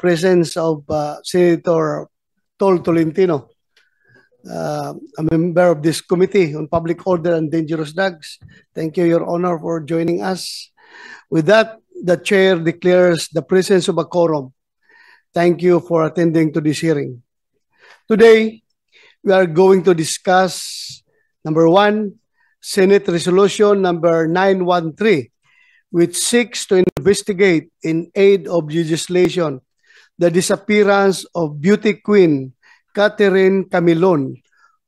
presence of uh, Senator Tol Tolentino, uh, a member of this Committee on Public Order and Dangerous Drugs. Thank you, Your Honor, for joining us. With that, the Chair declares the presence of a quorum. Thank you for attending to this hearing. Today, we are going to discuss number one, Senate Resolution number 913, which seeks to investigate in aid of legislation the disappearance of beauty queen Catherine Camilon,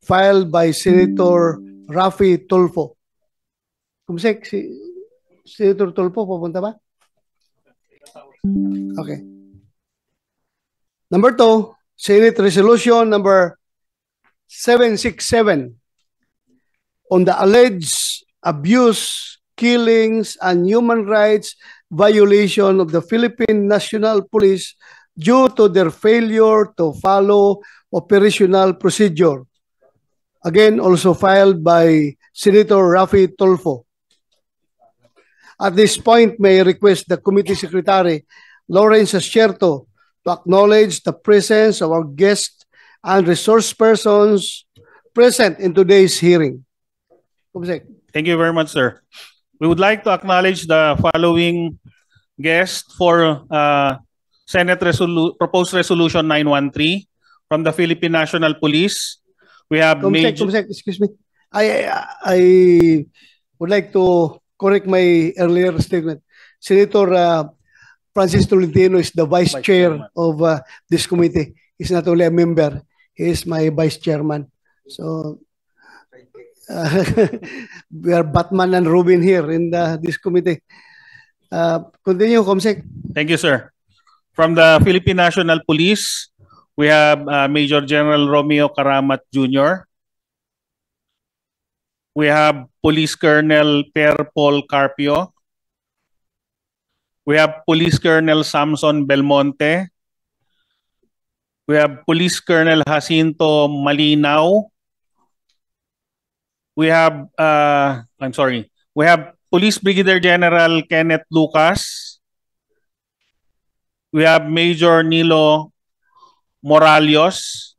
filed by Senator Rafi Tulfo. Kumsek, si Senator Tulfo, pupunta ba? Okay. Number two, Senate Resolution number 767 on the alleged abuse, killings, and human rights violation of the Philippine National Police due to their failure to follow operational procedure. Again, also filed by Senator Rafi Tolfo. At this point, may I request the Committee Secretary, Lawrence Ascierto, to acknowledge the presence of our guests and resource persons present in today's hearing. Thank you very much, sir. We would like to acknowledge the following guest for uh, Senate Resolu Proposed Resolution 913 from the Philippine National Police. We have Kumsek, Major... Kumsek, excuse me. I, I, I would like to correct my earlier statement. Senator uh, Francis Tolentino is the vice, Vice chair chairman. of uh, this committee. He's not only a member, he is my vice chairman. So uh, we are Batman and Robin here in the, this committee. Uh, continue, Comsec. Thank you, sir. From the Philippine National Police, we have uh, Major General Romeo Karamat Jr. We have Police Colonel Per Paul Carpio. We have Police Colonel Samson Belmonte. We have Police Colonel Jacinto Malinaw. We have, uh, I'm sorry, we have Police Brigadier General Kenneth Lucas. We have Major Nilo Moralios.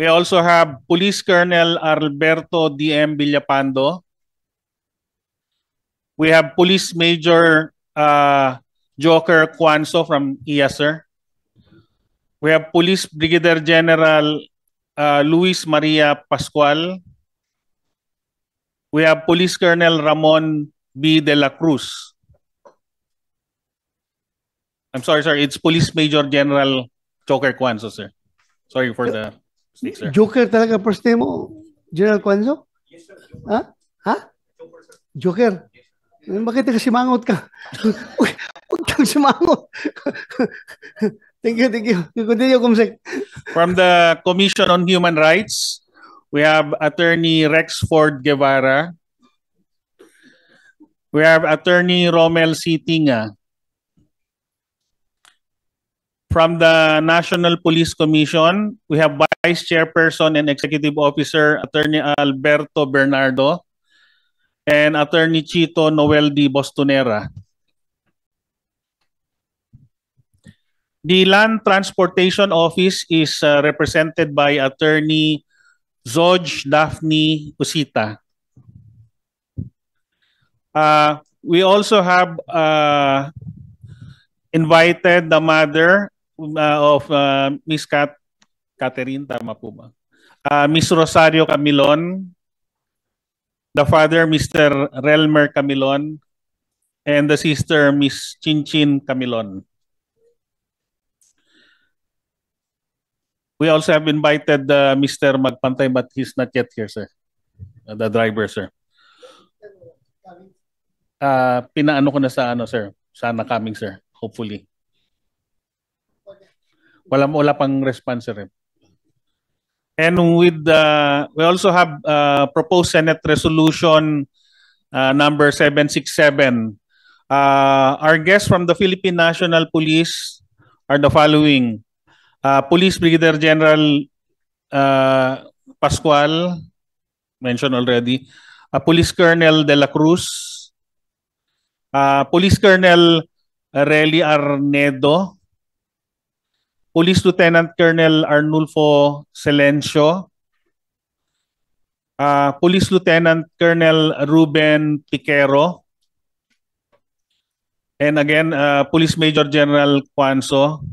We also have Police Colonel Alberto D.M. Villapando. We have Police Major uh, Joker Quanso from IASER. We have Police Brigadier General uh, Luis Maria Pascual. We have Police Colonel Ramon B. De La Cruz. I'm sorry, sir. It's Police Major General Joker Quanso, sir. Sorry for the mistake, sir. Joker talaga first name mo, General Kwanzo? Ha? Ha? Joker. Eh, Bakit ka simangot ka? Uy, Huwag kang simangot. thank you, thank you. Continue, Comsec. From the Commission on Human Rights, we have Attorney Rexford Guevara. We have Attorney Romel C. From the National Police Commission, we have Vice Chairperson and Executive Officer Attorney Alberto Bernardo and Attorney Chito Noel D. Bostonera. The Land Transportation Office is uh, represented by Attorney Zoj Daphne Usita. Uh, we also have uh, invited the mother uh, of uh, Miss Kat Catherine, tama po ba? Uh, Miss Rosario Camilon, the father, Mr. Relmer Camilon, and the sister, Miss Chinchin Camilon. We also have invited uh, Mr. Magpantay, but he's not yet here, sir. Uh, the driver, sir. Uh, pinaano ko na sa ano, sir. Sana coming, sir. Hopefully. Wala, wala pang response, sir. And with the, we also have uh, proposed Senate Resolution uh, number 767. Uh, our guests from the Philippine National Police are the following. Uh, Police Brigadier General uh, Pascual, mentioned already. Uh, Police Colonel De La Cruz. Uh, Police Colonel Areli Arnedo, Police Lieutenant Colonel Arnulfo Silencio, uh, Police Lieutenant Colonel Ruben Piquero, and again, uh, Police Major General Cuanzo.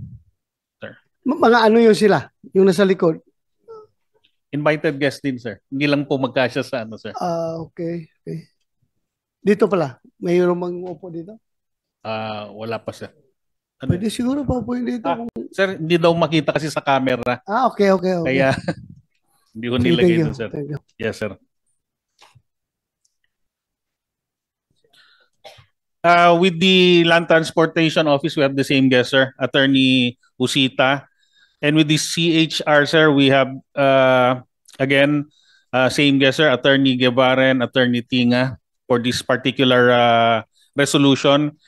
M- mga ano yun sila? Yung nasa likod? Invited guest din, sir. Hindi lang po magkasya sa ano, sir. Ah, okay. okay. Dito pala. Mayroon mang upo dito? Ah, wala pa, sir. Ano? Pwede siguro pa po dito. Ah. Sir, hindi daw makita kasi sa camera. Ah, okay, okay, okay. Kaya, hindi ko nilagay doon, sir. Yes, sir. Uh, with the Land Transportation Office, we have the same guest, sir, Attorney Usita. And with the CHR, sir, we have, uh, again, uh, same guest, sir, Attorney Guevara and Attorney Tinga for this particular uh, resolution.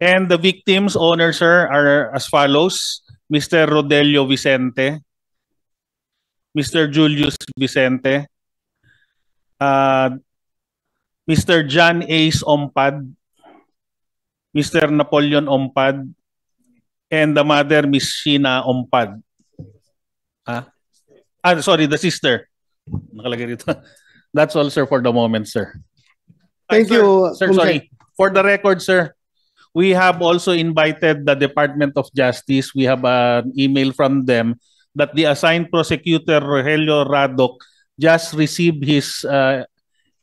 And the victims, owner, sir, are as follows. Mr. Rodelio Vicente, Mr. Julius Vicente, uh, Mr. John Ace Ompad, Mr. Napoleon Ompad, and the mother, Miss Sheena Ompad. Ah, ah sorry, the sister. Nakalagay rito. That's all, sir, for the moment, sir. Ay, Thank sir, you, Sir, sorry. For the record, sir, we have also invited the Department of Justice. We have an email from them that the assigned prosecutor, Rogelio Radok, just received his uh,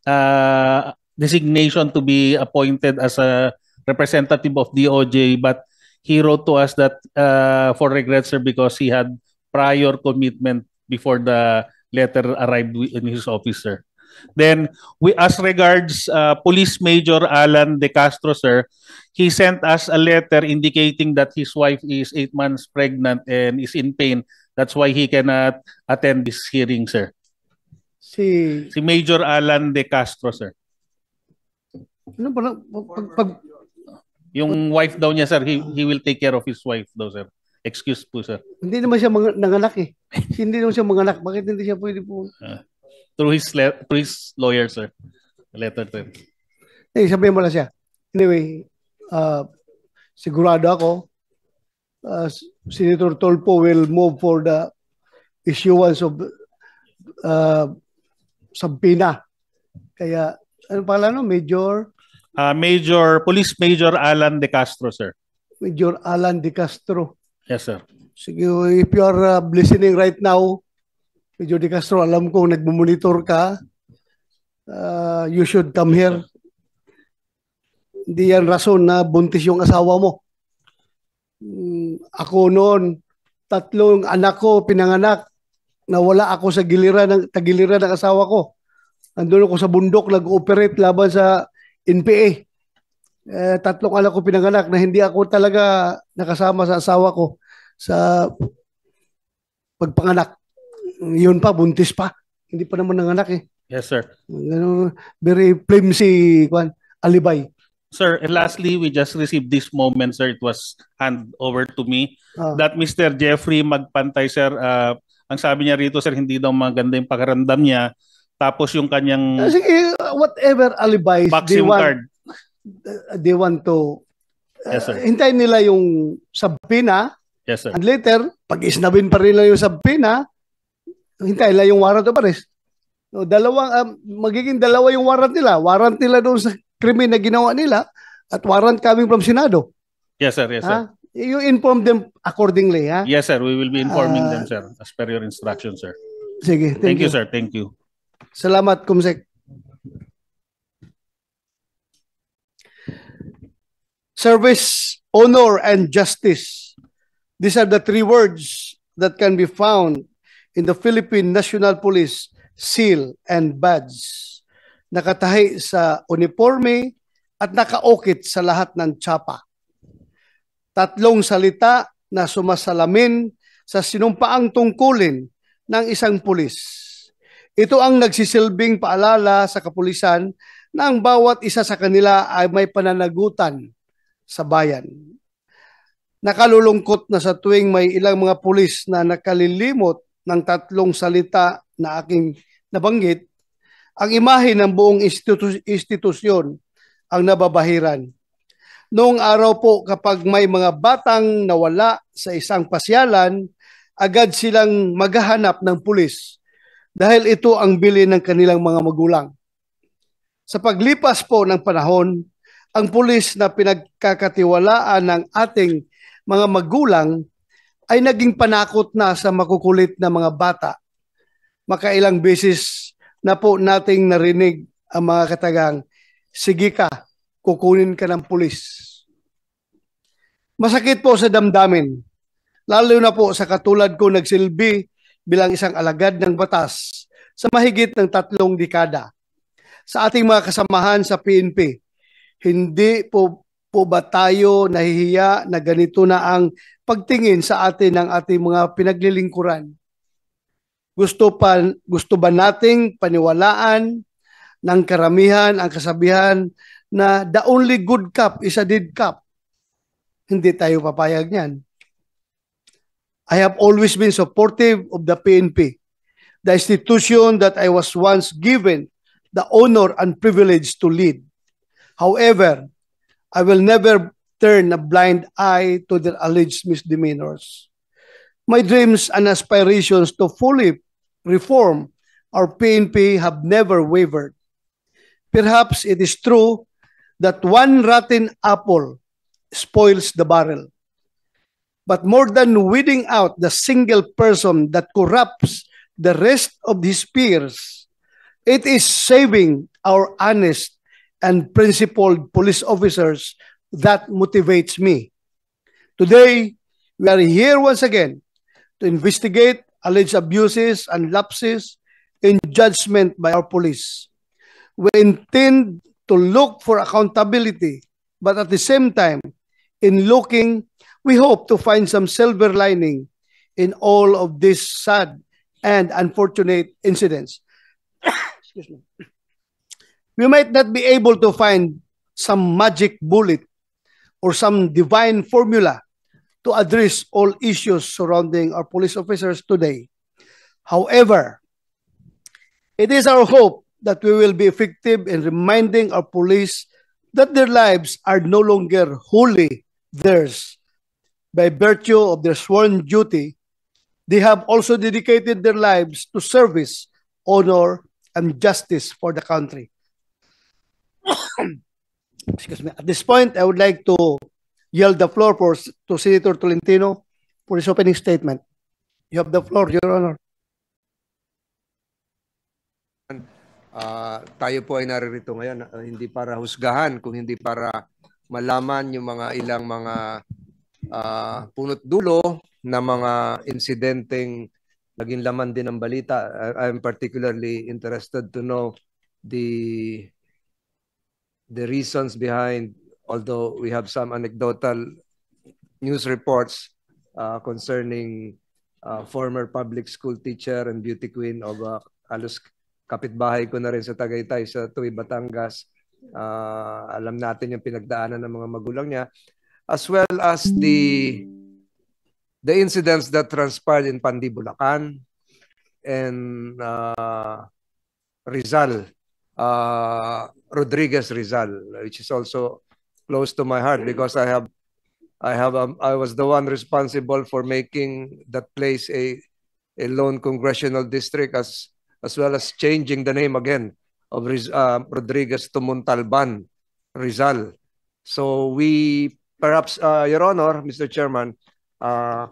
uh, designation to be appointed as a representative of DOJ, but he wrote to us that uh, for regrets, sir, because he had prior commitment before the letter arrived in his office, sir. Then, we, as regards uh, Police Major Alan De Castro, sir, he sent us a letter indicating that his wife is eight months pregnant and is in pain. That's why he cannot attend this hearing, sir. Si, Si Major Alan De Castro, sir. ano ba, pag, pag, Yung wife daw niya, sir, he, he will take care of his wife daw, sir. Excuse po, sir. hindi naman siya mga, nanganak eh. hindi naman siya manganak. Bakit hindi siya pwede po? Through his, le- through his lawyer, sir. Letter to him. Eh, sabihin mo lang siya. Anyway, uh, sigurado ako, uh, Senator Tolpo will move for the issuance of uh, subpoena. Kaya, ano pala no? Major, Uh, Major, Police Major Alan De Castro, sir. Major Alan De Castro. Yes, sir. Sige, if you are uh, listening right now, Major De Castro, alam ko nagmumonitor ka. Uh, you should come here. Hindi yan rason na buntis yung asawa mo. Mm, ako noon, tatlong anak ko pinanganak. Nawala ako sa giliran ng tagiliran ng asawa ko. Andun ako sa bundok nag-operate laban sa NPA. Eh, tatlong anak ko pinanganak na hindi ako talaga nakasama sa asawa ko sa pagpanganak. Yun pa, buntis pa. Hindi pa naman nanganak eh. Yes, sir. Ganun, very flimsy kwan, alibay. Sir, and lastly, we just received this moment, sir. It was hand over to me Ah. that Mr. Jeffrey Magpantay, sir, uh, ang sabi niya rito, sir, hindi daw maganda yung pakaramdam niya. Tapos yung kanyang Ah, Sige, whatever alibis they want, card. they want to Yes, sir. uh, hintayin nila yung subpoena Yes, sir. and later, pag isnabin pa rin nila yung subpoena, hintayin nila yung warrant of arrest. No, dalawang, um, magiging dalawa yung warrant nila. Warrant nila doon sa krimen na ginawa nila at warrant coming from Senado. Yes, sir. Yes, sir. Ha? You inform them accordingly, ha? Yes, sir. We will be informing Ah. them, sir, as per your instruction, sir. Sige, Thank, you, sir. Thank you. Salamat, Kumsek. Service, honor, and justice. These are the three words that can be found in the Philippine National Police seal and badge. Nakatahi sa uniforme at nakaukit sa lahat ng tsapa. Tatlong salita na sumasalamin sa sinumpaang tungkulin ng isang pulis. Ito ang nagsisilbing paalala sa kapulisan na ang bawat isa sa kanila ay may pananagutan sa bayan. Nakalulungkot na sa tuwing may ilang mga pulis na nakalilimot ng tatlong salita na aking nabanggit, ang imahe ng buong institu- institusyon ang nababahiran. Noong araw po kapag may mga batang nawala sa isang pasyalan, agad silang maghahanap ng pulis dahil ito ang bili ng kanilang mga magulang. Sa paglipas po ng panahon, ang pulis na pinagkakatiwalaan ng ating mga magulang ay naging panakot na sa makukulit na mga bata. Makailang beses na po nating narinig ang mga katagang, sige ka, kukunin ka ng pulis. Masakit po sa damdamin, lalo na po sa katulad ko nagsilbi bilang isang alagad ng batas sa mahigit ng tatlong dekada. Sa ating mga kasamahan sa PNP, hindi po po ba tayo nahihiya na ganito na ang pagtingin sa atin ng ating mga pinaglilingkuran? Gusto pa gusto ba nating paniwalaan ng karamihan ang kasabihan na the only good cop is a dead cop. Hindi tayo papayag niyan. I have always been supportive of the PNP, the institution that I was once given the honor and privilege to lead. However, I will never turn a blind eye to their alleged misdemeanors. My dreams and aspirations to fully reform our PNP have never wavered. Perhaps it is true that one rotten apple spoils the barrel. But more than weeding out the single person that corrupts the rest of his peers, it is saving our honest and principled police officers that motivates me. Today, we are here once again to investigate alleged abuses and lapses in judgment by our police. We intend to look for accountability, but at the same time, in looking, we hope to find some silver lining in all of these sad and unfortunate incidents. Excuse me. We might not be able to find some magic bullet or some divine formula to address all issues surrounding our police officers today. However, it is our hope that we will be effective in reminding our police that their lives are no longer wholly theirs. By virtue of their sworn duty, they have also dedicated their lives to service, honor, and justice for the country. Excuse me. At this point, I would like to yield the floor for, to Senator Tolentino for his opening statement. You have the floor, Your Honor. Uh, tayo po ay naririto ngayon uh, hindi para husgahan kung hindi para malaman yung mga ilang mga uh, punot dulo na mga insidenteng naging laman din ng balita. I'm particularly interested to know the the reasons behind although we have some anecdotal news reports uh, concerning uh, former public school teacher and beauty queen of uh, Alos kapitbahay ko na rin sa Tagaytay sa Tuy, Batangas. Uh, alam natin yung pinagdaanan ng mga magulang niya as well as the the incidents that transpired in Pandi, Bulacan and uh, Rizal, uh, Rodriguez Rizal, which is also close to my heart because I have I have um, I was the one responsible for making that place a a lone congressional district as as well as changing the name again of uh, Rodriguez to Montalban, Rizal. So we, perhaps, uh, Your Honor, Mr. Chairman, uh,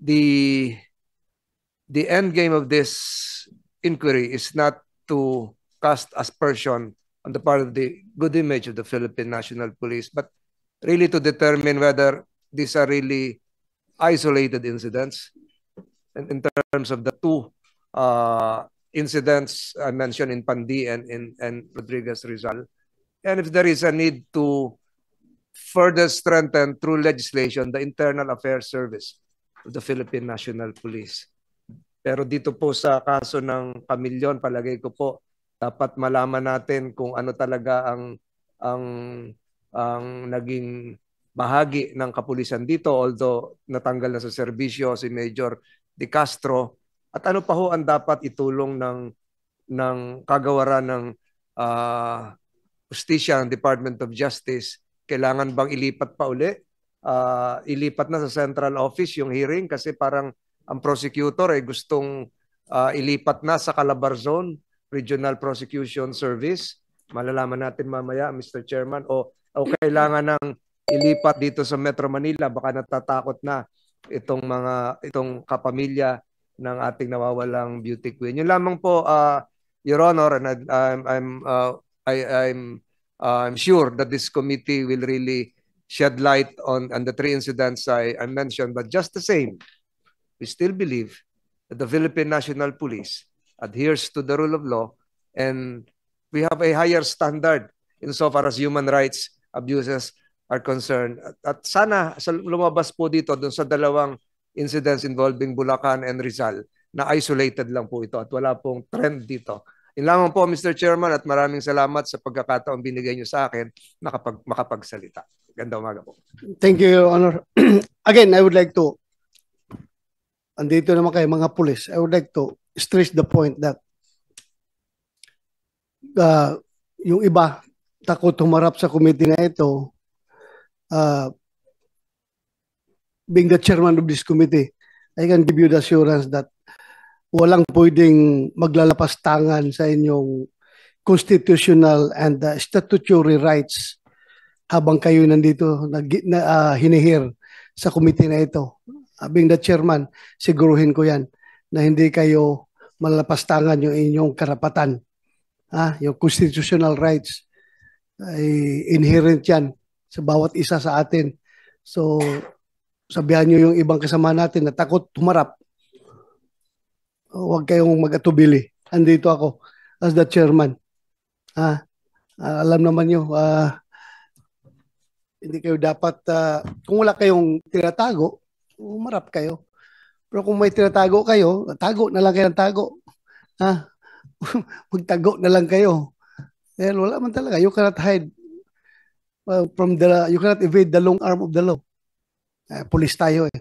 the the end game of this inquiry is not to cast aspersion on the part of the good image of the Philippine National Police, but really to determine whether these are really isolated incidents in, in terms of the two uh, incidents I mentioned in Pandi and, in, and Rodriguez Rizal. And if there is a need to further strengthen through legislation the Internal Affairs Service of the Philippine National Police. Pero dito po sa kaso ng Kamilyon, palagay ko po, dapat malaman natin kung ano talaga ang ang ang naging bahagi ng kapulisan dito although natanggal na sa serbisyo si Major De Castro. At ano pa ho ang dapat itulong ng ng kagawaran ng uh, Justisya ng Department of Justice? Kailangan bang ilipat pa uli? Ah, ilipat na sa central office yung hearing kasi parang ang prosecutor ay gustong ah, ilipat na sa Calabarzon Regional Prosecution Service. Malalaman natin mamaya, Mr. Chairman, o, o kailangan ng ilipat dito sa Metro Manila. Baka natatakot na itong mga itong kapamilya ng ating nawawalang beauty queen. Yun lamang po, ah, Your Honor, and I- I'm I'm uh, I, I'm uh, I'm sure that this committee will really shed light on on the three incidents I, I mentioned. But just the same, we still believe that the Philippine National Police adheres to the rule of law and we have a higher standard insofar as human rights abuses are concerned. At, at sana sa lumabas po dito dun sa dalawang incidents involving Bulacan and Rizal na isolated lang po ito at wala pong trend dito. Yun lamang po Mr. Chairman at maraming salamat sa pagkakataon binigay niyo sa akin makapag, makapagsalita. Ganda umaga po. Thank you, Your Honor. Again, I would like to, andito naman kayo mga pulis, I would like to stress the point that uh, yung iba takot humarap sa committee na ito uh, being the chairman of this committee, I can give you the assurance that walang pwedeng maglalapas tangan sa inyong constitutional and uh, statutory rights habang kayo nandito nag, na, uh, hinihir sa committee na ito. Uh, being the chairman, siguruhin ko yan na hindi kayo malalapas tangan yung inyong karapatan. Ah, yung constitutional rights ay inherent yan sa bawat isa sa atin. So, sabihan nyo yung ibang kasama natin na takot tumarap. Huwag kayong mag-atubili. Andito ako as the chairman. Ah, ah, alam naman nyo, ah, hindi kayo dapat, ah, kung wala kayong tinatago, umarap kayo. Pero kung may tinatago kayo, tago na lang kayo ng tago. Ha? Magtago na lang kayo. Dahil wala man talaga. You cannot hide uh, from the, you cannot evade the long arm of the law. Uh, police tayo eh.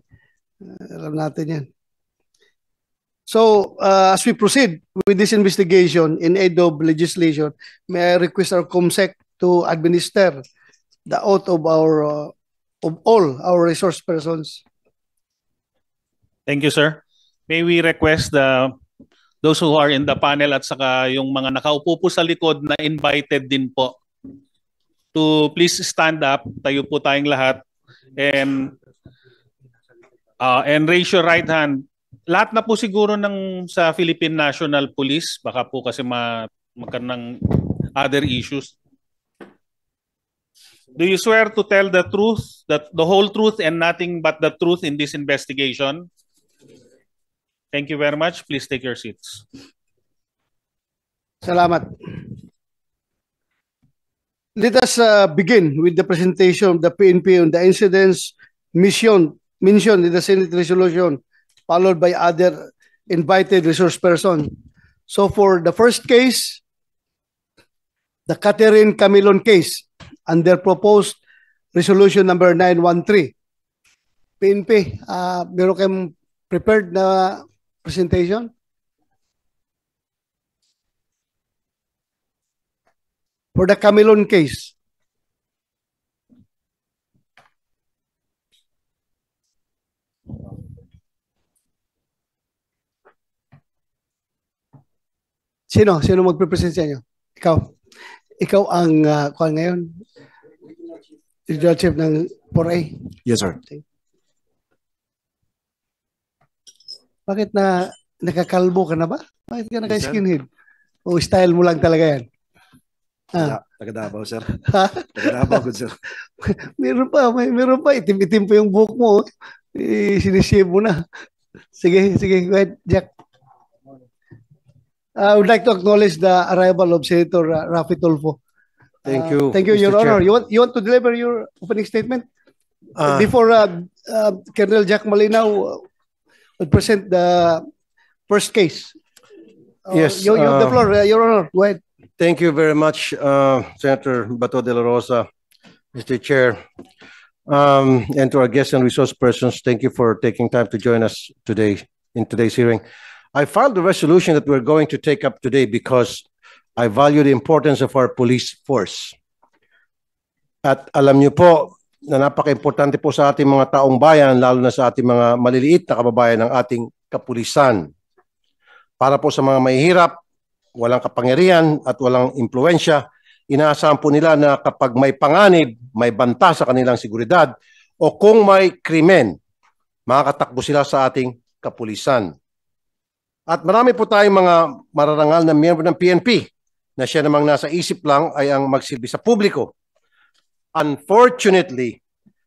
Uh, alam natin yan. So, uh, as we proceed with this investigation in aid of legislation, may I request our COMSEC to administer the oath of our uh, of all our resource persons. Thank you, sir. May we request the those who are in the panel at saka yung mga nakaupo po sa likod na invited din po to please stand up. Tayo po tayong lahat and uh, and raise your right hand. Lahat na po siguro ng sa Philippine National Police baka po kasi ma magkaroon ng other issues. Do you swear to tell the truth, that the whole truth and nothing but the truth in this investigation? Thank you very much. Please take your seats. Salamat. Let us uh, begin with the presentation of the PNP on the incidents mission mentioned in the Senate resolution, followed by other invited resource person. So for the first case, the Catherine Camilon case, under proposed resolution number 913. PNP, uh, meron kayong prepared na presentation? For the Camilon case. Sino? Sino magpe-present sa inyo? Ikaw. Ikaw ang uh, kuhan ngayon? Regional Chief ng 4A. Yes, sir. Bakit na nakakalbo ka na ba? Bakit ka naka-skinhead? O style mo lang talaga yan? Ah, Taga, Davao, sir. Taga Davao, good, sir. meron pa, may meron pa. Itim-itim pa yung buhok mo. Eh, sinishave mo na. Sige, sige. Go ahead, Jack. I would like to acknowledge the arrival of Senator uh, Rafi Tulfo. Thank Uh, you, Thank you, Mr. Your Chair. Honor. You want, you want to deliver your opening statement? Ah, Before uh, uh, Colonel Jack Malinaw will present the first case. Uh, Yes, You, you have the uh, floor, uh, Your Honor. Go ahead. Thank you very much, uh, Senator Bato de la Rosa, Mr. Chair. Um, and to our guests and resource persons, thank you for taking time to join us today in today's hearing. I filed the resolution that we're going to take up today because I value the importance of our police force. At alam niyo po na napaka-importante po sa ating mga taong bayan, lalo na sa ating mga maliliit na kababayan ng ating kapulisan. Para po sa mga mahihirap, walang kapangyarihan at walang impluensya, inaasahan po nila na kapag may panganib, may banta sa kanilang seguridad, o kung may krimen, makakatakbo sila sa ating kapulisan. At marami po tayong mga mararangal na miyembro ng PNP na siya namang nasa isip lang ay ang magsilbi sa publiko. Unfortunately,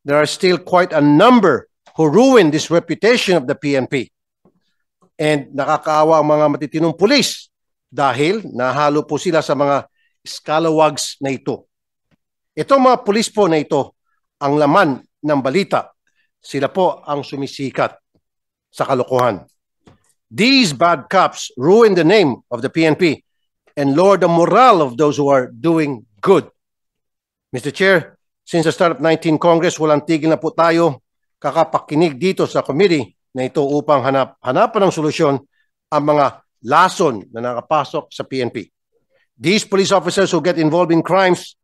there are still quite a number who ruin this reputation of the PNP. And nakakaawa ang mga matitinong pulis dahil nahalo po sila sa mga scalawags na ito. Itong mga pulis po na ito, ang laman ng balita, sila po ang sumisikat sa kalokohan. These bad cops ruin the name of the PNP and lower the morale of those who are doing good. Mr. Chair, since the start of 19 Congress, walang tigil na po tayo kakapakinig dito sa committee na ito upang hanap, hanapan ng solusyon ang mga lason na nakapasok sa PNP. These police officers who get involved in crimes,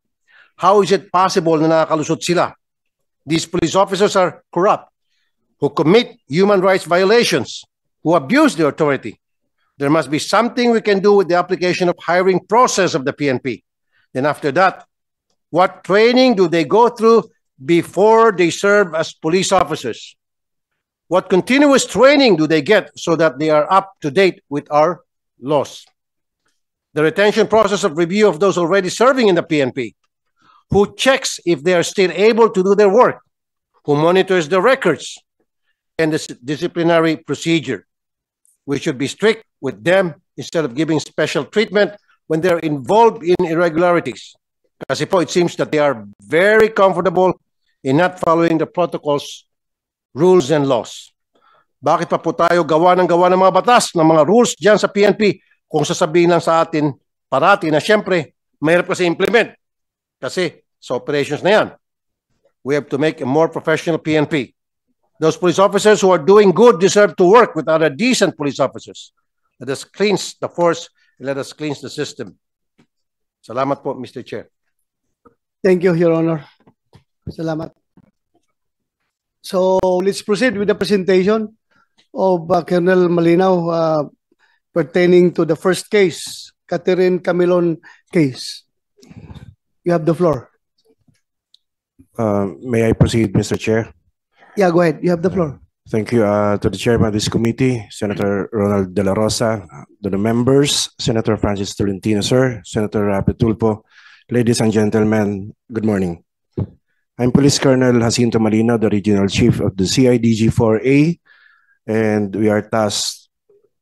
how is it possible na nakakalusot sila? These police officers are corrupt, who commit human rights violations, who abuse their authority. There must be something we can do with the application of hiring process of the PNP. Then after that, what training do they go through before they serve as police officers? What continuous training do they get so that they are up to date with our laws? The retention process of review of those already serving in the PNP, who checks if they are still able to do their work, who monitors the records, and the disciplinary procedure. We should be strict with them instead of giving special treatment when they're involved in irregularities. Kasi po, it seems that they are very comfortable in not following the protocols, rules, and laws. Bakit pa po tayo gawa ng gawa ng mga batas, ng mga rules dyan sa PNP kung sasabihin lang sa atin parati na syempre, mahirap kasi implement. Kasi sa operations na yan, we have to make a more professional PNP. Those police officers who are doing good deserve to work with other decent police officers. Let us cleanse the force and let us cleanse the system. Salamat po, Mr. Chair. Thank you, Your Honor. Salamat. So let's proceed with the presentation of uh, Colonel Malinaw uh, pertaining to the first case, Catherine Camilon case. You have the floor. Uh, May I proceed, Mr. Chair? Yeah, go ahead. You have the floor. Thank you uh, to the chairman of this committee, Senator Ronald De La Rosa, to the members, Senator Francis Tolentino, sir, Senator Rapi Tulfo, ladies and gentlemen, good morning. I'm Police Colonel Jacinto Malino, the Regional Chief of the CIDG-4A, and we are tasked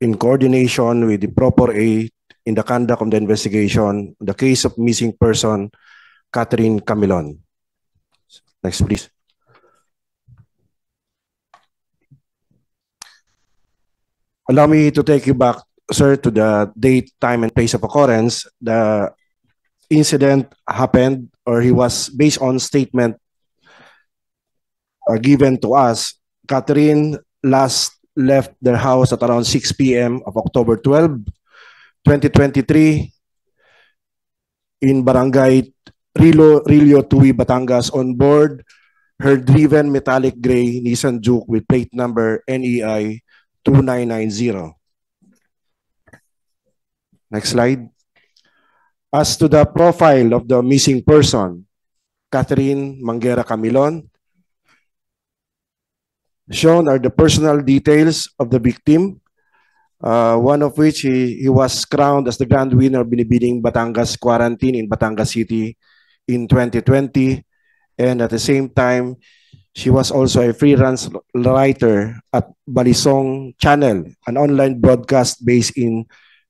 in coordination with the Proper A in the conduct of the investigation, the case of missing person Catherine Camilon. Next, please. Allow me to take you back, sir, to the date, time, and place of occurrence. The incident happened, or he was based on statement uh, given to us. Catherine last left their house at around 6 p.m. of October 12, 2023 in Barangay Rilo, Rilio Tui, Batangas on board her driven metallic gray Nissan Juke with plate number NEI 2990. Next slide. As to the profile of the missing person, Catherine Manguera Camilon, shown are the personal details of the victim, uh, one of which he, he was crowned as the grand winner of Binibining Batangas Quarantine in Batangas City in 2020. And at the same time, she was also a freelance writer at Balisong Channel, an online broadcast based in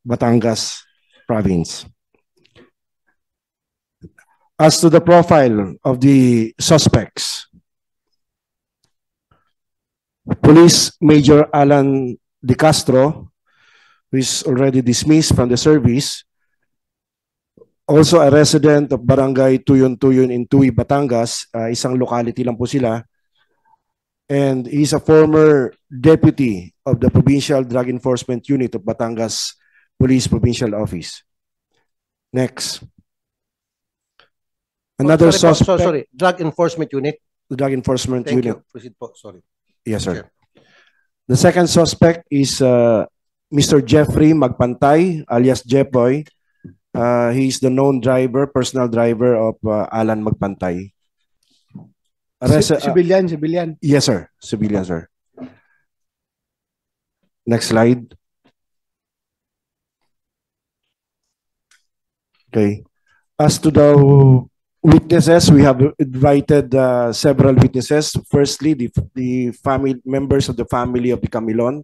Batangas province. As to the profile of the suspects, Police Major Alan De Castro, who is already dismissed from the service, also a resident of Barangay Tuyon-Tuyon in Tui, Batangas, uh, isang locality lang po sila, and he's a former deputy of the Provincial Drug Enforcement Unit of Batangas Police Provincial Office. Next. Another Sorry po, so- suspect, Sorry, Drug Enforcement Unit. The Drug Enforcement Thank Unit. you. Proceed po, sorry. Yes, sir. The second suspect is uh, Mr. Jeffrey Magpantay alias Jepoy. Uh, he is the known driver, personal driver of uh, Alan Magpantay. Arrest- Si- uh, Civilian, civilian. yes, sir. Civilian, sir. Next slide. Okay. As to the witnesses, we have invited uh, several witnesses. Firstly, the, the family members of the family of the Camilon,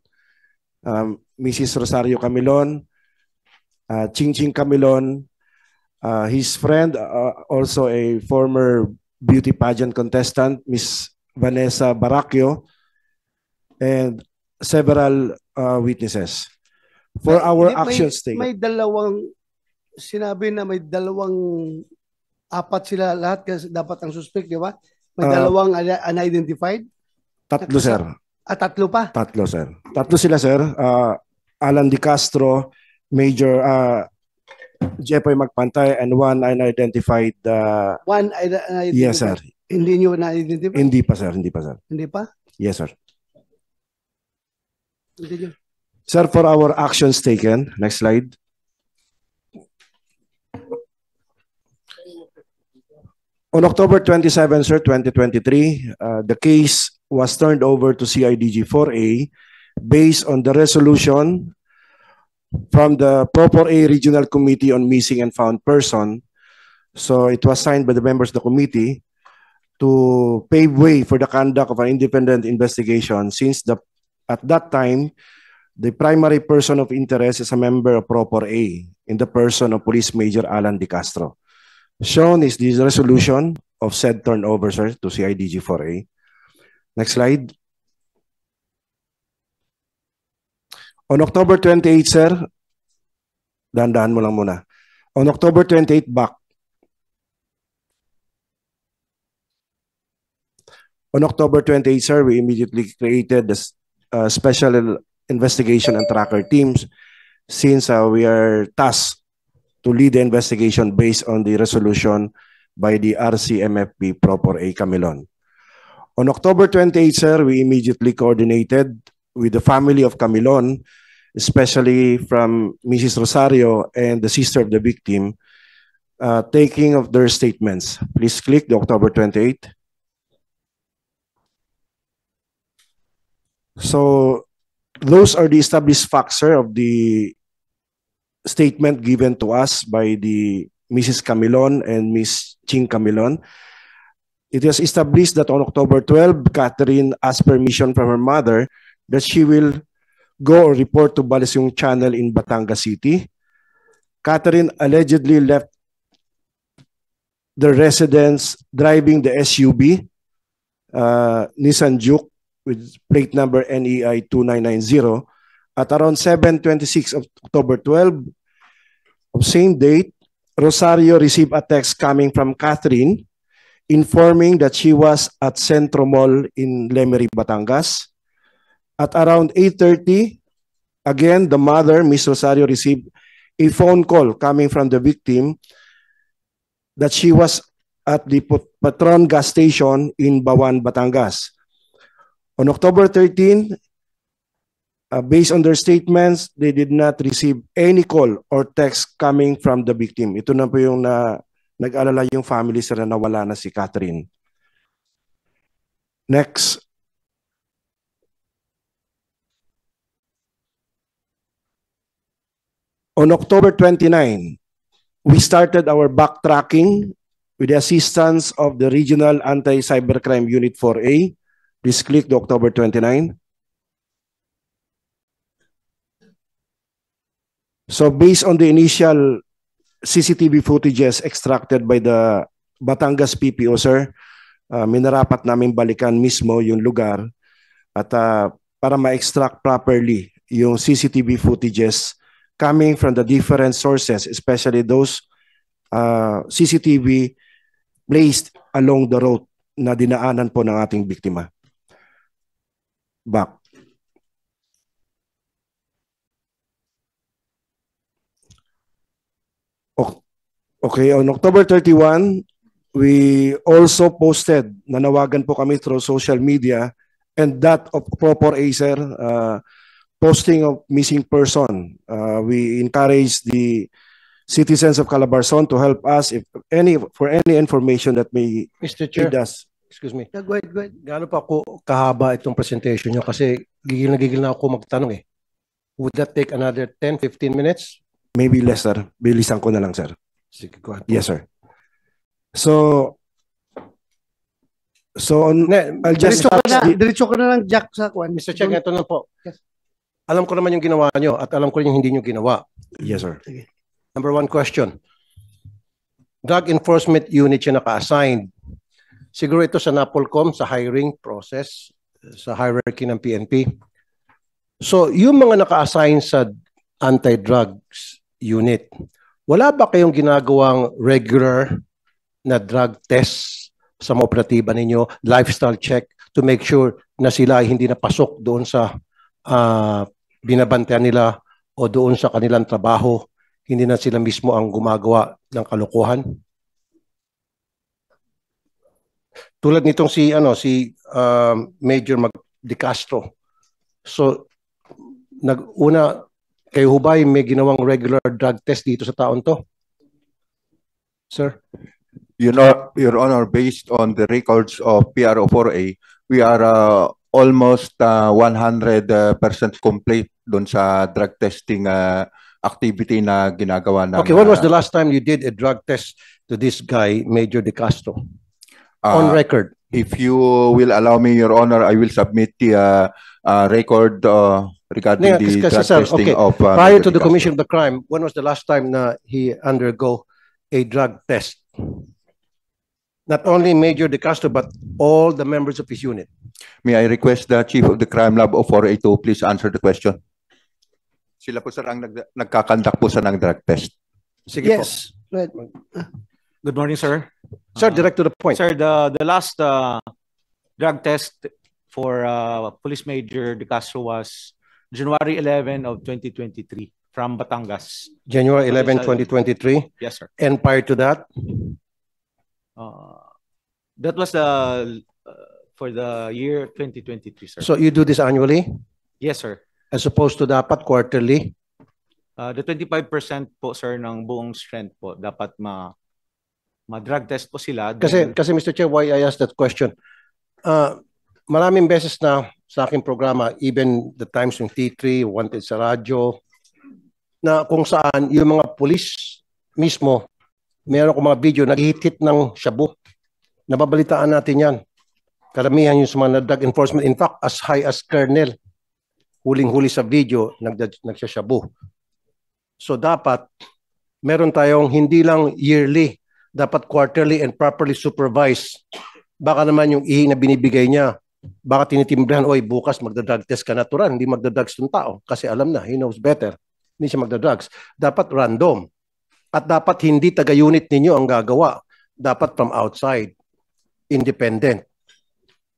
um, Mrs. Rosario Camilon, uh, Ching Ching Camilon, uh, his friend, uh, also a former beauty pageant contestant, Miss Vanessa Baracchio, and several uh, witnesses. For our Hindi, may- actions taken. May dalawang, sinabi na may dalawang, apat sila lahat kasi dapat ang suspect, di ba? May Ah. dalawang un- unidentified? Tatlo, sir. At tatlo pa? Tatlo, sir. Tatlo sila, sir. Uh, Alan Di Castro, Major uh, Jepoy Magpantay, and one unidentified. Uh, One unidentified? yes, sir. Hindi nyo na-identify? Hindi pa, sir. Hindi pa, sir. Hindi pa? Yes, sir. Hindi nyo. Sir, for our actions taken, next slide. On October 27, sir, 2023, uh, the case was turned over to CIDG 4A based on the resolution from the Proper A Regional Committee on Missing and Found Person. So it was signed by the members of the committee to pave way for the conduct of an independent investigation since the at that time the primary person of interest is a member of Proper A in the person of Police Major Alan Di Castro. Shown is this resolution of said turnover, sir, to CIDG 4A. Next slide. On October 28, sir, dahan-dahan mo lang muna. On October 28, back. On October 28, sir, we immediately created the uh, special investigation and tracker teams since uh, we are tasked to lead the investigation based on the resolution by the RCMFP Proper A Camilon. On October 28, sir, we immediately coordinated with the family of Camilon, especially from Mrs. Rosario and the sister of the victim, uh, taking of their statements. Please click the October 28. So those are the established facts, sir, of the statement given to us by the Mrs. Camilon and Miss Ching Camilon. It is established that on October 12, Catherine asked permission from her mother that she will go or report to Balisyong Channel in Batangas City. Catherine allegedly left the residence driving the SUV, uh, Nissan Juke, with plate number E NEI 2990 at around 7:26 of October 12 of same date Rosario received a text coming from Catherine informing that she was at Centro Mall in Lemery, Batangas. At around 8:30 again the mother Miss Rosario received a phone call coming from the victim that she was at the Pat- Patron gas station in Bawan, Batangas. On October 13, uh, based on their statements, they did not receive any call or text coming from the victim. Ito na po yung na, nag-alala yung family na nawala na si Catherine. Next. On October 29, we started our backtracking with the assistance of the Regional Anti-Cybercrime Unit 4A Please click the October 29. So based on the initial CCTV footages extracted by the Batangas PPO, sir, uh, minarapat namin balikan mismo yung lugar at uh, para ma-extract properly yung CCTV footages coming from the different sources, especially those uh, CCTV placed along the road na dinaanan po ng ating biktima. Back. Okay, on October 31, we also posted, nanawagan po kami through social media and that of proper ACER, uh, posting of missing person. Uh, we encourage the citizens of Calabarzon to help us if any, for any information that may Mr. Chair, us. excuse me. Yeah, go ahead, go ahead. Gaano pa ako kahaba itong presentation nyo kasi gigil na gigil na ako magtanong eh. Would that take another 10, 15 minutes? Maybe less, sir. Bilisan ko na lang, sir. Sige, go ahead. Yes, sir. So, so on, I'll just Diretso ka na, the- diretso ka na lang, Jack, sa kwan. Mr. Chair, ito na po. Alam ko naman yung ginawa nyo at alam ko rin yung hindi nyo ginawa. Yes, sir. Number one question. Drug Enforcement Unit yung naka-assigned. Siguro ito sa NAPOLCOM, sa hiring process, sa hierarchy ng PNP. So, yung mga naka-assign sa anti-drugs unit, wala ba kayong ginagawang regular na drug test sa mga operatiba ninyo, lifestyle check to make sure na sila hindi napasok doon sa ah, binabantayan nila o doon sa kanilang trabaho hindi na sila mismo ang gumagawa ng kalokohan. Tulad nitong si ano si um, Major Mag De Castro. So nag-una kayo ho ba ay may ginawang regular drug test dito sa taon to? Sir? You know, Your Honor, based on the records of PRO 4A, we are uh, almost uh, 100% complete doon sa drug testing uh, activity na ginagawa ng Okay, when was the uh, last time you did a drug test to this guy, Major De Castro? uh, On record. If you will allow me, Your Honor, I will submit the uh, uh, record uh, regarding Yeah, the kasi, drug sir, testing okay. of uh, Prior to the commission of the crime, when was the last time na he undergo a drug test? Not only Major De Castro, but all the members of his unit. May I request the Chief of the Crime Lab of 4A to please answer the question? Sila po sir ang nag nagkakandak po sa ng drug test. Sige po. Yes. Go ahead. Good morning, sir. Sir, direct to the point. Sir, the the last uh, drug test for uh, Police Major De Castro was January 11 of 2023 from Batangas. January 11, Okay, 2023. Yes, sir. And prior to that, Uh, that was the uh, for the year 2023, sir. so you do this annually yes, sir. as opposed to dapat quarterly? Uh, the 25% po, sir, ng buong strength po dapat ma ma-drug test po sila. Kasi, Then- kasi Mr. Chair, why I asked that question? Uh, maraming beses na sa aking programa, even the times yung T3, Wanted sa radyo, na kung saan yung mga pulis mismo, meron ko mga video, nag-hit ng shabu. Nababalitaan natin yan. Karamihan yung sa mga drug enforcement. In fact, as high as Colonel, huling-huli sa video, nag nagsashabu. So dapat, meron tayong hindi lang yearly, dapat quarterly and properly supervised. Baka naman yung ihi na binibigay niya, baka tinitimbrahan, oy, bukas magda-drug test ka natural, hindi magda-drugs ng tao. Kasi alam na, he knows better. Hindi siya magda-drugs. Dapat random. At dapat hindi taga-unit ninyo ang gagawa. Dapat from outside. Independent.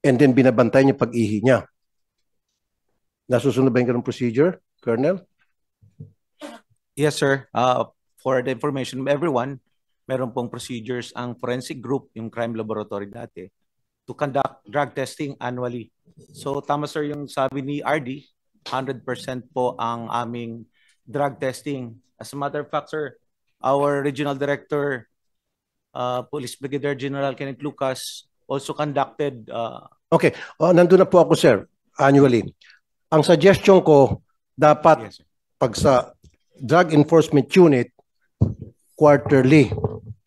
And then binabantay niya pag-ihi niya. Nasusunod ba yung ganung procedure, Colonel? Yes, sir. Uh, for the information of everyone, meron pong procedures ang forensic group, yung crime laboratory dati, to conduct drug testing annually. So tama sir yung sabi ni RD, 100% po ang aming drug testing. As a matter of fact, sir, our regional director, uh, Police Brigadier General Kenneth Lucas, also conducted uh, Oh, nandun na po ako, sir, annually. Ang suggestion ko, dapat yes, sir. pag sa drug enforcement unit quarterly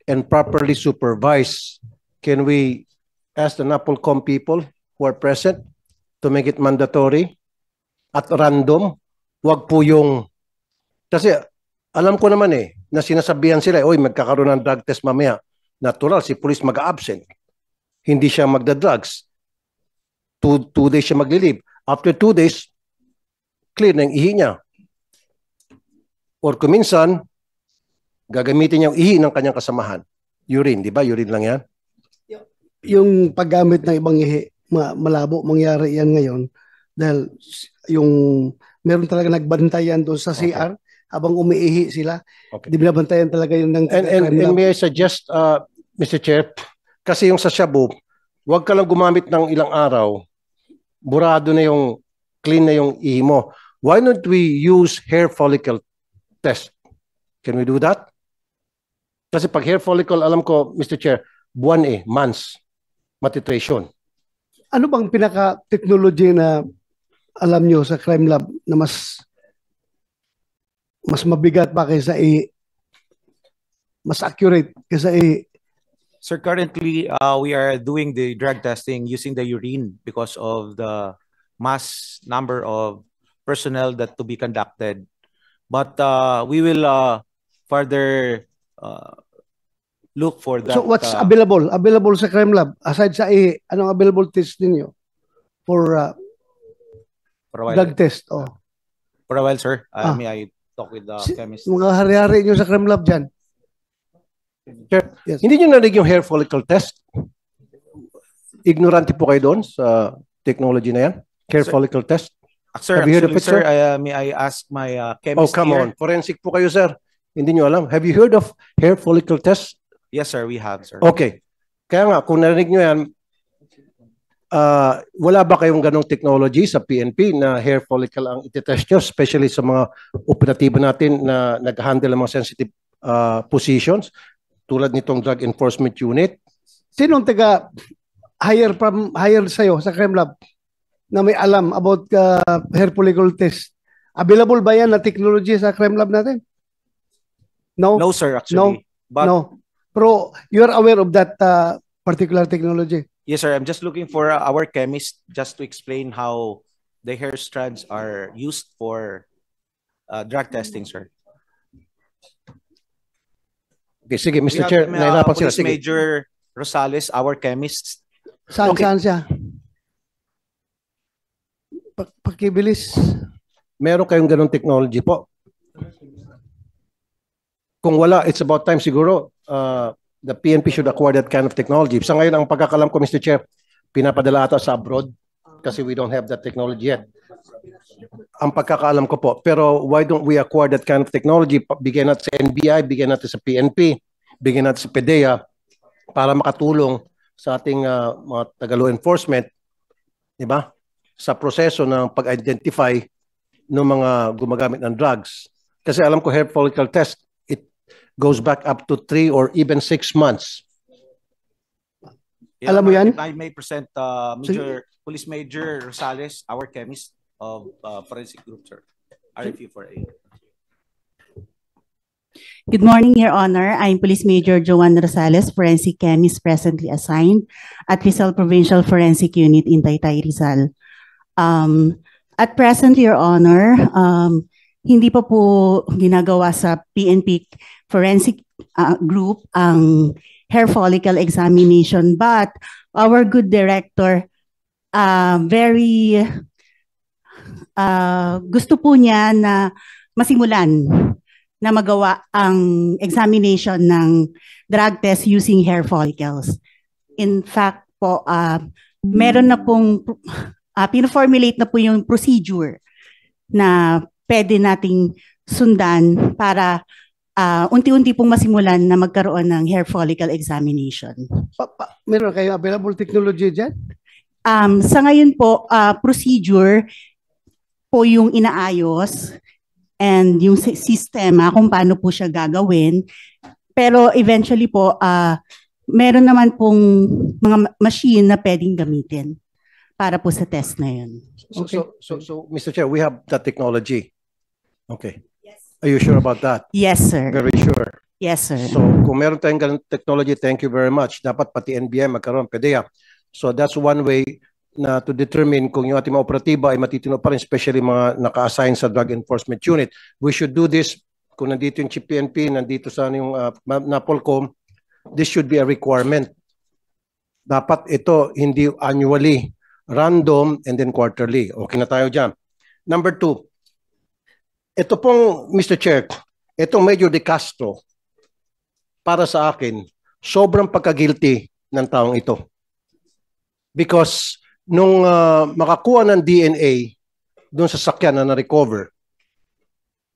and properly supervised, can we ask the NAPOLCOM people who are present to make it mandatory at random? Wag po yung kasi alam ko naman eh na sinasabihan sila, oy magkakaroon ng drug test mamaya. Natural si police mag-absent. Hindi siya magda-drugs. Two, two days siya maglilib. After two days, clear na yung ihi niya. Or kuminsan, gagamitin niya yung ihi ng kanyang kasamahan. Urine, di ba? Urine lang yan. Yung paggamit ng ibang ihi, ma- malabo mangyari yan ngayon dahil yung meron talaga nagbantayan doon sa Okay. CR habang umiihi sila. Okay. Di binabantayan talaga yun ng And, and, and may I suggest, uh, Mr. Chair, Kasi yung sa shabu, huwag ka lang gumamit ng ilang araw, burado na yung, clean na yung ihi mo. Why don't we use hair follicle test? Can we do that? Kasi pag hair follicle, alam ko, Mr. Chair, buwan eh, months, matitration. Ano bang pinaka-technology na alam nyo sa crime lab na mas mas mabigat pa kaysa i mas accurate kaysa i Sir, currently, uh, we are doing the drug testing using the urine because of the mass number of personnel that to be conducted. But uh, we will uh, further uh, look for that. So what's uh, available? Available sa crime lab aside sa i anong available test ninyo for uh, for a while, drug test? Oh. for a while, sir. Uh, Ah. May I talk with the Si- chemist? Mga hari-hari nyo sa crime lab dyan. Chair, Yes. hindi nyo narinig yung hair follicle test? Ignorante po kayo doon sa technology na yan? Hair Sir- follicle test? Uh, Sir, Have you heard of it, sir, sir? I, uh, may I ask my uh, Oh, chemist come here? on. Forensic po kayo, sir. Hindi nyo alam. Have you heard of hair follicle test? Yes, sir, we have, sir. Okay. Kaya nga, kung narinig nyo yan, ah, wala ba kayong ganong technology sa PNP na hair follicle ang ititest nyo, especially sa mga operatibo natin na nag-handle ng mga sensitive ah, positions, tulad nitong Drug Enforcement Unit? Sinong taga hire from hire sa'yo sa crime lab na may alam about uh, hair follicle test? Available ba yan na technology sa crime lab natin? No? No, sir, actually. But no. Pero you're aware of that uh, particular technology? yes, sir, I'm just looking for uh, our chemist just to explain how the hair strands are used for uh, drug testing, sir. Okay, sige, We Mr. have, Chair, uh, nahirapan sila. Police Sige. Major Rosales, our chemist. Saan, Okay. saan siya? Pa- pakibilis. Meron kayong ganong technology po? Kung wala, it's about time siguro uh, the PNP should acquire that kind of technology. Sa ngayon, ang pagkakalam ko, Mr. Chair, pinapadala ata sa abroad kasi we don't have that technology yet. Ang pagkakaalam ko po. Pero why don't we acquire that kind of technology? Bigyan natin sa NBI, bigyan natin sa PNP, bigyan natin sa PDEA para makatulong sa ating uh, mga taga-law enforcement, di ba? Sa proseso ng pag-identify ng mga gumagamit ng drugs. Kasi alam ko hair follicle test, goes back up to three or even six months. Alam mo yan? If I may present uh, Major, Police Major Rosales, our chemist of uh, Forensic Group, sir. RFU for A. Good morning, Your Honor. I'm Police Major Joanne Rosales, forensic chemist presently assigned at Rizal Provincial Forensic Unit in Taytay, Rizal. Um, at present, Your Honor, um, hindi pa po ginagawa sa PNP Forensic uh, Group ang hair follicle examination, but our good director, uh, very uh, gusto po niya na masimulan na magawa ang examination ng drug test using hair follicles. In fact po, uh, meron na pong, uh, pinaformulate na po yung procedure na pwede nating sundan para uh, unti-unti pong masimulan na magkaroon ng hair follicle examination. Pa, pa, meron kayong available technology dyan? Um, sa ngayon po, uh, procedure po yung inaayos and yung si- sistema kung paano po siya gagawin. Pero eventually po, uh, meron naman pong mga ma- machine na pwedeng gamitin para po sa test na yun. So, Okay. so, so, so, Mr. Chair, we have that technology. Okay. Are you sure about that? Yes, sir. Very sure. Yes, sir. So kung meron tayong ganun technology, thank you very much. Dapat pati NBI magkaroon, PDEA. So that's one way na to determine kung yung ating mga operatiba ay matitino pa rin, especially mga naka-assign sa Drug Enforcement Unit. We should do this, kung nandito yung PNP, nandito sa yung uh, NAPOLCOM, this should be a requirement. Dapat ito hindi annually, random, and then quarterly. Okay na tayo dyan. Number two, ito pong, Mr. Chair, itong Major De Castro, para sa akin, sobrang pagka-guilty ng taong ito. Because nung ah, makakuha ng DNA doon sa sakyan na na-recover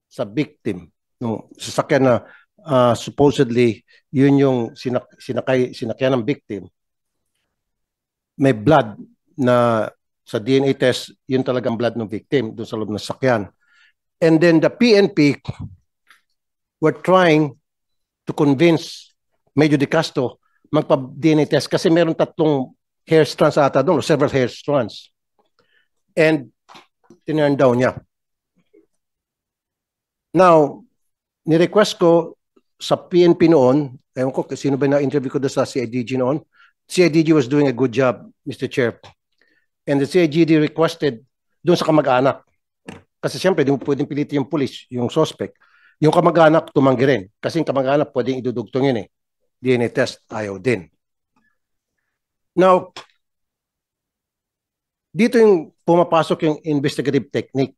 sa victim, nung sasakyan na ah, supposedly yun yung sinak sinakay, sinakyan ng victim, may blood na sa DNA test, yun talagang blood ng victim doon sa loob ng sakyan. And then the PNP were trying to convince Major De Castro magpa-DNA test kasi meron tatlong hair strands ata doon, several hair strands. And tinurn down niya. Now, ni-request ko sa PNP noon, ewan ko sino ba na-interview ko sa CIDG noon, CIDG was doing a good job, Mr. Chair. And the CIDG requested doon sa kamag-anak. Kasi siyempre, di pwedeng pilitin yung police, yung suspect. Yung kamag-anak, tumanggi rin. Kasi yung kamag-anak, pwedeng idudugtong yun eh. DNA test, ayaw din. Now, dito yung pumapasok yung investigative technique,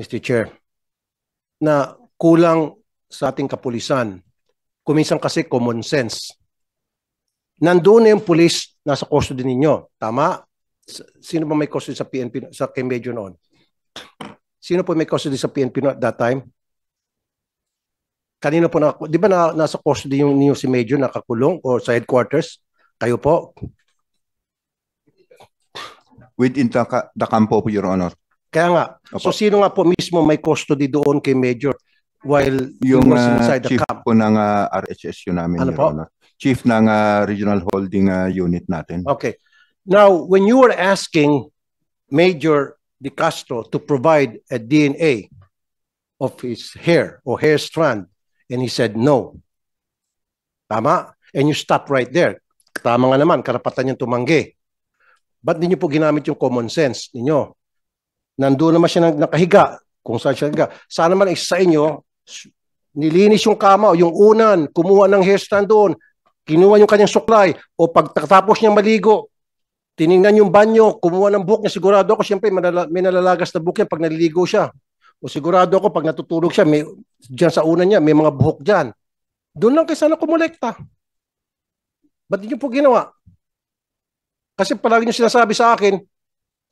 Mr. Chair, na kulang sa ating kapulisan. Kuminsan kasi common sense. Nandoon na yung police nasa custody ninyo. Tama? Sino ba may custody sa PNP sa Major noon? Sino po may custody sa PNP no at that time? Kanino po na, di ba na, nasa custody yung niyo si Major nakakulong o sa headquarters? Kayo po? Within the, the campo po, Your Honor. Kaya nga, so Opo. sino nga po mismo may custody doon kay Major while Yung was ah, inside the chief camp? po ng ah, RHSU namin, Ano Your po? Honor. Chief ng ah, Regional Holding ah, Unit natin. Okay. Now, when you were asking Major De Castro to provide a DNA of his hair or hair strand, and he said no. Tama? And you stop right there. Tama nga naman, karapatan niyang tumanggi. Ba't hindi niyo po ginamit yung common sense ninyo? Nandoon naman siya nakahiga, kung saan siya nakahiga. Sana man isa sa inyo, nilinis yung kama o yung unan, kumuha ng hair strand doon, kinuha yung kanyang suklay, o pagkatapos niya maligo, tiningnan yung banyo, kumuha ng buhok niya, sigurado ako, siyempre malala- may nalalagas na buhok yan pag naliligo siya. O sigurado ako, pag natutulog siya, may, dyan sa unan niya, may mga buhok dyan. Doon lang kayo sana kumulekta. Ba't niyo po ginawa? Kasi palagi niyo sinasabi sa akin,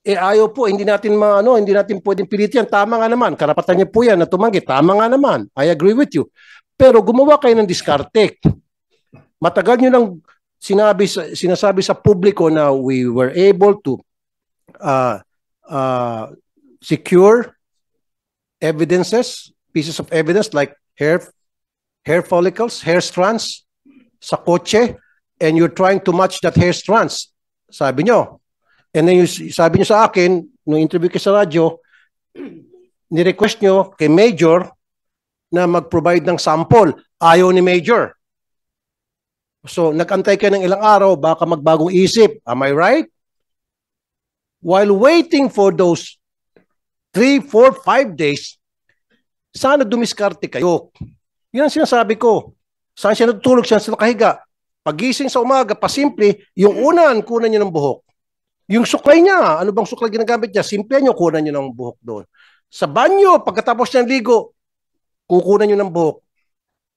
eh ayaw po, hindi natin maano, hindi natin pwedeng pilit yan. Tama nga naman, karapatan niyo po yan na tumanggi. Tama nga naman, I agree with you. Pero gumawa kayo ng diskarte. Matagal niyo nang sinabi sa, sinasabi sa publiko na we were able to uh, uh, secure evidences, pieces of evidence like hair hair follicles, hair strands sa kotse and you're trying to match that hair strands. Sabi nyo. And then you, sabi nyo sa akin, nung interview ko sa radyo, ni-request nyo kay Major na mag-provide ng sample. Ayaw ni Major. So, nag-antay ka ng ilang araw, baka magbagong isip. Am I right? While waiting for those three, four, five days, sana dumiskarte kayo. Yan ang sinasabi ko. Saan siya natutulog, siya sa nakahiga. Pagising sa umaga, pasimple, yung unan, kunan niyo ng buhok. Yung suklay niya, ano bang suklay ginagamit niya? Simple niyo, kunan niyo ng buhok doon. Sa banyo, pagkatapos niyang ligo, kukunan niyo ng buhok.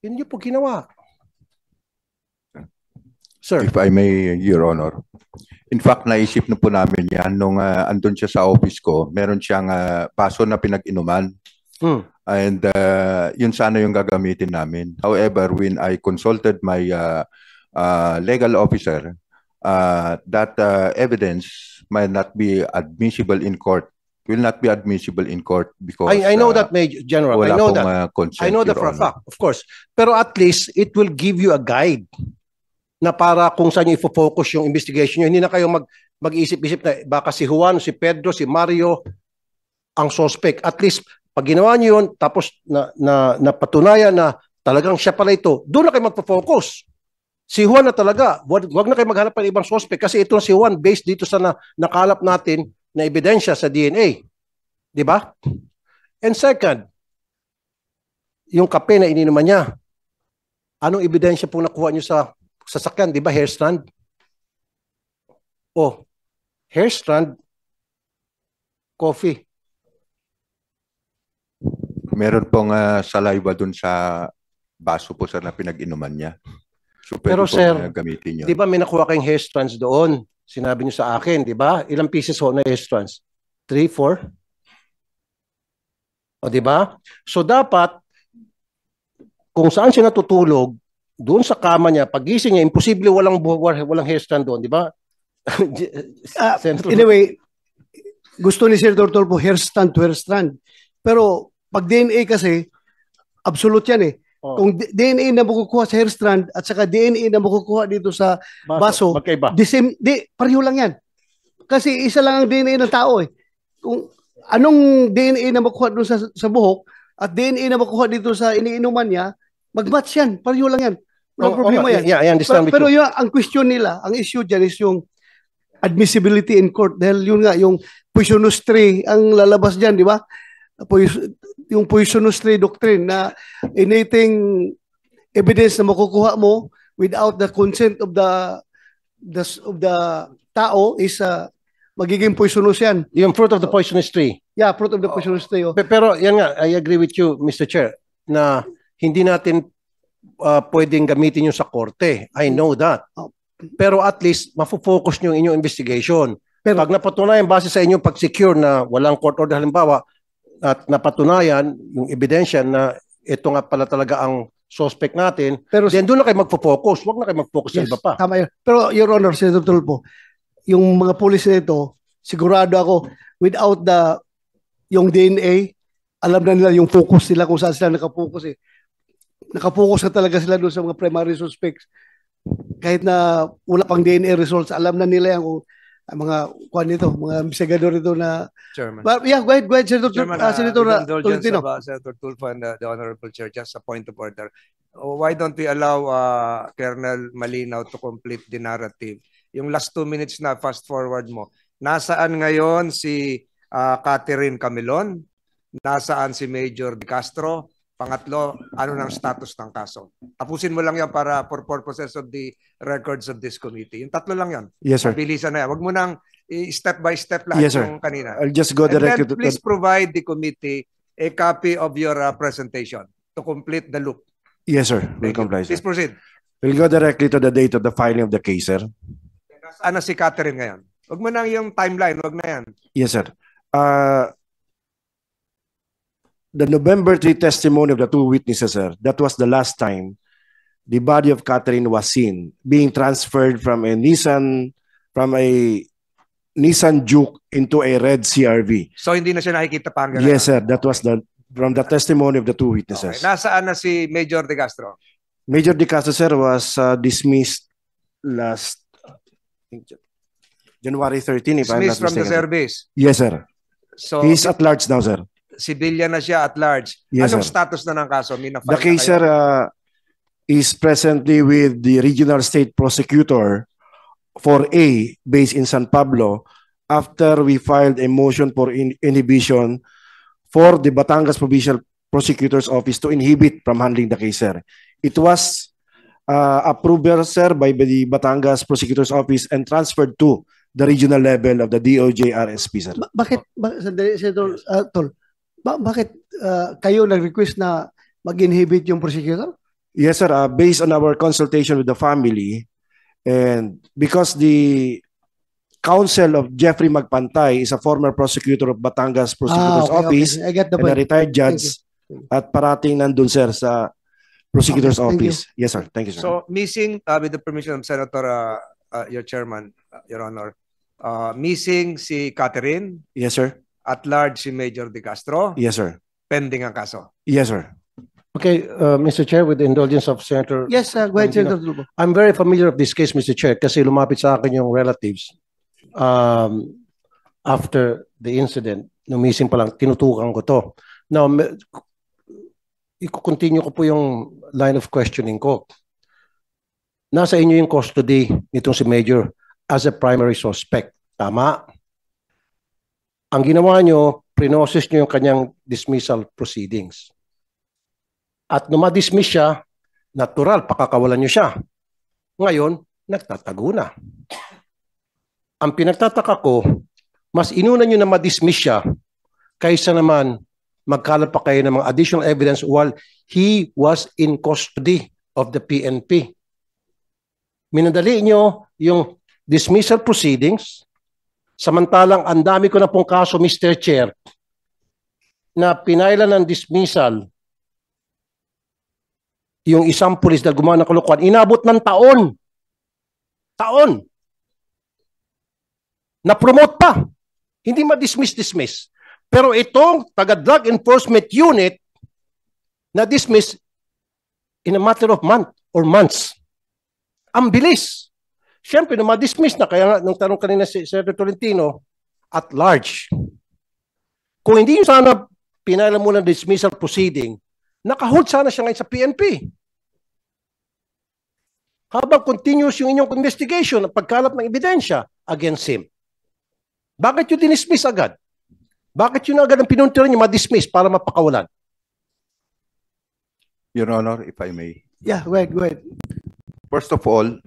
Yun niyo po ginawa. Sir. If I may, Your Honor. In fact, naisip na po namin yan nung ah, andun siya sa office ko. Meron siyang ah, baso na pinag-inuman. Hmm. And uh, yun sana yung gagamitin namin. However, when I consulted my uh, uh, legal officer, uh, that uh, evidence might not be admissible in court. Will not be admissible in court because I, I know uh, that, Major General. I know pong that. uh, consent, I know that for a fact, of course. Pero at least, it will give you a guide na para kung saan nyo ifo-focus yung investigation nyo. Hindi na kayo mag, mag-isip-isip na baka si Juan, si Pedro, si Mario ang suspect. At least, pag ginawa nyo yun, tapos na, na, napatunayan na talagang siya pala ito, doon na kayo magpo-focus. Si Juan na talaga, wag, wag na kayo maghanap ng ibang suspect kasi ito si Juan based dito sa na, nakalap natin na ebidensya sa DNA. Di ba? And second, yung kape na ininuman niya, anong ebidensya po nakuha niyo sa sasakyan, di ba? Hair strand? Oh, hair strand, coffee. Meron pong ah, saliva dun sa baso po sir na pinag-inuman niya. So Pero, sir, gamitin yun. Di ba may nakuha kayong hair strands doon? Sinabi niyo sa akin, di ba? Ilang pieces ho na hair strands? Three, four? O di ba? So dapat, kung saan siya natutulog, doon sa kama niya, pagising niya, imposible walang, bu- walang hair strand doon, di ba? Senator, Anyway, gusto ni Senator Tolpo hair strand to hair strand. Pero pag DNA kasi, absolute yan eh. Oh. Kung DNA na makukuha sa hair strand at saka DNA na makukuha dito sa baso, magkaiba. the same, di, pareho lang yan. Kasi isa lang ang DNA ng tao eh. Kung anong DNA na makuha doon sa, sa buhok at DNA na makuha dito sa iniinuman niya, mag-match yan. Pareho lang yan. Walang Oh, problema oh, yan. Yeah, I understand Pero, pero yun, ang question nila, ang issue dyan is yung admissibility in court. Dahil yun nga, yung poisonous tree ang lalabas dyan, di ba? Yung poisonous tree doctrine na anything evidence na makukuha mo without the consent of the, the of the tao is uh, magiging poisonous yan. Yung fruit of the poisonous tree. Yeah, fruit of the poisonous tree. Oh. Pe- Pero yan nga, I agree with you, Mr. Chair, na hindi natin uh, pwedeng gamitin yung sa korte. I know that. Oh. Pero at least, mafo-focus nyo yung inyong investigation. Pero- Pag napatunayan base sa inyong pag-secure na walang court order halimbawa, at napatunayan yung ebidensya na ito nga pala talaga ang suspect natin, Pero then doon na kayo magfo-focus. Huwag na kayo mag-focus sa Yes, iba pa. Tama yun. Pero Your Honor, Senator Tulpo, yung mga pulis na ito, sigurado ako, without the, yung DNA, alam na nila yung focus nila kung saan sila nakapokus eh. Nakapokus na talaga sila doon sa mga primary suspects. Kahit na wala pang DNA results, alam na nila yan kung ang mga kwan nito, mga investigador ito na Chairman. But yeah, go ahead, go ahead, Senator, Chairman, uh, Senator uh, Tolentino. of uh, Senator Tulfo and uh, the Honorable Chair, just a point of order. Why don't we allow uh, Colonel Malinaw to complete the narrative? Yung last two minutes na fast forward mo. Nasaan ngayon si uh, Catherine Camilon? Nasaan si Major De Castro? Pangatlo, ano ng status ng kaso? Tapusin mo lang yan para for purposes of the records of this committee. Yung tatlo lang yan. Yes, sir. Bilisan na yan. Huwag mo nang step by step lahat Yes, sir. yung kanina. I'll just go directly to, please provide the committee a copy of your uh, presentation to complete the loop. Yes, sir. You. comply, sir. Please proceed. We'll go directly to the date of the filing of the case, sir. Ano si Catherine ngayon? Huwag mo nang yung timeline, huwag na yan. Yes, sir. Uh, the November 3 testimony of the two witnesses, sir, that was the last time the body of Catherine was seen being transferred from a Nissan, from a Nissan Juke into a red CRV. So hindi na siya nakikita pa hanggang Yes, sir. That was the from the testimony of the two Okay. witnesses. Nasaan na si Major De Castro? Major De Castro, sir, was uh, dismissed last I think, January 13, if I'm not Dismissed from the mistaken. service. Yes, sir. So He's at large now, sir. Civilian na siya at large. Yes, Anong sir. status na ng kaso? May na-file The case, sir, uh, is presently with the regional state prosecutor for A, based in San Pablo, after we filed a motion for in- inhibition for the Batangas Provincial Prosecutor's Office to inhibit from handling the case, sir. It was uh, approved, sir, by the Batangas Prosecutor's Office and transferred to the regional level of the DOJ RSP, sir. Ba- bakit, ba, sandali, Senator uh, Tol, ba- bakit uh, kayo nag-request na mag-inhibit yung prosecutor? Yes, sir. Uh, based on our consultation with the family, and because the counsel of Jeffrey Magpantay is a former prosecutor of Batangas Prosecutor's Ah, okay, Office okay. I get the and a point. retired judge at parating nandun, sir, sa Prosecutor's Okay, thank you. Office. Yes, sir. Thank you, sir. So missing, uh, with the permission of Senator, uh, uh, your chairman, uh, your honor, uh, missing si Catherine, yes, sir. At large si Major De Castro, Yes, sir. pending ang kaso. Yes, sir. Okay, uh, Mr. Chair, with the indulgence of Senator Yes, uh, go ahead. Senator Tulfo. I'm very familiar of this case, Mr. Chair, kasi lumapit sa akin yung relatives um, after the incident. Nung missing pa lang, tinutukan ko to. Now, i-continue ko po yung line of questioning ko. Nasa inyo yung custody nitong si Major as a primary suspect. Tama? Ang ginawa nyo, prinosis nyo yung kanyang dismissal proceedings. At nung ma-dismiss siya, natural, pakakawalan nyo siya. Ngayon, nagtatago na. Ang pinagtataka ko, mas inuna nyo na ma-dismiss siya kaysa naman magkalat pa kayo ng mga additional evidence while he was in custody of the PNP. Minadali nyo yung dismissal proceedings, samantalang ang dami ko na pong kaso, Mr. Chair, na pinailan ng dismissal yung isang pulis na gumawa ng kalokohan, inabot ng taon. Taon. Na-promote pa. Hindi ma-dismiss-dismiss. Pero itong taga-drug enforcement unit na-dismiss in a matter of month or months. Ang bilis. Siyempre, nung ma-dismiss na, kaya nga, nung tanong kanina si Senator Tolentino, at large. Kung hindi nyo sana pinala mo ng dismissal proceeding, nakahold sana siya ngayon sa PNP. Habang continuous yung inyong investigation at pagkalap ng ebidensya against him. Bakit yung dinismiss agad? Bakit yun agad ang pinuntiran nyo ma-dismiss para mapakawalan? Your Honor, if I may. Yeah, go ahead. First of all,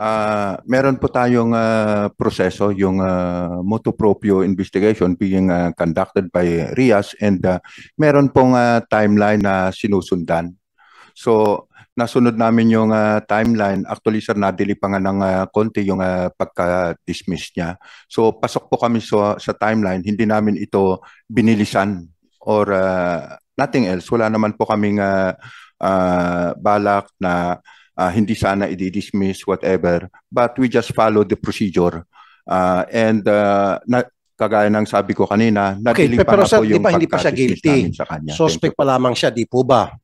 ah meron po tayong ah, proseso, yung uh, motu proprio investigation being ah, conducted by RIAS and ah, meron pong ah, timeline na sinusundan. So, nasunod namin yung ah, timeline. Actually, sir, nadili pa nga ng ah, konti yung ah, pagka-dismiss niya. So, pasok po kami sa, sa timeline. Hindi namin ito binilisan or ah, nothing else. Wala naman po kaming ah, ah, balak na ah, hindi sana i-dismiss, whatever. But we just follow the procedure. Ah, and ah, na, kagaya ng sabi ko kanina, Okay, nadili pe- pa pero nga sir, po yung ba hindi pa siya guilty? sa kanya. Suspect pa lamang siya, di po ba?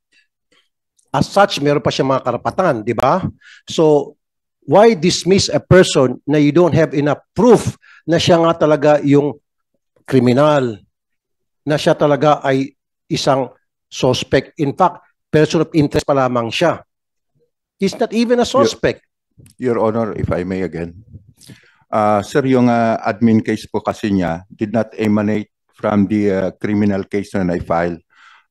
As such, meron pa siya mga karapatan, di ba? So, why dismiss a person na you don't have enough proof na siya nga talaga yung kriminal, na siya talaga ay isang suspect. In fact, person of interest pa lamang siya. He's not even a suspect. Your Honor, if I may again. Uh, sir, yung uh, admin case po kasi niya did not emanate from the uh, criminal case na na-file.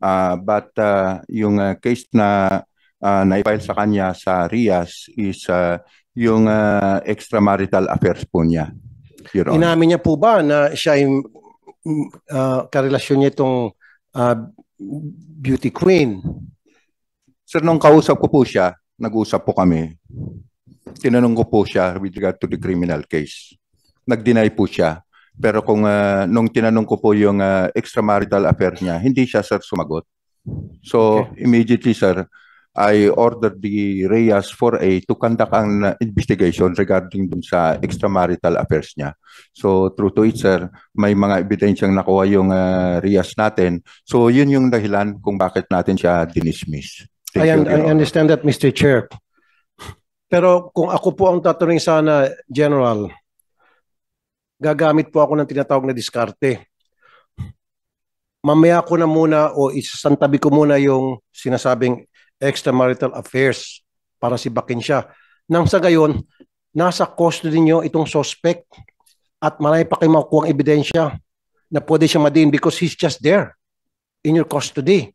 Uh, but uh, yung uh, case na uh, na-file sa kanya sa RIAS is uh, yung uh, extramarital affairs po niya. Your Honor. Inamin niya po ba na siya mm, ah, karelasyon niya itong ah, beauty queen? Sir, nung kausap ko po siya, nag-usap po kami, tinanong ko po siya with regard to the criminal case. Nag-deny po siya. Pero kung ah, nung tinanong ko po yung ah, extramarital affair niya, hindi siya sir sumagot. So immediately sir, I ordered the REAS 4A to conduct an investigation regarding dun sa extramarital affairs niya. So true to it sir, may mga ebidensyang nakuha yung ah, REAS natin. So yun yung dahilan kung bakit natin siya dinismiss. Thank I, you, I understand that, Mr. Chair. Pero kung ako po ang tatanungin sana, General, gagamit po ako ng tinatawag na diskarte. Mamaya ko na muna o isasantabi ko muna yung sinasabing extramarital affairs para si Bakin siya. Nang sa gayon, nasa custody niyo itong suspect at marami pa kayo makukuha ebidensya na pwede siya madiin because he's just there in your custody.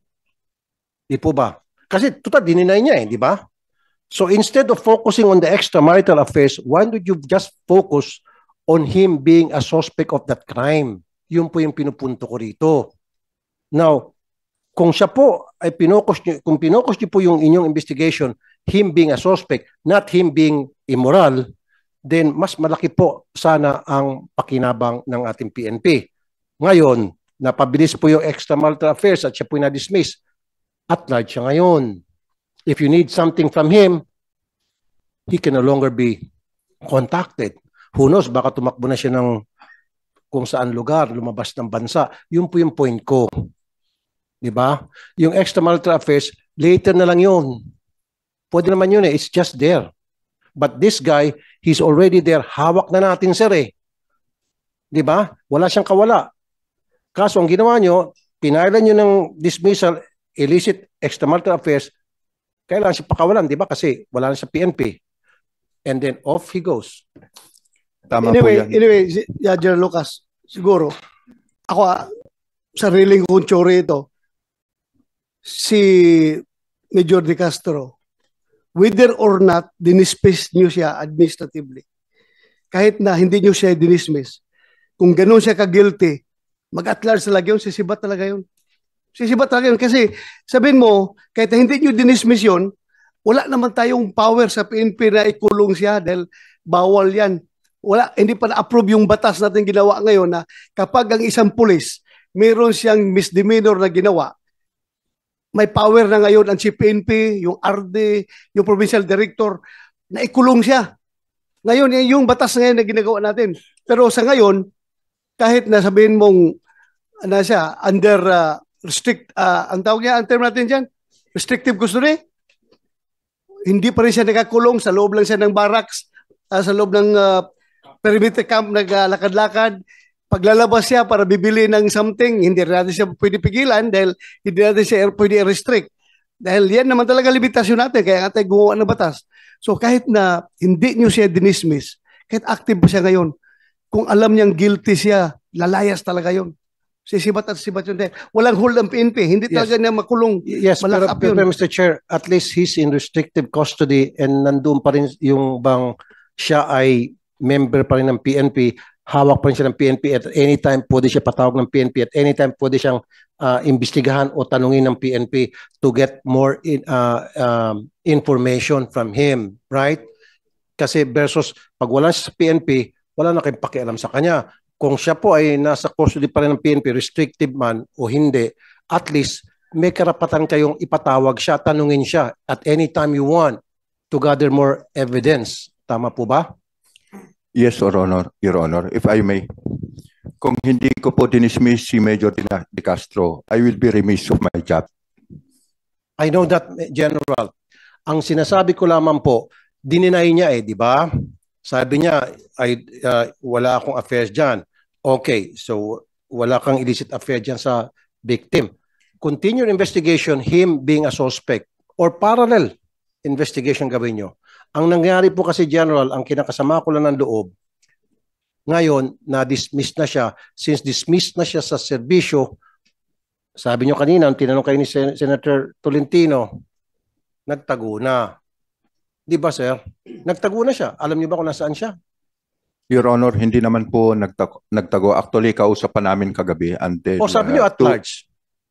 Di po ba? Kasi total dininay niya eh, di ba? So instead of focusing on the extramarital affairs, why don't you just focus on him being a suspect of that crime? Yun po yung pinupunto ko rito. Now, kung siya po ay pinokus niyo, kung pinokus niyo po yung inyong investigation, him being a suspect, not him being immoral, then mas malaki po sana ang pakinabang ng ating PNP. Ngayon, napabilis po yung extramarital affairs at siya po na-dismiss at large siya ngayon. If you need something from him, he can no longer be contacted. Who knows, baka tumakbo na siya ng kung saan lugar, lumabas ng bansa. Yun po yung point ko. Di ba? Yung extramarital affairs, later na lang yun. Pwede naman yun eh, it's just there. But this guy, he's already there. Hawak na natin, sir eh. Di ba? Wala siyang kawala. Kaso ang ginawa nyo, pinailan nyo ng dismissal, illicit extramarital affairs, kailangan siya pakawalan, di ba? Kasi wala na sa PNP. And then off he goes. Tama po anyway, yan. anyway, si- General Lucas, siguro, ako, ah, sariling kong tsuri ito, si Major De Castro, whether or not dinismiss niyo siya administratively, kahit na hindi niyo siya dinismiss, kung ganun siya ka-guilty, mag-at-large talaga yun, sisibat talaga yun. Sisibat talaga yun. Kasi sabihin mo, kahit hindi niyo dinismiss yun, wala naman tayong power sa PNP na ikulong siya dahil bawal yan. Wala, hindi pa na-approve yung batas natin ginawa ngayon na kapag ang isang pulis, meron siyang misdemeanor na ginawa, may power na ngayon ang CPNP, yung RD, yung provincial director, na ikulong siya. Ngayon, y- yung batas ngayon na ginagawa natin, Pero sa ngayon, kahit na sabihin mong na siya, under uh, restrict, uh, ang tawag niya, ang term natin dyan, restrictive custody, hindi pa rin siya nakakulong, sa loob lang siya ng barracks, uh, sa loob ng uh, perimeter camp, naglalakad-lakad, paglalabas siya para bibili ng something, hindi natin siya pwede pigilan dahil hindi natin siya pwede restrict. Dahil yan naman talaga limitasyon natin, kaya nga tayo gumawa ng batas. So kahit na hindi nyo siya dinismiss, kahit active pa siya ngayon, kung alam niyang guilty siya, lalayas talaga yon. Sisibat at sibat yun. dahil Walang hold ang PNP. Hindi Yes. talaga niya makulong. Yes, pero, pero, yun. Mr. Chair, at least he's in restrictive custody and nandun pa rin yung bang siya ay member pa rin ng PNP, hawak pa rin siya ng PNP at anytime pwede siya patawag ng PNP at anytime pwede siyang ah, imbestigahan o tanungin ng PNP to get more in, ah, um, information from him, right? Kasi versus pag wala siya sa PNP, wala na kayong pakialam sa kanya. Kung siya po ay nasa custody pa rin ng PNP, restrictive man o hindi, at least may karapatan kayong ipatawag siya, tanungin siya at any time you want to gather more evidence. Tama po ba? Yes, Your Honor, Your Honor, if I may. Kung hindi ko po dinismiss si Major De Castro, I will be remiss of my job. I know that, General. Ang sinasabi ko lamang po, dininay niya eh, di ba? Sabi niya, ay, uh, wala akong affairs dyan. Okay, so wala kang illicit affair dyan sa victim. Continue investigation, him being a suspect or parallel investigation gawin nyo. Ang nangyari po kasi, General, ang kinakasama ko lang ng loob, ngayon, na-dismiss na siya. Since dismissed na siya sa serbisyo, sabi nyo kanina, tinanong kayo ni Sen- Senator Tolentino, nagtago na. Di ba, sir? Nagtago na siya. Alam niyo ba kung nasaan siya? Your Honor, hindi naman po nagtago. nagtago. Actually, kausap pa namin kagabi until O sabi niyo uh, at 2 large.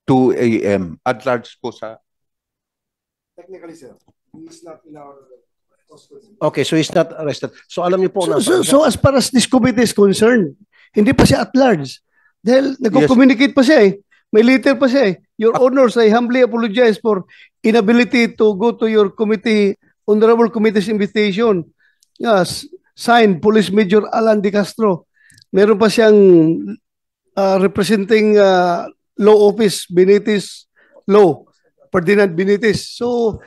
2 a.m. At large po sa Technically, sir, he's not in our Okay, so he's not arrested. So alam niyo po So, na so, so as far as this committee is concerned, hindi pa siya at large. Dahil nagko-communicate pa siya eh. May letter pa siya eh. Your Honors, I humbly apologize for inability to go to your committee, honorable committee's invitation. Yes, signed, Police Major Alan De Castro. Meron pa siyang uh, representing uh, law office, Benitez Law, Ferdinand Benitez. So,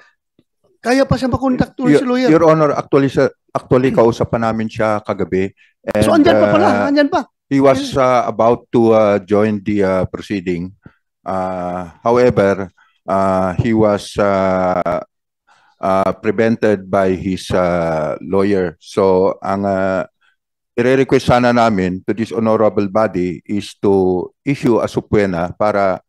kaya pa siya makontak to si Your, lawyer. Your Honor, actually, sa, actually kausap pa namin siya kagabi. And, so, andyan pa pala, uh, andyan pa. He was uh, about to uh, join the uh, proceeding. Uh, however, uh, he was uh, uh, prevented by his uh, lawyer. So, ang uh, i-request sana namin to this honorable body is to issue a subpoena para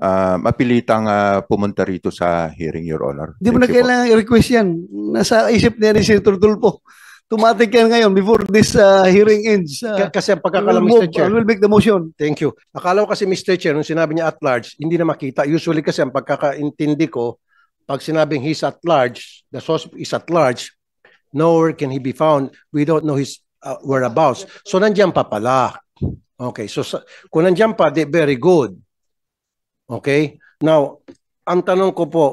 uh, mapilitang uh, pumunta rito sa hearing, Your Honor. Di mo na kailangan i-request yan. Nasa isip niya ni Senator Tulpo. Tumatik yan ngayon before this uh, hearing ends. Uh, K- kasi ang will Mr. move, Chair. I will make the motion. Thank you. Akala ko kasi Mr. Chair, nung sinabi niya at large, hindi na makita. Usually kasi ang pagkakaintindi ko, pag sinabing he's at large, the suspect is at large, nowhere can he be found. We don't know his uh, whereabouts. So nandiyan pa pala. Okay, so sa, kung nandiyan pa, di, very good. Okay? Now, ang tanong ko po,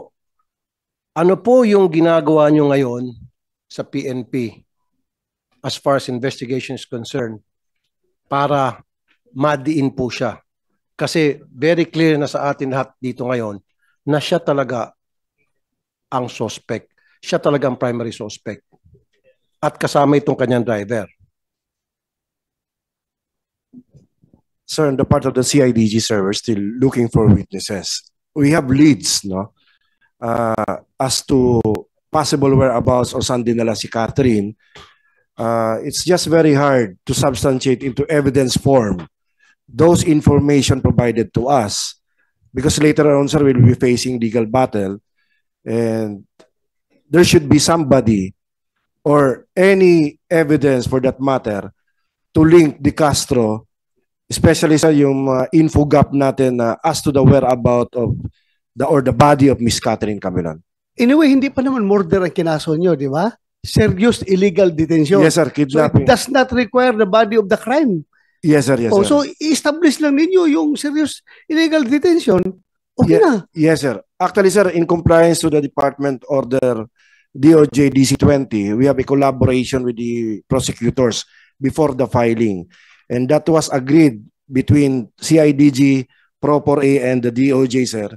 ano po yung ginagawa nyo ngayon sa PNP as far as investigation is concerned para madiin po siya. Kasi very clear na sa atin lahat dito ngayon na siya talaga ang suspect. Siya talaga ang primary suspect. At kasama itong kanyang driver. Sir, on the part of the CIDG, sir, we're still looking for witnesses. We have leads, no? Uh, as to possible whereabouts or saan dinala si Catherine, uh, it's just very hard to substantiate into evidence form those information provided to us because later on, sir, we'll be facing legal battle and there should be somebody or any evidence for that matter to link De Castro especially sa yung uh, info gap natin na as to the whereabout of the or the body of Miss Catherine Camilan. Anyway, hindi pa naman murder ang kinaso nyo, di ba? Serious illegal detention. Yes, sir. so it Kidnapping. does not require the body of the crime. yes, sir. Yes, oh, sir. so i-establish lang ninyo yung serious illegal detention. Okay na. yes, sir. Actually, sir, in compliance to the Department Order DOJ DC-20, we have a collaboration with the prosecutors before the filing. And that was agreed between CIDG, Pro4A, and the DOJ, sir,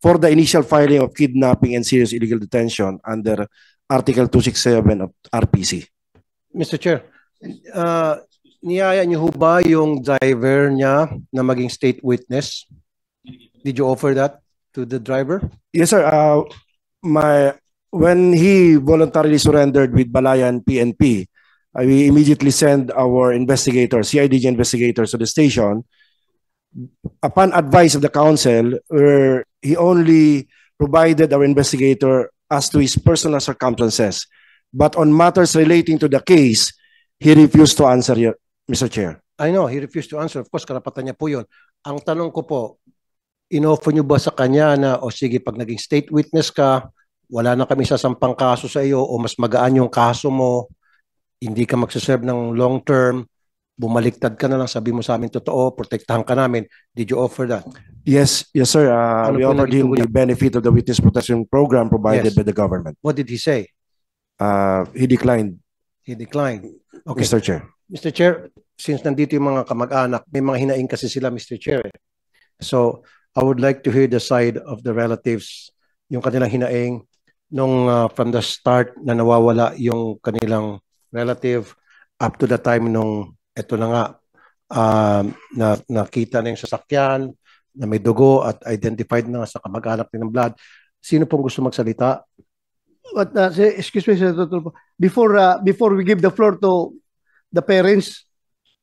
for the initial filing of kidnapping and serious illegal detention under Article 267 of RPC. Mr. Chair, uh, niyaya niyo ba yung driver niya na maging state witness? Did you offer that to the driver? Yes, sir. Uh, my when he voluntarily surrendered with Balayan PNP, uh, we immediately send our investigators, CIDG investigators to the station. Upon advice of the council, where he only provided our investigator as to his personal circumstances. But on matters relating to the case, he refused to answer, Mr. Chair. I know, he refused to answer. Of course, karapatan niya po yun. Ang tanong ko po, inoffer niyo ba sa kanya na, o sige, pag naging state witness ka, wala na kami sasampang kaso sa iyo o mas magaan yung kaso mo, hindi ka magsaserve ng long term, bumaliktad ka na lang, sabi mo sa amin totoo, protektahan ka namin. Did you offer that? Yes, yes, sir. Uh, Ano we offered him the benefit of the witness protection program provided Yes. by the government. What did he say? Uh, he declined, He declined. Okay. Mr. Chair. Mr. Chair, since nandito yung mga kamag-anak, may mga hinaing kasi sila, Mr. Chair. eh. So, I would like to hear the side of the relatives, yung kanilang hinaing, nung uh, from the start na nawawala yung kanilang relative up to the time nung eto na nga, um, na nakita na yung sasakyan, na may dugo at identified na sa kamag-anak ng blood. Sino pong gusto magsalita? But, uh, excuse me, Senator Tulfo. Before, uh, before we give the floor to the parents,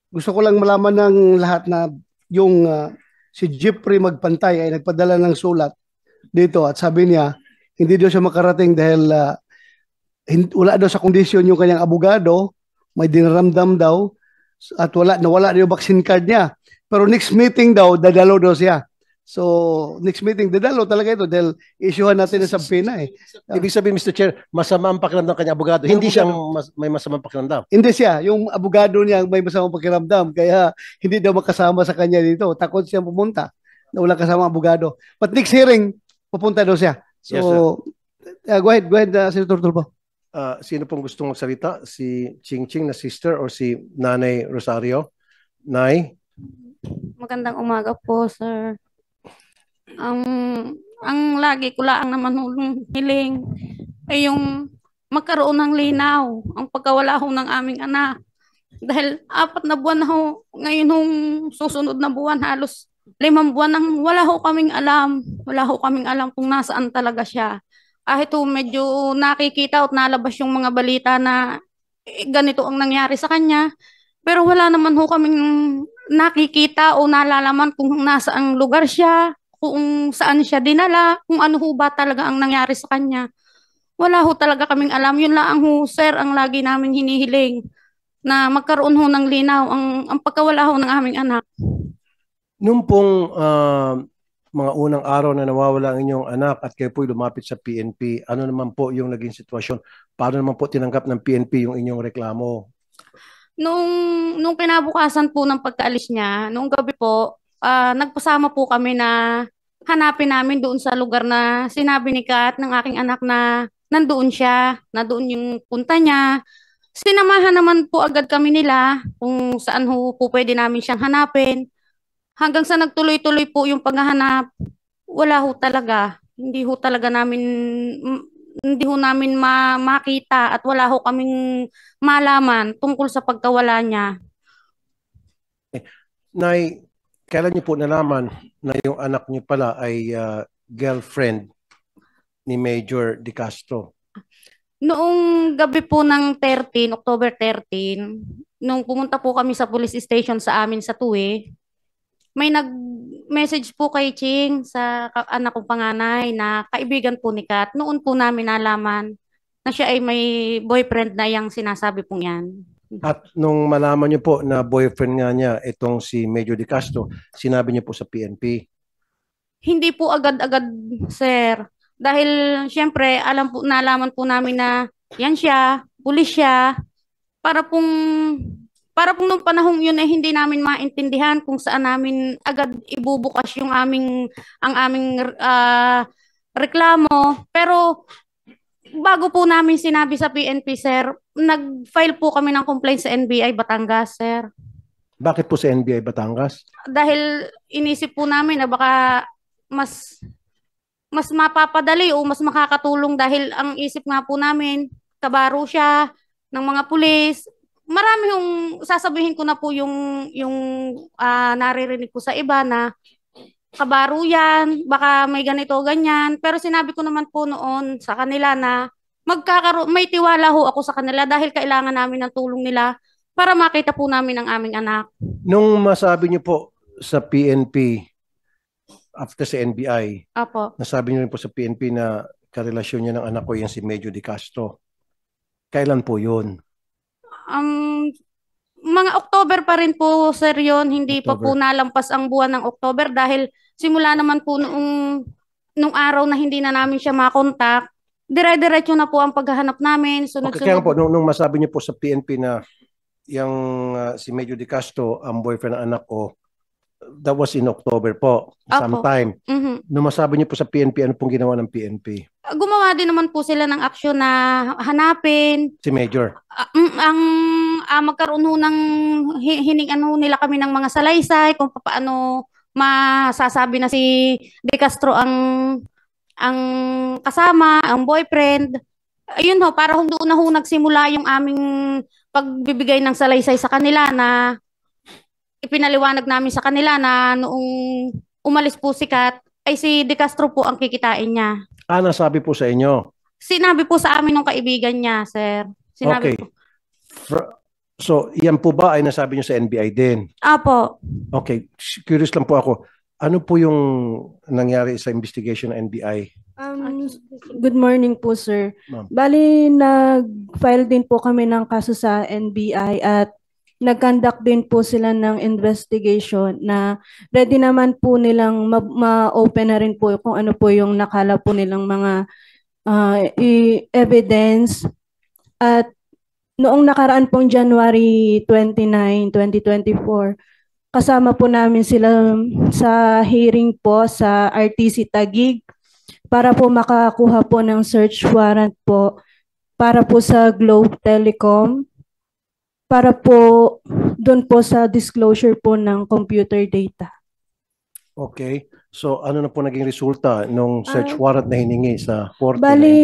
gusto ko lang malaman ng lahat na yung uh, si Jeffrey Magpantay ay nagpadala ng sulat dito at sabi niya, hindi daw siya makarating dahil uh, wala daw sa kondisyon yung kanyang abogado, may dinaramdam daw at wala nawala na yung vaccine card niya. Pero next meeting daw, dadalo daw siya. So, next meeting, dadalo talaga ito dahil isyuhan natin ng sampina eh. Ibig sabihin, Mr. Chair, masama ang pakiramdam ng kanyang abogado. Hindi siyang mas, may masamang pakiramdam. Hindi siya, yung abogado niya ang may masamang pakiramdam kaya hindi daw makasama sa kanya dito. Takot siya pumunta na wala kasama ang abogado. But next hearing, pupunta daw siya. So, Yes, sir. uh, go ahead, go ahead, uh, Senator Tulfo. Ah, sino pong gustong magsalita? Si Ching Ching na sister or si Nanay Rosario? Nay? Magandang umaga po, sir. Ang ang lagi ko lang naman hulong hiling ay yung magkaroon ng linaw ang pagkawala ho ng aming anak. Dahil apat na buwan ho, ngayon hong susunod na buwan, halos limang buwan nang wala ho kaming alam. Wala ho kaming alam kung nasaan talaga siya. Kahit ho medyo nakikita at nalabas yung mga balita na eh, ganito ang nangyari sa kanya. Pero wala naman ho kaming nakikita o nalalaman kung nasa ang lugar siya, kung saan siya dinala, kung ano ho ba talaga ang nangyari sa kanya. Wala ho talaga kaming alam. Yun lang ho, sir, ang lagi namin hinihiling na magkaroon ho ng linaw ang, ang pagkawala ho ng aming anak. Nung pong ah, mga unang araw na nawawala ang inyong anak at kayo po'y lumapit sa PNP, ano naman po yung naging sitwasyon? Paano naman po tinanggap ng PNP yung inyong reklamo? Nung, nung kinabukasan po ng pagkaalis niya, nung gabi po, ah, nagpasama po kami na hanapin namin doon sa lugar na sinabi ni Kat ng aking anak na nandoon siya, na doon yung punta niya. Sinamahan naman po agad kami nila kung saan ho po pwede namin siyang hanapin. Hanggang sa nagtuloy-tuloy po yung paghahanap, wala ho talaga. Hindi ho talaga namin, hindi ho namin ma- makita at wala ho kaming malaman tungkol sa pagkawala niya. Nay, kailan niyo po nalaman na yung anak niyo pala ay ah, girlfriend ni Major De Castro? Noong gabi po ng 13, October 13, nung pumunta po kami sa police station sa amin sa Tuwi, may nag-message po kay Ching sa anak kong panganay na kaibigan po ni Kat. Noon po namin nalaman na siya ay may boyfriend na yung sinasabi pong yan. At nung malaman niyo po na boyfriend nga niya itong si Major De Castro, sinabi niyo po sa PNP. Hindi po agad-agad, sir. Dahil syempre, alam po, nalaman po namin na yan siya, pulis siya. Para pong, para pong nung panahong yun ay hindi namin maintindihan kung saan namin agad ibubukas yung aming, ang aming ah, reklamo. Pero bago po namin sinabi sa PNP, sir, nag-file po kami ng complaint sa NBI Batangas, sir. Bakit po sa NBI Batangas? Dahil inisip po namin na baka mas mas mapapadali o mas makakatulong dahil ang isip nga po namin, kabaro siya ng mga pulis. Marami yung sasabihin ko na po yung yung ah, naririnig ko sa iba na kabaro yan, baka may ganito ganyan. Pero sinabi ko naman po noon sa kanila na magkakaroon may tiwala ho ako sa kanila dahil kailangan namin ng tulong nila para makita po namin ang aming anak. Nung masabi niyo po sa PNP after sa NBI, Apo. nasabi niyo rin po sa PNP na karelasyon niya ng anak ko yung si Medyo de Castro. Kailan po yun? Um, mga October pa rin po, sir, yun. Hindi pa po October. nalampas ang buwan ng October dahil simula naman po noong nung araw na hindi na namin siya makontak, dire-diretso na po ang paghahanap namin. Okay, Sunod-sunod. kaya po, nung, nung masabi niyo po sa PNP na yung ah, si Medyo de Castro, ang boyfriend ng anak ko, that was in October po, Apo. sometime. Mhm. Nung masabi niyo po sa PNP, ano pong ginawa ng PNP? Gumawa din naman po sila ng aksyon na hanapin. Si Major. Ah, mm, ang ah, magkaroon ho ng hi- hiningan ho nila kami ng mga salaysay kung paano masasabi na si De Castro ang ang kasama, ang boyfriend. Ayun ho, para ho doon na ho nagsimula yung aming pagbibigay ng salaysay sa kanila na ipinaliwanag namin sa kanila na noong umalis po si Kat, ay si De Castro po ang kikitain niya. Ah, nasabi po sa inyo. Sinabi po sa amin ng kaibigan niya, sir. Sinabi Okay. po. Fr- so, yan po ba ay nasabi niyo sa NBI din? Apo. Okay, curious lang po ako. Ano po yung nangyari sa investigation ng NBI? Um, good morning po, sir. Ma'am. Bali, nag-file din po kami ng kaso sa NBI at nag-conduct din po sila ng investigation na ready naman po nilang ma- ma-open na rin po kung ano po yung nakala po nilang mga ah, i- evidence. At noong nakaraan pong January 29, 2024, kasama po namin sila sa hearing po sa RTC Tagig para po makakuha po ng search warrant po para po sa Globe Telecom para po doon po sa disclosure po ng computer data. Okay. So, ano na po naging resulta nung search Ah. warrant na hiningi sa NBI? Bali,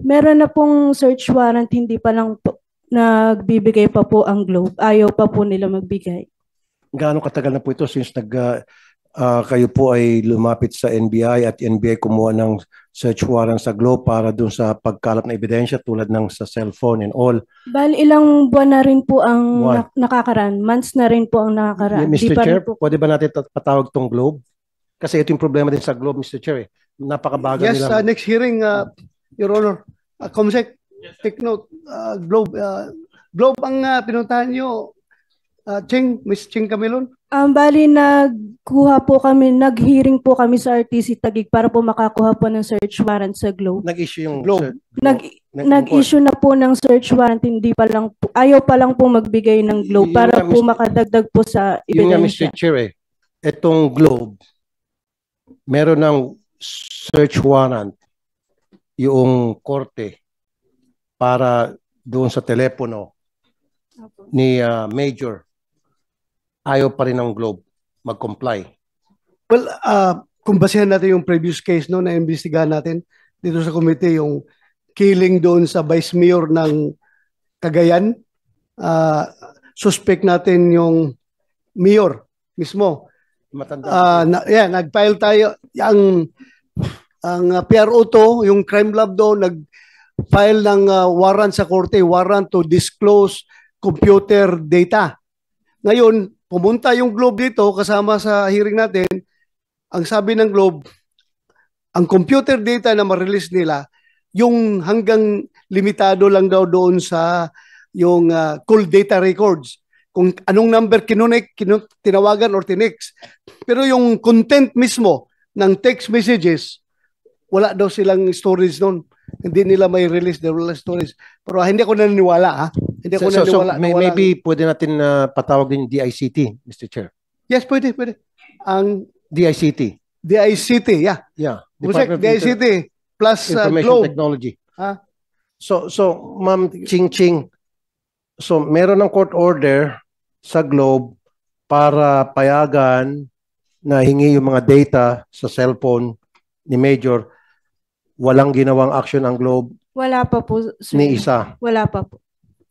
meron na pong search warrant, hindi pa lang po nagbibigay pa po ang Globe. Ayaw pa po nila magbigay. Gaano katagal na po ito since nag ah, kayo po ay lumapit sa NBI at NBI kumuha ng search warrant sa Globe para dun sa pagkalap na ebidensya tulad ng sa cellphone and all. Bali, ilang buwan na rin po ang nak- nakakaraan. Months na rin po ang nakakaraan. Di Mr. rin Chair, po pwede ba natin patawag tong Globe? Kasi ito yung problema din sa Globe, Mr. Chair. Eh. Napakabagal Yes, nila. uh, next hearing, uh, Your Honor. Uh, Comsec, take note, uh, Globe, uh, Globe ang uh, pinuntahan nyo, uh, Ching, Miss Ching Camilon. Um, bali, nagkuha po kami, nag-hearing po kami sa RTC Tagig para po makakuha po ng search warrant sa Globe. Nag-issue yung Globe. Nag, nag- nag-issue na po ng search warrant, hindi pa lang po, ayaw pa lang po magbigay ng Globe Yun para nga, po Mr. makadagdag po sa Yun nga, ebidensya. Mr. Chair, eh. Itong Globe, meron ng search warrant yung korte para doon sa telepono ni ah, Major. Ayaw pa rin ng Globe mag-comply. Well, uh, kung basehan natin yung previous case no, na imbestigahan natin dito sa committee, yung killing doon sa Vice Mayor ng Cagayan, uh, suspect natin yung Mayor mismo. Matanda. Ah, na, yeah, nag-file tayo ang ang uh, PRO to, yung crime lab do nag-file ng uh, warrant sa korte, warrant to disclose computer data. Ngayon, pumunta yung Globe dito kasama sa hearing natin. Ang sabi ng Globe, ang computer data na ma-release nila, yung hanggang limitado lang daw doon sa yung uh, call data records. Kung anong number kinunik, kinu- tinawagan or tinext. Pero yung content mismo ng text messages, wala daw silang storage noon. Hindi nila may release the wala storage. Pero ah, hindi ako naniniwala ha. Hindi ako So, so, so naniniwala. na may, maybe pwede natin na patawag din yung DICT, Mr. Chair. Yes, pwede, pwede. Ang DICT. DICT, yeah. Yeah. Busek, Department Inter- DICT plus uh, Information Globe. Technology. Ha? So, so, Ma'am Ching Ching, so meron ng court order sa Globe para payagan na hingi yung mga data sa cellphone ni Major. Walang ginawang action ang Globe Wala pa po, sir. ni isa. Wala pa po.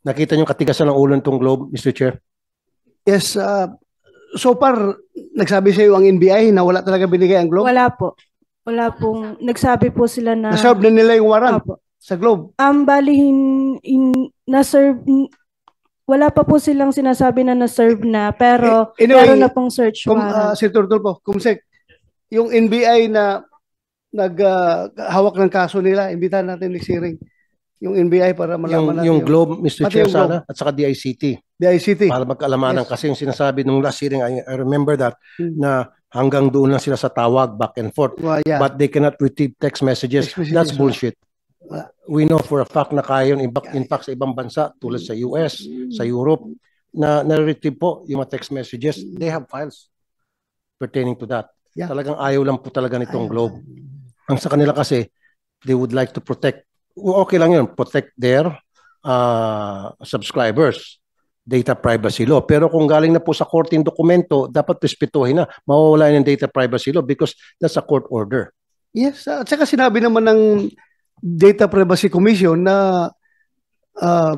Nakita niyo katigasan ng ulo nitong Globe, Mr. Chair? Yes, uh, so far, nagsabi sa iyo ang NBI na wala talaga binigay ang Globe. Wala po. Wala pong, nagsabi po sila na... Naserve na nila yung warrant Opo. sa Globe. Um, bali, hin, in, na-serve, n- wala pa po silang sinasabi na na-serve na, pero Eh, anyway, meron na pong search Kum, uh, warrant. si Turtulpo, kumsek, yung NBI na naghawak ng kaso nila, imbitahan natin next hearing. Yung NBI para Yung, malaman natin. yung Globe, Mr. Chair, yung Globe. sana, at saka DICT. DICT. Para magkaalamanan Yes. kasi yung sinasabi nung last hearing, I, I remember that, Hmm. na hanggang doon lang sila sa tawag, back and forth. Well, yeah. But they cannot retrieve text messages. Text messages, That's bullshit. Wala. We know for a fact na kaya yun, in fact, in fact, sa ibang bansa, tulad sa US, sa Europe, na na-retrieve po yung mga text messages. They have files pertaining to that. Yeah. Talagang ayaw lang po talaga nitong Globe. Ang sa kanila kasi, they would like to protect, okay lang yun, protect their uh, subscribers data privacy law. Pero kung galing na po sa korte yung dokumento, dapat respetuhin na. Mawawala yung data privacy law because that's a court order. Yes, at saka sinabi naman ng Data Privacy Commission na ah,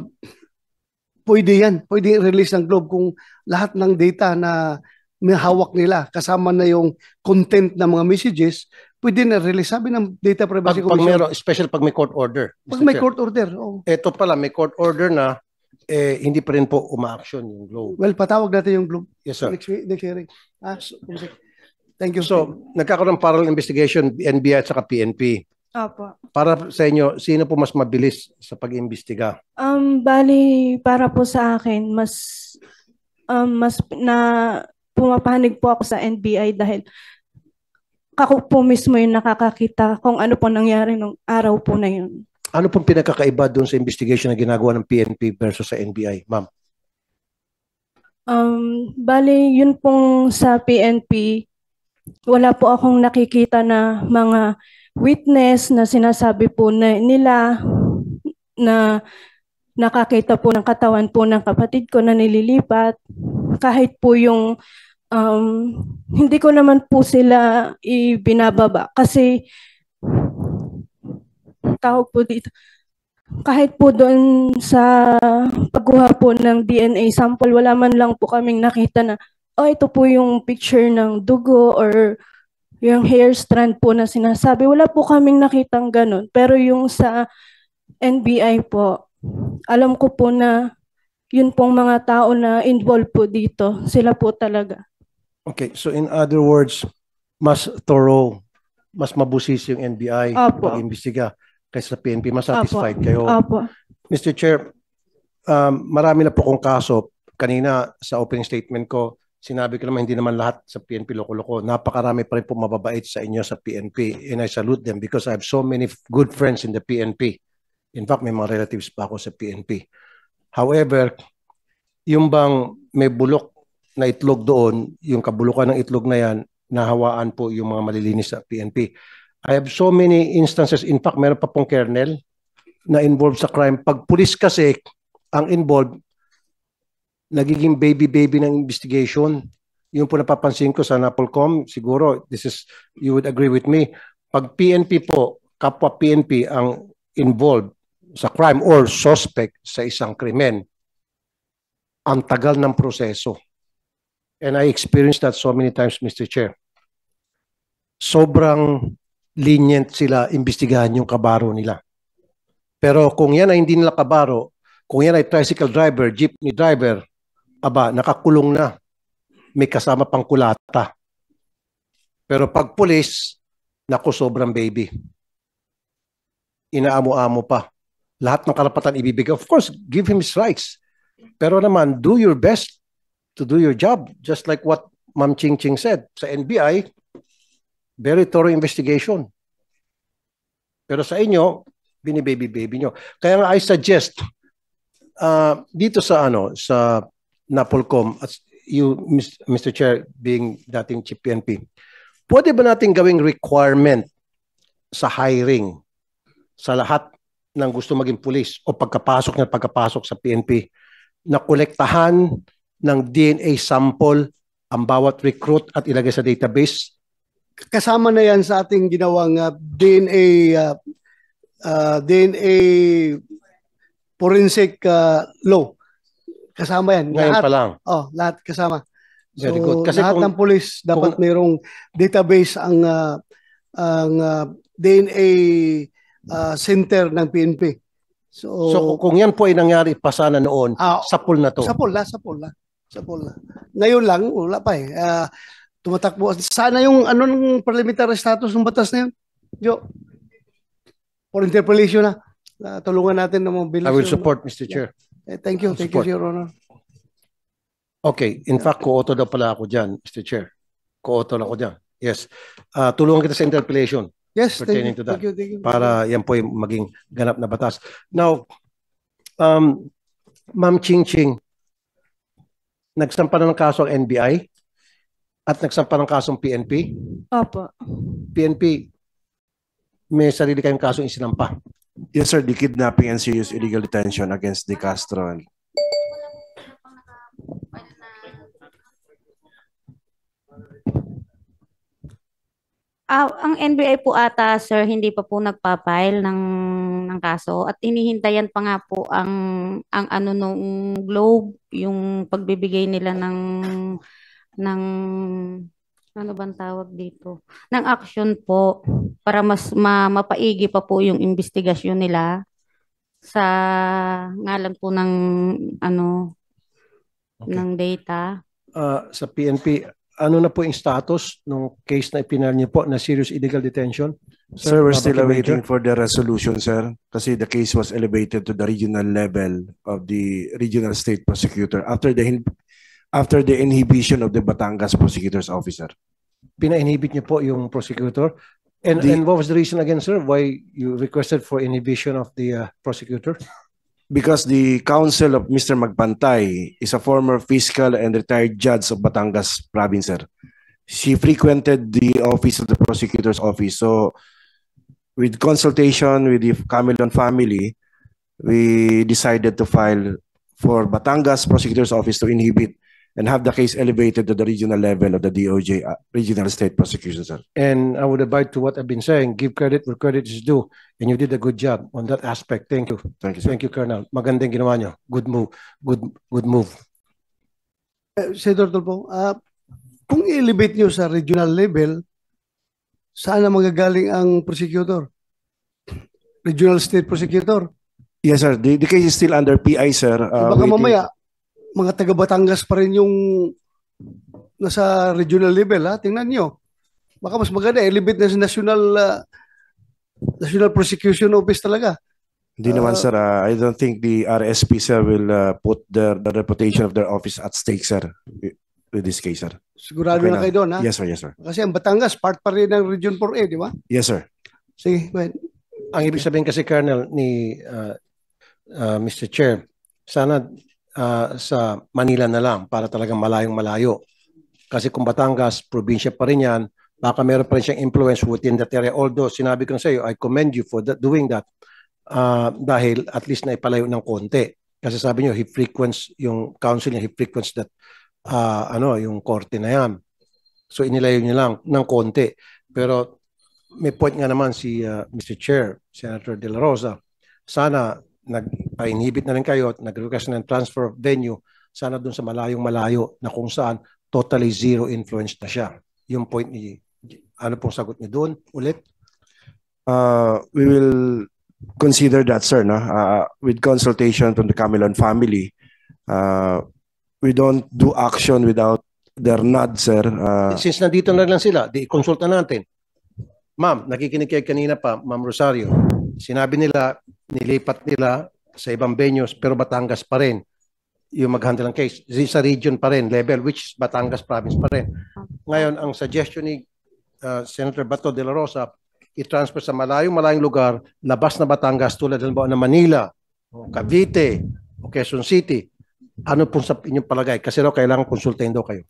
pwede yan, pwede release ng Globe kung lahat ng data na may hawak nila, kasama na yung content ng mga messages, pwede na release. Sabi ng Data Pag, Privacy pag Commission. meron, special pag may court order. Pag may Chair. court order, oh. Ito pala, may court order na, eh, hindi pa rin po uma-action yung Globe. Well, patawag natin yung Globe Yes, sir. next, week- next hearing. Ah, so, thank you. So, nagkakaroon ng parallel investigation, NBI at saka PNP. Opo. Para sa inyo, sino po mas mabilis sa pag-imbestiga? Um, bali, para po sa akin, mas, um, mas na pumapanig po ako sa NBI dahil ako po mismo yung nakakakita kung ano po nangyari nung araw po na yun. Ano pong pinagkakaiba doon sa investigation na ginagawa ng PNP versus sa NBI, ma'am? Um, bali, yun pong sa PNP, wala po akong nakikita na mga witness na sinasabi po na nila na nakakita po ng katawan po ng kapatid ko na nililipat. Kahit po yung um, hindi ko naman po sila ibinababa kasi tawag po dito kahit po doon sa pagkuha po ng DNA sample, wala man lang po kaming nakita na, oh, ito po yung picture ng dugo or yung hair strand po na sinasabi. Wala po kaming nakitang ganun. Pero yung sa NBI po, alam ko po na yun pong mga tao na involved po dito, sila po talaga. Okay, so in other words, mas thorough, mas mabusis yung NBI Opo. pag-imbestiga kaysa sa PNP. Mas satisfied kayo. Opo. Mr. Chair, um, marami na po kong kaso. Kanina sa opening statement ko, sinabi ko naman hindi naman lahat sa PNP loko-loko. Napakarami pa rin po mababait sa inyo sa PNP and I salute them because I have so many good friends in the PNP. In fact, may mga relatives pa ako sa PNP. However, yung bang may bulok na itlog doon, yung kabulukan ng itlog na yan, nahawaan po yung mga malilinis sa PNP. I have so many instances, in fact, meron pa pong kernel na involved sa crime. Pag pulis kasi ang involved, nagiging baby-baby ng investigation. Yung po napapansin ko sa Napolcom, siguro, this is, you would agree with me, pag PNP po, kapwa PNP ang involved sa crime or suspect sa isang krimen, ang tagal ng proseso. And I experienced that so many times, Mr. Chair. Sobrang lenient sila imbestigahan yung kabaro nila. Pero kung yan ay hindi nila kabaro, kung yan ay tricycle driver, jeepney driver, aba, nakakulong na. May kasama pang kulata. Pero pag pulis, naku, sobrang baby. Inaamo-amo pa. Lahat ng karapatan ibibigay. Of course, give him his rights. Pero naman, do your best to do your job. Just like what Ma'am Ching Ching said. Sa NBI, very thorough investigation. Pero sa inyo, binibaby-baby nyo. Kaya nga I suggest, uh, dito sa ano, sa Napolcom, at you, Mr. Chair, being dating Chief PNP, pwede ba natin gawing requirement sa hiring sa lahat ng gusto maging pulis o pagkapasok niya pagkapasok sa PNP na kolektahan ng DNA sample ang bawat recruit at ilagay sa database? Kasama na yan sa ating ginawang uh, DNA uh, uh, DNA forensic uh, law. Kasama yan. Ngayon Lahat. pa lang. Oh, lahat kasama. Very so, good. Kasi lahat kung- ng pulis dapat kung- mayroong database ang uh, ang uh, DNA uh, center ng PNP. So, So kung yan po ay nangyari pa sana noon, ah, sa pool na to. sa pool na, sa pool na. Sa pool na. Ngayon lang, wala pa eh. Ah, tumatakbo. Sana yung ano ng parliamentary status ng batas na yun? Jo. For interpolation na. Ah, tulungan natin na mabilis. I will support, Mr. Chair. Eh, thank you. Thank you, Support. Your Honor. Okay, in fact, co-author daw pala ako dyan, Mr. Chair. Co-author ako dyan. Yes. Ah, tulungan kita sa interpellation Yes, thank you. pertaining to that. Thank you, thank you. para yan po yung maging ganap na batas. Now, um, Ma'am Ching Ching, nagsampa na ng kaso ang NBI at nagsampa ng kasong PNP. Opo. PNP, may sarili kayong kasong isinampa. Yes, sir. The kidnapping and serious illegal detention against De Castro. and- Ah, ang NBI po ata, sir, hindi pa po nagpa-file ng ng kaso at inihintayan pa nga po ang ang ano nung Globe, yung pagbibigay nila ng ng ano bang tawag dito? ng action po para mas ma, mapaigi pa po yung investigasyon nila sa ngalan po ng ano Okay. ng data. Ah, sa PNP, ano na po yung status ng case na ipinal niyo po na serious illegal detention? Sir, we're still awaiting for the resolution, sir. Kasi the case was elevated to the regional level of the regional state prosecutor after the after the inhibition of the Batangas prosecutor's officer. Pina-inhibit niyo po yung prosecutor? And, The- and what was the reason again, sir, why you requested for inhibition of the uh, prosecutor? Because the counsel of Mr. Magpantay is a former fiscal and retired judge of Batangas province, sir. She frequented the office of the prosecutor's office. So with consultation with the Camilon family, we decided to file for Batangas prosecutor's office to inhibit and have the case elevated to the regional level of the DOJ, uh, regional state prosecution, sir. And I would abide to what I've been saying, give credit where credit is due. And you did a good job on that aspect. Thank you. Thank you, sir. Thank you, Colonel. Magandang ginawa niyo. Good move. Good good move. Eh, Senator Tulfo, ah, kung i-elevate nyo sa regional level, saan na magagaling ang prosecutor? Regional state prosecutor. Yes, sir. The, the case is still under PI, sir. Uh, baka waiting- mamaya, mga taga Batangas pa rin yung nasa regional level, ha? Tingnan nyo. Baka mas maganda, elevate na sa national ah, national prosecution office talaga. Hindi naman, Uh, sir. Uh, I don't think the RSP, sir, will uh, put their, the reputation of their office at stake, sir, wi- with this case, sir. Sigurado Okay na na. kayo doon, ha? Yes, sir. Yes, sir. Kasi ang Batangas, part pa rin ng Region 4A, di ba? Yes, sir. Sige, go ahead. Ang ibig sabihin kasi, Colonel, ni uh, uh, Mr. Chair, sana uh, sa Manila na lang para talagang malayong malayo. Kasi kung Batangas, probinsya pa rin yan, baka meron pa rin siyang influence within that area. Although, sinabi ko na sa iyo, I commend you for that, doing that uh, dahil at least na ipalayo ng konti. Kasi sabi niyo, he frequents, yung council niya, he frequents that, uh, ano, yung korte na yan. So, inilayo niya lang ng konti. Pero may point nga naman si uh, Mr. Chair, Senator De La Rosa, sana nag-inhibit na rin kayo at nag-request ng transfer of venue, sana dun sa malayong malayo na kung saan totally zero influence na siya. Yung point ni, ano pong sagot niyo doon ulit? Uh, we will consider that, sir, no? Uh, with consultation from the Camelon family. Uh, we don't do action without their nod, sir. Uh, Since nandito na lang sila, di konsulta natin. Ma'am, nakikinig kayo kanina pa, Ma'am Rosario. Sinabi nila, nilipat nila sa ibang venues, pero Batangas pa rin yung mag-handle ng case. Sa region pa rin, level, which is Batangas province pa rin. Ngayon, ang suggestion ni uh, Senator Bato de la Rosa, i-transfer sa malayong malayong lugar, labas na Batangas tulad halimbawa ng Manila, o Cavite, o Quezon City. Ano pong sa inyong palagay? Kasi daw kailangan konsultahin daw kayo.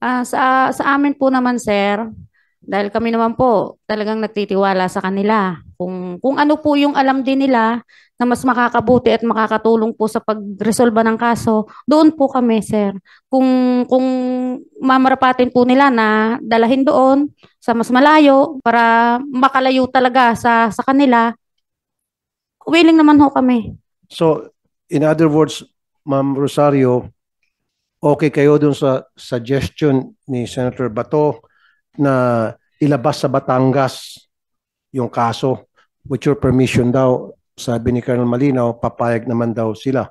Ah, sa sa amin po naman sir, Dahil kami naman po talagang nagtitiwala sa kanila. Kung, kung ano po yung alam din nila na mas makakabuti at makakatulong po sa pagresolba ng kaso, doon po kami, sir. Kung, kung mamarapatin po nila na dalahin doon sa mas malayo para makalayo talaga sa, sa kanila, willing naman ho kami. So, in other words, Ma'am Rosario, okay kayo dun sa suggestion ni Senator Bato na ilabas sa Batangas yung kaso with your permission daw, sabi ni Colonel Malinaw, papayag naman daw sila.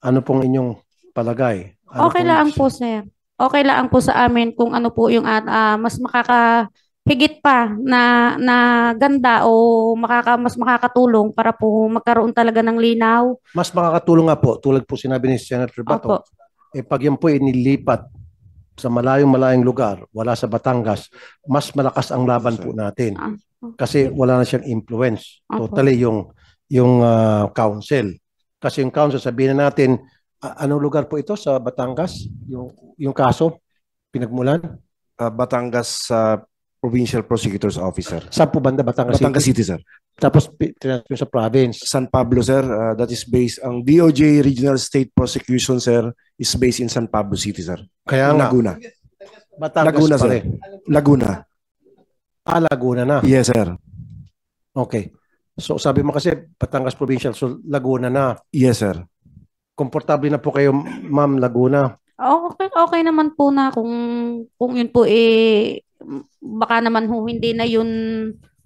Ano pong inyong palagay? Ano Okay lang po, sir. Okay lang po sa amin kung ano po yung ah, mas makakahigit pa na na ganda o makaka mas makakatulong para po magkaroon talaga ng linaw. Mas makakatulong nga po, tulad po sinabi ni Senator Bato, Opo. eh pag yan po inilipat sa malayong malayong lugar, wala sa Batangas, mas malakas ang laban po natin. Ah, Kasi wala na siyang influence. Totally yung yung ah, council. Kasi yung council, sabihin na natin, a- anong lugar po ito sa Batangas? Yung, yung kaso, pinagmulan? Uh, Batangas uh, Provincial Prosecutor's Officer. Saan po banda? Batangas, Batangas City? City, sir. Tapos tinatapos sa province. San Pablo, sir. Uh, that is based, ang DOJ Regional State Prosecution, sir, is based in San Pablo City, sir. Kaya nga, Laguna. Batangas Laguna, sir. Laguna. Ah, Laguna na. Yes, sir. Okay. So sabi mo kasi Batangas Provincial, so Laguna na. Yes, sir. Komportable na po kayo, Ma'am Laguna. Okay, okay naman po na kung kung yun po eh baka naman ho hindi na yun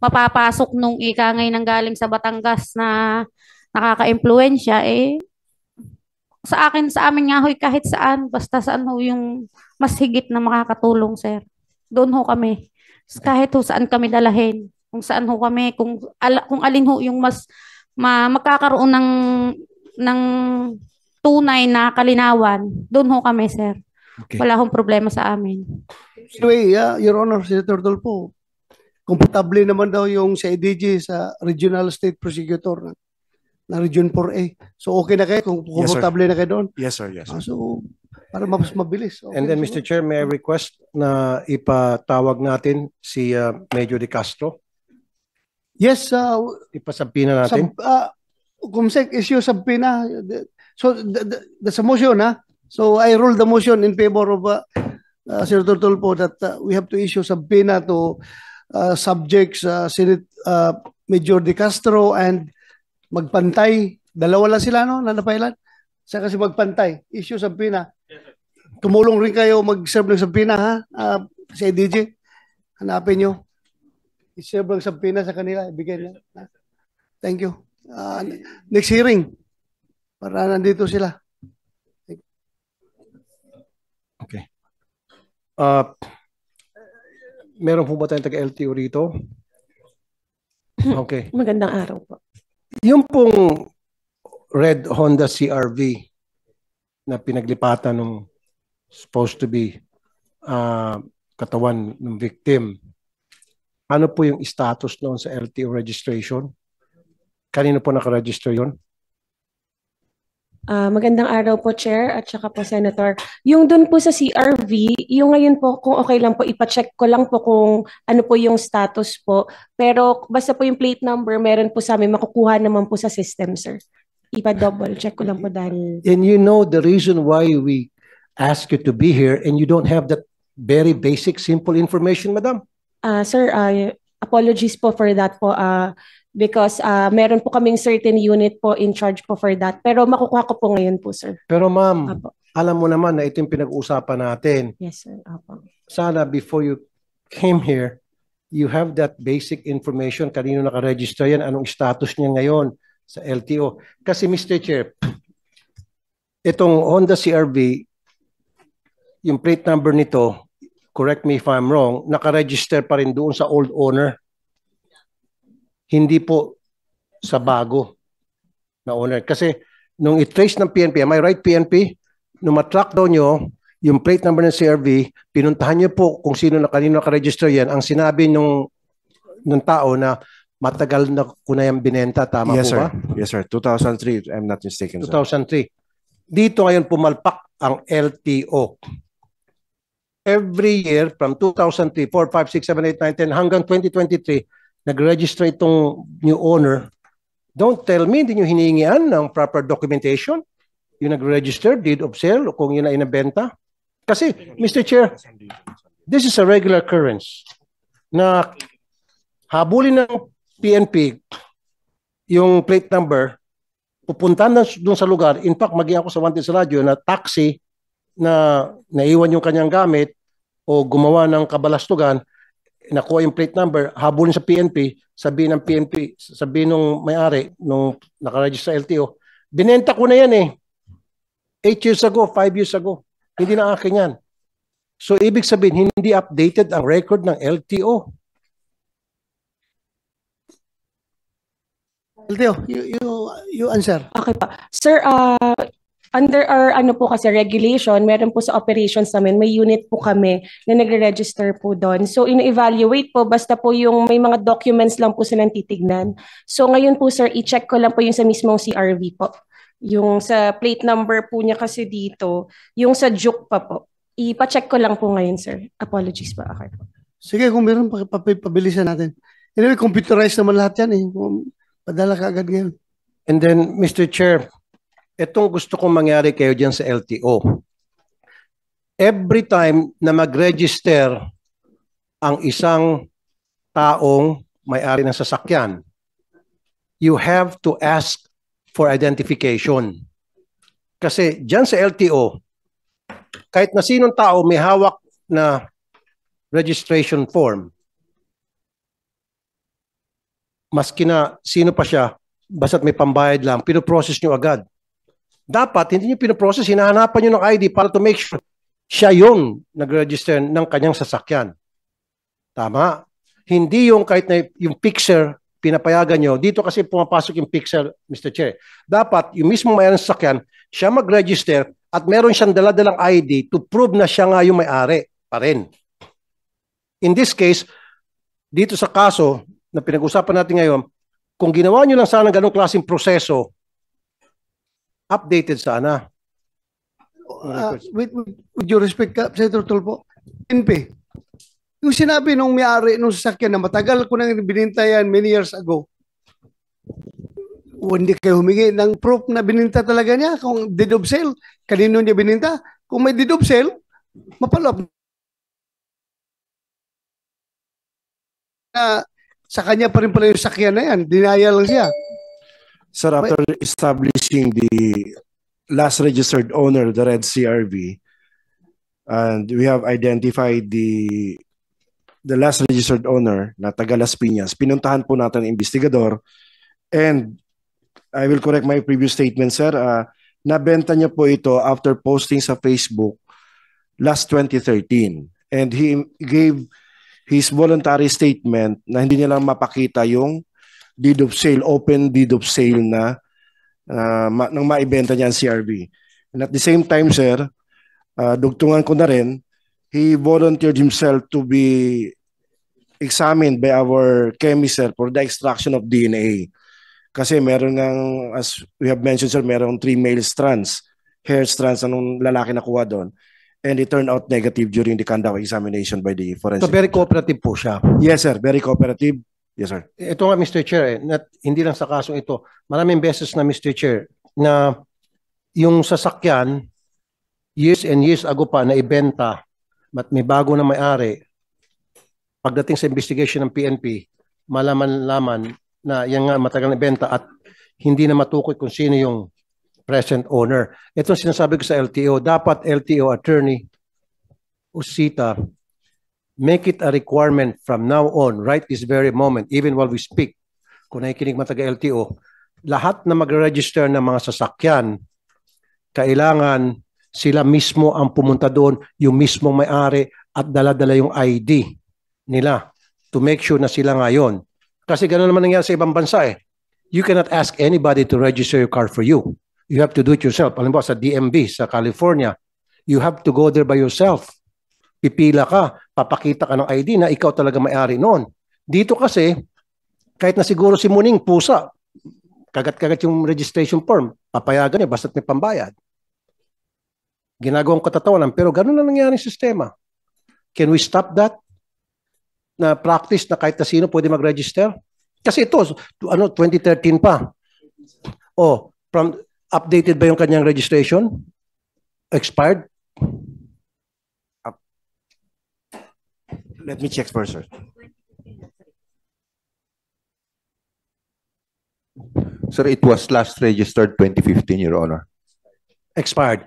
mapapasok nung ika ngay nang galing sa Batangas na nakaka-impluwensya eh sa akin sa amin nga ho'y kahit saan basta saan ho yung mas higit na makakatulong sir. Doon ho kami. Kahit ho saan kami dalahin kung saan ho kami kung ala, kung alin ho yung mas ma, magkakaroon ng ng tunay na kalinawan doon ho kami sir. Okay. wala hong problema sa amin. Anyway, yeah, Your Honor, Senator Dolpo, komportable naman daw yung sa EDG sa Regional State Prosecutor na, na Region 4A. So okay na kayo kung Yes, sir. komportable na kayo doon. Yes, sir. Yes, Ah, sir. so, para mas mabilis. Okay, And then, so- Mr. Chair, may I request na ipatawag natin si uh, Major De Castro? Yes, uh, Ipasampina natin. sub, uh, Kumsek, issue subpoena. So, th- th- that's a motion, ha? So, I roll the motion in favor of uh, uh, Senator Tulpo that uh, we have to issue subpoena to uh, subjects uh, Senate uh, Major De Castro and Magpantay. Dalawa lang sila, no? Na napailan. Sa kasi Magpantay. Issue subpoena. Tumulong rin kayo mag-serve ng subpoena, ha? Uh, sa EDG. Hanapin nyo. I-serve ng subpoena sa kanila. Ibigay nyo. ha? Thank you. Uh, next hearing. Para nandito sila. Uh, meron po ba tayong taga-LTO rito? Okay. Magandang araw po. Yung pong red Honda CRV na pinaglipatan ng supposed to be uh, katawan ng victim, ano po yung status noon sa LTO registration? Kanino po nakaregister yun? Ah, magandang araw po, Chair, at saka po, Senator. Yung dun po sa CRV, yung ngayon po, kung okay lang po, ipacheck ko lang po kung ano po yung status po. Pero basta po yung plate number, meron po sa amin, makukuha naman po sa system, sir. Ipa-double check ko lang po dahil... And you know the reason why we ask you to be here and you don't have that very basic, simple information, madam? Ah, sir, ah, apologies po for that po. ah, because ah, meron po kaming certain unit po in charge po for that. Pero makukuha ko po ngayon po, sir. Pero ma'am, Apo. alam mo naman na ito yung pinag-uusapan natin. Yes, sir. Apo. sana before you came here, you have that basic information, kanino nakaregister yan, anong status niya ngayon sa LTO. Kasi Mr. Chair, itong Honda CRV, yung plate number nito, correct me if I'm wrong, nakaregister pa rin doon sa old owner. Hindi po sa bago na owner. Kasi nung i-trace ng PNP, am I right PNP? Nung matrack daw nyo, yung plate number ng CRV, pinuntahan niyo po kung sino na kanino nakaregister yan. Ang sinabi nung nung tao na matagal na ko na yung binenta, tama yes, po sir. ba? Yes, sir. 2003, I'm not mistaken, sir. 2003. Dito ngayon pumalpak ang LTO. every year from 2003, 4, 5, 6, 7, 8, 9, 10 hanggang 2023, nag-register itong new owner. Don't tell me, hindi nyo hinihingian ng proper documentation. Yung nag-register, deed of sale, o kung yun ay inabenta. Kasi, Mr. Chair, this is a regular occurrence na habulin ng PNP yung plate number, pupuntahan na doon sa lugar. In fact, maging ako sa Wanted sa radyo na taxi na naiwan yung kanyang gamit o gumawa ng kabalastugan, nakuha yung plate number, habulin sa PNP, sabihin ng PNP, sabihin nung may-ari, nung nakaregister sa LTO, binenta ko na yan eh. Eight years ago, five years ago. Hindi na akin yan. So, ibig sabihin, hindi updated ang record ng LTO. LTO, you, you, you answer. Okay pa. Sir, uh, under our ano po kasi regulation, meron po sa operations namin, may unit po kami na nagre-register po doon. So ino-evaluate po basta po yung may mga documents lang po silang titignan. So ngayon po sir, i-check ko lang po yung sa mismong CRV po. Yung sa plate number po niya kasi dito, yung sa juke pa po. Ipa-check ko lang po ngayon sir. Apologies po. Okay po. Sige, kung meron, pa- pa- pabilisan natin. Anyway, computerized naman lahat yan eh. Padala ka agad ngayon. And then, Mr. Chair, itong gusto kong mangyari kayo dyan sa LTO. Every time na mag-register ang isang taong may-ari ng sasakyan, you have to ask for identification. Kasi dyan sa LTO, kahit na sinong tao may hawak na registration form, maski na sino pa siya, basta't may pambayad lang, pinoprocess nyo agad. Dapat, hindi nyo pinoprocess, hinahanapan nyo ng ID para to make sure siya yung nag-register ng kanyang sasakyan. Tama? Hindi yung kahit na yung picture, pinapayagan nyo. Dito kasi pumapasok yung picture, Mr. Chair. Dapat, yung mismo may ng sasakyan, siya mag-register at meron siyang daladalang ID to prove na siya nga yung may-ari pa rin. In this case, dito sa kaso na pinag-usapan natin ngayon, kung ginawa nyo lang sana ganong klaseng proseso, updated sana. Uh, with, with, with your respect, Senator Tulpo, NP, yung sinabi nung may-ari nung sasakyan na matagal ko nang bininta yan many years ago, hindi kayo humingi ng proof na bininta talaga niya kung deed of sale, kanino niya bininta. Kung may deed of sale, mapalop na sa kanya pa rin pala yung sakyan na yan. Dinaya lang siya. Sir, after establishing the last registered owner, the Red CRV, and we have identified the the last registered owner na taga Las Piñas, pinuntahan po natin ang investigador and I will correct my previous statement, sir. Uh, nabenta niya po ito after posting sa Facebook last 2013. And he gave his voluntary statement na hindi niya lang mapakita yung deed of sale, open deed of sale na uh, ma- nang maibenta niya ang CRV. And at the same time, sir, uh, dugtungan ko na rin, he volunteered himself to be examined by our chemist, sir, for the extraction of DNA. Kasi meron ng, as we have mentioned, sir, meron three male strands, hair strands, anong lalaki nakuha doon. And it turned out negative during the conduct examination by the forensic. So very cooperative po siya. Yes, sir. Very cooperative. Yes, sir. Ito nga, Mr. Chair, eh, not, hindi lang sa kasong ito. Maraming beses na, Mr. Chair, na yung sasakyan, years and years ago pa na ibenta, at may bago na may-ari, pagdating sa investigation ng PNP, malaman-laman na yan nga matagal na benta at hindi na matukoy kung sino yung present owner. Ito sinasabi ko sa LTO, dapat LTO attorney Usita make it a requirement from now on, right this very moment, even while we speak, kung nakikinig man taga LTO, lahat na magre-register ng mga sasakyan, kailangan sila mismo ang pumunta doon, yung mismong may-ari at dala-dala yung ID nila to make sure na sila ngayon. Kasi gano'n naman nangyari sa ibang bansa eh. You cannot ask anybody to register your car for you. You have to do it yourself. Alam mo, sa DMV, sa California, you have to go there by yourself. Pipila ka, papakita ka ng ID na ikaw talaga may-ari noon. Dito kasi, kahit na siguro si Muning pusa, kagat-kagat yung registration form, papayagan niya basta't may pambayad. Ginagawang katatawanan, pero ganun na nangyari sa sistema. Can we stop that? Na practice na kahit na sino pwede mag-register? Kasi ito, ano, 2013 pa. Oh, from updated ba yung kanyang registration? Expired? Let me check first, sir. Sir, it was last registered 2015, Your Honor. Expired.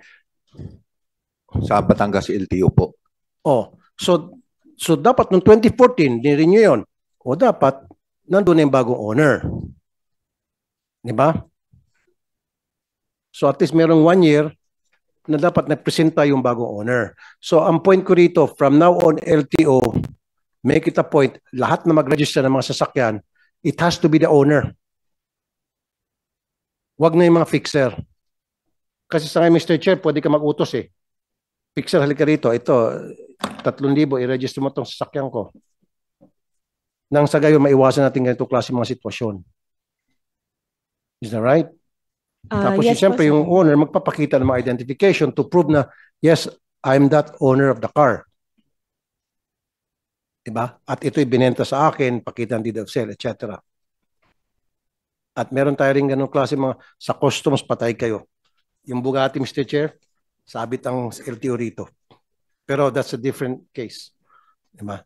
Sa Batangas LTO po. Oh, so so dapat noong 2014 ni-renew 'yon. O dapat nandun na yung bagong owner. Di ba? So at least merong one year na dapat nagpresenta yung bagong owner. So ang point ko rito, from now on LTO, make it a point, lahat na mag-register ng mga sasakyan, it has to be the owner. Wag na yung mga fixer. Kasi sa ngayon, Mr. Chair, pwede ka mag-utos eh. Fixer, halika rito. Ito, 3,000, i-register mo itong sasakyan ko. Nang sa gayon, maiwasan natin ganitong klase mga sitwasyon. Is that right? Ah, Tapos yes siyempre yung owner magpapakita ng mga identification to prove na yes, I'm that owner of the car. Diba? At ito'y binenta sa akin, pakita ng deed of sale, etc. At meron tayo rin ganong klase mga sa customs patay kayo. Yung Bugatti, Mr. Chair, sabit ang LTO rito. Pero that's a different case. Diba?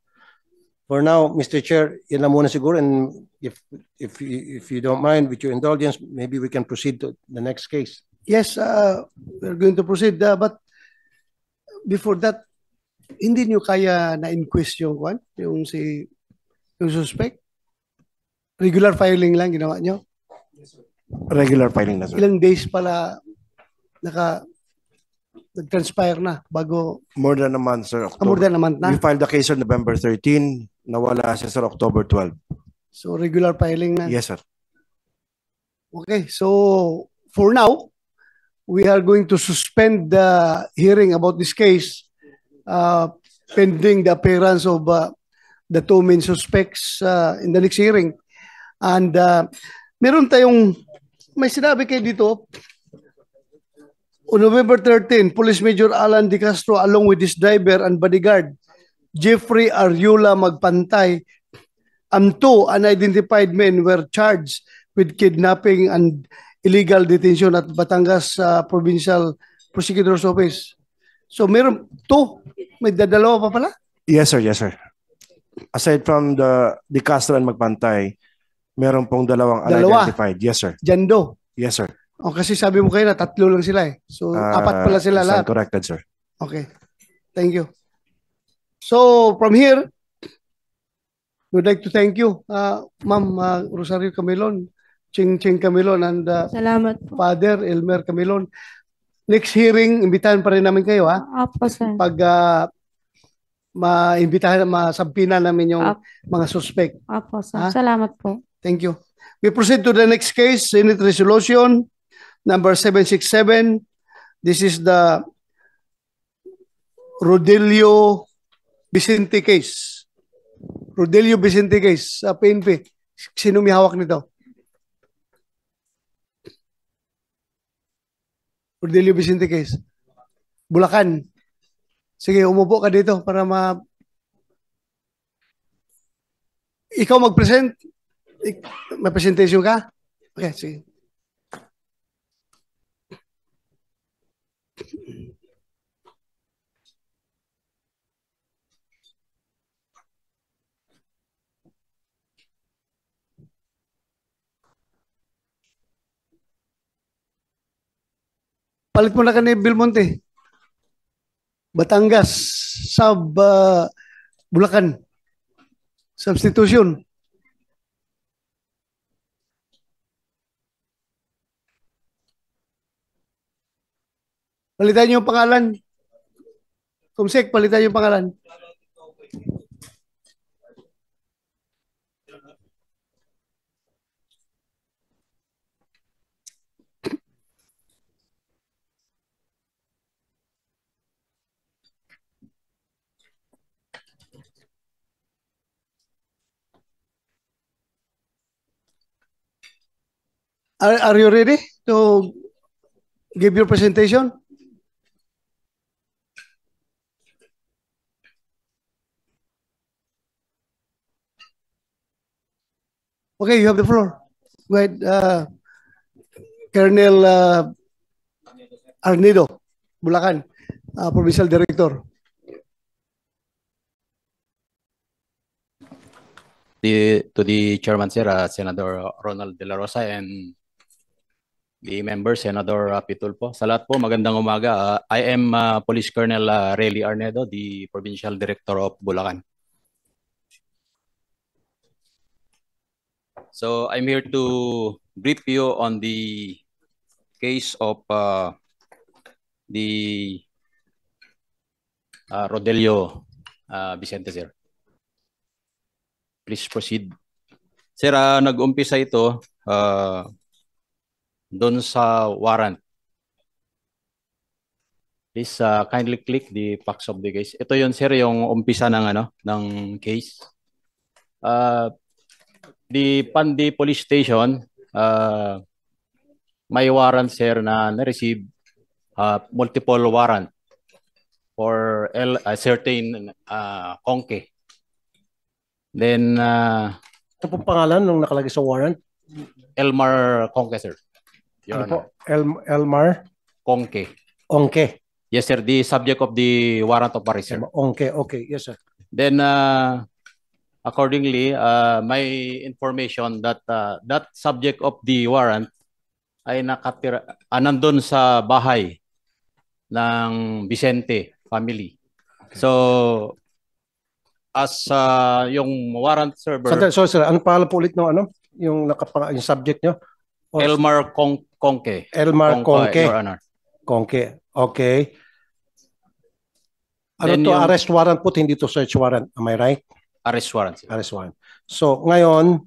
For now, Mr. Chair, yun lang muna siguro and if if you- if you don't mind with your indulgence, maybe we can proceed to the next case. Yes, uh, we're going to proceed. uh, but before that, hindi nyo kaya na-inquest yung kwan, yung si yung suspect? Regular filing lang ginawa nyo? Regular filing na, sir. Ilang days pala naka nag-transpire na bago More than a month, sir. ah, more than a month na? We filed the case on November 13. Nawala siya, sir, October 12. So regular filing na? Yes, sir. Okay, so for now, we are going to suspend the hearing about this case uh, pending the appearance of uh, the two main suspects uh, in the next hearing. And uh, meron tayong, may sinabi kayo dito, on November 13, Police Major Alan De Castro along with his driver and bodyguard, Jeffrey Ariola Magpantay, and two unidentified men were charged with kidnapping and illegal detention at Batangas uh, Provincial Prosecutor's Office. So meron two, may dadalawa pa pala? Yes, sir. Yes, sir. Aside from the the Castro and Magpantay, meron pong dalawang Dalawa? unidentified. Yes, sir. Jando. Yes, sir. O kasi sabi mo kayo na tatlo lang sila eh. So apat pala sila stand lahat. corrected, sir. Okay. Thank you. So from here, we'd like to thank you, uh, Ma'am uh, Rosario Camilon, Ching Ching Camilon, and uh, Salamat po. Father Elmer Camilon. Next hearing, imbitahan pa rin namin kayo ha. Opo, sir. Pag uh, maimbitahan, masampina namin yung Opo. mga suspect. Opo, sir. Ha? Salamat po. Thank you. We proceed to the next case, Senate Resolution number 767. This is the Rodelio Vicente case. Rodelio Vicente case sa PNP. Sino may hawak nito? Rodelio Vicente case. Bulacan. Sige, umupo ka dito para ma... Ikaw mag-present. May presentation ka? Okay, sige. Palit mo na ka ni Belmonte. Batangas, sub uh, Bulacan. Substitution. Palitan niyo yung pangalan. Kumsek, palitan niyo yung pangalan. Are, are you ready to give your presentation? Okay, you have the floor. Go ahead, uh, Colonel uh, Arnido, Bulacan, uh, Provincial Director. The, to the Chairman, Sir, uh, Senator Ronald De La Rosa, and the member, Senator uh, Pitulpo. Sa lahat po, magandang umaga. Uh, I am uh, Police Colonel uh, Rayleigh Arnedo, the Provincial Director of Bulacan. So I'm here to brief you on the case of uh, the uh, Rodelio uh, Vicente, sir. Please proceed. Sir, ah, nag-umpisa ito uh, doon sa warrant. Please uh, kindly click the facts of the case. Ito yun sir, yung umpisa ng ano ng case. Uh, the Pandi Police Station uh, may warrant sir na na-receive uh, multiple warrant for L, a certain uh, Konke. Then, uh, Ito pong pangalan nung nakalagay sa warrant? Elmar Conque, sir. Your Ano po? El- Elmar Conque. Onke. Yes, sir. The subject of the warrant of arrest, sir. Onke, okay. Yes, sir. Then, uh, accordingly, uh, my information that uh, that subject of the warrant ay nakatira, ah, nandun sa bahay ng Vicente family. So, as uh, yung warrant server, Sandali, sorry, sir. Ano pangalan po ulit ng ano? Yung, nakapang, yung subject nyo? Or- Elmar Con Conque. Elmar Conque. Your Honor. Konke. Okay. Ano Then to? yung- Arrest warrant po, hindi to search warrant. Am I right? Arrest warrant. sir. Arrest warrant. So, ngayon,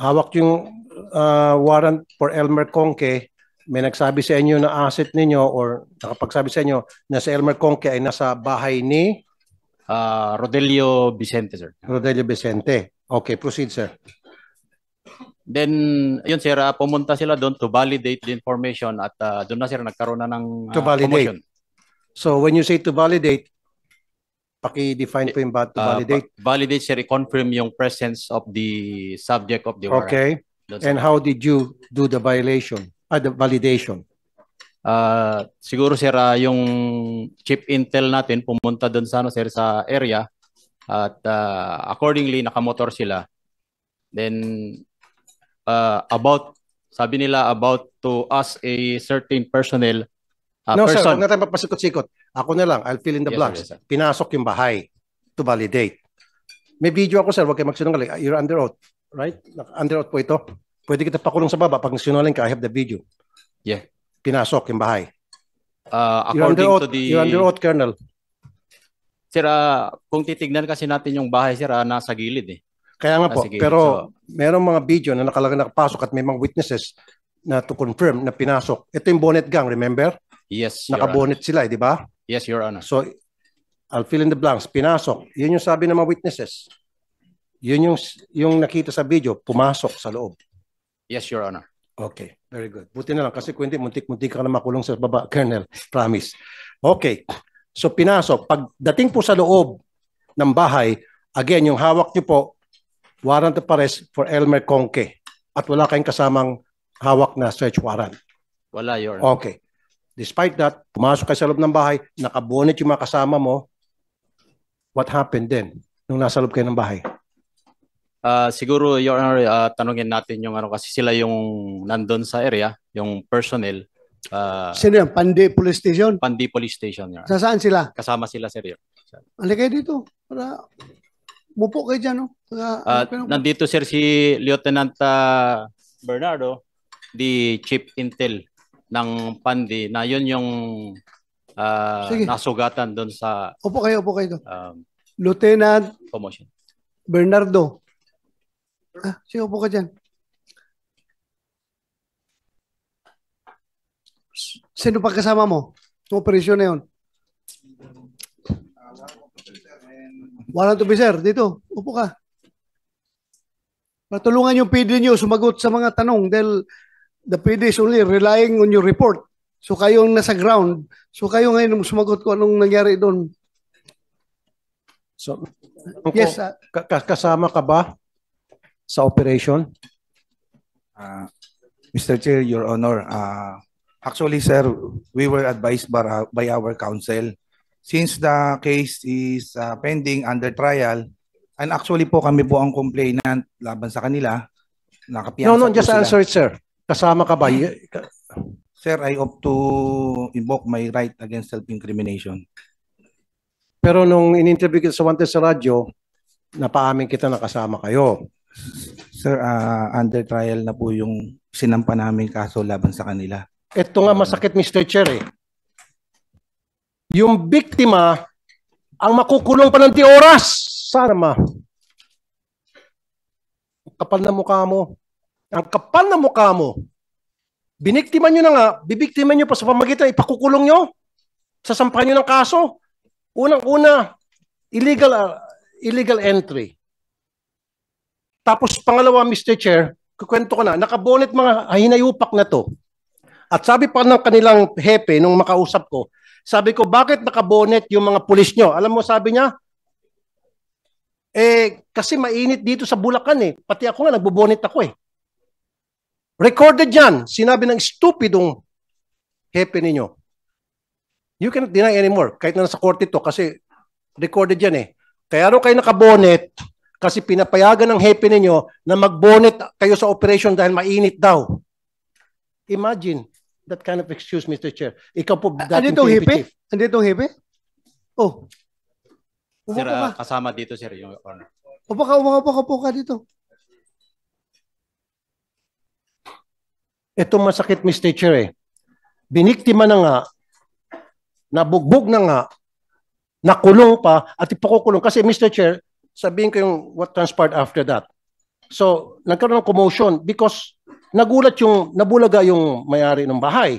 hawak yung uh, warrant for Elmer Conke. May nagsabi sa inyo na asset ninyo or nakapagsabi sa inyo na si Elmer Conke ay nasa bahay ni Uh, Rodelio Vicente, sir. Rodelio Vicente. Okay, proceed, sir. Then, yun sir, ah, pumunta sila doon to validate the information at ah, doon na sir nagkaroon na ng To ah, validate. commotion. So, when you say to validate, paki-define po yung ba- to Ah, validate. va- validate sir, i-confirm yung presence of the subject of the warrant. Okay. Doon And how did you do the violation? Ah, the validation? Ah, siguro sir, ah, yung chief intel natin pumunta doon sa ano sir sa area at ah, accordingly nakamotor sila. Then ah, about sabi nila about to us a certain personnel ah, no, sir, person. huwag na tayo papasikot-sikot. Ako na lang, I'll fill in the Yes, sir, blanks. yes, sir. Pinasok yung bahay to validate. May video ako, sir. Huwag kayo magsinungaling. You're under oath, right? Under oath po ito. Pwede kita pakulong sa baba. Pag sinungaling ka, I have the video. Yeah. Pinasok yung bahay. Ah, You're under according oath, to the you're under oath, Colonel. Sir, ah, kung titignan kasi natin yung bahay sir, ah, nasa gilid eh. Kaya nga Ah, po. sige. Pero merong mga video na nakalagay nakapasok at may mga witnesses na to confirm na pinasok. Ito yung bonnet gang, remember? Yes, Your Honor. Nakabonet sila, eh, di ba? Yes, Your Honor. So, I'll fill in the blanks. Pinasok. Yun yung sabi ng mga witnesses. Yun yung, yung nakita sa video, pumasok sa loob. Yes, Your Honor. Okay, very good. Buti na lang kasi kung hindi, muntik-muntik ka na makulong sa baba, Colonel. Promise. Okay. So, pinasok. Pagdating po sa loob ng bahay, again, yung hawak niyo po, warrant of arrest for Elmer Conque. At wala kayong kasamang hawak na search warrant. Wala, Your Honor. Okay. Despite that, pumasok kayo sa loob ng bahay, nakabonet yung mga kasama mo, what happened then nung nasa loob kayo ng bahay? Ah, siguro, Your Honor, ah, tanungin natin yung ano kasi sila yung nandun sa area, yung personnel, ah, Sino yan? Pandi Police Station? Pandi Police Station. Your Honor. Sa saan sila? Kasama sila, sir. Your- Halika kayo dito. Para mupo kayo dyan. No? Ano kayo- nandito, sir, si Lieutenant ah, Bernardo, the Chief Intel ng Pandi, na yun yung Sige. nasugatan doon sa Upo kayo, upo kayo. um, Lieutenant commotion. Bernardo. Ah, sige, upo ka dyan. Sino pa kasama mo? Operasyon na yun? Warrant officer, dito. Upo ka. Patulungan yung PD nyo sumagot sa mga tanong dahil the PD is only relying on your report. So kayo ang nasa ground. So kayo ngayon sumagot kung anong nangyari doon. So, Yes, ah. ka- kasama ka ba sa operation? Uh, Mr. Chair, Your Honor, uh, actually, sir, we were advised by, our- by our counsel. Since the case is uh, pending under trial, and actually po kami po ang complainant laban sa kanila, nakapiyansa No, no, just sila. answer it, sir. Kasama ka ba? Y- Sir, I opt to invoke my right against self-incrimination. Pero nung in-interview kita sa Wanted sa radyo, napaamin kita na kasama kayo. Sir, uh, under trial na po yung sinampa namin kaso laban sa kanila. Ito nga masakit, Mr. Chair eh. Yung biktima, ang makukulong pa ng di oras. Sana ma. Kapal na mukha mo. Ang kapal na mukha mo. Biniktima nyo na nga, bibiktima nyo pa sa pamagitan, ipakukulong nyo. Sasampahan nyo ng kaso. Unang-una, illegal uh, illegal entry. Tapos pangalawa, Mr. Chair, kukwento ko na, nakabonet mga hinayupak na to. At sabi pa ng kanilang hepe nung makausap ko, sabi ko, bakit nakabonet yung mga pulis nyo? Alam mo, sabi niya, eh, kasi mainit dito sa Bulacan eh. Pati ako nga, nagbobonet ako eh. Recorded yan. Sinabi ng stupidong hepe ninyo. You cannot deny anymore. Kahit na nasa korte to kasi recorded yan eh. Kaya ro kayo nakabonet kasi pinapayagan ng hepe ninyo na magbonet kayo sa operation dahil mainit daw. Imagine that kind of excuse, Mr. Chair. Ikaw po dating Andito ang PNP chief. Andito ang hipe? Oh. Upo Sir, ka ah, ba? kasama dito, sir, yung honor. Upo ka, upo ka, upo ka, upo ka dito. Ito masakit, Mr. Chair eh. Biniktima na nga, nabugbog na nga, nakulong pa, at ipakukulong. Kasi Mr. Chair, sabihin ko yung what transpired after that. So, nagkaroon ng commotion because nagulat yung, nabulaga yung may-ari ng bahay.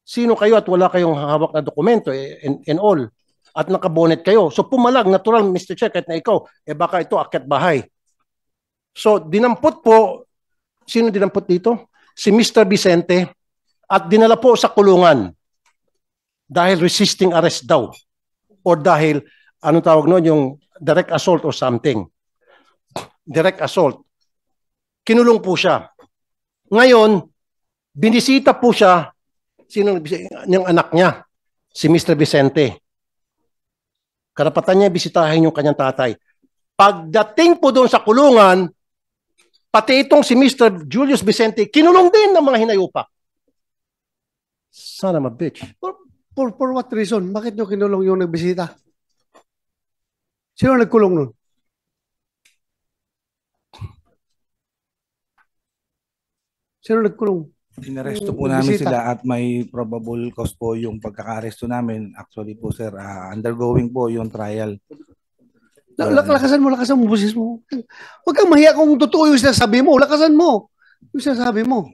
Sino kayo at wala kayong hawak na dokumento eh, and, and all. At nakabonet kayo. So, pumalag, natural, Mr. Chair, kahit na ikaw, eh baka ito akyat bahay. So, dinampot po, sino dinampot dito? Si Mr. Vicente at dinala po sa kulungan dahil resisting arrest daw or dahil anong tawag noon yung direct assault or something. Direct assault. Kinulong po siya. Ngayon, binisita po siya sino yung anak niya, si Mr. Vicente. Karapatan niya bisitahin yung kanyang tatay. Pagdating po doon sa kulungan, pati itong si Mr. Julius Vicente, kinulong din ng mga hinayupak. Son of a bitch. For, for, for what reason? Bakit nyo kinulong yung nagbisita? Sino nagkulong nun? Sino nagkulong? Inaresto po namin bisita. sila at may probable cause po yung pagkaka-aresto namin. Actually po sir, ah, undergoing po yung trial. La- la- lakasan mo, lakasan mo, busis mo. Huwag kang mahiya kung totoo yung sinasabi mo. Lakasan mo. Yung sinasabi mo.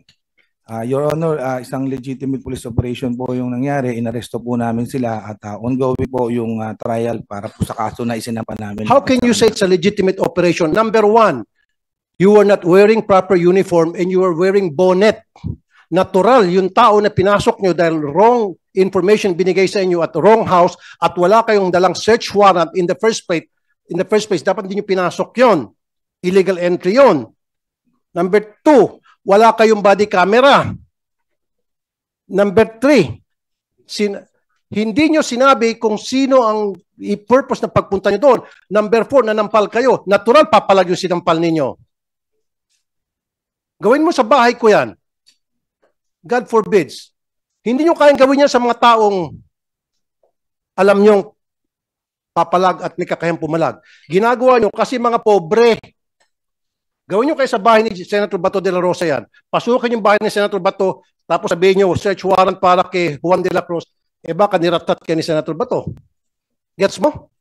Ah, Your Honor, ah, isang legitimate police operation po yung nangyari. Inaresto po namin sila at ah, ongoing po yung ah, trial para po sa kaso na isinampa namin. How can you say it's a legitimate operation? Number one, you were not wearing proper uniform and you were wearing bonnet. Natural, yung tao na pinasok nyo dahil wrong information binigay sa inyo at wrong house at wala kayong dalang search warrant in the first place, in the first place, dapat hindi nyo pinasok yon. Illegal entry yon. Number two, wala kayong body camera. Number three, sin hindi nyo sinabi kung sino ang i-purpose ng pagpunta nyo doon. Number four, nanampal kayo. Natural, papalag yung sinampal ninyo. Gawin mo sa bahay ko yan. God forbids. Hindi nyo kayang gawin yan sa mga taong alam nyo papalag at may kakayang pumalag. Ginagawa nyo kasi mga pobre. Gawin nyo kayo sa bahay ni Senator Bato de la Rosa yan. Pasukin yung bahay ni Senator Bato, tapos sabihin nyo, search warrant para kay Juan de la Cruz. Eh baka niratat kayo ni Senator Bato. Gets mo?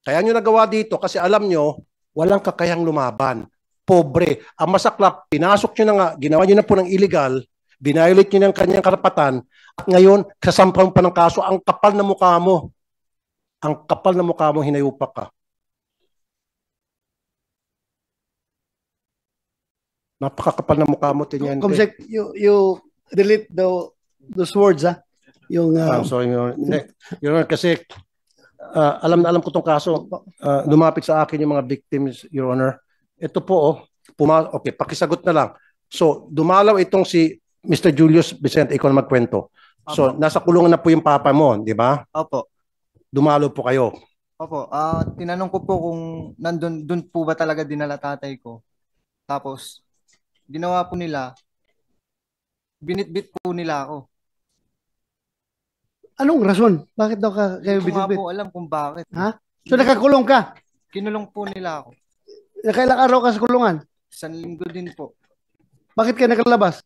Kaya nyo nagawa dito kasi alam nyo, walang kakayang lumaban. Pobre. Ang masaklap, pinasok nyo na nga, ginawa nyo na po ng illegal, binayolate nyo ng kanyang karapatan, at ngayon, kasampahan pa ng kaso, ang kapal na mukha mo. Ang kapal na mukha mo, hinayupak ka. Napakakapal na mukha mo, Teniente. Comsec, you, you delete the, those words, ha? Yung, uh, I'm sorry, Your Honor. Your Honor, kasi ah, alam na alam ko tong kaso. Ah, lumapit sa akin yung mga victims, Your Honor. Ito po, oh, puma okay, pakisagot na lang. So, dumalaw itong si Mr. Julius Vicente, ikaw na magkwento. So, nasa kulungan na po yung papa mo, di ba? Opo. Dumalaw po kayo. Opo. Ah, tinanong ko po kung nandun dun po ba talaga dinala tatay ko. Tapos ginawa po nila binitbit po nila ako. Anong rason? Bakit daw ka kayo Hindi ko nga binibit? po alam kung bakit. Ha? So nakakulong ka? Kinulong po nila ako. Nakailang araw ka sa kulungan? Isang linggo din po. Bakit ka nakalabas?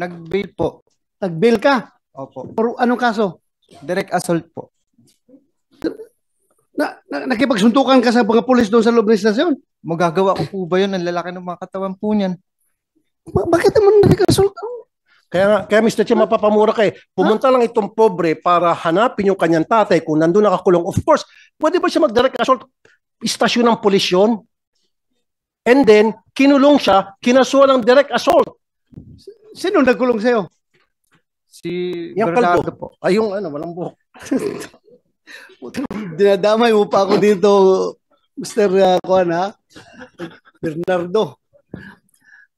Nag-bail po. Nag-bail ka? Opo. Or anong kaso? Direct assault po. Na, na, nakipagsuntukan ka sa mga pulis doon sa loob ng istasyon? Magagawa ko po ba yun? Ang lalaki ng mga katawan po niyan. Ba- bakit naman nakikasulta? Kaya nga, kaya Mr. Che, mapapamura ka eh. Pumunta lang itong pobre para hanapin yung kanyang tatay kung nandun nakakulong. Of course, pwede ba siya mag-direct assault? Istasyon ng pulis yun. And then, kinulong siya, kinasuhan ng direct assault. Sino nagkulong sa'yo? Si Yung Bernardo kalbo. po. Ay, yung ano, walang buhok. Dinadamay mo pa ako dito, Mr. Uh, Kuan, ha? Bernardo.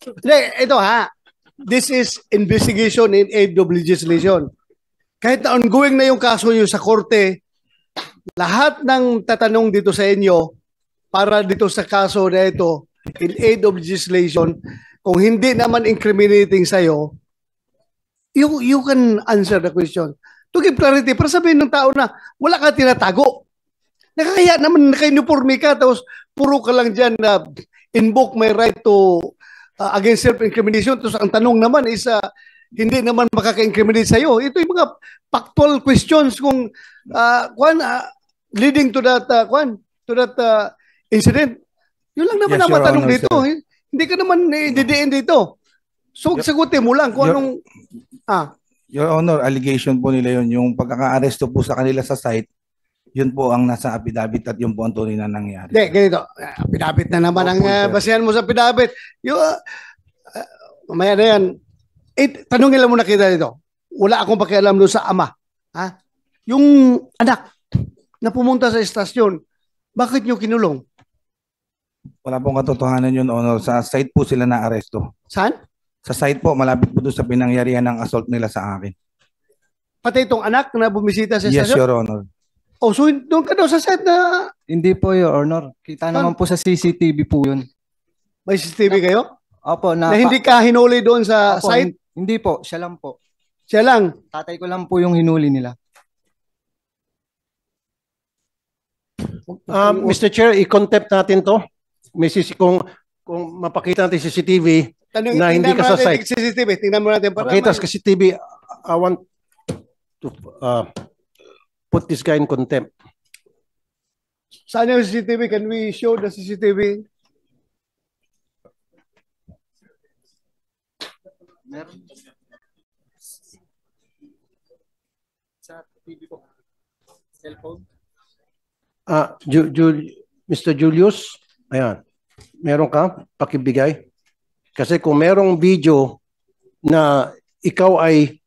Hindi, ito ha. This is investigation in aid of legislation. Kahit na ongoing na yung kaso nyo sa korte, lahat ng tatanong dito sa inyo para dito sa kaso na ito in aid of legislation, kung hindi naman incriminating sa'yo, you, you can answer the question. To give clarity, para sabihin ng tao na wala ka tinatago. Nakakaya naman naka-uniforme ka, tapos puro ka lang dyan na invoke my right to uh, against self-incrimination. Tapos ang tanong naman is uh, hindi naman makaka-incriminate sa'yo. Ito yung mga factual questions kung uh, kwan, uh, leading to that uh, kwan, to that uh, incident. Yun lang naman Yes, ang matanong dito. sir. Hindi ka naman eh, didiin dito. So, sagutin mo lang kung Your- anong... Ah, Your Honor, allegation po nila yun, yung pagkaka-aresto po sa kanila sa site, yun po ang nasa affidavit at yun po ang tunay na nangyari. Hindi, ganito. Ah, Pidabit na naman ang Opo, uh, sir. basihan mo sa pidabit. Yung, uh, uh, mamaya na yan. Eh, tanongin lang muna kita dito. Wala akong pakialam doon sa ama. Ha? Yung anak na pumunta sa estasyon, bakit nyo kinulong? Wala pong katotohanan yun, Honor. Sa site po sila na aresto. Saan? Sa site po, malapit po doon sa pinangyarihan ng assault nila sa akin. Pati itong anak na bumisita sa Yes, estasyon? Your Honor. Oh, so doon ka daw sa set na Hindi po, Your Honor. Kita naman po sa CCTV po yun. may CCTV kayo? Opo, na, Na hindi ka hinuli doon sa Opo, site? hin- Hindi po, siya lang po. Siya lang. Tatay ko lang po yung hinuli nila. Ah, Mr. Chair, i-contempt natin to. May sisi, kung, kung mapakita natin CCTV Tanong, na hindi tingnan ka mo sa natin site. CCTV. Tingnan mo natin. para Pakita sa CCTV, I want to uh, put this guy in contempt. Saan yung CCTV? Can we show the CCTV? Meron. Sa TV po. Cellphone. Ah, Ju- Ju- Mr. Julius, ayan. Meron ka? Pakibigay. Kasi kung merong video na ikaw ay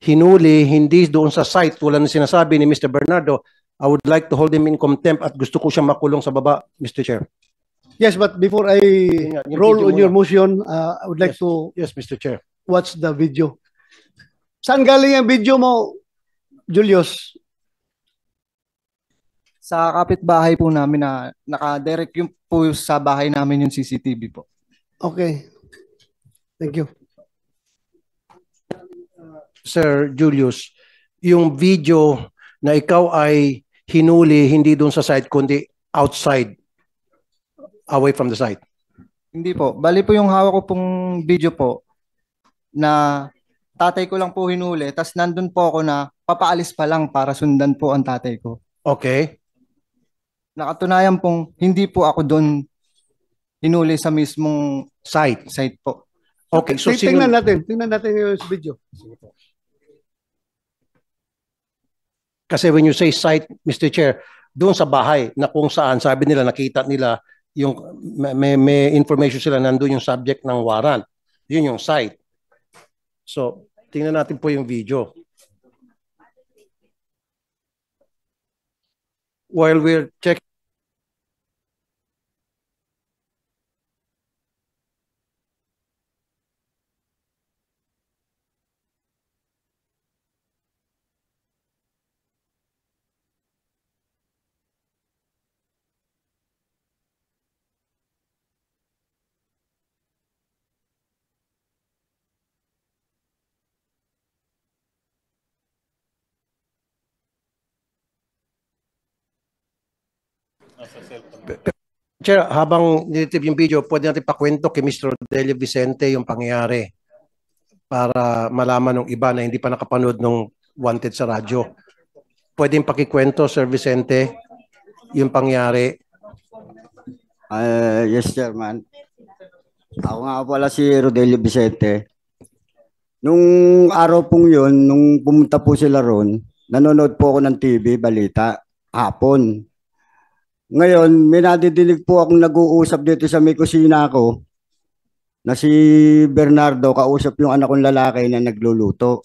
hinuli, hindi doon sa site, wala na sinasabi ni Mr. Bernardo, I would like to hold him in contempt at gusto ko siya makulong sa baba, Mr. Chair. Yes, but before I yung roll on your motion, uh, I would like Yes. to Yes, Mr. Chair. watch the video. Saan galing ang video mo, Julius? Sa kapitbahay po namin na naka-direct yung po sa bahay namin yung CCTV po. Okay. Thank you. Sir Julius, yung video na ikaw ay hinuli hindi doon sa site kundi outside, away from the site. Hindi po. Bali po yung hawak ko pong video po na tatay ko lang po hinuli tas nandun po ako na papaalis pa lang para sundan po ang tatay ko. Okay. Nakatunayan pong hindi po ako doon hinuli sa mismong site site po. Okay, so sino- tingnan natin. Tingnan natin yung video. Kasi when you say site, Mr. Chair, doon sa bahay na kung saan sabi nila nakita nila yung may, may information sila nandun yung subject ng warrant. Yun yung site. So, tingnan natin po yung video. While we're checking Chair, habang nilitib yung video, pwede natin pakwento kay Mr. Rodelio Vicente yung pangyayari para malaman ng iba na hindi pa nakapanood ng wanted sa radyo. Pwede yung pakikwento, Sir Vicente, yung pangyayari. Ah, yes, Chairman. Ako nga pala si Rodelio Vicente. Nung araw pong yun, nung pumunta po sila ron, nanonood po ako ng TV, balita, hapon. Ngayon, may nadidinig po akong nag-uusap dito sa may kusina ko na si Bernardo kausap yung anak kong lalaki na nagluluto.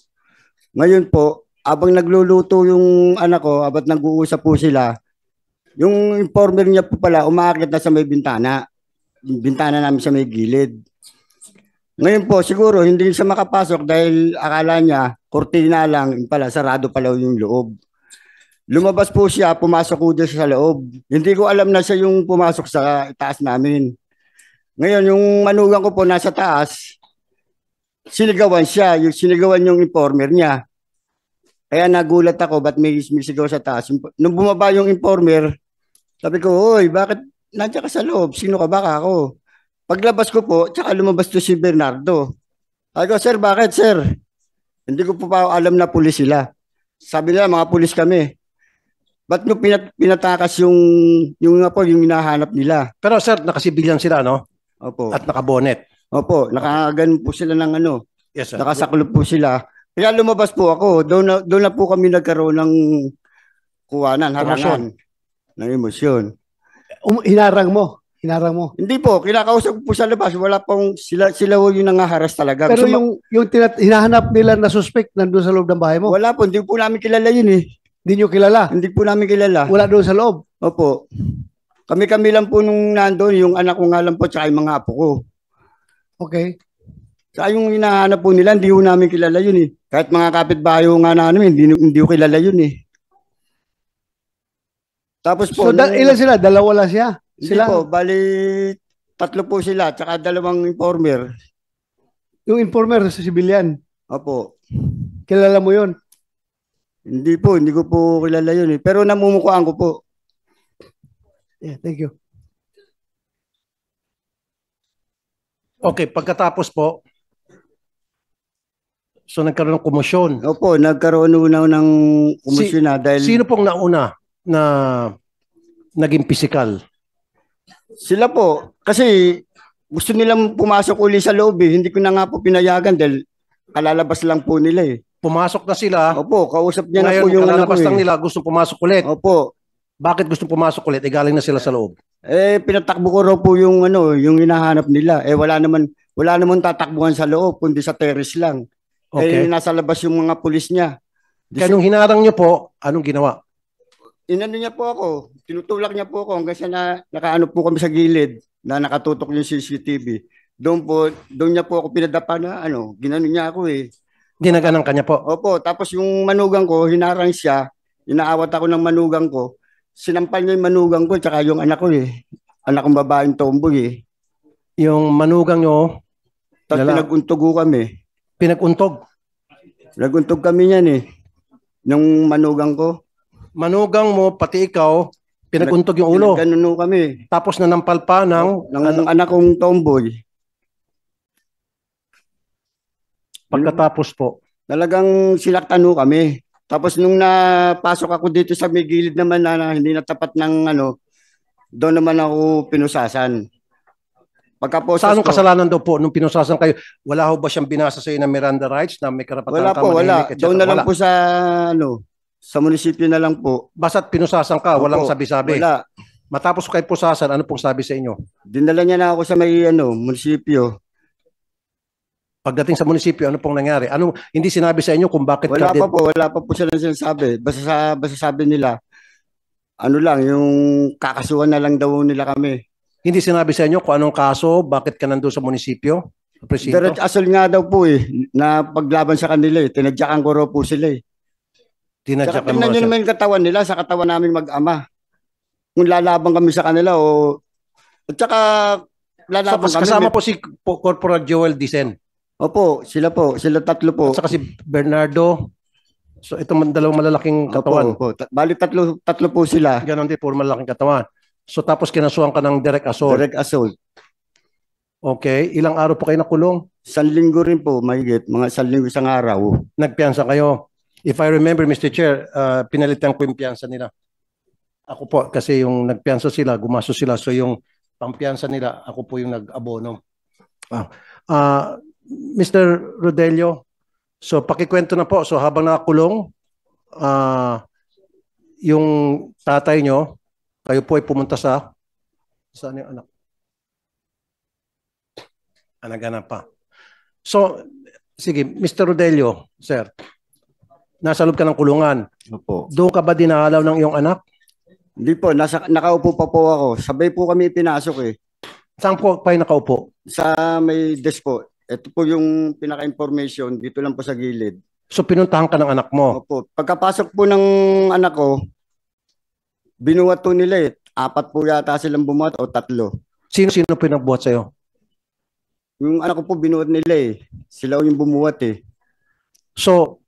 Ngayon po, abang nagluluto yung anak ko, abat nag-uusap po sila, yung informer niya po pala, umaakit na sa may bintana. Bintana namin sa may gilid. Ngayon po, siguro hindi siya makapasok dahil akala niya, kortina lang, pala, sarado pala yung loob. Lumabas po siya, pumasok po siya sa loob. Hindi ko alam na siya yung pumasok sa taas namin. Ngayon, yung manugang ko po nasa taas, sinigawan siya, yung sinigawan yung informer niya. Kaya nagulat ako, ba't may, may sigaw sa taas? Nung bumaba yung informer, sabi ko, Hoy, bakit nandiyan ka sa loob? Sino ka ba ako? Paglabas ko po, tsaka lumabas to si Bernardo. Sabi ko, sir, bakit, sir? Hindi ko po pa alam na pulis sila. Sabi nila, mga pulis kami. Ba't nyo pinat pinatakas yung, yung nga po, yung hinahanap nila? Pero sir, nakasibilyan sila, no? Opo. At nakabonet. Opo, nakaganon po sila ng ano. Yes, sir. Nakasaklop po sila. Kaya lumabas po ako. Doon na, doon na po kami nagkaroon ng kuwanan, harangan, ng emosyon. Um, hinarang mo. Hinarang mo. Hindi po, kinakausap po sa labas. Wala pong, sila, sila po yung nangaharas talaga. Pero Gusto ma- yung, yung tinat- hinahanap nila na suspect nandun sa loob ng bahay mo? Wala po, hindi po namin kilala yun eh. Hindi nyo kilala? Hindi po namin kilala. Wala doon sa loob? Opo. Kami-kami lang po nung nandun, yung anak ko nga lang po, tsaka yung mga apo ko. Okay. Tsaka yung hinahanap po nila, hindi po namin kilala yun eh. Kahit mga kapitbahay ko nga namin, hindi, hindi ko kilala yun eh. Tapos po, So, da- ilan sila? Dalawa lang siya? Hindi Sila? po, bali tatlo po sila, tsaka dalawang informer. Yung informer sa civilian? Opo. Kilala mo yun? Hindi po, hindi ko po kilala yun eh. Pero namumukuhaan ko po. Yeah, thank you. Okay, pagkatapos po, so nagkaroon ng komosyon. Opo, nagkaroon una ng komosyon na dahil... Sino pong nauna na naging physical? Sila po, kasi gusto nilang pumasok uli sa loob eh. Hindi ko na nga po pinayagan dahil kalalabas lang po nila eh. Pumasok na sila. Opo, kausap niya na po yung anak ko eh. nila, gusto pumasok ulit. Opo. Bakit gusto pumasok ulit? Eh, galing na sila sa loob. Eh, pinatakbo ko raw po yung ano, yung hinahanap nila. Eh, wala naman, wala naman tatakbuhan sa loob, kundi sa terrace lang. Okay. Eh, nasa labas yung mga pulis niya. Kaya nung hinarang niyo po, anong ginawa? Inano niya po ako, tinutulak niya po ako hanggang sa na, nakaano po kami sa gilid na nakatutok yung CCTV. Doon po, doon niya po ako pinadapa na ano, ginano niya ako eh. Ginaganan kanya po? Opo, tapos yung manugang ko, hinarang siya, inaawat ako ng manugang ko, sinampal niya yung manugang ko, tsaka yung anak ko eh. Anak kong babaeng tomboy eh. Yung manugang niyo, Tapos Lala- pinaguntog ko kami. Pinaguntog? Naguntog kami niyan eh. Yung manugang ko. Manugang mo, pati ikaw, pinaguntog yung ulo. Ganun kami. Tapos nanampal pa ng, ng anak kong tomboy. Pagkatapos po, Talagang silaktan ho kami. Tapos nung napasok ako dito sa may gilid naman na, na hindi natapat ng ano, doon naman ako pinusasan. Pagkaposas sa anong ko- kasalanan daw po nung pinusasan kayo? Wala ho ba siyang binasa sa iyo ng Miranda rights na may karapatan Wala ka po, wala. Doon na lang Wala. po sa ano, sa munisipyo na lang po. Basta't pinusasan ka, walang Opo, sabi-sabi. Wala. Matapos kayo pusasan, ano pong sabi sa inyo? Dinala niya na ako sa may ano, munisipyo. Pagdating sa munisipyo, ano pong nangyari? Ano, hindi sinabi sa inyo kung bakit Wala ka din- pa po, wala pa po sila sinasabi. Basta sa basta sabi nila ano lang, yung kakasuhan na lang daw nila kami. Hindi sinabi sa inyo kung anong kaso, bakit ka nandun sa munisipyo? Presinto? Pero asol nga daw po eh, na paglaban sa kanila eh. Tinadyakan ko raw po sila eh. Tinadyakan Saka mo siya. naman yung katawan nila sa katawan namin mag-ama. Kung lalaban kami sa kanila o... At saka lalaban So, kami. kasama may- po si po- Corporal Joel Dicen. Opo, sila po. Sila tatlo po. At saka si Bernardo. So itong dalawang malalaking katawan. Opo, opo. Bali tatlo, tatlo po sila. Ganon din, puro malalaking katawan. So tapos kinasuhan ka ng direct assault. Direct assault. Okay. Ilang araw po kayo nakulong? Isang linggo rin po, mahigit. Mga isang linggo isang araw. Nagpiyansa kayo. If I remember, Mr. Chair, uh, pinalitan ko yung piyansa nila. Ako po, kasi yung nagpiyansa sila, gumasto sila. So yung pampiyansa nila, ako po yung nag-abono. Ah, ah, Mr. Rodelio, so pakikwento na po. So habang nakakulong, ah, yung tatay nyo, kayo po ay pumunta sa, saan yung anak? Anak-anak pa. So, sige, Mr. Rodelio, sir, nasa loob ka ng kulungan. Opo. Doon ka ba dinalaw ng iyong anak? Hindi po, nasa, nakaupo pa po ako. Sabay po kami pinasok eh. Saan po kayo nakaupo? Sa may desk po. Ito po yung pinaka-information. Dito lang po sa gilid. So pinuntahan ka ng anak mo? Opo. Pagkapasok po ng anak ko, binuhat po nila eh. Apat po yata silang bumuhat o tatlo. Sino-sino pinagbuhat sa'yo? Yung anak ko po binuhat nila eh. Sila yung bumuhat eh. So,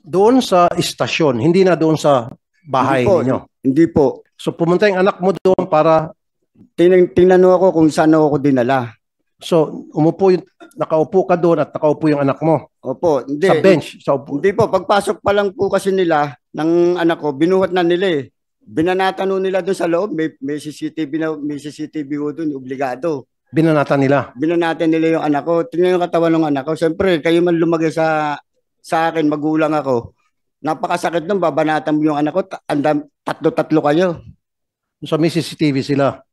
doon sa istasyon, hindi na doon sa bahay Hindi po, ninyo? Hindi po. So pumunta yung anak mo doon para... Tingnan, tingnan ako kung saan ako dinala. So, umupo yung, nakaupo ka doon at nakaupo yung anak mo? Opo, hindi. Sa bench? Sa upo. Hindi po, pagpasok pa lang po kasi nila ng anak ko, binuhat na nila eh. Binanatan nila doon sa loob, may, may CCTV na may CCTV ho doon, obligado. Binanatan nila? Binanatan nila yung anak ko. Tingnan yung katawan ng anak ko. Siyempre, kayo man lumagay sa sa akin, magulang ako. Napakasakit nung babanatan mo yung anak ko. Andam, tatlo-tatlo kayo. So may CCTV sila?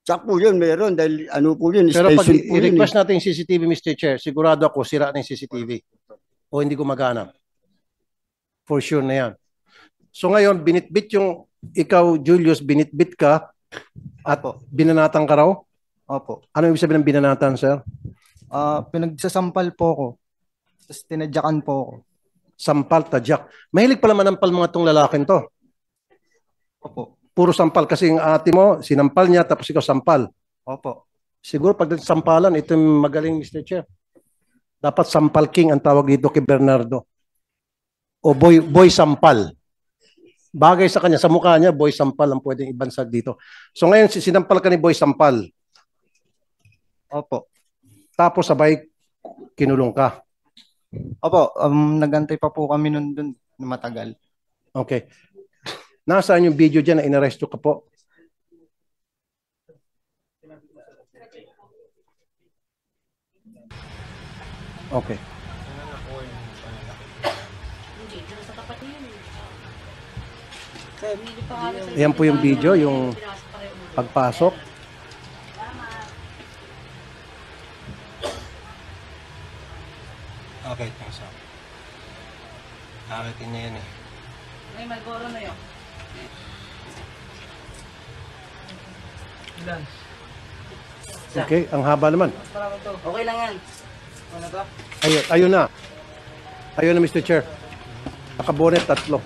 Tsak po yun, meron. Dahil ano po yun, Pero pag station po yun. i-request eh. natin yung CCTV, Mr. Chair, sigurado ako sira na yung CCTV. O hindi gumagana. For sure na yan. So ngayon, binitbit yung, ikaw, Julius, binitbit ka at binanatan ka raw? Opo. Ano ibig sabihin ng binanatan, sir? Ah, pinagsasampal po ako. Tapos tinadyakan po ako. Sampal, tadyak. Mahilig pala manampal mga tong lalaking to. Opo. Puro sampal kasi yung ate mo, sinampal niya tapos ikaw sampal. Opo. Siguro pag sampalan, ito yung magaling Mr. Chair. Dapat sampal king ang tawag dito kay Bernardo. O boy, boy sampal. Bagay sa kanya, sa mukha niya, boy sampal ang pwedeng ibansag dito. So ngayon, si- sinampal ka ni boy sampal. Opo. Tapos sabay kinulong ka. Opo, um, nagantay pa po kami nun dun matagal. Okay. Nasaan yung video dyan na inaresto ka po? Okay. Ayan po yung video, yung pagpasok. Okay, pasok. Akitin niya yan eh. May Malboro na yun. Ilan? Okay, ang haba naman. Okay lang yan. Ano to? Ayun, ayun na. Ayun na, Mr. Chair. Nakabonet, tatlo.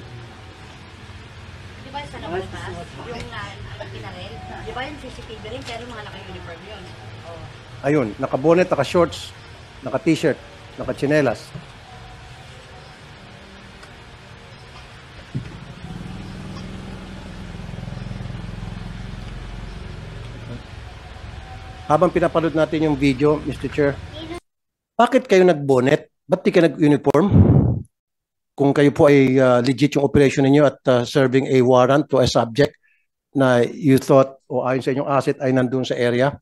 Di ba sa labas ba? Yung na pinarel? Di ba yung CCTV rin pero mga naka-uniform yun? Ayun, nakabonet, naka-shorts, naka-t-shirt, naka-chinelas. Habang pinapanood natin yung video, Mr. Chair, bakit kayo nag-bonnet? Ba't di ka nag-uniform? Kung kayo po ay uh, legit yung operation ninyo at uh, serving a warrant to a subject na you thought o ayon sa inyong asset ay nandun sa area,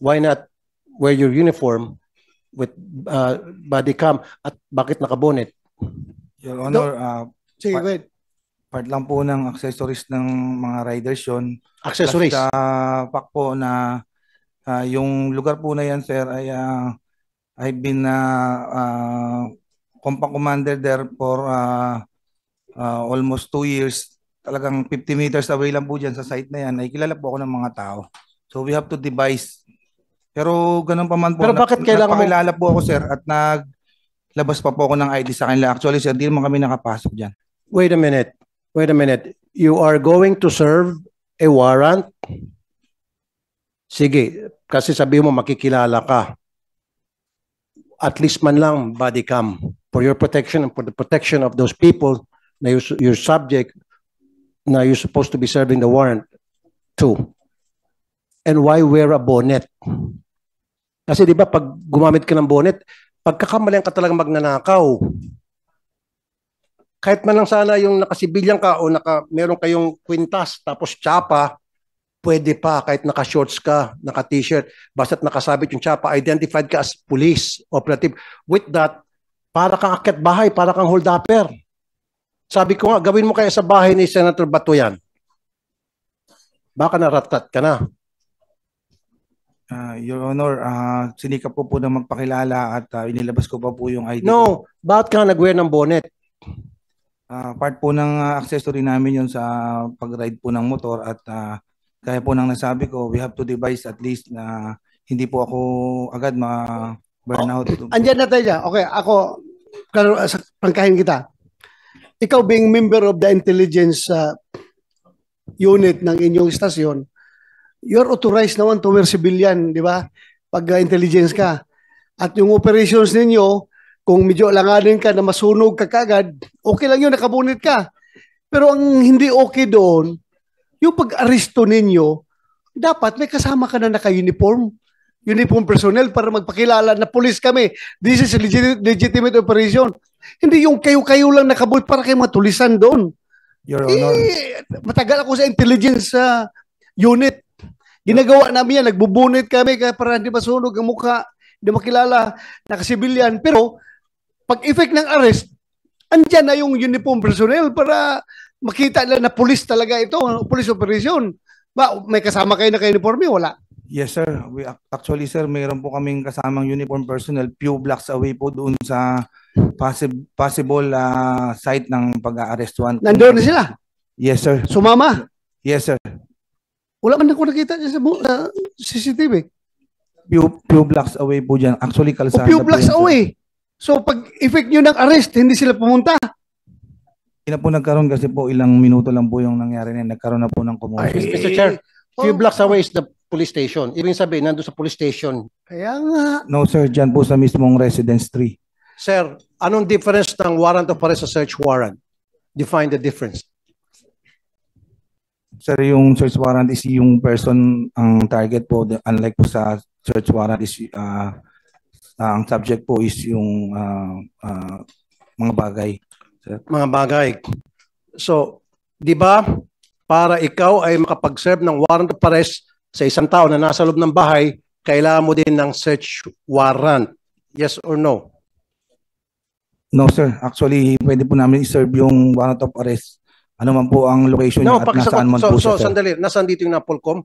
why not wear your uniform with uh, body cam at bakit nakabonet? Your Honor, uh, Sige, part, wait. part lang po ng accessories ng mga riders yun. Accessories? Plus, uh, fact po na uh, yung lugar po na yan, sir, ay uh, I've been uh, uh, compound commander there for uh, uh, almost two years. Talagang 50 meters away lang po dyan sa site na yan. Ay kilala po ako ng mga tao. So we have to devise. Pero ganun pa man po. Pero bakit kailangan mo- Nagpakilala po ako, sir, at naglabas pa po ako ng ID sa kanila. Actually, sir, di naman kami nakapasok dyan. Wait a minute. Wait a minute. You are going to serve a warrant? Sige, kasi sabi mo makikilala ka. At least man lang body cam for your protection and for the protection of those people na your, your subject na you're supposed to be serving the warrant. Two. And why wear a bonnet? Kasi di ba pag gumamit ka ng bonnet, pagkakamalian ka talaga magnanakaw. Kahit man lang sana yung nakasibilyan ka o naka, meron kayong kwintas tapos tsapa, pwede pa kahit naka-shorts ka, naka-t-shirt, basta't nakasabit yung tsapa, identified ka as police, operative. With that, para kang akyat bahay, para kang holdupper. Sabi ko nga, gawin mo kaya sa bahay ni Senator Bato yan. Baka naratat ka na. Ah, Your Honor, ah, sinikap ko po na magpakilala at ah, inilabas ko pa po yung ID ko. No, bakit ka nag-wear ng bonnet? Ah, part po ng ah, accessory namin yun sa pag-ride po ng motor at ah, kaya po nang nasabi ko, we have to devise at least na hindi po ako agad ma-burnout. Andyan na tayo. Okay, ako, sa- prangkahin kita. Ikaw being member of the intelligence uh, unit ng inyong istasyon, you're authorized naman to wear civilian, di ba? Pag uh, intelligence ka. At yung operations ninyo, kung medyo alanganin ka na masunog ka kagad, okay lang yun, nakabunit ka. Pero ang hindi okay doon, yung pag-aresto ninyo, dapat may kasama ka na naka-uniform. Uniform personnel para magpakilala na police kami. This is a legit- legitimate operation. Hindi yung kayo-kayo lang nakabut para kayo matulisan doon. Your Honor. Eh, matagal ako sa intelligence sa unit. Ginagawa namin yan, nagbubunit kami para hindi masunog ang mukha, hindi makilala, nakasibilyan. Pero pag effect ng arrest, andyan na yung uniform personnel para makita nila na police talaga ito, police operation. Ba, may kasama kayo na uniforme Wala. Yes, sir. We, ac- actually, sir, mayroon po kaming kasamang uniform personnel few blocks away po doon sa possible, possible ah, site ng pag-aarestuan. Nandoon na sila. Yes, sir. Sumama. Yes, sir. Wala man ako nakita dyan sa, sa CCTV. Few, few blocks away po dyan. Actually, O kalsada few po blocks sir. away. So pag effect nyo ng arrest, hindi sila pumunta. Hindi na po nagkaroon kasi po ilang minuto lang po yung nangyari na yun. nagkaroon na po ng commotion. Mr. Chair, few blocks away is the police station. Ibig sabihin, nandun sa police station. Kaya nga. No, sir. Dyan po sa mismong residence 3. Sir, anong difference ng warrant of arrest sa search warrant? Define the difference. Sir, yung search warrant is yung person ang target po. The- Unlike po sa search warrant is uh, ang subject po is yung ah, ah, mga bagay. Sir. Mga bagay. So, di ba, para ikaw ay makapag-serve ng warrant of arrest sa isang tao na nasa loob ng bahay, kailangan mo din ng search warrant. Yes or no? No, sir. Actually, pwede po namin i-serve yung warrant of arrest. Ano man po ang location No, niya at nasaan man So, po so, siya, sir. sandali. Nasaan dito yung Napolcom?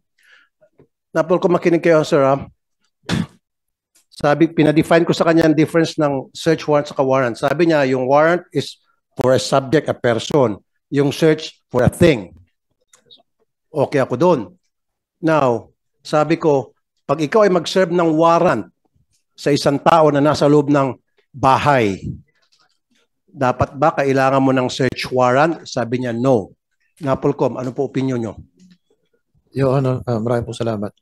Napolcom, makinig kayo, sir. Ha? Sabi, pinadefine ko sa kanya ang difference ng search warrant sa warrant. Sabi niya, yung warrant is for a subject, a person. Yung search for a thing. Okay ako doon. Now, sabi ko, pag ikaw ay mag-serve ng warrant sa isang tao na nasa loob ng bahay, dapat ba kailangan mo ng search warrant? Sabi niya, no. Napolcom, ano po opinion nyo? Your Honor, uh, maraming po salamat.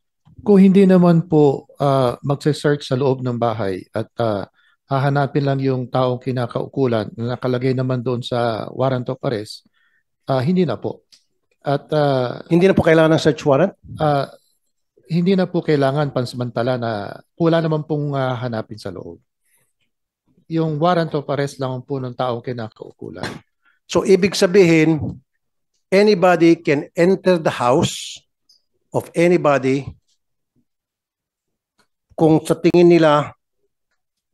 Kung hindi naman po uh, magse-search sa loob ng bahay at uh, hahanapin lang yung taong kinakaukulan na nakalagay naman doon sa warrant of arrest, uh, hindi na po. At uh, hindi na po kailangan ng search warrant? Uh, hindi na po kailangan pansamantala na wala naman pong uh, hanapin sa loob. Yung warrant of arrest lang po ng taong kinakaukulan. So, ibig sabihin, anybody can enter the house of anybody kung sa tingin nila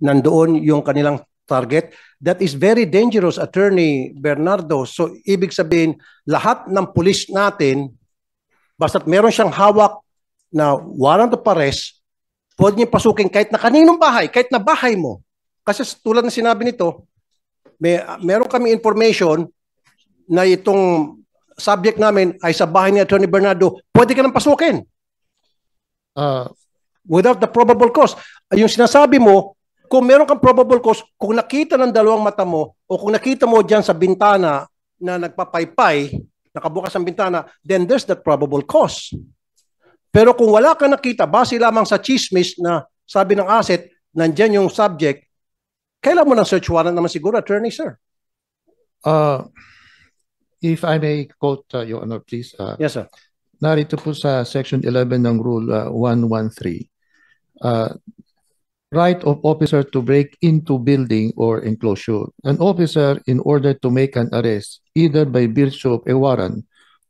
nandoon yung kanilang target. That is very dangerous, Attorney Bernardo. So, ibig sabihin, lahat ng pulis natin, basta't meron siyang hawak na warrant of arrest, pwede niya pasukin kahit na kaninong bahay, kahit na bahay mo. Kasi tulad ng sinabi nito, may, meron kami information na itong subject namin ay sa bahay ni Attorney Bernardo, pwede ka nang pasukin. Uh, Without the probable cause. Yung sinasabi mo, kung meron kang probable cause, kung nakita ng dalawang mata mo, o kung nakita mo dyan sa bintana na nagpapaypay, nakabukas ang bintana, then there's that probable cause. Pero kung wala ka nakita, base lamang sa chismis na sabi ng asset, nandyan yung subject, kailan mo ng search warrant naman siguro, attorney, sir? Uh, if I may quote, uh, Your Honor, please. Uh, Yes, sir. narito po sa Section 11 ng Rule uh, 113, uh, right of officer to break into building or enclosure. An officer, in order to make an arrest, either by virtue of a warrant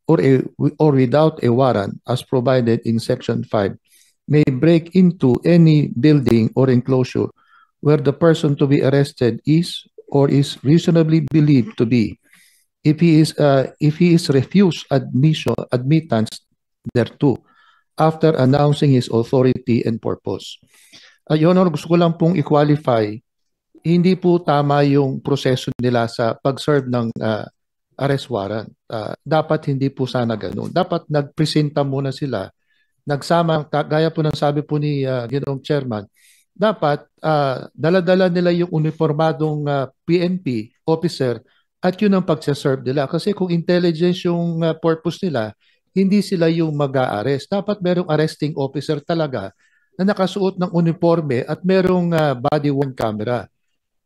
or, a, or without a warrant, as provided in Section 5, may break into any building or enclosure where the person to be arrested is or is reasonably believed to be if he is uh, if he is refused admission admittance thereto after announcing his authority and purpose. Uh, Your Honor, gusto ko lang pong i-qualify, hindi po tama yung proseso nila sa pag-serve ng uh, arrest warrant. Uh, dapat hindi po sana ganun. Dapat nagpresenta muna sila, nagsama, gaya po ng sabi po ni uh, Ginoong Chairman, dapat uh, dala-dala nila yung uniformadong uh, PNP officer at yun ang pagsaserve nila. Kasi kung intelligence yung uh, purpose nila, hindi sila yung mag-a-arrest. Dapat merong arresting officer talaga na nakasuot ng uniforme at merong uh, body-worn camera.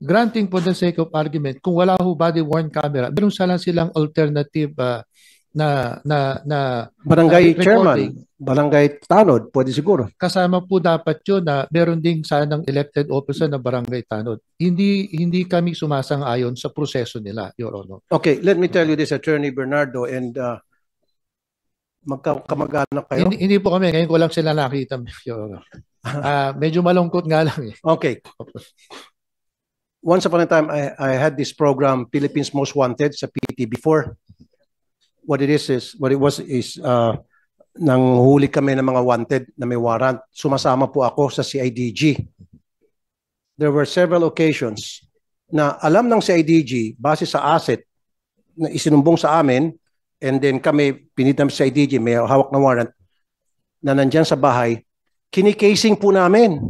Granting for the sake of argument, kung wala ho body-worn camera, meron sana silang alternative uh, na na na Barangay uh, chairman, barangay tanod, pwede siguro. kasama po dapat yun na meron ding sanang elected officer na barangay tanod. Hindi hindi kami sumasang-ayon sa proseso nila, Your Honor. Okay, let me tell you this, Attorney Bernardo, and uh, magkamag-anak kayo? Hindi, hindi po kami, ngayon ko lang sila nakita. Ah, medyo malungkot nga lang eh. Okay. Once upon a time, I, I had this program, Philippines Most Wanted, sa PT before. What it is is, what it was is, uh, nang huli kami ng mga wanted na may warrant, sumasama po ako sa CIDG. There were several occasions na alam ng CIDG, base sa asset na isinumbong sa amin, and then kami, pinitam sa CIDG, may hawak na warrant, na nandyan sa bahay, kinikasing po namin.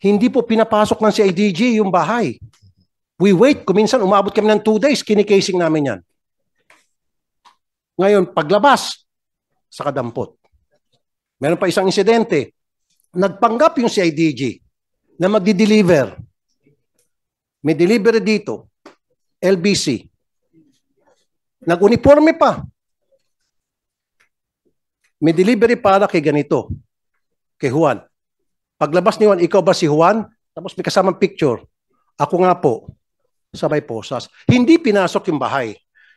Hindi po pinapasok ng CIDG yung bahay. We wait. Kuminsan umabot kami ng two days, kinikasing namin yan. Ngayon, paglabas, sa kadampot. Meron pa isang insidente. Nagpanggap yung CIDG na magdi-deliver. May delivery dito. LBC. Nag-uniforme pa. May delivery para kay ganito. Kay Juan. Paglabas ni Juan, ikaw ba si Juan? Tapos may kasamang picture. Ako nga po. Sabay posas. Hindi pinasok yung bahay.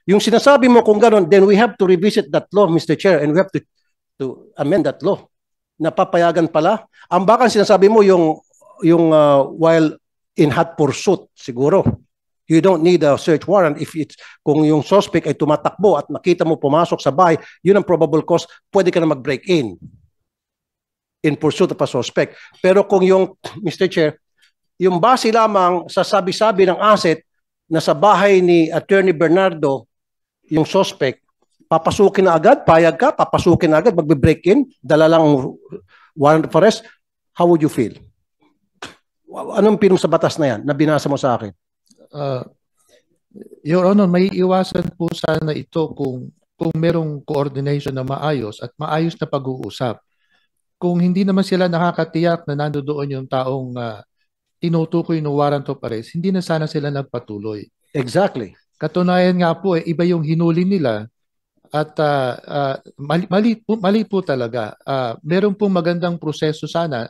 Yung sinasabi mo kung gano'n, then we have to revisit that law, Mr. Chair, and we have to, to amend that law. Napapayagan pala. Ang baka sinasabi mo yung, yung uh, while in hot pursuit, siguro. You don't need a search warrant if it's, kung yung suspect ay tumatakbo at nakita mo pumasok sa bahay, yun ang probable cause, pwede ka na mag-break in in pursuit of a suspect. Pero kung yung, Mr. Chair, yung base lamang sa sabi-sabi ng asset na sa bahay ni Attorney Bernardo, yung suspect, papasukin na agad, payag ka, papasukin na agad, magbe-break in, dala lang ang warrant of arrest, how would you feel? Anong pinong sa batas na yan na binasa mo sa akin? Uh, Your Honor, may iwasan po sana ito kung kung merong coordination na maayos at maayos na pag-uusap. Kung hindi naman sila nakakatiyak na nandoon yung taong uh, tinutukoy ng warrant of arrest, hindi na sana sila nagpatuloy. Exactly. Katunayan nga po, eh, iba yung hinuli nila at uh, uh, mali, mali, po, mali po talaga. Uh, meron pong magandang proseso sana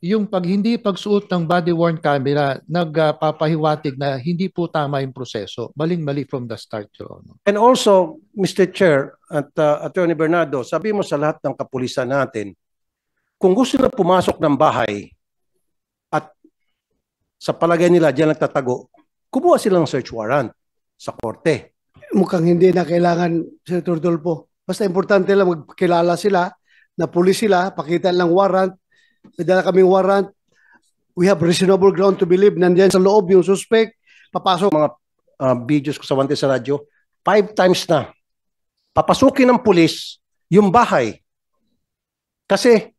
yung pag hindi pagsuot ng body worn camera nagpapahiwatig na hindi po tama yung proseso. Maling-mali from the start, Your Honor. And also, Mr. Chair at uh, Attorney Bernardo, sabi mo sa lahat ng kapulisan natin, kung gusto na pumasok ng bahay at sa palagay nila diyan nagtatago, kumuha sila ng search warrant sa korte. Mukhang hindi na kailangan, Senator Dolpo. Basta importante lang magkilala sila, na pulis sila, pakita lang warrant, may dala kaming warrant, we have reasonable ground to believe nandiyan sa loob yung suspect, papasok. Mga uh, videos ko sa Wante sa radyo, five times na, papasukin ng pulis yung bahay. Kasi,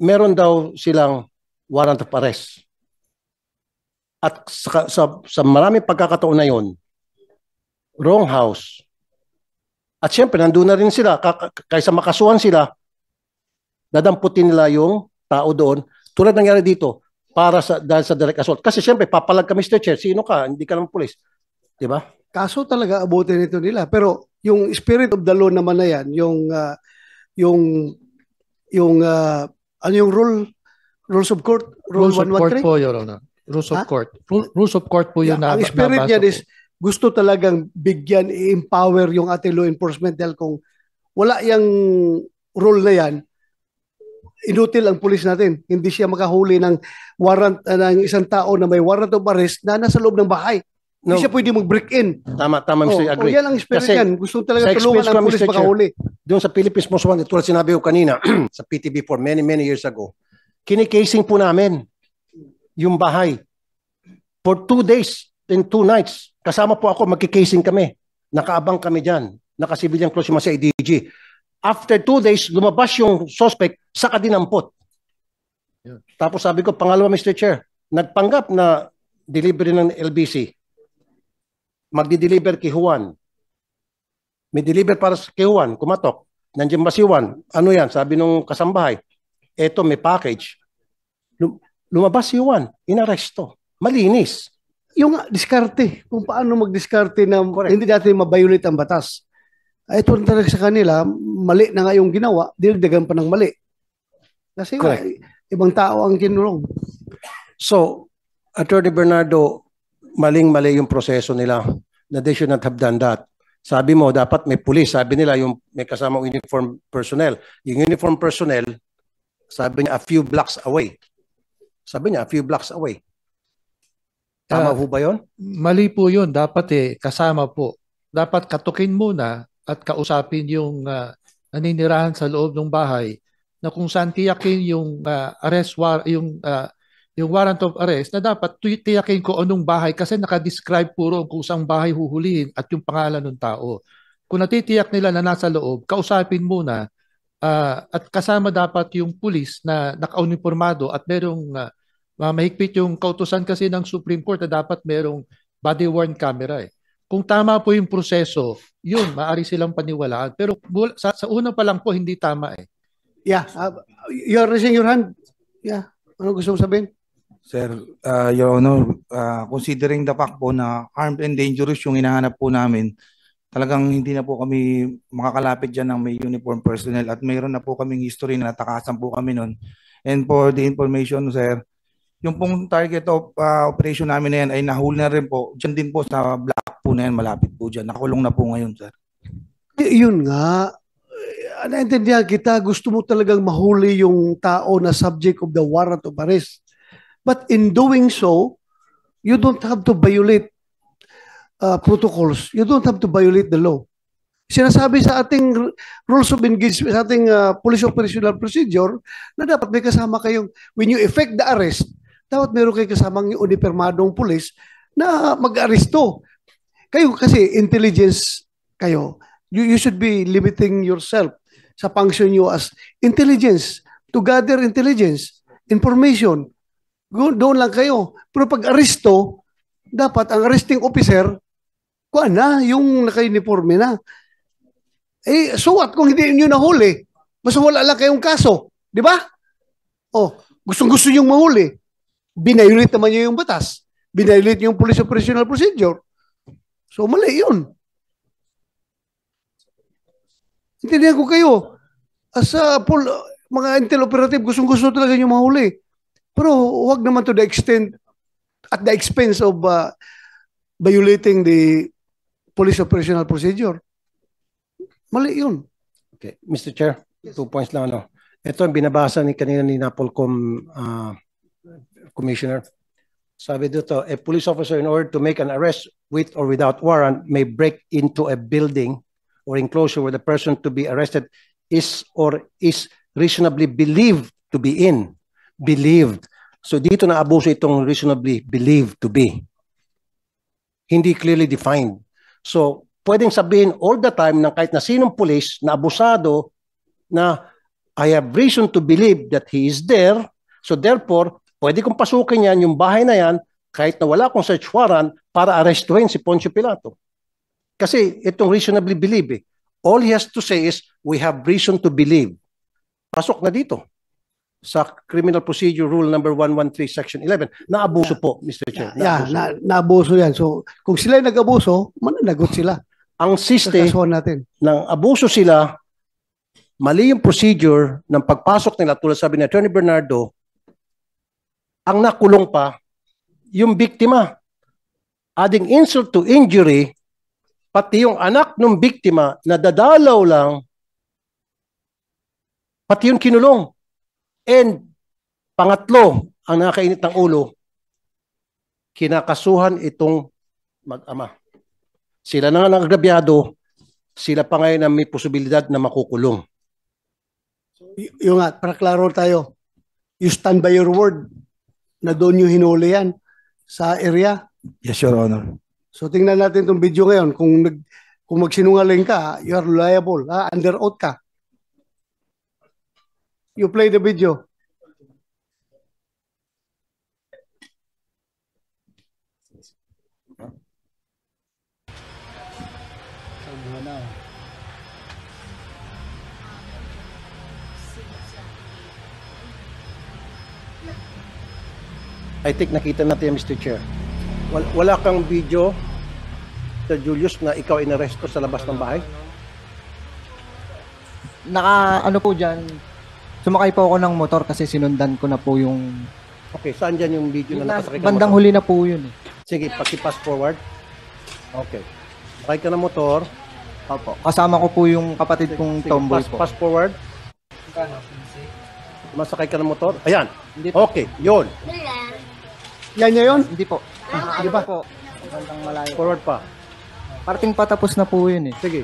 meron daw silang warrant of arrest. At sa, sa, sa maraming pagkakataon na yon, wrong house. At syempre, nandun na rin sila, kaysa makasuhan sila, dadamputin nila yung tao doon. Tulad nangyari dito, para sa, dahil sa direct assault. Kasi syempre, papalag ka, Mr. Chair, sino ka? Hindi ka naman pulis. Di ba? Kaso talaga abutin ito nila. Pero yung spirit of the law naman na yan, yung ah, yung yung ah, ano yung rule rules of court rule Rules of court 113 po, Your Honor. Rules of Ha? court. Ru- Rules of court po Yeah, na, ang spirit niyan is gusto talagang bigyan i-empower yung ating law enforcement dahil kung wala yung rule na yan inutil ang pulis natin hindi siya makahuli ng warrant ah, ng isang tao na may warrant of arrest na nasa loob ng bahay No. hindi siya pwede mag-break in Tama, tama, Oh, Mr. oh, Agree. yan ang spirit Kasi yan. Gusto talaga tulungan ang pulis makahuli. Doon sa Philippines Most Wanted, tulad sinabi ko kanina, sa PTB for many, many years ago, kinikasing po namin yung bahay. For two days and two nights, kasama po ako, magkikasing kami. Nakaabang kami dyan. Nakasibilyang close yung mga sa IDG. After two days, lumabas yung suspect sa kadinampot. Tapos sabi ko, pangalawa, Mr. Chair, nagpanggap na delivery ng LBC. Magdi-deliver kay Juan. May deliver para sa kay Juan, kumatok. Nandiyan ba si Juan? Ano yan? Sabi nung kasambahay, eto may package. Lum- lumabas si Juan, inaresto. Malinis. Yung diskarte, kung paano mag-diskarte na hindi natin mabiolate ang batas. Ay, ito talaga sa kanila, mali na nga yung ginawa, dinagdagan pa ng mali. Kasi Correct. ibang tao ang kinulong. So, Attorney Bernardo, maling-mali yung proseso nila na they should not have done that. Sabi mo, dapat may pulis. Sabi nila, yung may kasamang uniform personnel. Yung uniform personnel, sabi niya, a few blocks away. Sabi niya, a few blocks away. Tama Ah, po ba yun? Mali po yun. Dapat eh, kasama po. Dapat katukin muna at kausapin yung ah, naninirahan sa loob ng bahay na kung saan tiyakin yung ah, arrest war yung ah, yung warrant of arrest na dapat tiyakin ko anong bahay kasi nakadescribe puro kung saan bahay huhulihin at yung pangalan ng tao. Kung natitiyak nila na nasa loob, kausapin muna ah, at kasama dapat yung pulis na naka-uniformado at merong Ah, mahigpit yung kautusan kasi ng Supreme Court na dapat merong body-worn camera eh. Kung tama po yung proseso, yun, maaari silang paniwalaan. Pero sa, sa una pa lang po, hindi tama eh. Yeah, uh, you're raising your hand. Yeah, ano gusto mo sabihin? Sir, uh, Your Honor, uh, considering the fact po na armed and dangerous yung hinahanap po namin, talagang hindi na po kami makakalapit dyan ng may uniform personnel at mayroon na po kaming history na natakasan po kami nun. And for the information, sir, yung pong target of uh, operation namin na yan ay nahuli na rin po. Diyan din po sa block po na yan, malapit po dyan. Nakakulong na po ngayon, sir. Y- yun nga, naintindihan kita, gusto mo talagang mahuli yung tao na subject of the warrant of arrest. But in doing so, you don't have to violate uh, protocols. You don't have to violate the law. Sinasabi sa ating rules of engagement, sa ating uh, police operational procedure, na dapat may kasama kayong, when you effect the arrest, dapat meron kayo kasamang yung unipermadong police na mag-aresto. Kayo kasi intelligence kayo. You, you should be limiting yourself sa function nyo as intelligence, to gather intelligence, information. Go, doon lang kayo. Pero pag aresto, dapat ang arresting officer, kuha na, yung naka-uniforme na. Eh, so what kung hindi nyo nahuli? Basta wala lang kayong kaso. Di ba? Oh, gustong-gusto nyo mahuli. Binayulit naman nyo yung batas. Binayulit nyo yung police operational procedure. So, mali yun. Intindihan ko kayo. As a pol, mga intel operative, gustong-gusto talaga nyo mahuli. Pero wag naman to the extent, at the expense of uh, violating the police operational procedure. Mali yun. Okay. Mr. Chair, two points lang. Ano. Ito ang binabasa ni kanina ni Napolcom uh, Commissioner. Sabi dito, a police officer in order to make an arrest with or without warrant may break into a building or enclosure where the person to be arrested is or is reasonably believed to be in. Believed. So dito na abuso itong reasonably believed to be. Hindi clearly defined. So pwedeng sabihin all the time ng kahit na sinong police na abusado na I have reason to believe that he is there. So therefore, pwede kong pasukin yan, yung bahay na yan, kahit na wala akong search warrant para arrestuhin si Poncio Pilato. Kasi itong reasonably believe eh. All he has to say is, we have reason to believe. Pasok na dito sa Criminal Procedure Rule number 113 Section 11 na abuso po, Mr. Chair. Yeah, abuso. na, naabuso yan. So, kung sila nag-abuso, mananagot sila. ang siste natin. ng abuso sila, mali yung procedure ng pagpasok nila tulad sabi ni Attorney Bernardo, ang nakulong pa yung biktima. Adding insult to injury, pati yung anak ng biktima na dadalaw lang, pati yung kinulong. And pangatlo, ang nakakainit ng ulo, kinakasuhan itong mag-ama. Sila na nga nagrabyado, sila pa ngayon na may posibilidad na makukulong. Y- yung nga, para klaro tayo, you stand by your word na doon yung hinuli yan sa area. Yes, Your Honor. So tingnan natin itong video ngayon. Kung, nag, kung magsinungaling ka, you are liable. Ha? Under oath ka. You play the video. I think nakita natin yan, Mr. Chair. Wala, wala kang video, Sir Julius, na ikaw inaresto sa labas ng bahay? Naka, ano po dyan, sumakay po ako ng motor kasi sinundan ko na po yung... Okay, saan dyan yung video Yung na nakasakay ka bandang motor? huli na po yun eh. Sige, paki-pass forward. Okay. Sakay ka ng motor. Opo. Kasama ko po yung kapatid kong Sige, tomboy pass, po. pass forward. Masakay ka ng motor. Ayan. Okay, yun. Yan niya yun? Hindi po. Hindi pa po. Bandang malayo. Forward pa. Parting patapos na po yun eh. Sige.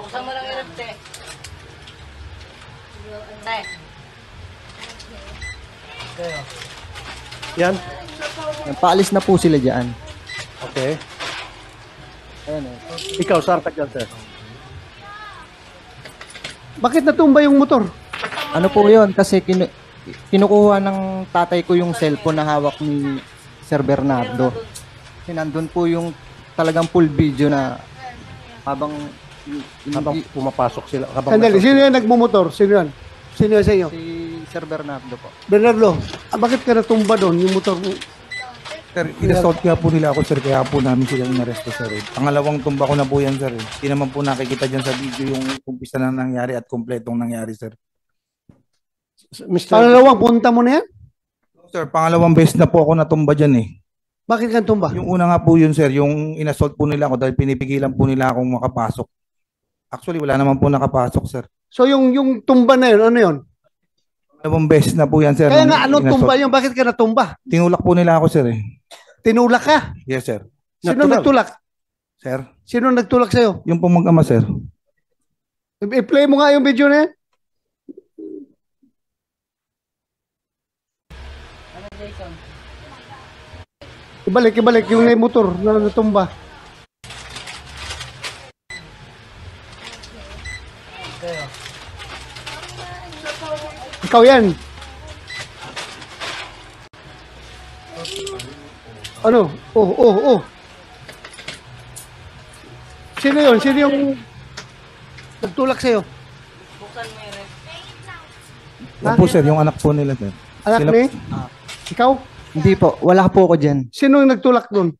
Buksan mo lang yung rep, te. Te. Yan. Paalis na po sila dyan. Okay. Ayan eh. Ikaw, saan ka dyan, sir? Bakit natumba yung motor? Ano po yun? Kasi kinu kinukuha ng tatay ko yung cellphone na hawak ni Sir Bernardo. Kasi nandun po yung talagang full video na habang Habang pumapasok sila. Habang Sandali, sino yan nagmumotor? Sino yan? Sino yan sa inyo? Si Sir Bernardo po. Bernardo, ah, bakit ka natumba doon yung motor mo? Sir, inassault kaya po nila ako, sir. Kaya po namin sila inaresto, sir. eh. Pangalawang tumba ko na po yan, sir. Hindi naman po nakikita dyan sa video yung umpisa na nangyari at kompletong nangyari, sir. Mr. Pangalawang punta mo na yan? Sir, pangalawang beses na po ako natumba dyan eh. Bakit ka tumba? Yung una nga po yun, sir, yung inassault po nila ako dahil pinipigilan po nila akong makapasok. Actually, wala naman po nakapasok, sir. So yung yung tumba na yun, ano yun? Pangalawang beses na po yan, sir. Kaya nga, ano inassault. tumba yun? Bakit ka natumba? Tinulak po nila ako, sir eh. Tinulak ka? Yes, sir. Sino nagtulak? Sir? Sino nagtulak sa'yo? Yung pong mag-ama, sir. I- I-play mo nga yung video na yan. Ibalik, ibalik yung may motor na natumba. Ikaw yan. Ano? Oh, oh, oh. Sino yun? Sino yung nagtulak sa'yo? Buksan mo rep. Yan po, sir, yung anak po nila, sir. Anak Sila- ni? Ikaw? Hindi po. Wala po ako dyan. Sino yung nagtulak doon?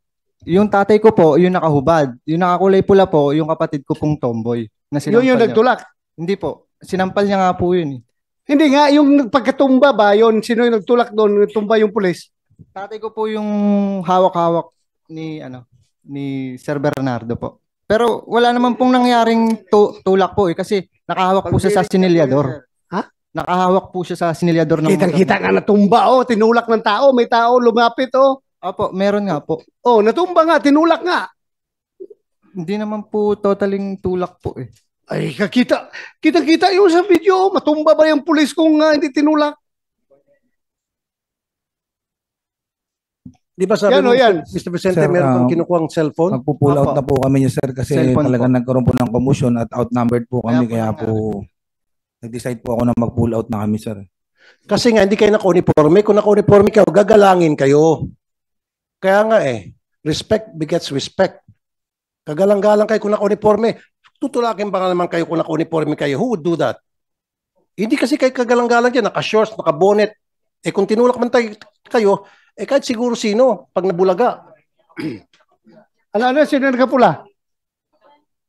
Yung tatay ko po, yung nakahubad. Yung nakakulay pula po, yung kapatid ko pong tomboy. Na Yun sinampal yung niya. nagtulak? Hindi po. Sinampal niya nga po yun eh. Hindi nga, yung pagkatumba ba, yun, sino yung nagtulak doon, tumba yung pulis? Tatay ko po yung hawak-hawak ni ano ni Sir Bernardo po. Pero wala naman pong nangyaring tu- tulak po eh kasi nakahawak po siya sa sinilyador. Ha? Nakahawak po siya sa sinilyador ng Kitang-kita nga natumba, oh, tinulak ng tao, may tao lumapit, oh. Opo, meron nga po. Oh, natumba nga, tinulak nga. Hindi naman po totaling tulak po eh. Ay, kakita, kitang-kita yung sa video, oh, matumba ba yung pulis kung ah, hindi tinulak? Di ba sabi Yan, mo, oh, yan. Mr. Vicente, Sir, meron kang um, kinukuha cellphone? Magpo-pull out na po kami niya, sir, kasi Cellphone talagang po. nagkaroon po ng commotion at outnumbered po kami, Kaya kaya po po, nag-decide po ako na mag-pull out na kami, sir. Kasi nga, hindi kayo naka-uniforme. Kung naka-uniforme kayo, gagalangin kayo. Kaya nga eh, respect begets respect. Kagalang-galang kayo kung naka-uniforme. Tutulakin ba nga naman kayo kung naka-uniforme kayo? Who would do that? Hindi kasi kayo kagalang-galang dyan, naka-shorts, naka-bonnet. Eh kung tinulak man tayo, kayo, eh kahit siguro sino, pag nabulaga. Ano, ano, sino nagkapula?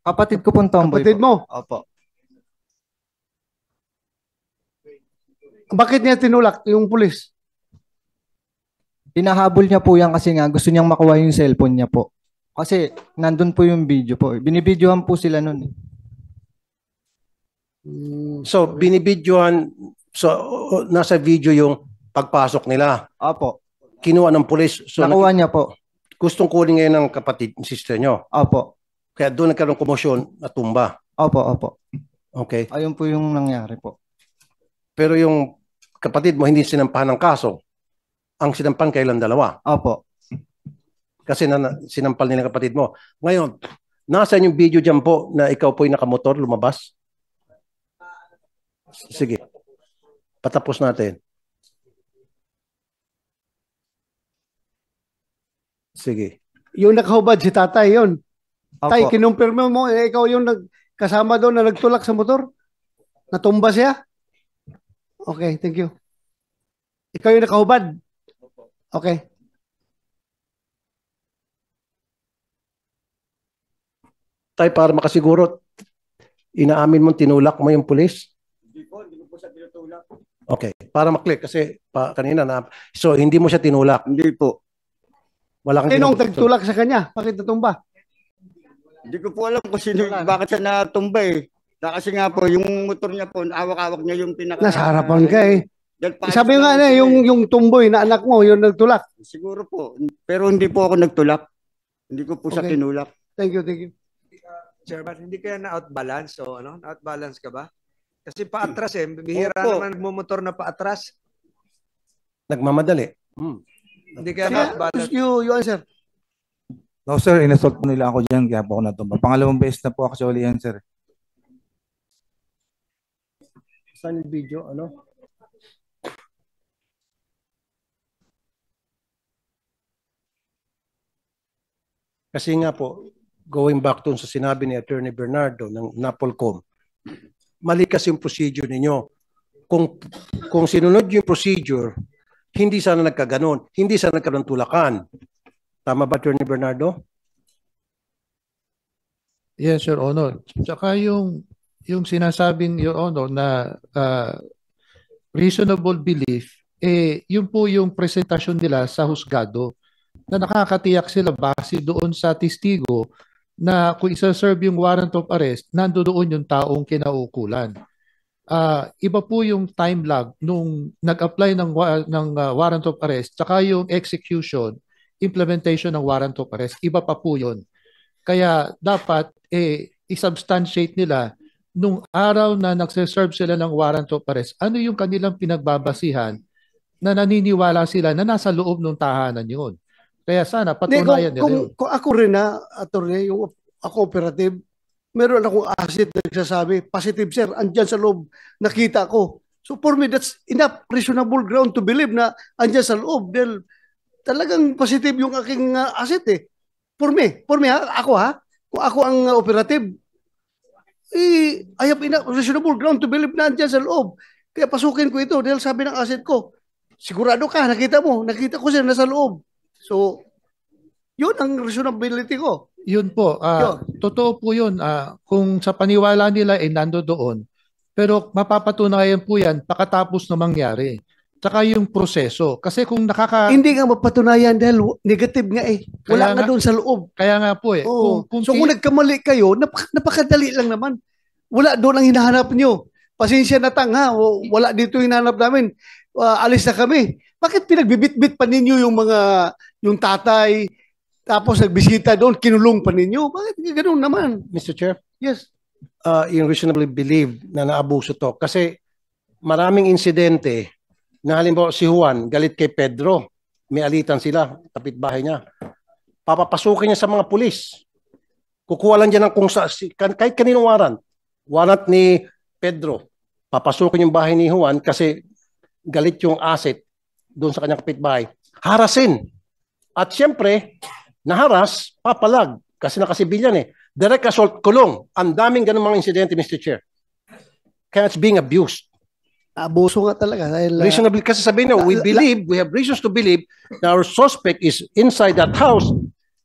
Kapatid ko pong tomboy Kapatid po. mo? Opo. Bakit niya tinulak yung pulis? Hinahabol niya po yan kasi nga gusto niyang makuha yung cellphone niya po. Kasi nandun po yung video po. Binibidyohan po sila nun. eh. So, binibidyohan, so o- nasa video yung pagpasok nila. Opo. Kinuha ng pulis. So, Nakuha niya po. Gustong kunin ngayon ng kapatid, sister nyo. Opo. Kaya doon nagkaroon komosyon na tumba. Opo, opo. Okay. Ayun po yung nangyari po. Pero yung kapatid mo hindi sinampahan ng kaso. Ang sinampan kailan dalawa. Opo. Kasi na, na- sinampal nila kapatid mo. Ngayon, nasa yung video dyan po na ikaw po yung nakamotor lumabas? Sige. Patapos natin. Sige. Yung nakahubad si tatay yun. Opo. Tay, kinumpirma mo, eh, ikaw yung nagkasama doon na nagtulak sa motor? Natumba siya? Okay, thank you. Ikaw yung nakahubad? Okay. Tay, para makasiguro, inaamin mo tinulak mo yung pulis? Hindi po, hindi ko po siya tinutulak. Okay. Para maklik kasi pa, kanina na. So, hindi mo siya tinulak? Hindi po. Wala kang Sinong tinulak. nagtulak sa kanya? Bakit natumba? Hindi ko po alam kung sino, bakit siya natumba eh. Na Kasi nga po, yung motor niya po, awak-awak niya yung pinaka... Nasa harapan ka eh. Pa- Sabi nga na, yung, yung tumboy na anak mo, yung nagtulak. Siguro po. Pero hindi po ako nagtulak. Hindi ko po siya Okay. tinulak. Thank you, thank you. Chairman, hindi kaya na-outbalance o ano? Na-outbalance ka ba? Kasi paatras eh. Bihira Opo. naman nagmumotor na paatras. Nagmamadali. Hmm. Hindi kaya na-outbalance. you, you answer. No sir, inassault po nila ako dyan kaya po ako natumba. Pangalawang beses na po actually yan sir. Saan yung video? Ano? Kasi nga po, going back to sa sinabi ni Attorney Bernardo ng Napolcom, mali kasi yung procedure ninyo. Kung, kung sinunod yung procedure, hindi sana nagkaganon, hindi sana nagkaroon tulakan. Tama ba, Attorney Bernardo? Yes, Your Honor. Tsaka yung yung sinasabing Your Honor na ah, reasonable belief eh yun po yung presentasyon nila sa husgado na nakakatiyak sila base doon sa testigo na kung isa-serve yung warrant of arrest, nandoon yung taong kinaukulan. Ah, iba po yung time lag nung nag-apply ng ng ah, warrant of arrest tsaka yung execution, implementation ng warrant of arrest, iba pa po yun. Kaya dapat eh i-substantiate nila nung araw na nagse-serve sila ng warrant of arrest, ano yung kanilang pinagbabasihan na naniniwala sila na nasa loob ng tahanan yun. Kaya sana patunayan nila kung, yun. kung ako rin na, attorney, yung ako operative, meron akong asset na nagsasabi, positive sir, andyan sa loob, nakita ko. So for me, that's enough reasonable ground to believe na andyan sa loob. Dahil talagang positive yung aking uh, asset eh. For me, for me ha, ako ha, kung ako ang uh, operative, eh, I have enough reasonable ground to believe na andyan sa loob. Kaya pasukin ko ito dahil sabi ng asset ko, sigurado ka, nakita mo, nakita ko siya nasa loob. So, yun ang reasonability ko. Yun po, ah, totoo po yun. ah, kung sa paniwala nila ay nando doon, pero mapapatunayan po yan pagkatapos na mangyari. Tsaka yung proseso. Kasi kung nakaka... Hindi nga mapatunayan dahil negative nga eh. Kaya Wala nga nga- doon sa loob. Kaya nga po eh. Oo. Kung, kung so kung nagkamali kayo, nap- napakadali lang naman. Wala doon ang hinahanap nyo. Pasensya na tang ha, wala dito yung hinahanap namin. Ah, alis na kami. Bakit pinagbibit-bit pa ninyo yung mga, yung tatay, tapos nagbisita doon, kinulong pa ninyo? Bakit ganoon naman? Mr. Chair? Yes. uh, yung reasonably believe na naabuso to. Kasi maraming insidente na halimbawa si Juan galit kay Pedro. May alitan sila, kapitbahay niya. Papapasukin niya sa mga pulis. Kukuha lang dyan ng kung sa, kahit kaninong warrant. Warrant ni Pedro. Papasukin yung bahay ni Juan kasi galit yung asset doon sa kanyang kapitbahay. Harasin. At siyempre, naharas, papalag. Kasi nakasibilyan eh. Direct assault, kulong. Ang daming ganun mga insidente, Mr. Chair. Kaya it's being abused. Abuso nga talaga. Dahil, ah, Reasonably, kasi sabihin nyo, we believe, we have reasons to believe na our suspect is inside that house.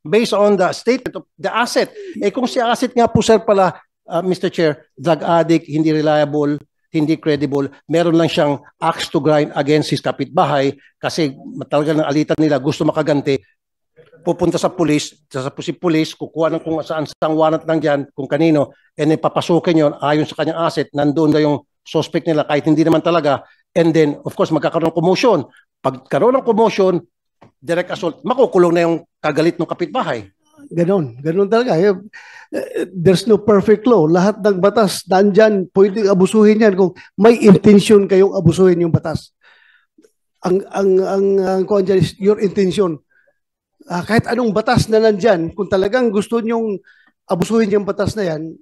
based on the statement of the asset. Eh kung si asset nga po sir pala, uh, Mr. Chair, drug addict, hindi reliable, hindi credible, meron lang siyang axe to grind against his kapitbahay kasi talaga ng alitan nila gusto makaganti, pupunta sa pulis, sa sa si pulis, kukuha ng kung saan saan warrant lang dyan, kung kanino, and then papasukin yon ayon sa kanyang asset, nandoon na yung suspect nila kahit hindi naman talaga, and then of course magkakaroon ng commotion. Pagkaroon ng commotion, direct assault, makukulong na yung kagalit ng kapitbahay. Ganon, ganon talaga. Eh, There's no perfect law. Lahat ng batas, nandyan, pwedeng abusuhin yan kung may intention kayong abusuhin yung batas. Ang, ang, ang, ang dyan is your intention. Ah, kahit anong batas na nandyan, kung talagang gusto nyong abusuhin yung batas na yan,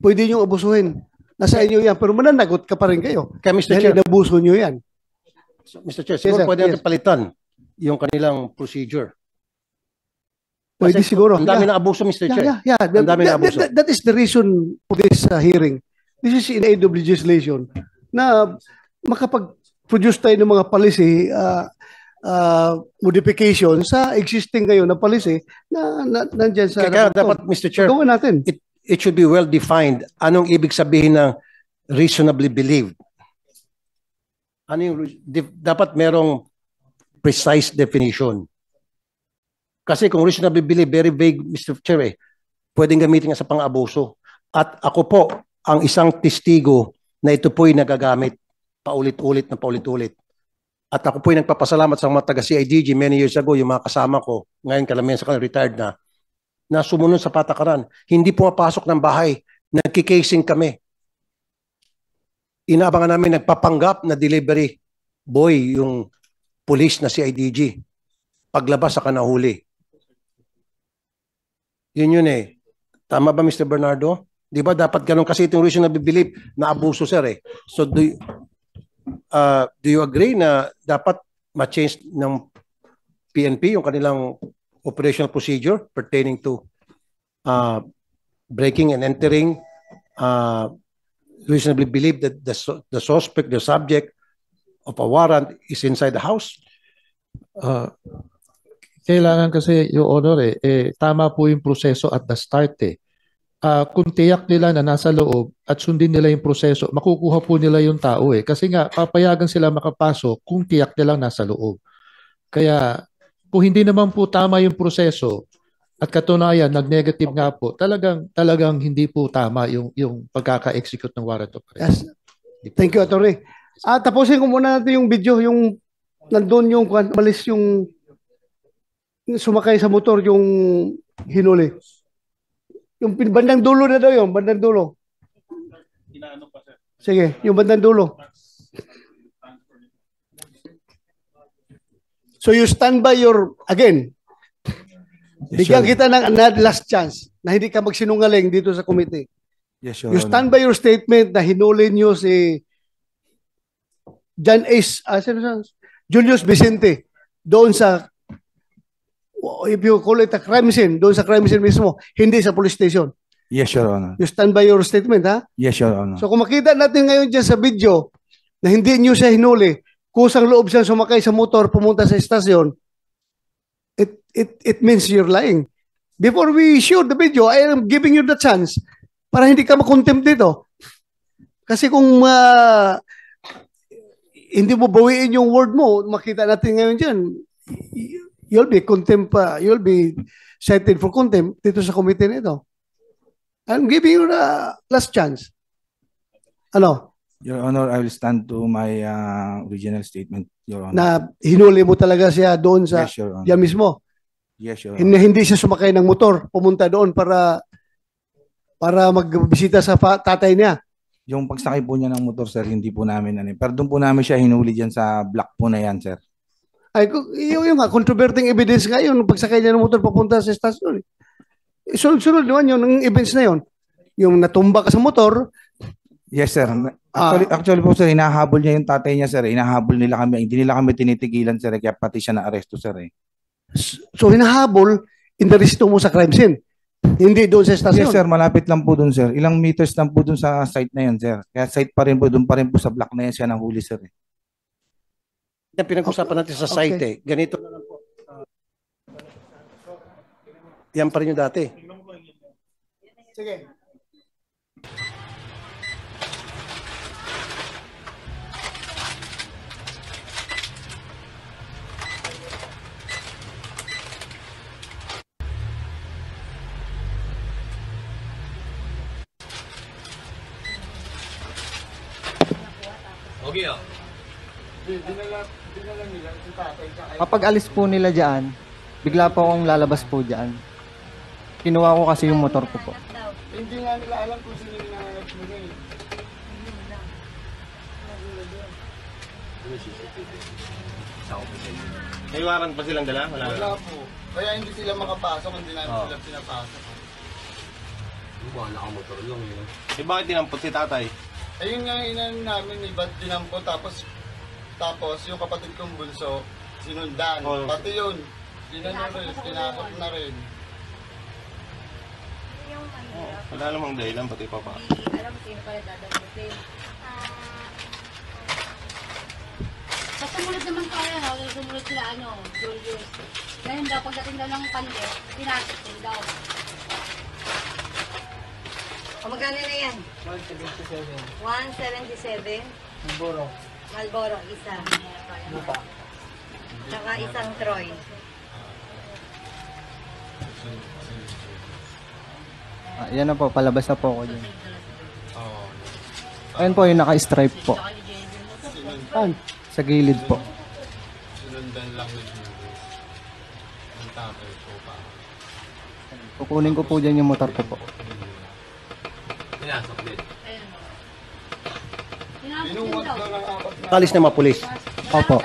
pwede nyong abusuhin. Nasa inyo yan, pero mananagot ka pa rin kayo. Kaya Mr. Dahil Chair, inabuso nyo yan. Mr. Chair, Yes, siguro sir. pwede natin Yes. palitan yung kanilang procedure. Pwede Kasi siguro. Ang dami Yeah. ng abuso, Mr. Chair. yeah, yeah. Ang dami ng That- abuso. that- that is the reason for this uh, hearing. This is in aid of legislation na makapag-produce tayo ng mga policy uh, uh, modification sa existing ngayon na policy na, na nandyan sa Kaya dapat, Mr. Chair, Gawin natin. It, it should be well defined. Anong ibig sabihin ng reasonably believed? Ano yung, dapat merong precise definition. Kasi kung reasonably believed, very vague, Mr. Chair, eh, pwedeng gamitin nga sa pang-abuso. At ako po, ang isang testigo na ito po'y nagagamit paulit-ulit na paulit-ulit. At ako po'y nagpapasalamat sa mga taga-CIDG many years ago, yung mga kasama ko, ngayon kalamihan sa kanila retired na, na sumunod sa patakaran. Hindi pumapasok ng bahay. Nagkikasing kami. Inaabangan namin nagpapanggap na delivery boy yung police na si IDG. Paglabas sa kanahuli. Yun yun eh. Tama ba Mr. Bernardo? Di ba dapat ganun kasi itong reason na believe na abuso sir eh. So do you, uh, do you agree na dapat ma-change ng PNP yung kanilang operational procedure pertaining to uh, breaking and entering uh, reasonably believe that the, the suspect, the subject of a warrant is inside the house? Ah, kailangan kasi, Your Honor, eh, eh, tama po yung proseso at the start eh. Ah, kung tiyak nila na nasa loob at sundin nila yung proseso, makukuha po nila yung tao eh. Kasi nga, papayagan sila makapasok kung tiyak nilang nasa loob. Kaya, kung hindi naman po tama yung proseso at katunayan, nag-negative nga po, talagang, talagang hindi po tama yung, yung pagkaka-execute ng warrant of arrest. Yes. Thank you, Atty. Ah, tapusin ko muna natin yung video, yung nandun yung kwan, malis yung sumakay sa motor yung hinuli. Yung bandang dulo na daw yun, bandang dulo. Sige, yung bandang dulo. So you stand by your, again, bigyan kita ng last chance na hindi ka magsinungaling dito sa committee. Yes, Your You stand by your statement na hinuli niyo si John Ace, ah, sino? Julius Vicente doon sa if you call it a crime scene, doon sa crime scene mismo, hindi sa police station. Yes, Your Honor. You stand by your statement, ha? Yes, Your Honor. So kung makita natin ngayon dyan sa video na hindi niyo siya hinuli, kusang loob siyang sumakay sa motor pumunta sa estasyon, it, it, it means you're lying. Before we show the video, I am giving you the chance para hindi ka makontempt dito. Kasi kung ah, hindi mo bawiin yung word mo, makita natin ngayon dyan, you'll be contempt, ah, you'll be cited for contempt dito sa committee nito. I'm giving you the last chance. Ano? Your Honor, I will stand to my uh, original statement, Your Honor. Na hinuli mo talaga siya doon sa Yes, Your Honor. yan mismo. Yes, Your Honor. Hindi, hindi siya sumakay ng motor, pumunta doon para para magbisita sa tatay niya. Yung pagsakay po niya ng motor, sir, hindi po namin ano. Pero doon po namin siya hinuli dyan sa block po na yan, sir. Ay, kung- yun yung nga, controverting evidence nga yun, pagsakay niya ng motor papunta sa estasyon. eh. Eh, Sunod-sunod naman yun, ng events na yun. Yung natumba ka sa motor, Yes, sir. Ah. Actually, actually po, sir, hinahabol niya yung tatay niya, sir. eh. Hinahabol nila kami. Hindi nila kami tinitigilan, sir. eh. Kaya pati siya na-aresto, sir. Eh. so hinahabol, inaristo mo sa crime scene. Hindi doon sa estasyon. Yes, sir. Malapit lang po doon, sir. Ilang meters lang po doon sa site na yan, sir. Kaya site pa rin po, doon pa rin po sa block na yan siya nahuli, sir. eh. Yan pinag-usapan natin sa Okay. site eh. Ganito na lang po. Yan pa rin yung dati. Sige. Okay, oh. Kapag alis po nila dyan, bigla po akong lalabas po dyan. Kinuha ko kasi yung motor ko po. Hindi nga nila alam kung sino yung nangangagbigay. May warrant pa silang dala? Wala. Wala po. Kaya hindi sila makapasok, hindi namin Oo. sila pinapasok. Mga nakamotor lang yun. Eh bakit dinampot si tatay? Ayun nga inan namin, eh, ba't dinampo tapos tapos yung kapatid kong bunso, sinundan. Oo. Pati yun, ginano rin, na rin. Wala namang dahilan, pati pa pa. Alam mo sino pala dadamutin. Sa sumunod naman tayo, no? Sa sumunod sila, ano, Julius. Ngayon daw, pagdating daw ng pande, pinasok din daw. O magkano na yan? 177. 177? Malboro. Malboro, isa. Lupa. Tsaka isang Troy. Ah, yan na po, palabas na po ako dyan. Ayun po, yung naka-stripe po. Saan? Sa gilid po. Sinundan lang ni Julius. Ang tatay ko pa. Kukunin ko po dyan yung motor ko po. Pinasok din. Binuwag na ng apat na. Kalis na mga pulis. Opo.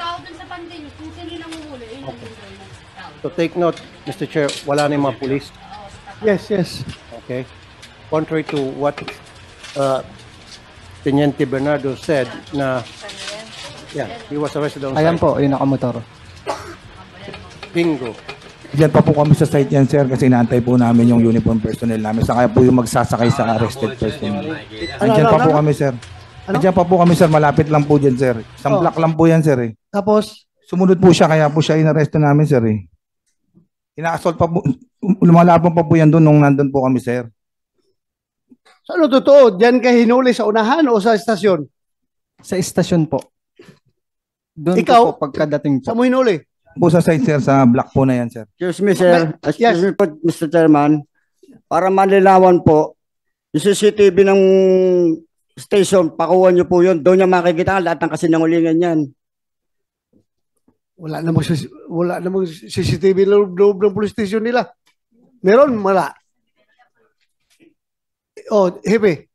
So take note, Mr. Chair, wala na yung mga pulis. Yes, yes. Okay. Contrary to what uh, Teniente Bernardo said na yeah, he was arrested on Ayan site. po, yung nakamotor. Bingo. Diyan pa po kami sa site yan, sir, kasi inaantay po namin yung uniform personnel namin. Saka po yung magsasakay sa arrested person. Andiyan Ano, pa ano, po ano? kami, sir. Andiyan pa po kami, sir. Malapit lang po dyan, sir. Isang Oh. block lang po yan, sir. Eh. Tapos, Sumunod po siya, kaya po siya inaresto namin, sir. Eh. Ina-assault pa po, lumalabang pa po yan doon nung nandun po kami, sir. sa ano totoo? Diyan ka hinuli sa unahan o sa estasyon? Sa istasyon po. Doon Ikaw? po po pagkadating po. Sa mo hinuli? Po sa site, sir, sa block po na yan, sir. Excuse me, sir. Excuse me po, Mr. Chairman. Para malinawan po, yung CCTV ng station, pakuha niyo po yun. Doon niya makikita lahat ng kasinangulingan yan. Wala namang, wala namang CCTV loob, loob ng police station nila. Meron, wala. Oh, Hepe.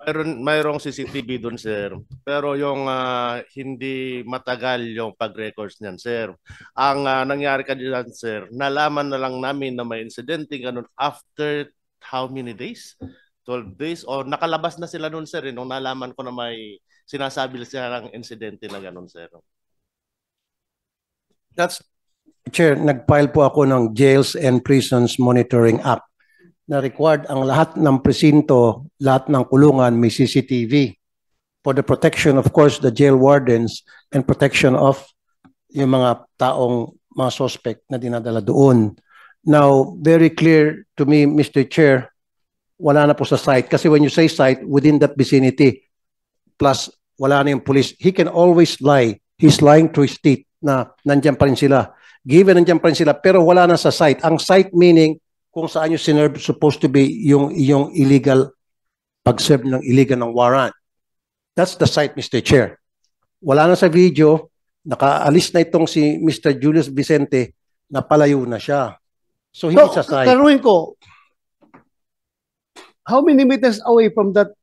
Mayroon mayroong CCTV doon, sir. Pero yung ah, hindi matagal yung pag-records niyan, sir. Ang ah, nangyari ka diyan, sir, nalaman na lang namin na may insidente ganun after how many days? 12 days o nakalabas na sila noon, sir, eh, nung nalaman ko na may sinasabi sila ng insidente na ganun, sir. That's, Chair, nag-file po ako ng Jails and Prisons Monitoring Act na required ang lahat ng presinto, lahat ng kulungan may CCTV for the protection, of course, the jail wardens and protection of yung mga taong mga suspect na dinadala doon. Now, very clear to me, Mr. Chair, wala na po sa site. Kasi when you say site, within that vicinity, plus wala na yung police, he can always lie. He's lying to his teeth na nandyan pa rin sila. Given nandyan pa rin sila, pero wala na sa site. Ang site meaning kung saan yung sinerve supposed to be yung, yung illegal, pag-serve ng illegal ng warrant. That's the site, Mr. Chair. Wala na sa video, nakaalis na itong si Mr. Julius Vicente, napalayo na siya. So, hindi So, sa site. karuin ko, how many meters away from that,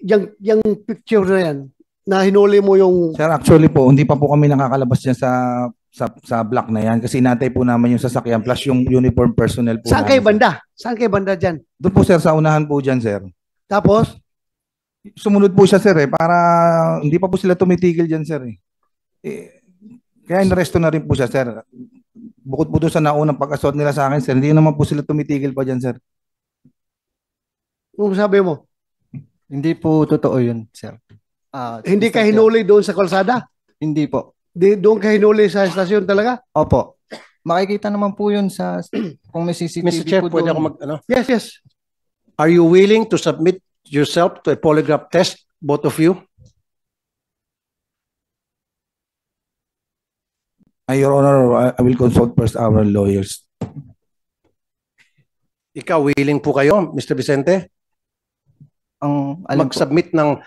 yung, yung picture na yan, na hinuli mo yung, Sir, actually po, hindi pa po kami nakakalabas dyan sa sa sa block na yan kasi inantay po namin yung sasakyan plus yung uniform personnel po saan namin, kay sir. banda? Saan kay banda dyan? Doon po sir, sa unahan po dyan sir. Tapos? Sumunod po siya sir eh, para hindi pa po sila tumitigil dyan sir eh. eh kaya inaresto na rin po siya sir. Bukod po doon sa naunang pag-assault nila sa akin sir, hindi naman po sila tumitigil pa dyan sir. Kung sabi mo? Hindi po totoo yun, sir. Ah, Hindi ka hinuli doon sa kalsada? Hindi po. Di, doon ka hinuli sa estasyon talaga? Opo. makikita naman po yun sa kung may CCTV Mr. Chair, po pwede doon. ako mag, ano? Yes, yes. Are you willing to submit yourself to a polygraph test, both of you? Uh, Your Honor, I- I will consult first our lawyers. Ikaw, willing po kayo, Mr. Vicente? Ang po? Mag-submit ng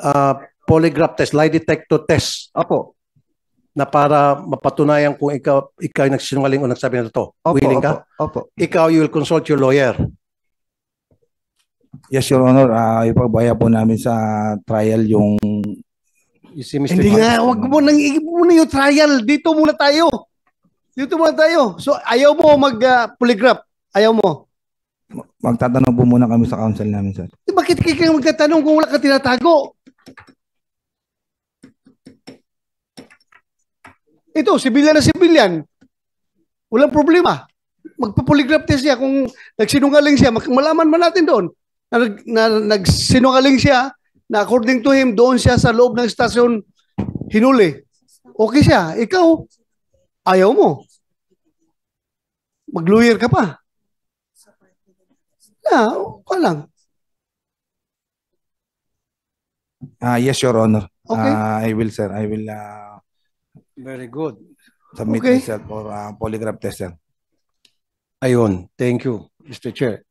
ah, polygraph test, lie detector test. Opo. Na para mapatunayan kung ikaw, ikaw ay nagsinungaling o nagsabi na totoo. Opo, willing ka? Opo. Ikaw, you will consult your lawyer. Yes, Your Honor, uh, ipagbaya po namin sa trial yung You see, Mr. Hindi nga, wag mo nang muna yung trial. Dito muna tayo. Dito muna tayo. So, ayaw mo mag-polygraph. ayaw mo. magtatanong po muna kami sa counsel namin, sir. Eh, bakit kayo magtatanong kung wala ka tinatago? Ito, sibilyan na sibilyan. Walang problema. Magpa-polygraph test siya kung nagsinungaling siya. Malaman man natin doon na, na nagsinungaling siya na according to him, doon siya sa loob ng stasyon hinuli. Okay siya. Ikaw, ayaw mo. Mag-lawyer ka pa. Na, ka lang. Ah, yes, Your Honor. Okay. Ah, I will, sir. I will uh, Very good. submit Okay. myself for uh, polygraph test, sir. Ayun. Thank you, Mr. Chair.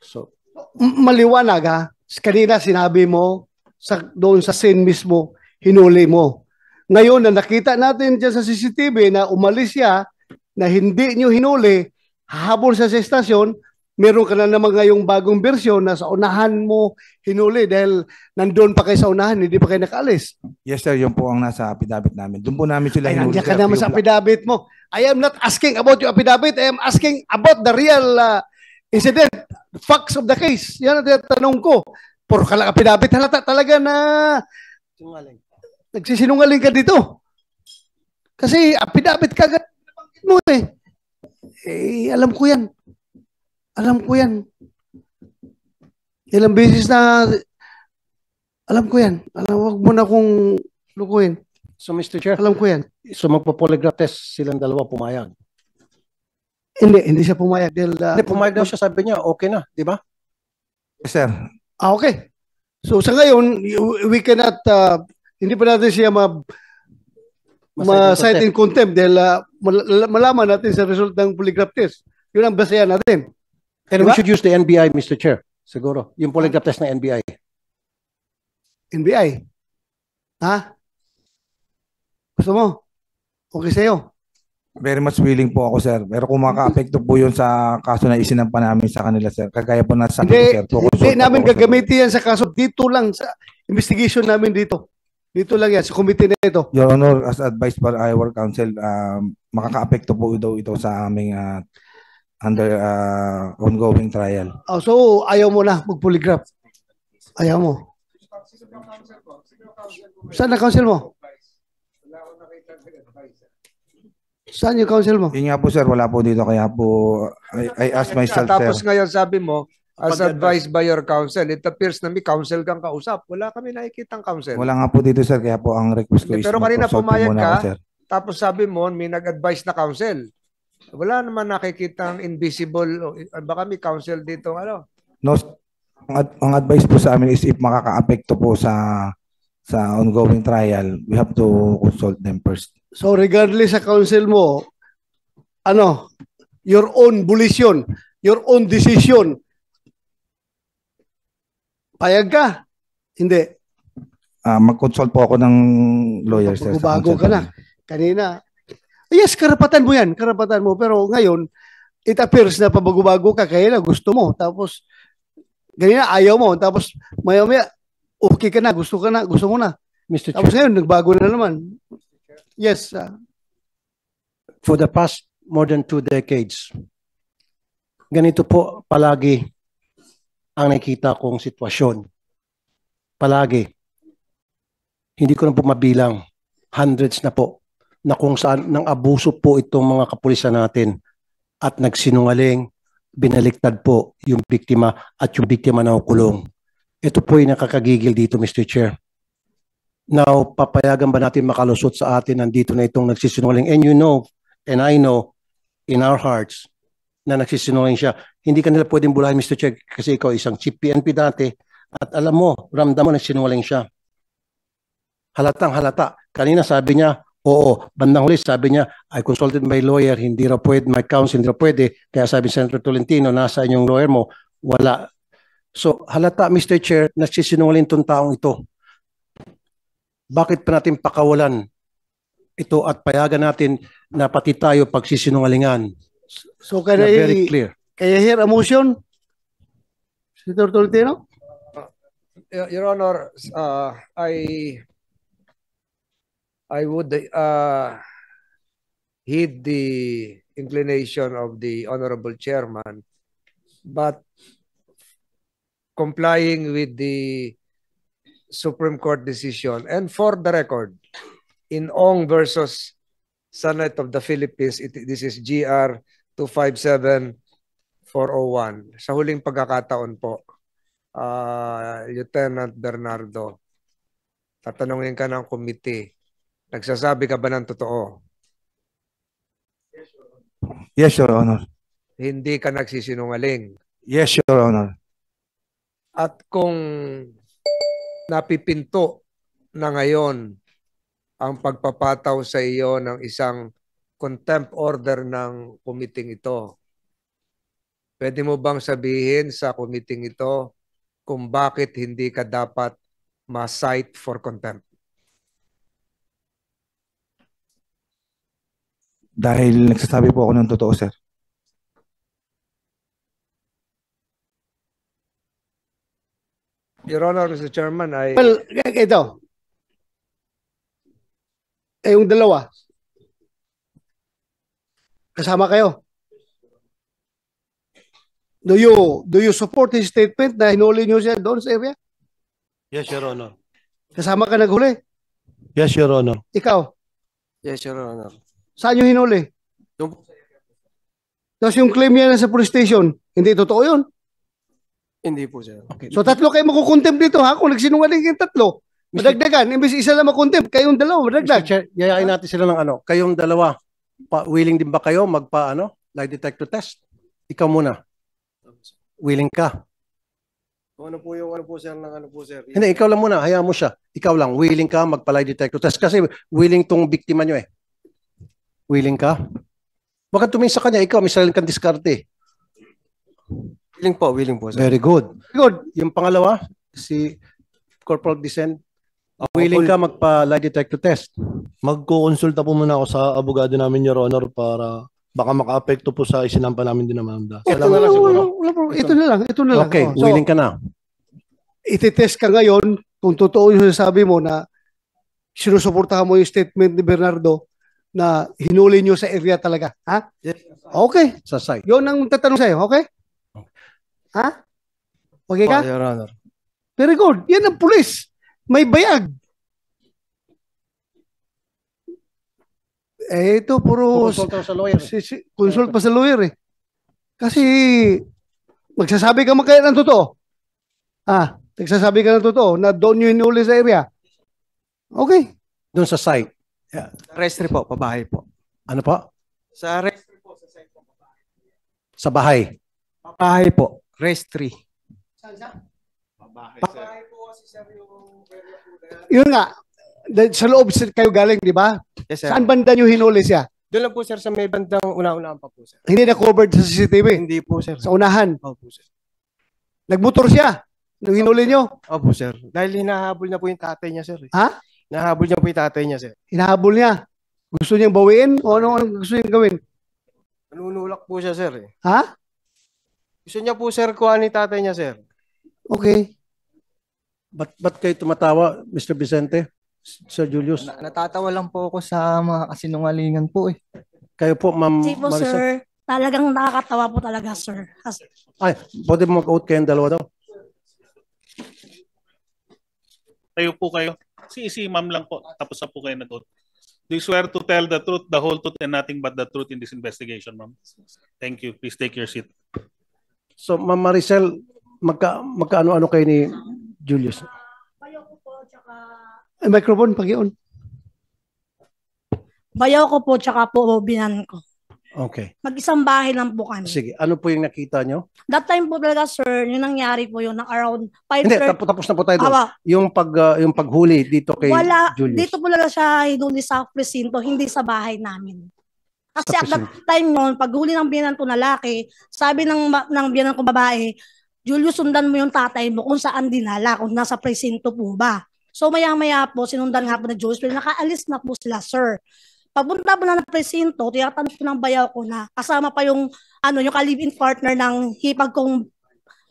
So, maliwanag ha. Kanina sinabi mo sa doon sa scene mismo, hinuli mo. Ngayon na nakita natin dyan sa CCTV na umalis siya, na hindi nyo hinuli, habol sa sa estasyon, meron ka na naman ngayong bagong bersyon na sa unahan mo hinuli dahil nandun pa kayo sa unahan, hindi pa kayo nakaalis. Yes, sir. Yun po ang nasa affidavit namin. Doon po namin sila Ay, hinuli, nandiyan ka naman sa affidavit mo. I am not asking about your affidavit. I am asking about the real uh, incident, facts of the case. Yan ang tinatanong ko. Puro ka lang affidavit. Halata talaga na nagsisinungaling ka dito. Kasi affidavit ka mo eh. Eh, alam ko yan. Alam ko yan. Ilang beses na alam ko yan. Alam, wag mo na kung lukuhin. so Mr. Chair, Alam ko yan. so magpo-polygraph test silang dalawa pumayag. Hindi, hindi siya pumayag. Dahil, uh, Hindi, pumayag daw siya, sabi niya, okay na, di ba? Yes, sir. Ah, okay. So sa ngayon, we cannot, uh, hindi pa natin siya ma, ma-cite in contempt dahil uh, mal- malaman natin sa result ng polygraph test. Yun ang basehan natin. And Diba? we should use the NBI, Mr. Chair. Siguro. Yung polygraph test ng NBI. NBI. Ha? Gusto mo? Okay sa'yo. Very much willing po ako, sir. Pero kung maka-apekto po yun sa kaso na isinampa namin sa kanila, sir. Kagaya po na sa Hindi, sir. po, hindi namin sir. gagamitin yan sa kaso. Dito lang, sa investigation namin dito. Dito lang yan, sa committee na ito. Your Honor, as advised by our counsel, um, makaka-apekto po daw ito sa aming uh, under uh, ongoing trial. Oh, so, ayaw mo na mag-polygraph. Ayaw mo. Saan na counsel mo? Saan yung counsel mo? Yun nga po, sir. Wala po dito. Kaya po, I, I asked myself, Tapos sir. ngayon sabi mo, as advised by your counsel, it appears na may counsel kang kausap. Wala kami nakikitang counsel. Wala nga po dito, sir. Kaya po ang request ko Hindi, is pero kanina pumayag ka, sir. tapos sabi mo, may nag-advise na counsel. Wala naman nakikitang invisible, o- baka may counsel dito, ano? No, ang, ad- ang advice po sa amin is if makaka-apekto po sa sa ongoing trial, we have to consult them first. So regardless sa counsel mo, ano, your own volition, your own decision. Payag ka? Hindi. Ah, mag-consult po ako ng lawyer, sir. sa Bago ka na. Kanina. Yes, karapatan mo yan. Karapatan mo. Pero ngayon, it appears na pabago-bago ka. Kaya na gusto mo. Tapos, ganina ayaw mo. Tapos, maya-maya, okay ka na. Gusto ka na. Gusto mo na. Mr. Tapos ngayon, nagbago na naman. Yes. ah. For the past more than two decades, ganito po palagi ang nakikita kong sitwasyon. Palagi. Hindi ko na po mabilang. Hundreds na po na kung saan nang abuso po itong mga kapulisan natin at nagsinungaling, binaliktad po yung biktima at yung biktima na kulong. Ito po yung nakakagigil dito, Mr. Chair. Now, papayagan ba natin makalusot sa atin nandito na itong nagsisinungaling? And you know, and I know, in our hearts na nagsisinungaling siya. Hindi ka nila pwedeng bulahin, Mr. Chair, kasi ikaw isang chief PNP dati at alam mo, ramdam mo na sinungaling siya. Halatang halata. Kanina sabi niya, oo. Bandang huli sabi niya, I consulted my lawyer, hindi raw pwede, my counsel, hindi raw pwede. Kaya sabi ni Senator Tolentino, nasa inyong lawyer mo, wala. So halata, Mr. Chair, nagsisinungaling itong taong ito. Bakit pa natin pakawalan ito at payagan natin na pati tayo pagsisinungalingan? So can I, very clear. can I hear a motion? Senator Tolentino? Your Your Honor, uh, I I would uh, heed the inclination of the Honorable Chairman, but complying with the Supreme Court decision and for the record, in Ong versus Senate of the Philippines, it, this is GR 257-401. Sa huling pagkakataon po, uh, Lieutenant Bernardo, tatanungin ka ng committee, nagsasabi ka ba ng totoo? Yes, Your Honor. Hindi ka nagsisinungaling. Yes, Your Honor. At kung napipinto na ngayon ang pagpapataw sa iyo ng isang contempt order ng kumiting ito, pwede mo bang sabihin sa kumiting ito kung bakit hindi ka dapat ma-cite for contempt? Dahil nagsasabi po ako ng totoo, sir. Your Honor, Mr. Chairman, I... Well, g- ito. Eh, yung dalawa. Kasama kayo. Do you do you support his statement na hinuli niyo siya doon sa area? Yes, Your Honor. Kasama ka naghuli? Yes, Your Honor. Ikaw? Yes, Your Honor. Saan niyo hinuli? Yung- Tapos yung claim niya sa police station, hindi totoo yun. Hindi po, sir. So tatlo kayo makukontempt dito ha kung nagsinungaling yung tatlo. Madagdagan, imbes isa lang makontempt, kayong dalawa madagdag. Mr. Chair, yayain natin sila ng ano. Kayong dalawa, pa, willing din ba kayo magpa ano, lie detector test? Ikaw muna. Willing ka? Kung ano po yung ano po, sir, ng ano po, sir. Hindi, ikaw lang muna. Hayaan mo siya. Ikaw lang. Willing ka magpa-lie detector test. Kasi willing tong biktima nyo eh. Willing ka? Baka tumingin sa kanya. Ikaw, may sarili kang diskarte. Willing po, willing po, sir. Very good. Good. Yung pangalawa, si Corporal Dicen. Willing ka magpa-lie detector test? Magkukonsulta po muna ako sa abogado namin, Your Honor, para baka maka-apekto po sa isinampa namin din naman. Ito na lang siguro. Wala, wala, ito na lang, ito na lang. Okay, Oh, so, willing ka na. Ititest ka ngayon kung totoo yung sabi mo na sinusuportahan mo yung statement ni Bernardo na hinuli nyo sa area talaga. Ha? Okay. Sa site. Yun ang tatanong sa'yo, okay? Ha? Okay ka? Po, Your Honor. Very good. Yan ang pulis. May bayag. Eh, ito puro... Consult sa lawyer. Si, si, consult pa sa lawyer eh. Kasi magsasabi ka man kaya ng totoo. Ah, nagsasabi ka ng totoo na doon yung hinuli sa area. Okay. Doon sa site. Restri po, pabahay po. Ano po? Sa restri po, sa site po. Sa bahay. Pabahay po, restri. Yun nga. Sa loob sir, kayo galing, di ba? Yes, sir. Saan banda nyo hinuli siya? Doon lang po, sir, sa may bandang una-unahan pa po, sir. Hindi na covered sa CCTV? Hindi po, sir. Sa unahan? Opo, sir. Nagmotor siya? Nung hinuli nyo? Opo, sir. Dahil hinahabol na po yung tatay niya, sir. eh. Ha? Hinahabol niya po yung tatay niya, sir. Hinahabol niya? Gusto niyang bawiin? O ano ang gusto niyang gawin? Nanunulak po siya, sir. Eh. Ha? Gusto niya po, sir, kuha ni tatay niya, sir. Okay. Ba't, ba't kayo tumatawa, Mr. Vicente? Sir Julius? Na- natatawa lang po ako sa mga kasinungalingan po eh. Kayo po, Ma'am po, Maricel? sir, talagang nakakatawa po talaga, sir. As- Ay, pwede mo mag-out kayong dalawa daw. Kayo po kayo. Si, si ma'am lang po. Tapos na po kayo nag-vote. Do you swear to tell the truth, the whole truth, and nothing but the truth in this investigation, ma'am? Thank you. Please take your seat. So, Ma'am Maricel, magka, magkaano-ano kayo ni Julius? Ay, microphone, pag-ion. Bayaw ko po, tsaka po binan ko. Okay. Mag-isang bahay lang po kami. Sige, ano po yung nakita nyo? That time po talaga, sir, yung nangyari po yun, ng around 5.30. Hindi, tapos, tapos na po tayo doon. Awa. Yung, pag, ah, yung paghuli dito kay Wala, Julius. dito po talaga siya hinuli sa presinto, hindi sa bahay namin. Kasi at that time noon, pag huli ng biyanan ko na laki, sabi ng, ng biyanan ko babae, Julius, sundan mo yung tatay mo kung saan dinala, kung nasa presinto po ba. So maya-maya po, sinundan nga po na Julius, pero nakaalis na po sila, sir. Pagpunta po na ng presinto, tinatanong ko ng bayaw ko na kasama pa yung, ano, yung ka-live-in partner ng hipag kong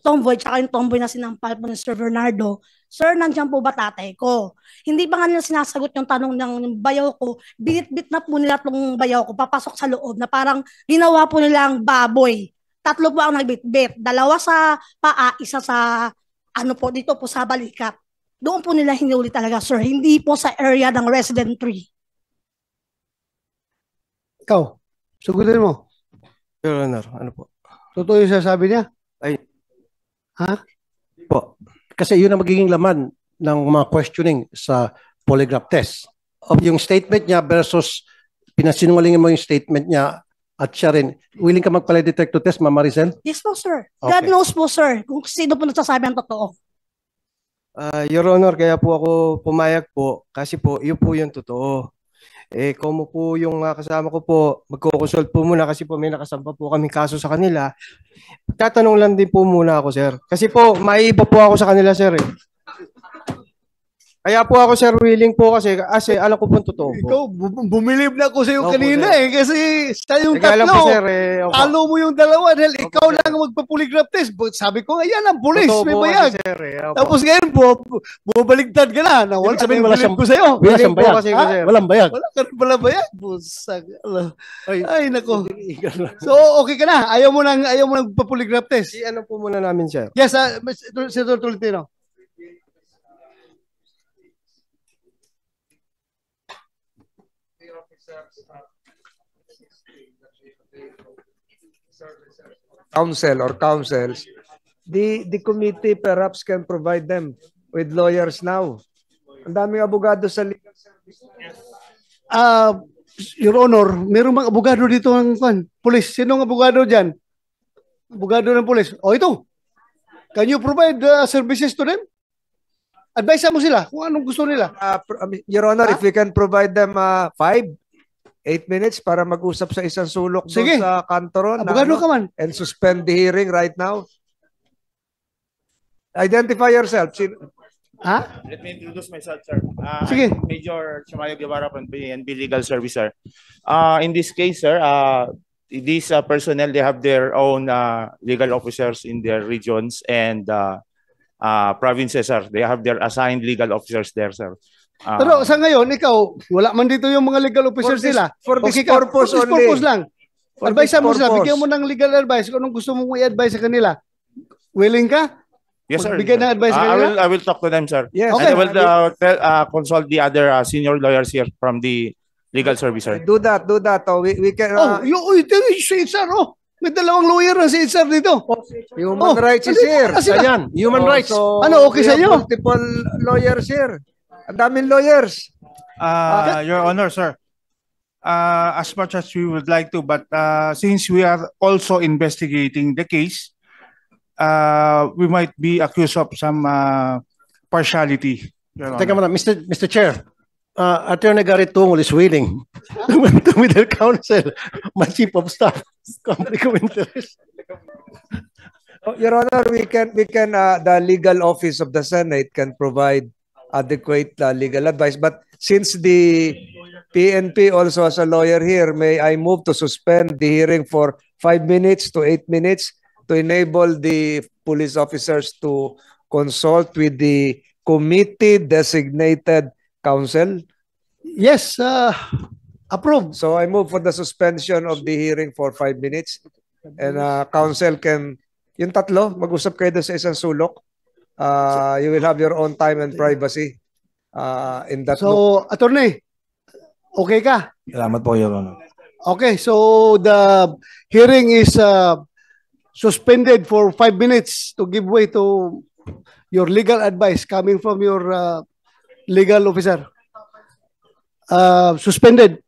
tomboy, tsaka yung tomboy na sinampal po ni Sir Bernardo, Sir, nandiyan po ba tatay ko? Hindi ba nga nila sinasagot yung tanong ng bayaw ko, binit-bit na po nila tong bayaw ko, papasok sa loob na parang ginawa po nilang baboy. Tatlo po ang nagbitbit. Dalawa sa paa, isa sa ano po, dito po sa balikat. Doon po nila hinuli talaga, sir. Hindi po sa area ng resident. Ikaw, sugutin mo. Your Honor, ano po? Totoo yung sasabi niya? Ay. Ha? Po. Kasi yun ang magiging laman ng mga questioning sa polygraph test. Of yung statement niya versus pinasinungalingin mo yung statement niya at siya rin. Willing ka magpalay detector test, Ma'am Maricel? Yes po, sir. God Okay. knows po, sir, kung sino po nagsasabi ang totoo. Ah, Your Honor, kaya po ako pumayag po kasi po yun po yung totoo. Eh, kung po yung mga kasama ko po, magkukonsult po muna kasi po may nakasampa po kami kaso sa kanila. Tatanong lang din po muna ako, sir. Kasi po, maiiba po ako sa kanila, sir. Eh. Kaya po ako, sir, willing po kasi, kasi alam ko po ang totoo po. Ikaw, bu- bumilib na ako sa iyo Opo, kanina sir. eh. Kasi sa yung Teka tatlo, po, sir, eh, opo. talo mo yung dalawa dahil ikaw lang ang magpa-polygraph test. Sabi ko, ayan ang pulis, Totoo may po kasi, bayag. sir, eh, opo. Tapos ngayon, bu bubaligtad ka na. na wala, Ibig sabihin, wala siyang- ko sa'yo. wala siyang po bayag. kasi, Ha? sir. Walang bayag. Wala ka rin pala bayag. Busag. Ala. Ay, nako. So, okay ka na. Ayaw mo nang, ayaw mo nang pa-polygraph test. I ano po muna namin, sir. Yes, uh, Senator Tolentino. Counsel or counsels, the, the committee perhaps can provide them with lawyers now. Ang daming abogado sa legal service. Ah, Your Honor, meron bang abogado dito ng kwan? Police, sinong abogado dyan? Abogado ng police. O ito, can you provide uh, services to them? Advise mo sila kung anong gusto nila. Uh, Your Honor, if we can provide them uh, five, eight minutes para mag-usap sa isang sulok doon Sige. sa kantoron. Abogado ano, ka man. And suspend the hearing right now. Identify yourself. Sin- Ha? Let me introduce myself, sir. Uh, Sige. I'm Major Chamayo Guevara from PNB Legal Service, sir. Uh, in this case, sir, uh, these uh, personnel, they have their own uh, legal officers in their regions and uh, uh, provinces, sir. They have their assigned legal officers there, sir. Uh, Pero sa ngayon, ikaw, wala man dito yung mga legal officers For this- nila. for this Okay ka, purpose for this only. purpose lang. For advise this mo sila, bigyan mo ng legal advice kung anong gusto mong i-advise sa kanila. Willing ka? Yes, sir. Magbigay ng advice Uh, sa I kanila? will, I will talk to them, sir. Yes. And Okay. I will uh, tell, uh, consult the other uh, senior lawyers here from the legal service, sir. Do that, do that. Oh, we, we can, Oh, uh, yung, oh, ito yung si HR, oh. May dalawang lawyer na si HR dito. Human Oh, rights is andito here. na sila. Ayan, human Oh, rights. so Ano, okay sa inyo? Multiple lawyers here. Ang daming lawyers. Uh, Your Honor, sir. Uh, as much as we would like to, but uh, since we are also investigating the case, uh, we might be accused of some uh, partiality. Your Teka muna, Mr. Mr. Chair, uh, Attorney Gary Tungol is willing to with their counsel, my chief of staff, conflict of interest. Oh, Your Honor, we can, we can, uh, the legal office of the Senate can provide adequate uh, legal advice. But since the PNP also has a lawyer here, may I move to suspend the hearing for five minutes to eight minutes to enable the police officers to consult with the committee designated counsel? Yes, uh, approved. So I move for the suspension of the hearing for five minutes. And uh, counsel can, yung tatlo, mag-usap kayo sa isang sulok. Uh, you will have your own time and privacy uh, in that. So, attorney, okay ka? Salamat po, Your Honor. Okay, so the hearing is uh, suspended for five minutes to give way to your legal advice coming from your uh, legal officer. Uh, suspended.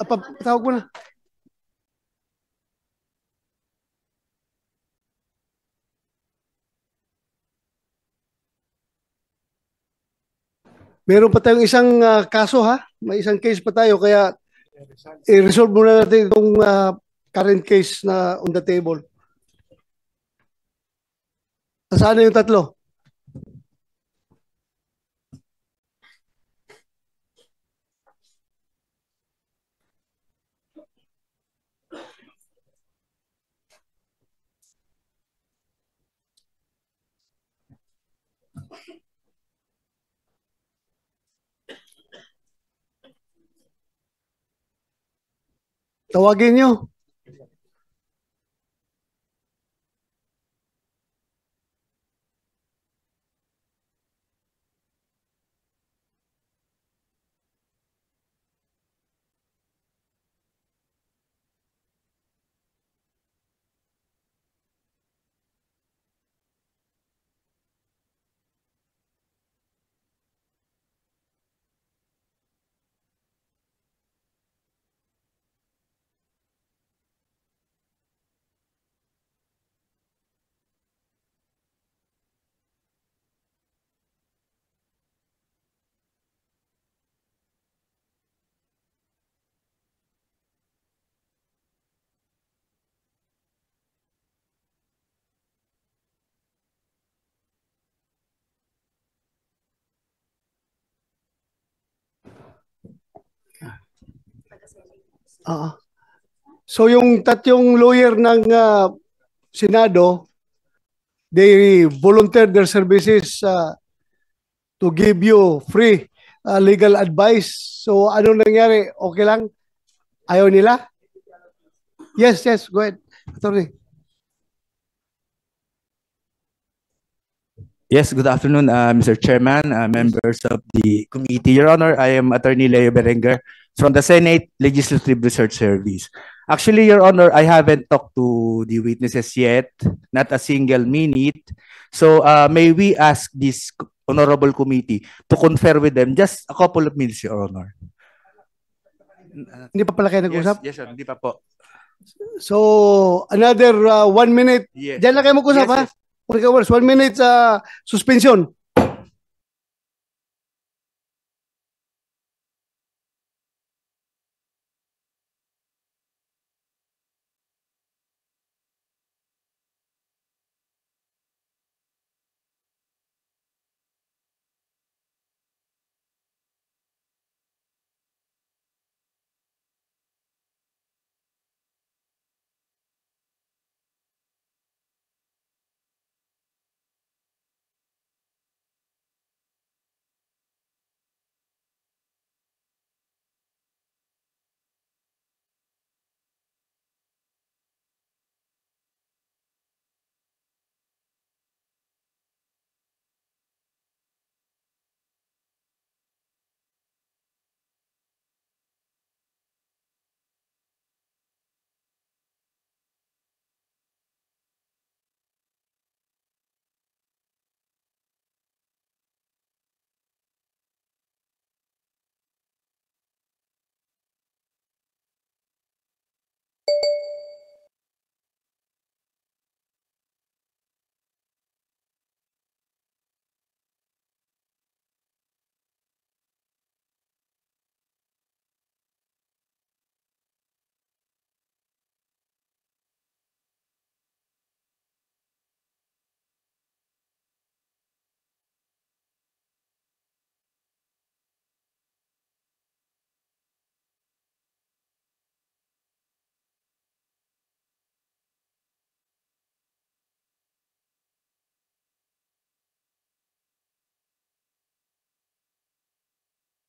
Ah, pa- Tawag mo na. Meron pa tayong isang ah, kaso ha. May isang case pa tayo kaya i-resolve muna natin itong ah, current case na on the table. Saan na yung tatlo? Tawagin nyo. Ah. So yung tatlong lawyer ng ah, Senado, they volunteered their services ah, to give you free ah, legal advice. So ano nangyari? Okay lang? Ayaw nila? Yes, yes, go ahead. Attorney. Yes, good afternoon, uh, Mr. Chairman, uh, members of the committee. Your Honor, I am Attorney Leo Berenger from the Senate Legislative Research Service. Actually, Your Honor, I haven't talked to the witnesses yet, not a single minute. So uh, may we ask this honorable committee to confer with them just a couple of minutes, Your Honor. Hindi pa pala kayo nag-usap? Yes, yes, sir. Hindi pa po. So another ah, one minute. Yes. Diyan lang kayo mag-usap Yes, ha? yes. Okay, one minute ah, suspension.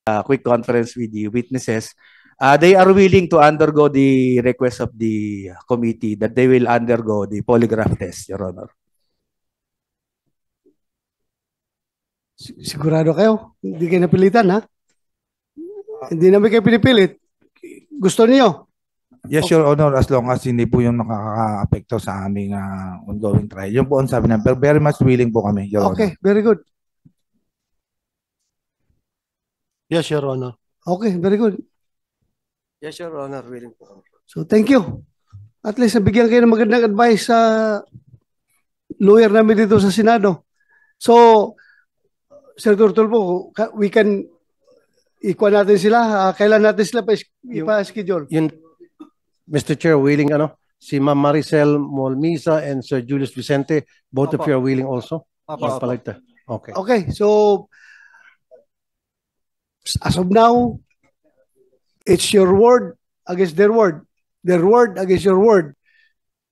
Uh, quick conference with the witnesses, uh, they are willing to undergo the request of the committee that they will undergo the polygraph test, Your Honor. Sigurado kayo? Hindi kayo napilitan ha? Hindi namin kayo pinipilit. Gusto niyo? Yes, Your Honor, as long as hindi po yung nakaka-apekto sa aming ah, ongoing trial. Yun po ang sabi namin. Pero very much willing po kami, Your Honor. Okay, very good. Yes, Your Honor. Okay, very good. Yes, Your Honor, willing po. So thank you. At least nabigyan kayo ng magandang advice sa lawyer namin dito sa Senado. So, Senator Tulfo, ka- we can ikuha natin sila. ah, kailan natin sila pa ipa-schedule? Yun, Mr. Chair, willing ano, si Ma'am Maricel Molmisa and Sir Julius Vicente, both of Opo. you are willing also? Opo, Yes, palagta. Okay. Okay, so as of now, it's your word against their word, their word against your word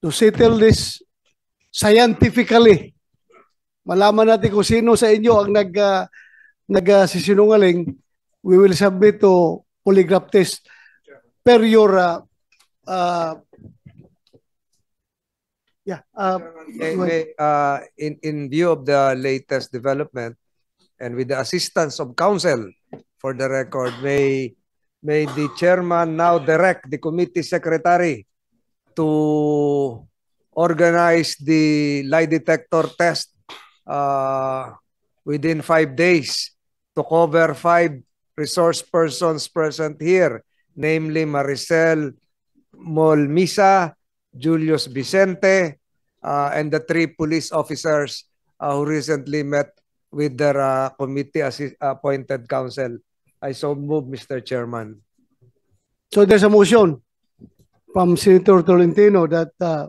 to settle this scientifically. Malaman natin kung sino sa inyo ang nag uh, nagsisinungaling. We will submit to polygraph test per your uh, uh, yeah, uh, May, may, uh, in, in view of the latest development and with the assistance of counsel for the record, may, may the chairman now direct the committee secretary to organize the lie detector test uh, within five days to cover five resource persons present here, namely Maricel Molmisa, Julius Vicente, uh, and the three police officers uh, who recently met with their uh, committee appointed counsel. I so move, Mr. Chairman. So there's a motion from Senator Tolentino that uh,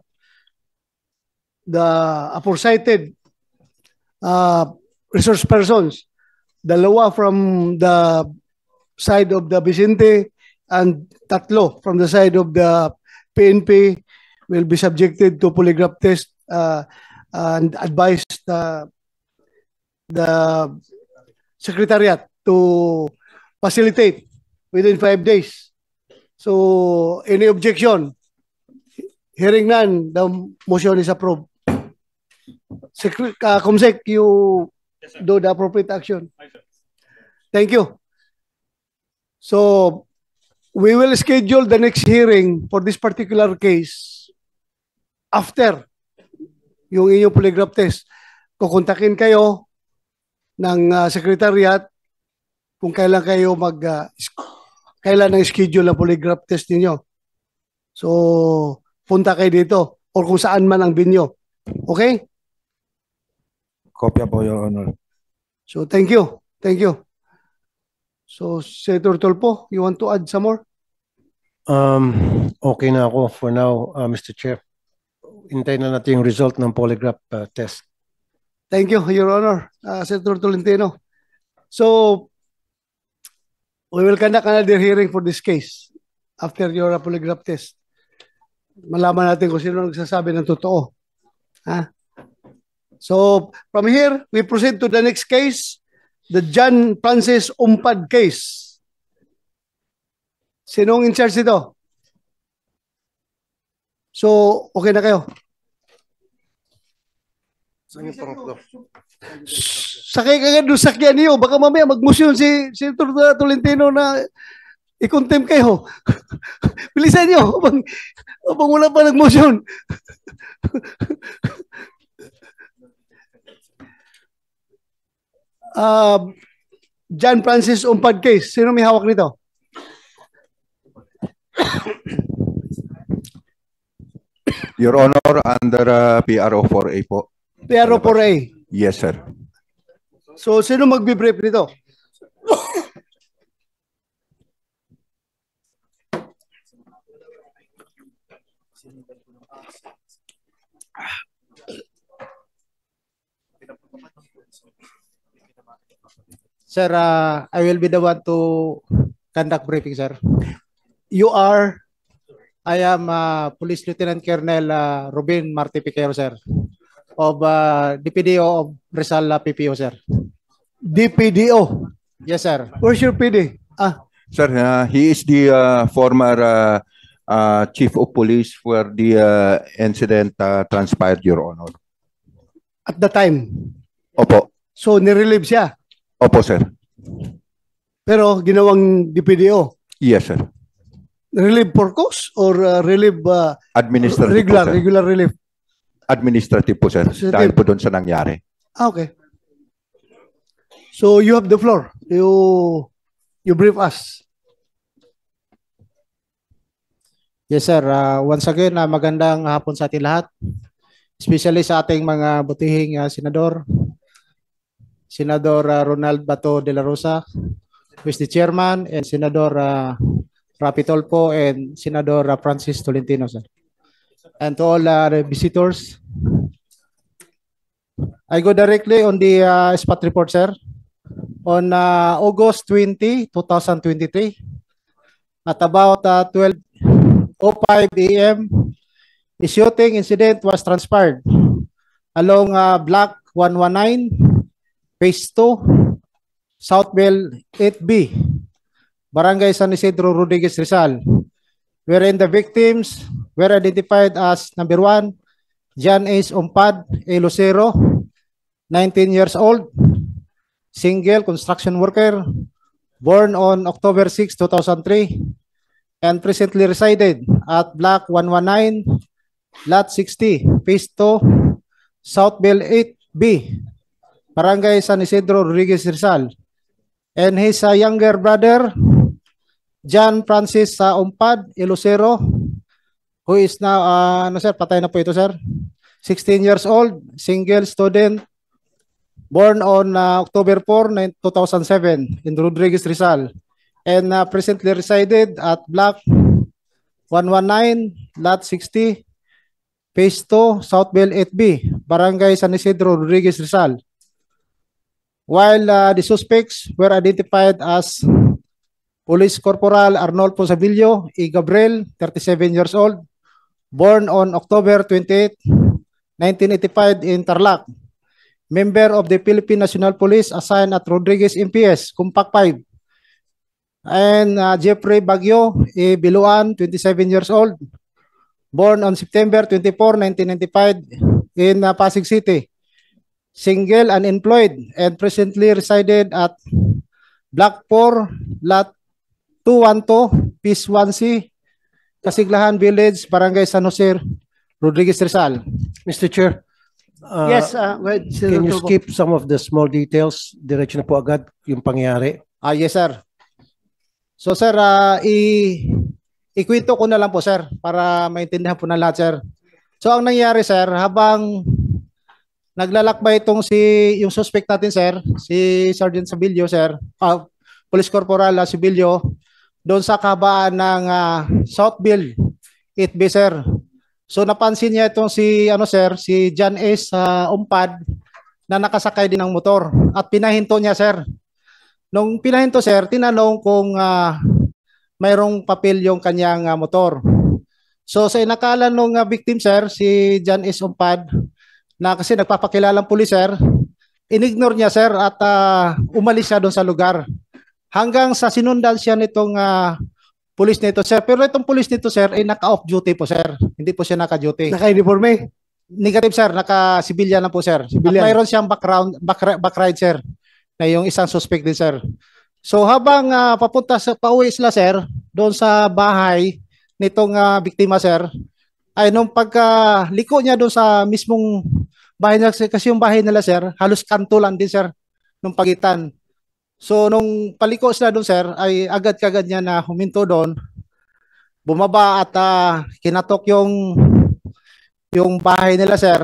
the aforecited uh, resource persons, dalawa from the side of the Vicente and tatlo from the side of the PNP will be subjected to polygraph test uh, and advised the, the secretariat to facilitate within five days. So, any objection? Hearing none, the motion is approved. Secret, uh, Comsec, you do the appropriate action. Thank you. So, we will schedule the next hearing for this particular case after yung inyong polygraph test. Kukontakin kayo ng uh, secretariat kung kailan kayo mag uh, kailan ang schedule ng polygraph test ninyo. So, punta kayo dito or kung saan man ang binyo. Okay? Kopya po, Your Honor. So, thank you. Thank you. So, Senator Tolpo, you want to add some more? Um, okay na ako for now, uh, Mr. Chair. Hintayin na natin yung result ng polygraph uh, test. Thank you, Your Honor, uh, Senator Tolentino. So, we will conduct another hearing for this case after your polygraph test. Malaman natin kung sino nagsasabi ng totoo. Ha? So, from here, we proceed to the next case, the John Francis Umpad case. Sinong in charge dito? So, okay na kayo? Saan yung? Sakay ka doon sa sakyan niyo. Baka mamaya magmusyon si si Tolentino na i-contempt kayo. Bilisan niyo. Habang, habang wala pa nag-motion. uh, John Francis Umpad case. Sino may hawak nito? Your Honor, under uh, PRO 4A po. PRO 4A. Yes, sir. So, sino magbibrief nito? Sir, uh, I will be the one to conduct briefing, sir. You are? I am uh, Police Lieutenant Colonel uh, Ruben Marti Piquero, sir, of uh, DPDO of Rizal uh, PPO, sir. DPDO? Yes, sir. Where's your PD? Ah, Sir, uh, he is the uh, former uh, uh, Chief of Police where the uh, incident uh, transpired, Your Honor. at the time. Opo. So, nirelieve siya. Opo, sir. Pero ginawang DPDO. Yes, sir. Relieve for cause or uh, relieve uh, Administrative regular, po, sir. regular relief? Administrative po, sir. Administrative. Dahil po doon sa nangyari. Ah, okay. So, you have the floor. You, you brief us. Yes, sir. Uh, once again, uh, magandang hapon sa ating lahat. Especially sa ating mga butihing uh, senador. Senador uh, Ronald Bato de la Rosa, who is the chairman, and Senador uh, Rapi Tolpo, and Senador uh, Francis Tolentino, sir. And to all uh, the visitors, I go directly on the uh, spot report, sir. On uh, August 20, 2023, at about uh, 12.05 a.m., a shooting incident was transpired along uh, Block 119, Phase 2, Southville 8B, Barangay San Isidro Rodriguez Rizal, wherein the victims were identified as number one, John Ace Umpad A. Lucero, 19 years old, single construction worker, born on October 6, 2003, and presently resided at Block 119, Lot 60, Phase 2, Southville 8B, Barangay San Isidro Rodriguez Rizal. And his younger brother, John Francis uh, Umpad Ilocero, who is now, uh, ano sir, patay na po ito sir, 16 years old, single student, born on uh, October 4, 2007 in Rodriguez Rizal, and uh, presently resided at Block 119, Lot 60, Phase 2, Southville 8B, Barangay San Isidro, Rodriguez Rizal. While uh, the suspects were identified as Police Corporal Arnold Ponsavillo E. Gabriel, 37 years old, born on October 28, 1985 in Tarlac, member of the Philippine National Police assigned at Rodriguez MPS, Kumpak 5, and uh, Jeffrey Bagyo E. Biluan, 27 years old, born on September 24, 1995 in uh, Pasig City, single, unemployed, and presently resided at Block 4, Lot 212, Peace 1C, Kasiglahan Village, Barangay San Jose, Rodriguez Rizal. Mr. Chair. uh, Yes, uh, Senator Can you skip some of the small details? Diretso na po agad yung pangyayari. Ah, yes, sir. So, sir, ah, i ikwento ko na lang po, sir, para maintindihan po ng lahat, sir. So, ang nangyari, sir, habang naglalakbay itong si, yung suspect natin, sir, si Sergeant Sabilio, sir, ah, Police Corporal ah, Sabilio, doon sa kabaan ng ah, Southville 8B, sir. So, napansin niya itong si, ano, sir, si John S. sa Umpad na nakasakay din ng motor at pinahinto niya, sir. Nung pinahinto sir, tinanong kung ah, mayroong papel yung kanyang ah, motor. So sa inakala nung ah, victim sir, si John S. Umpad, na kasi nagpapakilalang pulis sir, inignore niya sir at ah, umalis siya doon sa lugar. Hanggang sa sinundan siya nitong ah, pulis nito sir. Pero itong pulis nito sir ay naka-off duty po sir. Hindi po siya naka-duty. Naka-uniforme? Negative sir, naka-civilian na po sir. Civilian. At mayroon siyang background, back, back ride sir na yung isang suspect din sir. So habang ah, papunta sa pauwi sila sir doon sa bahay nitong ah, biktima sir ay nung pagka liko niya doon sa mismong bahay kasi- kasi yung bahay nila sir halos kanto lang din sir nung pagitan. So nung paliko sila doon sir ay agad kagad niya na huminto doon bumaba at ah, kinatok yung yung bahay nila sir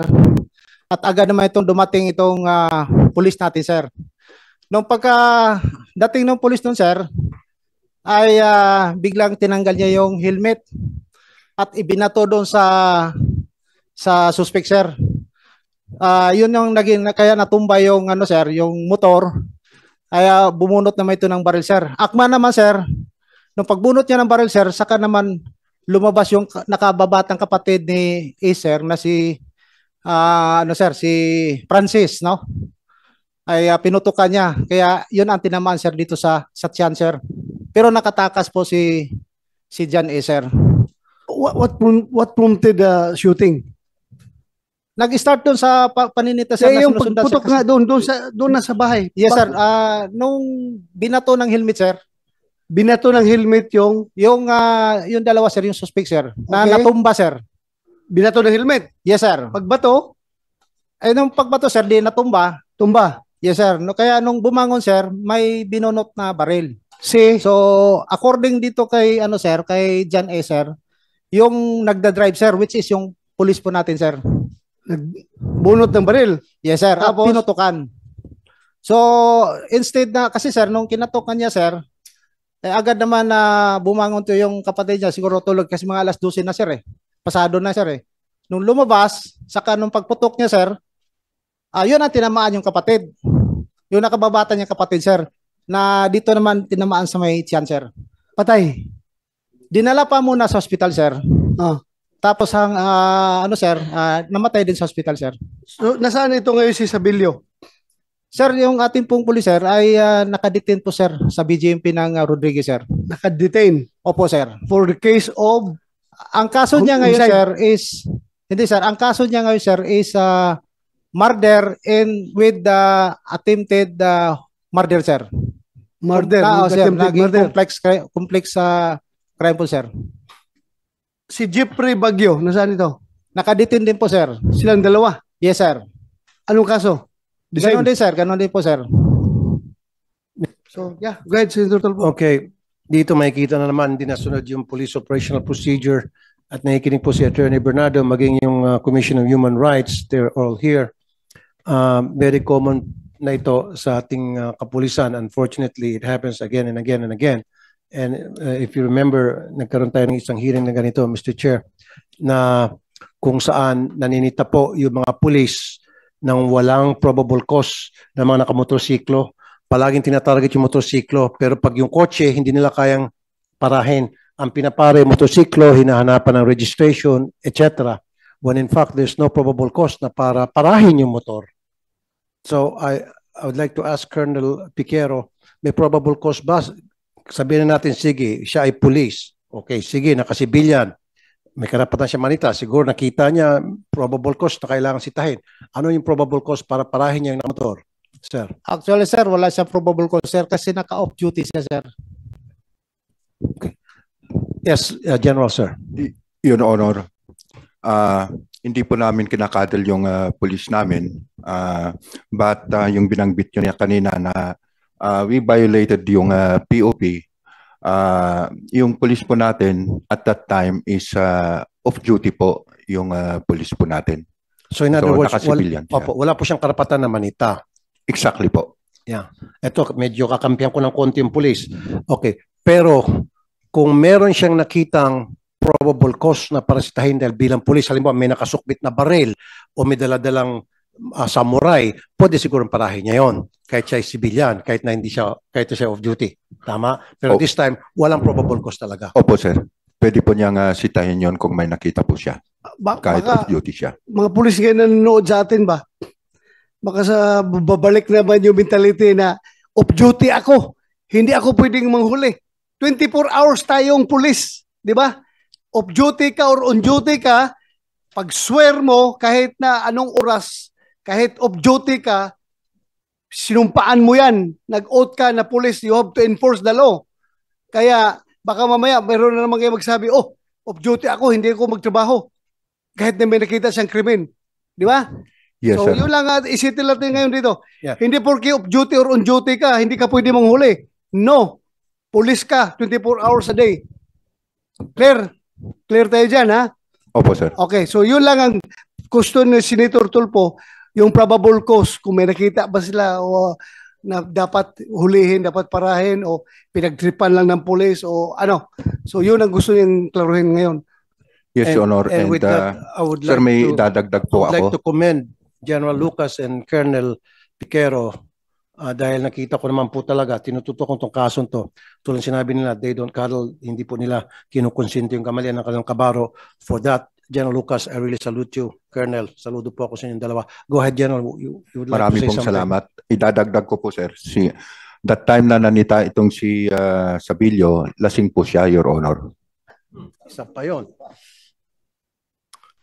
at agad naman itong dumating itong ah, pulis natin sir. Nung pagka dating ng pulis nun sir, ay ah, biglang tinanggal niya yung helmet at ibinato doon sa sa suspect sir. Ah, yun yung naging kaya natumba yung ano sir, yung motor. Kaya bumunot naman ito ng baril sir. Akma naman sir, nung pagbunot niya ng baril sir, saka naman lumabas yung ka- nakababatang kapatid ni Ace sir na si ah, ano sir, si Francis, no? ay ah, pinutukan niya. Kaya yun ang tinamaan sir dito sa sa tiyan sir. Pero nakatakas po si si John A. sir. What, what, what prompted the shooting? Nag-start doon sa pa- paninita Eh, na yung pagputok nga doon, doon sa, doon na sa bahay. Yes sir? Ah, nung binato ng helmet sir, Binato ng helmet yung yung ah, yung dalawa sir, yung suspect sir, na Okay. natumba sir. binato ng helmet. Yes sir. Pagbato, Eh nung pagbato sir, di natumba. tumba. Yes sir. No, kaya nung bumangon sir, may binunot na baril. Si, So, according dito kay ano sir, kay John A sir, Yung nagda-drive, sir, which is yung police po natin, sir. Bunot ng baril. Yes, sir. Tapos? pinutukan. So, instead na, kasi sir, nung kinatukan niya, sir, eh, agad naman na bumangon to yung kapatid niya. Siguro tulog kasi mga alas 12 na, sir, eh. Pasado na, sir, eh. Nung lumabas, saka nung pagputok niya, sir, ah, yun ang tinamaan yung kapatid. Yung nakababata niya kapatid, sir, na dito naman tinamaan sa may tiyan, sir. Patay. Dinala pa muna sa hospital, sir. Ah. Tapos ang ah, ano sir, ah, namatay din sa hospital, sir. So, nasaan ito ngayon si Sabilio? Sir, yung ating pong pulis, sir, ay ah, nakadetain po, sir, sa BGMP ng ah, Rodriguez, sir. Nakadetain? Opo, sir. For the case of? Ang kaso niya ngayon, Homicide. sir, is, hindi, sir, ang kaso niya ngayon, sir, is ah, murder and with the attempted ah, murder, sir. Murder, Ah, with sir, naging murder. complex, complex sa crime po, sir. Si Jeffrey Bagyo, nasaan ito? Nakadetain din po, sir. Silang dalawa? Yes, sir. Anong kaso? Ganon din, sir. Ganon din po, sir. So, yeah, go ahead, Senator Tulfo. Okay, dito makikita na naman hindi nasunod yung police operational procedure at nakikinig po si Attorney Bernardo maging yung uh, Commission of Human Rights, they're all here. Um, very common na ito sa ating uh, kapulisan. Unfortunately, it happens again and again and again. And uh, if you remember, nagkaroon tayo ng isang hearing na ganito, Mr. Chair, na kung saan naninita po yung mga pulis ng walang probable cause ng mga nakamotorsiklo. Palaging tinatarget yung motorsiklo, pero pag yung kotse, hindi nila kayang parahin. Ang pinapare motorsiklo, hinahanapan ng registration, etc. When in fact, there's no probable cause na para parahin yung motor. So I, I would like to ask Colonel Piquero, may probable cause ba? Sabihin na natin, sige, siya ay police. Okay, sige, nakasibilyan. May karapatan siya manita. Siguro nakita niya probable cause na kailangan sitahin. Ano yung probable cause para parahin niya yung motor? Sir. Actually, sir, wala siyang probable cause, sir, kasi naka-off duty siya, sir. Yes, uh, General, sir. Your Honor, ah, hindi po namin kinakadal yung ah, police namin. ah, but ah, yung binanggit nyo niya kanina na ah, we violated yung ah, POP. ah, yung police po natin at that time is ah, off-duty po yung ah, police po natin. So in other words, wal, naka-civilian siya. opo, wala po siyang karapatan na manita. Exactly po. Yeah. Ito, medyo kakampihan ko ng konti yung police. Okay. Pero kung meron siyang nakitang probable cause na parasitahin dahil bilang pulis, halimbawa may nakasukbit na baril o may daladalang ah, samurai, pwede siguro parahin niya yon kahit siya ay civilian, kahit na hindi siya, kahit na siya off duty. Tama? Pero Oh. this time, walang probable cause talaga. Opo, sir. Pwede po niyang ah, sitahin yon kung may nakita po siya. Ba- Kahit baka- off-duty siya. mga pulis na nanonood sa atin ba? Baka sa babalik naman yung mentality na off duty ako. Hindi ako pwedeng manghuli. 24 hours tayong pulis, di ba? Off duty ka or on duty ka, pag swear mo kahit na anong oras, kahit off duty ka, sinumpaan mo yan. Nag-oath ka na pulis, you have to enforce the law. Kaya baka mamaya mayroon na naman kayo magsabi, oh, off duty ako, hindi ako magtrabaho. Kahit na may nakita siyang krimen. Di ba? Yes, so, sir. yun lang uh, isitin natin ngayon dito. Yeah. Hindi porke off duty or on duty ka, hindi ka pwede manghuli. No. Police ka, 24 hours a day. Clear? Clear tayo dyan, ha? Opo, sir. Okay, so yun lang ang question ni Senator Tulpo, yung probable cause, kung may nakita ba sila o na dapat hulihin, dapat parahin o pinagtripan lang ng police o ano. So yun ang gusto niyang klaruhin ngayon. Yes, Your Honor. and And, with that, ah, I would sir, like may to- dadagdag I po would like to commend General Lucas and Colonel Piquero ah, dahil nakita ko naman po talaga, tinututok ko itong kasong to. Tulad sinabi nila, they don't cuddle, hindi po nila kinukonsinti yung kamalian ng kanilang kabaro. For that, General Lucas, I really salute you. Colonel, saludo po ako sa inyong dalawa. Go ahead, General. You, you would like Marami to say pong something? salamat. Idadagdag ko po, sir. Si, that time na nanita itong si ah, Sabilio, lasing po siya, Your Honor. Isa pa yun.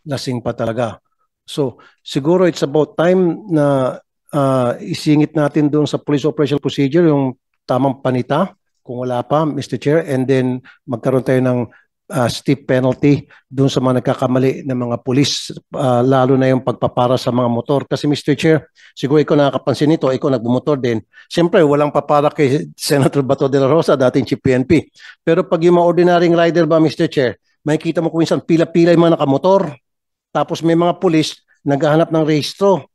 Lasing pa talaga. So, siguro it's about time na ah, isingit natin doon sa police operational procedure yung tamang panita kung wala pa, Mr. Chair, and then magkaroon tayo ng ah, steep penalty doon sa mga nagkakamali ng mga pulis, ah, lalo na yung pagpapara sa mga motor. Kasi Mr. Chair, siguro ikaw nakakapansin nito, ikaw nagbumotor din. Siyempre, walang papara kay Senator Bato de la Rosa, dating Chief PNP. Pero pag yung mga ordinaryong rider ba, Mr. Chair, makikita mo kung minsan pila-pila yung mga nakamotor. Tapos may mga pulis naghahanap ng rehistro.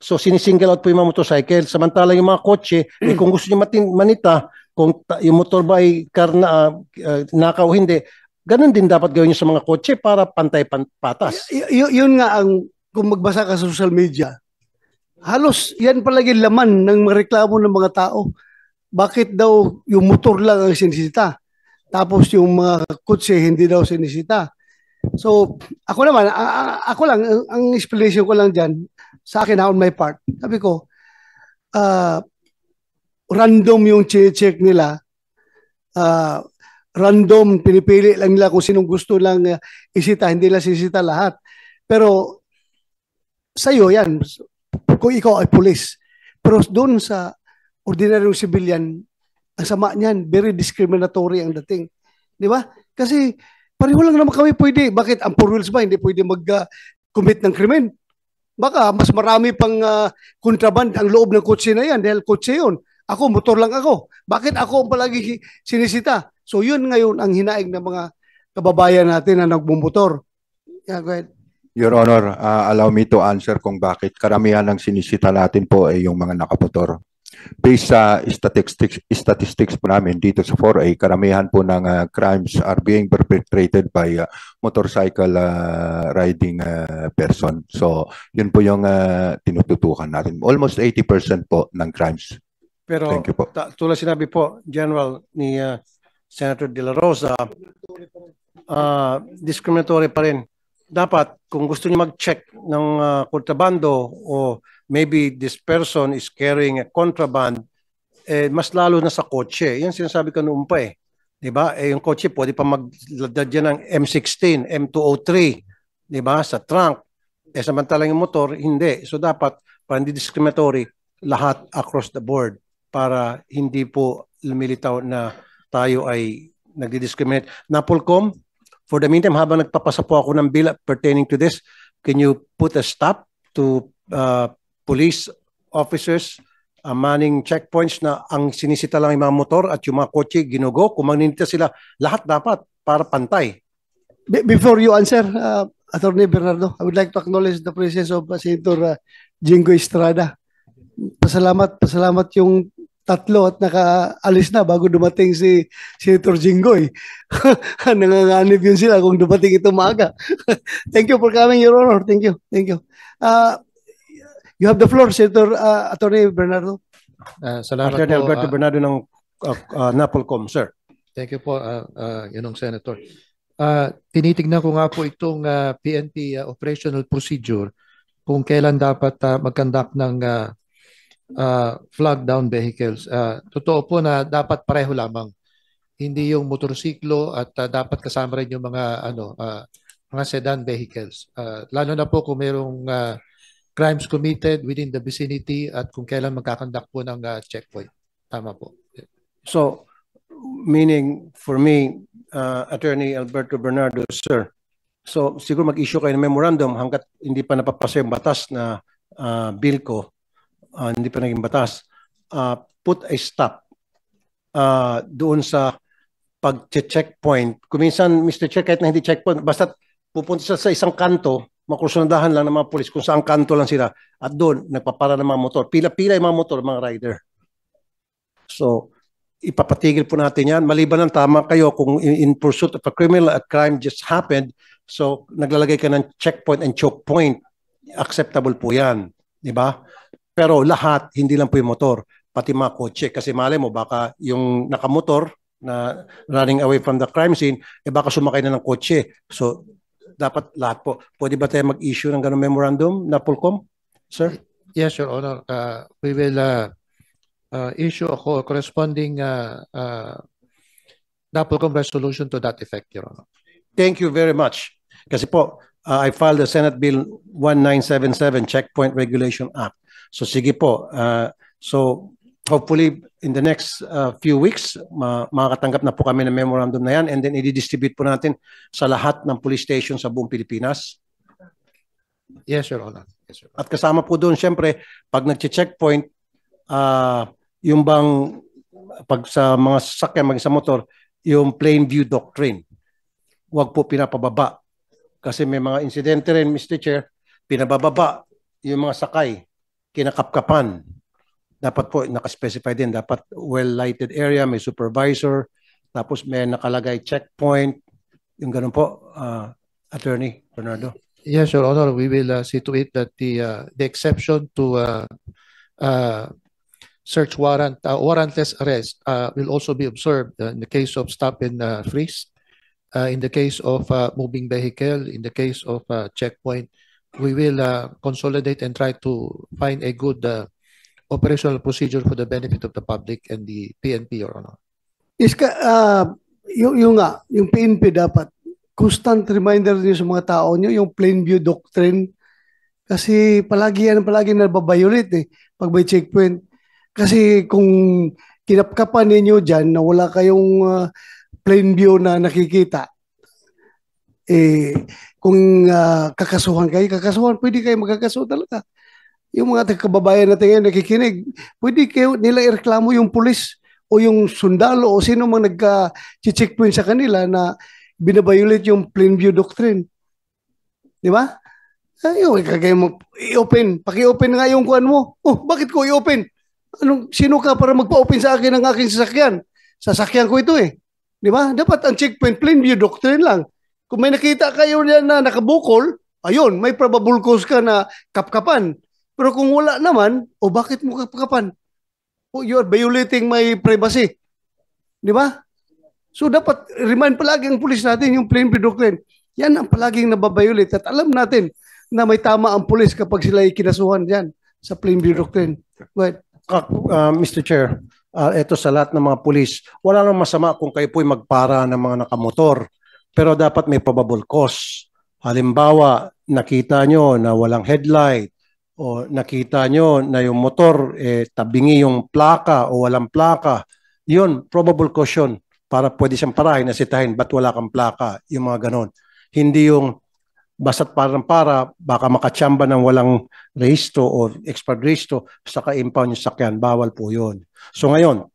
So sinisingle out po yung mga motorcycle. Samantala yung mga kotse, eh, kung gusto nyo manita, kung yung motor ba ay karna, uh, uh, nakaw o hindi, ganun din dapat gawin nyo sa mga kotse para pantay-patas. Y- y- yun nga ang, kung magbasa ka sa social media, halos yan palagi laman ng reklamo ng mga tao. Bakit daw yung motor lang ang sinisita? Tapos yung mga kotse hindi daw sinisita. So, ako naman, a- a- ako lang, ang, ang explanation ko lang dyan, sa akin on my part, sabi ko, ah, random yung check nila, ah, random, pinipili lang nila kung sinong gusto lang uh, isita, hindi lang sisita lahat. Pero, sa'yo yan, kung ikaw ay pulis. Pero doon sa ordinaryong civilian, ang sama niyan, very discriminatory ang dating. Di ba? Kasi pareho lang naman kami pwede. Bakit ang four wheels ba hindi pwede mag-commit ng krimen? Baka mas marami pang ah, kontraband ang loob ng kotse na yan dahil kotse yun. Ako, motor lang ako. Bakit ako ang palagi sinisita? So yun ngayon ang hinaing ng mga kababayan natin na nagmumotor. Yeah, go ahead. Your Honor, uh, allow me to answer kung bakit karamihan ng sinisita natin po ay yung mga nakamotor. Based sa statistics, statistics po namin dito sa 4A, karamihan po ng uh, crimes are being perpetrated by uh, motorcycle uh, riding uh, person. So, yun po yung uh, tinututukan natin. Almost 80% po ng crimes. Pero Thank you po. ta- tulad sinabi po, General ni uh, Senator De La Rosa, uh, discriminatory pa rin. Dapat, kung gusto niyo mag-check ng uh, kontrabando o maybe this person is carrying a contraband, eh, mas lalo na sa kotse. Yan sinasabi ko noon pa eh. Di ba? Eh, yung kotse pwede pa magladyan ng M16, M203, di ba? Sa trunk. Eh, samantalang yung motor, hindi. So, dapat, para hindi discriminatory, lahat across the board para hindi po lumilitaw na tayo ay nagdi-discriminate. Napolcom, for the meantime, habang nagpapasa po ako ng bill pertaining to this, can you put a stop to uh, police officers uh, manning checkpoints na ang sinisita lang yung mga motor at yung mga kotse ginugo? Kung magninita sila, lahat dapat para pantay. Be- Before you answer, uh, Attorney Bernardo, I would like to acknowledge the presence of uh, Senator uh, Jingo Estrada. Pasalamat, pasalamat yung tatlo at nakaalis na bago dumating si Senator Jinggoy. Nanganganib yun sila kung dumating ito maaga. Thank you for coming, Your Honor. Thank you. Thank you. Uh, you have the floor, Senator uh, Attorney Bernardo. Ah, salamat Attorney po. Alberto ah, Bernardo ng uh, uh, Napolcom, sir. Thank you po, uh, uh, Yanong Senator. Ah, tinitignan ko nga po itong ah, PNP ah, operational procedure kung kailan dapat uh, mag-conduct ng ah, ah, flag down vehicles. Ah, totoo po na dapat pareho lamang. Hindi yung motorsiklo at ah, dapat kasama rin yung mga ano ah, mga sedan vehicles. Ah, lalo na po kung merong ah, crimes committed within the vicinity at kung kailan magkakandak po ng ah, checkpoint. Tama po. So, meaning for me, uh, Attorney Alberto Bernardo, sir, so siguro mag-issue kayo ng memorandum hanggat hindi pa napapasa yung batas na uh, bill ko, uh, hindi pa naging batas, uh, put a stop uh, doon sa pag-checkpoint. Kung minsan, Mr. Chair, kahit na hindi checkpoint, basta pupunta siya sa isang kanto, makusunadahan lang ng mga polis kung saan kanto lang sila at doon, nagpapara ng mga motor. Pila-pila yung mga motor, mga rider. So, ipapatigil po natin yan. Maliban ng tama kayo kung in pursuit of a criminal, a crime just happened, so naglalagay ka ng checkpoint and choke point, acceptable po yan. Di ba? Pero lahat, hindi lang po yung motor, pati mga kotse. Kasi mali mo, baka yung nakamotor na running away from the crime scene, eh baka sumakay na ng kotse. So, dapat lahat po. Pwede ba tayo mag-issue ng ganong memorandum na Pulcom, sir? Yes, Your Honor. Uh, we will uh, uh, issue a co- corresponding uh, uh, NAPOLCOM resolution to that effect, Your Honor. Thank you very much. Kasi po, uh, I filed the Senate Bill 1977, Checkpoint Regulation Act. So sige po. Uh, so hopefully in the next uh, few weeks, ma makakatanggap na po kami ng memorandum na yan and then i-distribute po natin sa lahat ng police station sa buong Pilipinas. Yes, Your Honor. Yes, Your At kasama po doon, syempre, pag nag-checkpoint, uh, yung bang, pag sa mga sasakyan, maging sa motor, yung plain view doctrine. wag po pinapababa. Kasi may mga insidente rin, Mr. Chair, pinabababa yung mga sakay, kinakapkapan. Dapat po nakaspecify din, dapat well-lighted area, may supervisor, tapos may nakalagay checkpoint, yung ganun po, uh, Attorney Bernardo. Yes, Your Honor, we will uh, see to it that the uh, the exception to uh, uh, search warrant, uh, warrantless arrest uh, will also be observed uh, in the case of stop and uh, freeze, uh, in the case of uh, moving vehicle, in the case of uh, checkpoint. We will uh, consolidate and try to find a good uh, operational procedure for the benefit of the public and the PNP, Your Honor. Is ka, uh, yung, yung nga, yung PNP dapat, constant reminder niyo sa mga tao niyo, yung plain view doctrine. Kasi palagi yan, palagi nababiolate eh, pag may checkpoint. Kasi kung kinapkapan ninyo dyan na wala kayong uh, plain view na nakikita, eh, kung uh, kakasuhan kayo, kakasuhan, pwede kayo magkakaso talaga. Yung mga kababayan natin ngayon nakikinig, pwede kayo nila ireklamo yung pulis o yung sundalo o sino mang nagka-checkpoint sa kanila na binabiolate yung plain view doctrine. Di ba? Ayun, kagaya mo, i-open. Paki-open nga yung kuan mo. Oh, bakit ko i-open? Anong, sino ka para magpa-open sa akin ng aking sasakyan? Sasakyan ko ito eh. Di ba? Dapat ang checkpoint, plain view doctrine lang. Kung may nakita kayo niyan na nakabukol, ayun, may probable cause ka na kapkapan. Pero kung wala naman, o oh, bakit mo kapkapan? Oh, you are violating my privacy. Di ba? So dapat remind palagi ang pulis natin yung plain doctrine. Yan ang palaging nababiolate at alam natin na may tama ang pulis kapag sila ikinasuhan diyan sa plain doctrine. Go ahead. Uh, Mr. Chair, uh, ito sa lahat ng mga pulis, wala nang masama kung kayo po'y magpara ng mga nakamotor. Pero dapat may probable cause. Halimbawa, nakita nyo na walang headlight o nakita nyo na yung motor eh, tabingi yung plaka o walang plaka. Yun, probable cause yun para pwede siyang parahin, nasitahin, ba't wala kang plaka, yung mga ganon. Hindi yung basta't parang para, baka makatsamba ng walang rehistro o expired rehistro, saka impound yung sakyan, bawal po yun. So ngayon,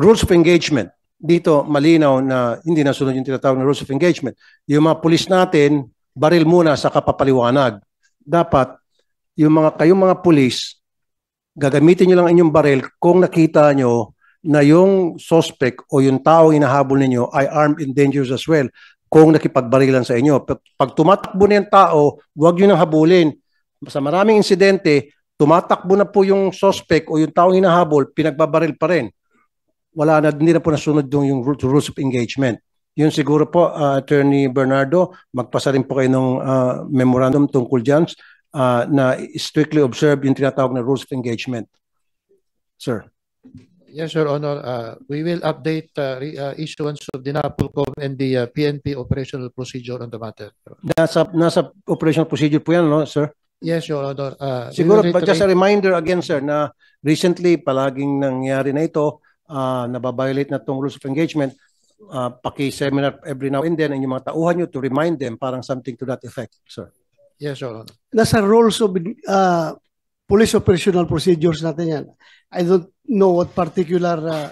rules of engagement, dito malinaw na hindi nasunod yung tinatawag na rules of engagement. Yung mga pulis natin, baril muna sa kapapaliwanag. Dapat, yung mga, kayong mga pulis, gagamitin nyo lang inyong baril kung nakita nyo na yung suspect o yung tao hinahabol ninyo ay armed and dangerous as well kung nakipagbarilan sa inyo. Pag tumatakbo na yung tao, huwag nyo nang habulin. Sa maraming insidente, tumatakbo na po yung suspect o yung tao hinahabol, pinagbabaril pa rin. Wala na, hindi na po nasunod yung rules of engagement. Yun siguro po, uh, Attorney Bernardo, magpasa rin po kayo ng uh, memorandum tungkol dyan uh, na strictly observe yung tinatawag na rules of engagement. Sir. Yes, Your Honor. Uh, we will update uh, re, uh, issuance of the NAPOLCOM and the uh, PNP operational procedure on the matter. Nasa, nasa operational procedure po yan, no, sir? Yes, Your Honor. Uh, Siguro, but just a reminder again, sir, na recently, palaging nangyari na ito, uh, nababiolate na itong rules of engagement, uh, paki-seminar every now and then, and yung mga tauhan nyo to remind them, parang something to that effect, sir. Yes, Your Honor. Nasa rules of uh, police operational procedures natin yan. I don't know what particular uh,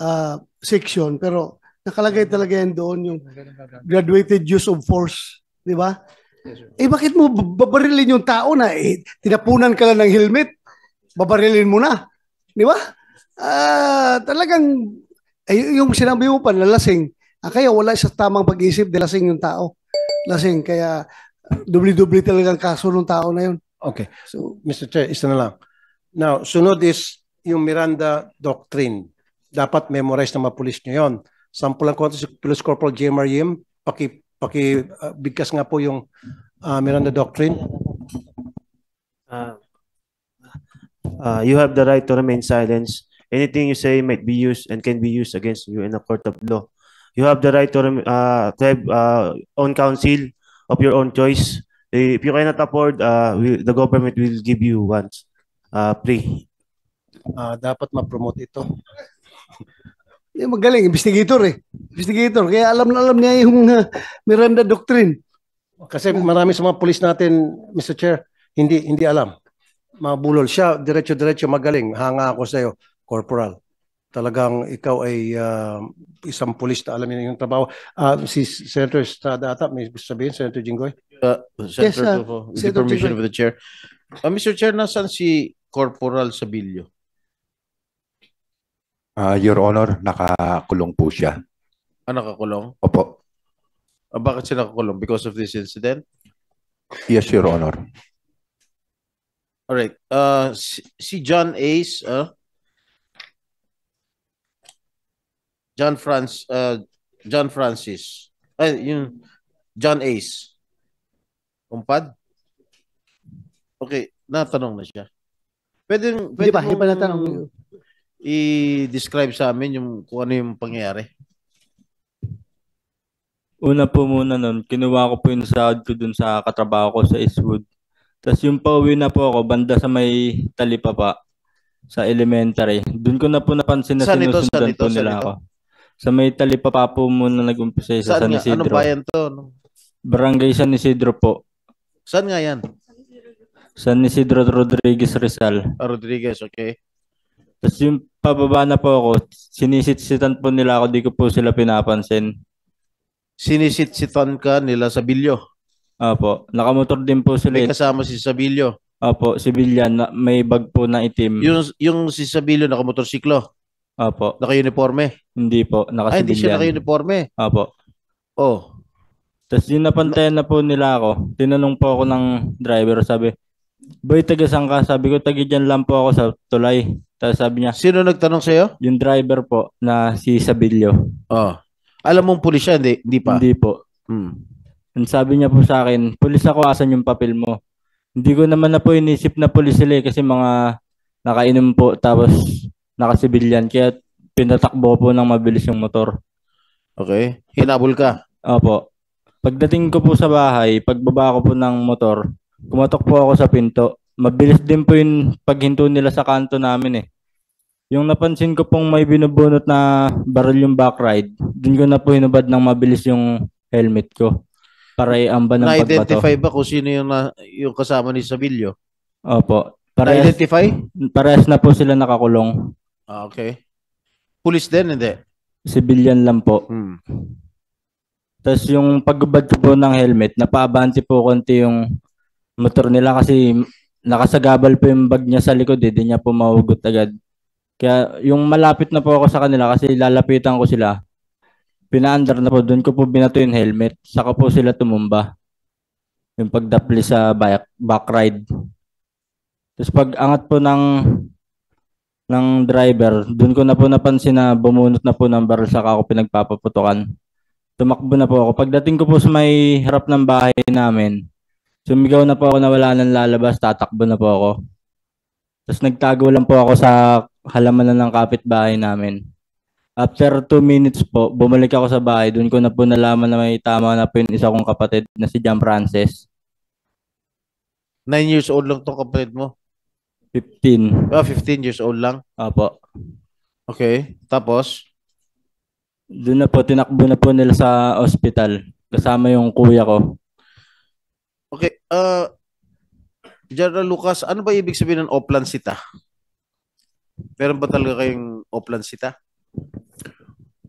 uh, section, pero nakalagay talaga yan doon yung graduated use of force. Di ba? Yes, eh bakit mo babarilin yung tao na eh, tinapunan ka lang ng helmet? Babarilin mo na. Di ba? Uh, talagang eh, yung sinabi mo pa, lalasing. Ah, kaya wala sa tamang pag-isip, lasing yung tao. Lasing. Kaya dubli-dubli talagang kaso ng tao na yun. Okay. So, Mr. Chair, isa na lang. Now, sunod is yung Miranda Doctrine. Dapat memorize ng mga pulis nyo yun. Sampulan ko si Police Corporal J. Yim, paki, paki uh, bigkas nga po yung uh, Miranda Doctrine. Uh, uh, you have the right to remain silent. Anything you say might be used and can be used against you in a court of law. You have the right to, uh, to have uh, own counsel of your own choice. If you cannot afford, uh, we, the government will give you one uh, free uh, dapat ma-promote ito. Eh, magaling, investigator eh. Investigator. Kaya alam na alam niya yung uh, Miranda Doctrine. Kasi marami sa mga pulis natin, Mr. Chair, hindi hindi alam. Mabulol siya, diretso-diretso magaling. Hanga ako sa iyo, corporal. talagang ikaw ay ah, isang pulis na alam niya yung trabaho. Ah, si Senator Estrada ata, may gusto sabihin, Senator Jinggoy? Uh, Yes, Senator ah, Tulfo, with the Senator permission Jinggoy. of the chair. Uh, Mr. Chair, nasan si Corporal Sabilio? Ah, Your Honor, nakakulong po siya. Ah, nakakulong? Opo. Ah, bakit siya nakakulong? Because of this incident? Yes, Your Honor. Alright. Uh, si, si John Ace, ah? John Francis, uh, John Francis. Ay, yung John Ace. Umpad? Okay, natanong na siya. Pwede, pwede ba? Hindi pa mong natanong. I-describe sa amin yung kung ano yung pangyayari. Una po muna nun, kinuha ko po yung sahod ko dun sa katrabaho ko sa Eastwood. Tapos yung pauwi na po ako, banda sa may talipapa sa elementary. Doon ko na po napansin na Saan ito? Saan sinusundan ito? po Saan nila ito? ako. Sa may talipapa po muna nag-umpisa sa Saan San nga? Anong Isidro. bayan to? Ano? Barangay San Isidro po. Saan nga yan? San Isidro Rodriguez Rizal. Ah, Rodriguez, okay. Tapos yung pababa na po ako, sinisitsitan po nila ako, di ko po sila pinapansin. Sinisitsitan ka nila sa Bilyo? Opo. Nakamotor din po sila. May eh. kasama si Sabilio? Opo, civilian. Na, may bag po na itim. Yung, yung si Sabilio nakamotorsiklo? Opo. Naka-uniforme? Hindi po, Ah, hindi siya naka-uniforme? Opo. Oh. Tapos yung napantayan na po nila ako, tinanong po ako ng driver, sabi, Boy, taga saan ka? Sabi ko, taga dyan lang po ako sa tulay. Tapos sabi niya, Sino nagtanong sa'yo? Yung driver po na si Sabilio. Oh. Alam mong pulis siya, hindi, hindi pa? Hindi po. Hmm. Ang sabi niya po sa akin, pulis ako, asan yung papel mo? Hindi ko naman na po inisip na pulis sila eh, kasi mga nakainom po tapos nakasibilyan. Kaya pinatakbo po ng mabilis yung motor. Okay. Hinabol ka? Opo. Pagdating ko po sa bahay, pagbaba ko po ng motor, kumatok po ako sa pinto. Mabilis din po yung paghinto nila sa kanto namin eh. Yung napansin ko pong may binubunot na baril yung back ride, dun ko na po hinubad ng mabilis yung helmet ko para iamba ng pagbato. Na-identify ba kung sino yung, na, yung kasama ni Sabilio? Opo. Parehas, Na-identify? parehas na po sila nakakulong. Ah, okay. Pulis din, hindi? Civilian lang po. Hmm. Tapos yung pagbabad ko po ng helmet, napaabante po konti yung motor nila kasi nakasagabal po yung bag niya sa likod eh, di niya po mahugot agad. Kaya yung malapit na po ako sa kanila kasi lalapitan ko sila, pinaandar na po, doon ko po binato yung helmet, saka po sila tumumba. Yung pagdapli sa back, back ride. Tapos pag angat po ng ng driver, doon ko na po napansin na bumunot na po ng barrel saka ako pinagpapaputukan. Tumakbo na po ako. Pagdating ko po sa may harap ng bahay namin, sumigaw na po ako na wala nang lalabas, tatakbo na po ako. Tapos nagtago lang po ako sa halamanan ng kapitbahay namin. After two minutes po, bumalik ako sa bahay. Doon ko na po nalaman na may tama na po yung isa kong kapatid na si John Francis. Nine years old lang tong kapatid mo? 15. Ah, 15 years old lang? Apo. Okay. Tapos? Doon na po, tinakbo na po nila sa ospital. Kasama yung kuya ko. Okay. Uh, General Lucas, ano ba ibig sabihin ng oplansita? Meron ba talaga kayong oplansita?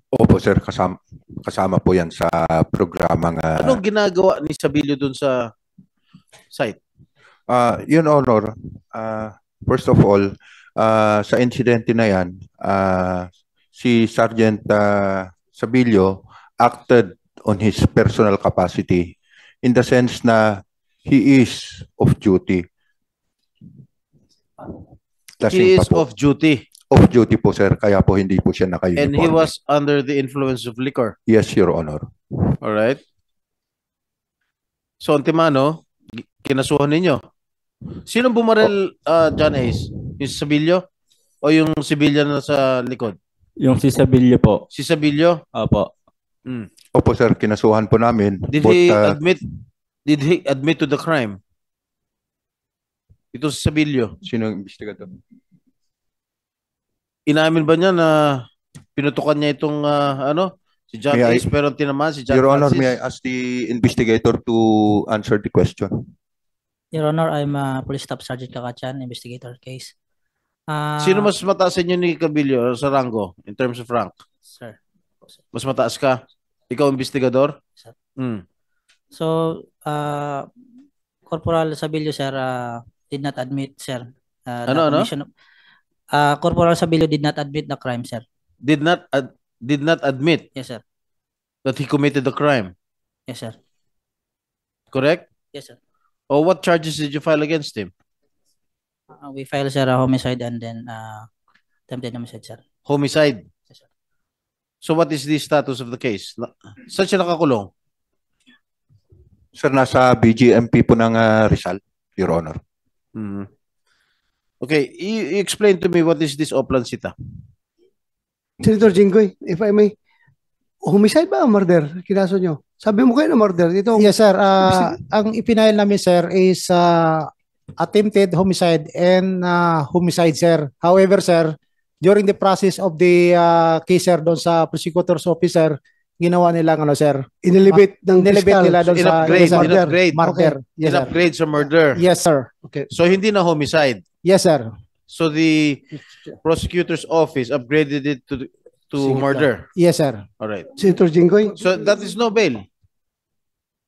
Opo, sir. Kasama, kasama po yan sa programang... ah, Anong ginagawa ni Sabilio dun sa site? Ah, yun, Honor. Ah, first of all, ah, sa insidente na yan, ah, si Sergeant ah, Sabilio acted on his personal capacity in the sense na he is off duty. He Lasing pa is off duty. Off duty po, sir. Kaya po hindi po siya And naka-uniform. he was under the influence of liquor. Yes, Your Honor. All right. So, Antimano, kinasuhan ninyo. Sino bumaril, uh, John Ace? Yung Sabilio? O yung civilian na sa likod? Yung si Sabilio po. Si Sabilio? Opo. Hmm. Opo, sir. Kinasuhan po namin. Did But, he ah, admit did he admit to the crime? Ito si Sabilio. Sino yung investigador? Inamin ba niya na pinutukan niya itong ah, ano? Si John May I- Ace pero tinamaan si John Your Honor, Francis? may I ask the investigator to answer the question? Your Honor, I'm uh, Police Staff Sergeant Kakachan, investigator case. Ah, Sino mas mataas sa inyo ni Cabillo sa rango in terms of rank? Sir. Mas mataas ka? Ikaw investigador? Sir. Hmm. So, uh, Corporal Sabilio, sir, uh, did not admit, sir. Uh, Ano, ano? of- Uh, Corporal Sabilio did not admit the crime, sir. Did not ad- did not admit Yes, sir. that he committed the crime. Yes, sir. Correct? Yes, sir. Or what charges did you file against him? Uh, we filed, sir, a homicide and then uh, attempted homicide, sir. Homicide. So what is the status of the case? Saan siya nakakulong? Sir, nasa BGMP po ng ah, Rizal, Your Honor. Mhm. Okay, i- i- explain to me what is this Oplancita? Senator Jinggoy, if I may, homicide ba o murder? Kinaso nyo? Sabi mo kayo na murder. Dito, Yes, sir. Ah, ang ipinail namin, sir, is ah, attempted homicide and ah, homicide, sir. However, sir, during the process of the ah, case, sir, doon sa prosecutor's officer, ginawa nilang ano, sir? Inelevate ng Inelevate nila doon sa In-upgrade, yes, sir. in-upgrade. Murder. Yes, sir. In-upgrade sa murder. Yes, sir. Okay. So hindi na homicide. Yes, sir. So the prosecutor's office upgraded it to to Sige, murder. Yes, sir. All right. Senator Jinggoy? So that is no bail.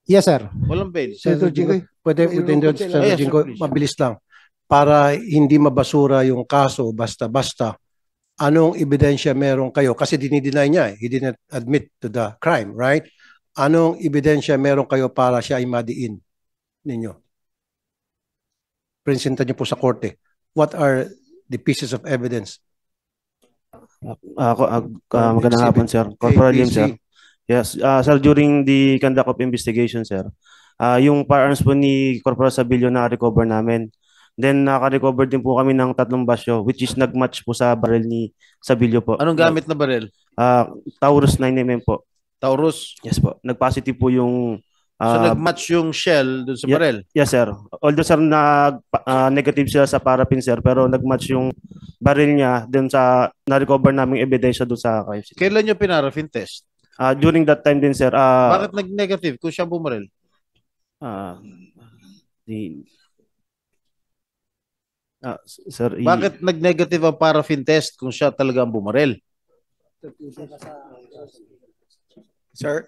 Yes, sir. Walang bail. Senator Jinggoy? Pwede, pwede, sila. Senator Yes, sir, Jinggoy, mabilis lang. Para hindi mabasura yung kaso basta-basta, anong ebidensya meron kayo? Kasi dinideny niya, eh. he didn't admit to the crime, right? Anong ebidensya meron kayo para siya ay madiin ninyo? Presenta niyo po sa korte. What are the pieces of evidence? Uh, uh, uh, magandang hapon, sir. Corporal Lim, sir. Yes, uh, sir, during the conduct of investigation, sir, uh, yung firearms po ni Corporal Sabilio na recover namin. Then naka-recover din po kami ng tatlong basyo which is nag-match po sa barrel ni Sabilio po. Anong gamit na baril? Uh, Taurus 9mm po. Taurus? Yes po. Nag-positive po yung So uh, nag-match yung shell dun sa Ye- baril. Yes, sir. Although sir nag ah, negative sila sa paraffin sir pero nag-match yung baril niya dun sa na-recover naming ebidensya dun sa scene. Kailan nyo pinaraffin test? Ah, during that time din sir, ah Bakit nag-negative kung siya bumaril? ah, di s- sir, i- Bakit nag-negative ang paraffin test kung siya talaga ang bumaril? Sir?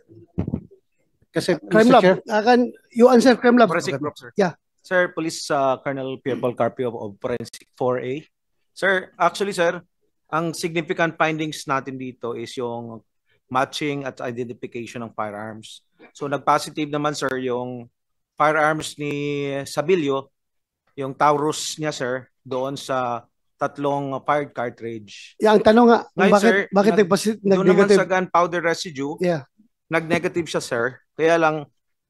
Kasi, Crime Mr. Lab, Chair, akan, you answer Crime Lab. Forensic Group, sir. Yeah. Sir, Police uh, Colonel Pierre Paul Carpio of, of Forensic 4A. Sir, actually, sir, ang significant findings natin dito is yung matching at identification ng firearms. So, nag-positive naman, sir, yung firearms ni Sabilio, yung Taurus niya, sir, doon sa tatlong fired cartridge. Yang tanong nga, Ngayon, bakit, sir, bakit nag- nagpasit, doon naman nag-negative? sa gunpowder residue, Yeah. nag-negative siya, sir. Kaya lang,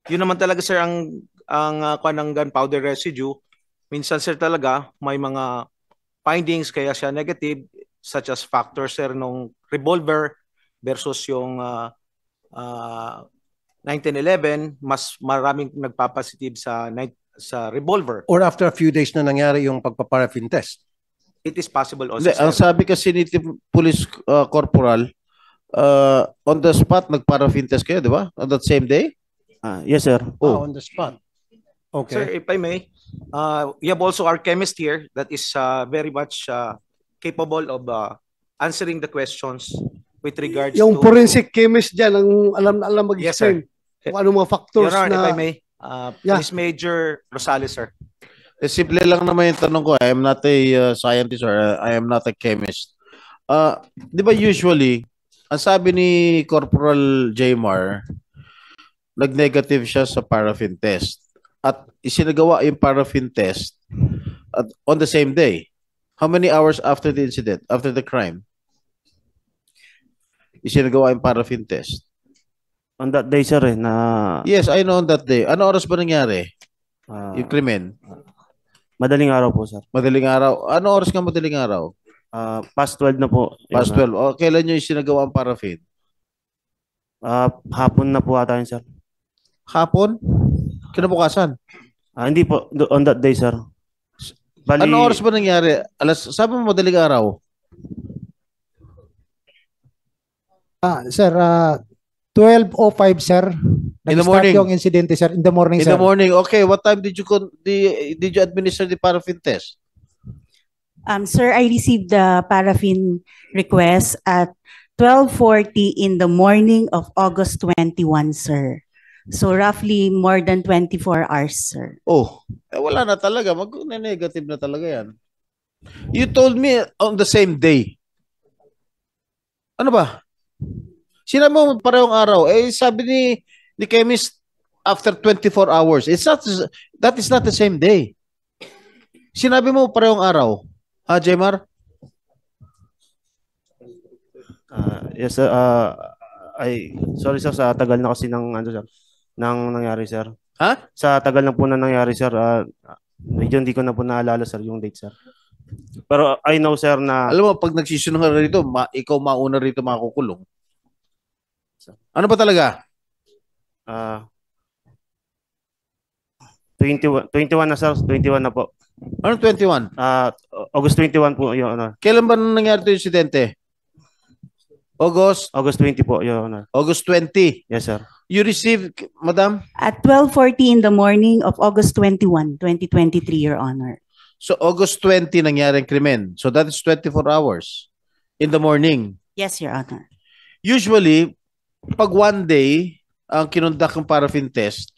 yun naman talaga, sir, ang ang uh, kwan ng gunpowder residue. Minsan, sir, talaga, may mga findings kaya siya negative, such as factor, sir, nung revolver versus yung uh, uh, 1911, mas maraming nagpapositive sa sa revolver. or after a few days na nangyari yung pagpaparaffin test? It is possible also, Hindi, sir. ang sabi kasi ni Police uh, Corporal, uh, on the spot, nag-paraffin test kayo, di ba? On that same day? Ah, yes, sir. Oh. on the spot. Okay. Sir, if I may, uh, we have also our chemist here that is uh, very much uh, capable of uh, answering the questions with regards Yung to... forensic chemist dyan, ang alam na alam Yes, mag-explain. sir. kung ano mga factors Your Honor, na... if I may, uh, Yeah. Police Major Rosales, sir. Eh, simple lang naman yung tanong ko. I am not a uh, scientist or uh, I am not a chemist. Uh, di ba usually, ang sabi ni Corporal Jmar, nag-negative siya sa paraffin test. At isinagawa yung paraffin test at on the same day. How many hours after the incident, after the crime? Isinagawa yung paraffin test. On that day, sir, eh, na Yes, I know on that day. Ano oras ba nangyari? ah, Yung krimen? madaling araw po, sir. Madaling araw. Ano oras nga madaling araw? Ah, past 12 na po. Past Yun, 12. O, kailan nyo isinagawa ang paraffin? Ah, hapon na po ata yun, sir. Hapon? Kinabukasan? Ah, hindi po on that day, sir. Bali, Ano oras ba nangyari? Alas, sabi mo madaling araw? Ah, sir, ah, 12:05 sir. In the Nag-start morning? yung insidente sir in the morning In sir. the morning. Okay, what time did you con- di, did you administer the paraffin test? Um, sir, I received the paraffin request at 12:40 in the morning of August 21, sir. So roughly more than 24 hours, sir. Oh, eh, wala na talaga. Mag-negative na talaga yan. You told me on the same day. Ano ba? Sinabi mo parehong araw. Eh, sabi ni, ni chemist after 24 hours. It's not, that is not the same day. Sinabi mo parehong araw. Ha, Jemar? Ah, yes, sir. Ah, ay, sorry sir, sa tagal na kasi ng, ano, sir, nang nangyari, sir. Ha? Sa tagal na po na nangyari, sir, ah, medyo hindi ko na po naalala, sir, yung date, sir. Pero I know, sir, na... Alam mo, pag nagsisinungan ka rito, ma, ikaw mauna rito makukulong. Ano ba talaga? Ah, 21, 21 na, sir. 21 na po. Ano 21? Ah, August 21 po, Your Honor. Kailan ba nangyari ito yung insidente? August? August 20 po, Your Honor. August 20? Yes, sir. You received, madam? At 12:40 in the morning of August 21, 2023, Your Honor. So August 20 nangyari ang krimen. So that is 24 hours in the morning. Yes, Your Honor. Usually, pag one day, ang kinundak ng paraffin test,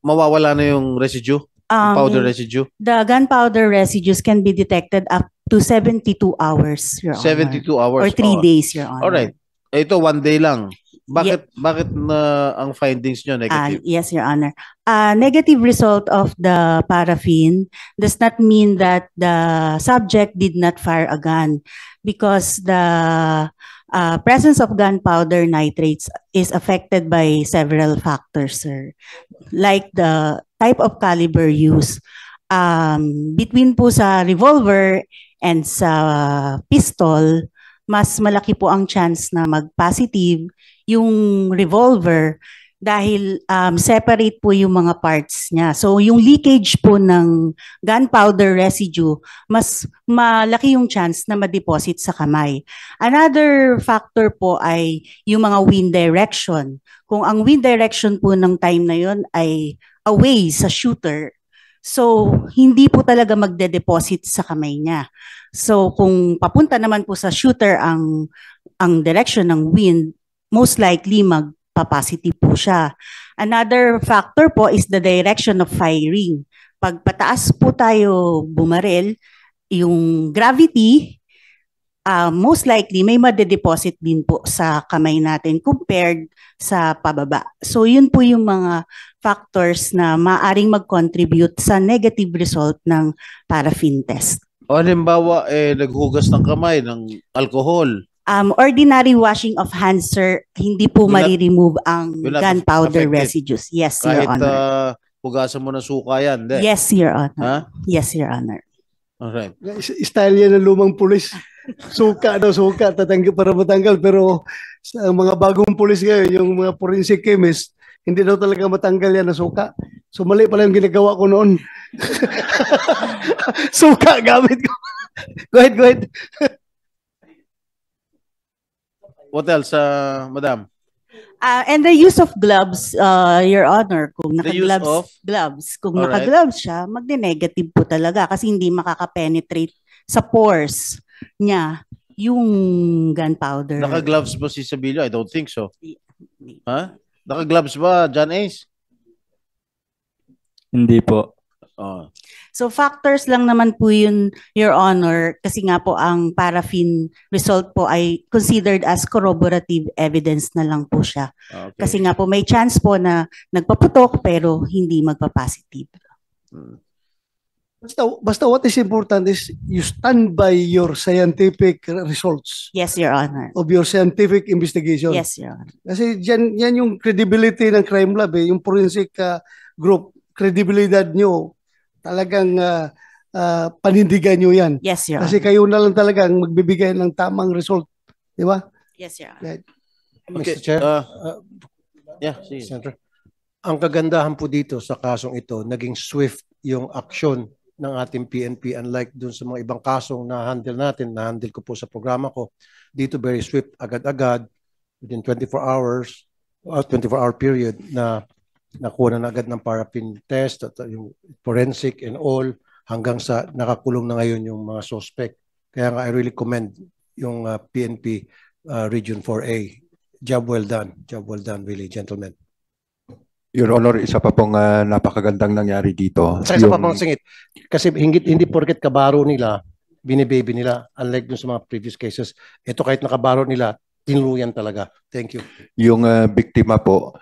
mawawala na yung residue, Um, powder residue. The gunpowder residues can be detected up to 72 hours, Your Honor. 72 hours. Or three Oh. days, Your Honor. Alright. Ito, one day lang. Bakit, bakit na ang findings Ah, negative? yes, Your Honor. A negative result of the paraffin does not mean that the subject did not fire a gun because the uh, presence of gunpowder nitrates is affected by several factors, sir. Like the type of caliber used. Um, between po sa revolver and sa pistol, mas malaki po ang chance na mag-positive yung revolver dahil um, separate po yung mga parts niya. So yung leakage po ng gunpowder residue, mas malaki yung chance na ma-deposit sa kamay. Another factor po ay yung mga wind direction. Kung ang wind direction po ng time na yon ay away sa shooter, so hindi po talaga magde-deposit sa kamay niya. So kung papunta naman po sa shooter ang ang direction ng wind, most likely magpa-positive po siya. Another factor po is the direction of firing. Pag pataas po tayo bumarel, yung gravity, uh, most likely may madedeposit din po sa kamay natin compared sa pababa. So yun po yung mga factors na maaring mag-contribute sa negative result ng paraffin test. O halimbawa, eh, naghugas ng kamay ng alcohol. Um, ordinary washing of hands, sir, hindi po Will not- mari-remove ang not gunpowder affect it. residues. Yes, Kahit Your Honor. ah, hugasan mo ng suka yan. Hindi. yes, Your Honor. Ha? Yes, Your Honor. Alright. Style yan ng lumang pulis. Suka daw, suka, tatanggal para matanggal. Pero sa mga bagong pulis ngayon, yung mga forensic chemist, hindi daw talaga matanggal yan na suka. So mali pala yung ginagawa ko noon. suka gamit ko. go ahead, go ahead. What else, uh, madam? Uh, and the use of gloves, uh, Your Honor, kung The use naka-gloves, of? gloves, kung Alright. naka-gloves siya, magne-negative po talaga kasi hindi makaka-penetrate sa pores niya yung gunpowder. Naka-gloves ba si Sabilio? I don't think so. Ha? Naka-gloves ba, John Ace? Hindi po. Oh. So factors lang naman po yun, Your Honor, kasi nga po ang paraffin result po ay considered as corroborative evidence na lang po siya. Okay. Kasi nga po may chance po na nagpaputok pero hindi magpa-positive. Basta, basta what is important is you stand by your scientific results Yes, Your Honor. of your scientific investigation. Yes, Your Honor. Kasi dyan, yan yung credibility ng crime lab eh, yung forensic uh, group, credibilidad nyo, talagang uh, uh, panindigan nyo yan. Yes, Your Kasi kayo na lang talaga ang magbibigay ng tamang result. Di ba? Yes, Your Honor. Okay, Mr. Chair, uh, uh, yeah, sige. Senator. Ang kagandahan po dito sa kasong ito, naging swift yung aksyon ng ating PNP unlike dun sa mga ibang kasong na-handle natin, na-handle ko po sa programa ko. Dito very swift, agad-agad, within 24 hours, or 24-hour period na nakuha na agad ng paraffin test at uh, yung forensic and all hanggang sa nakakulong na ngayon yung mga suspect. Kaya nga I really commend yung uh, PNP uh, Region 4A. Job well done. Job well done, really, gentlemen. Your Honor, isa pa pong ah, napakagandang nangyari dito. Sa isa pa Yung- pang singit. Kasi hindi, hindi porket kabaro nila, binibaby nila. Unlike dun sa mga previous cases, ito kahit nakabaro nila, tinuluyan talaga. Thank you. Yung ah, biktima po,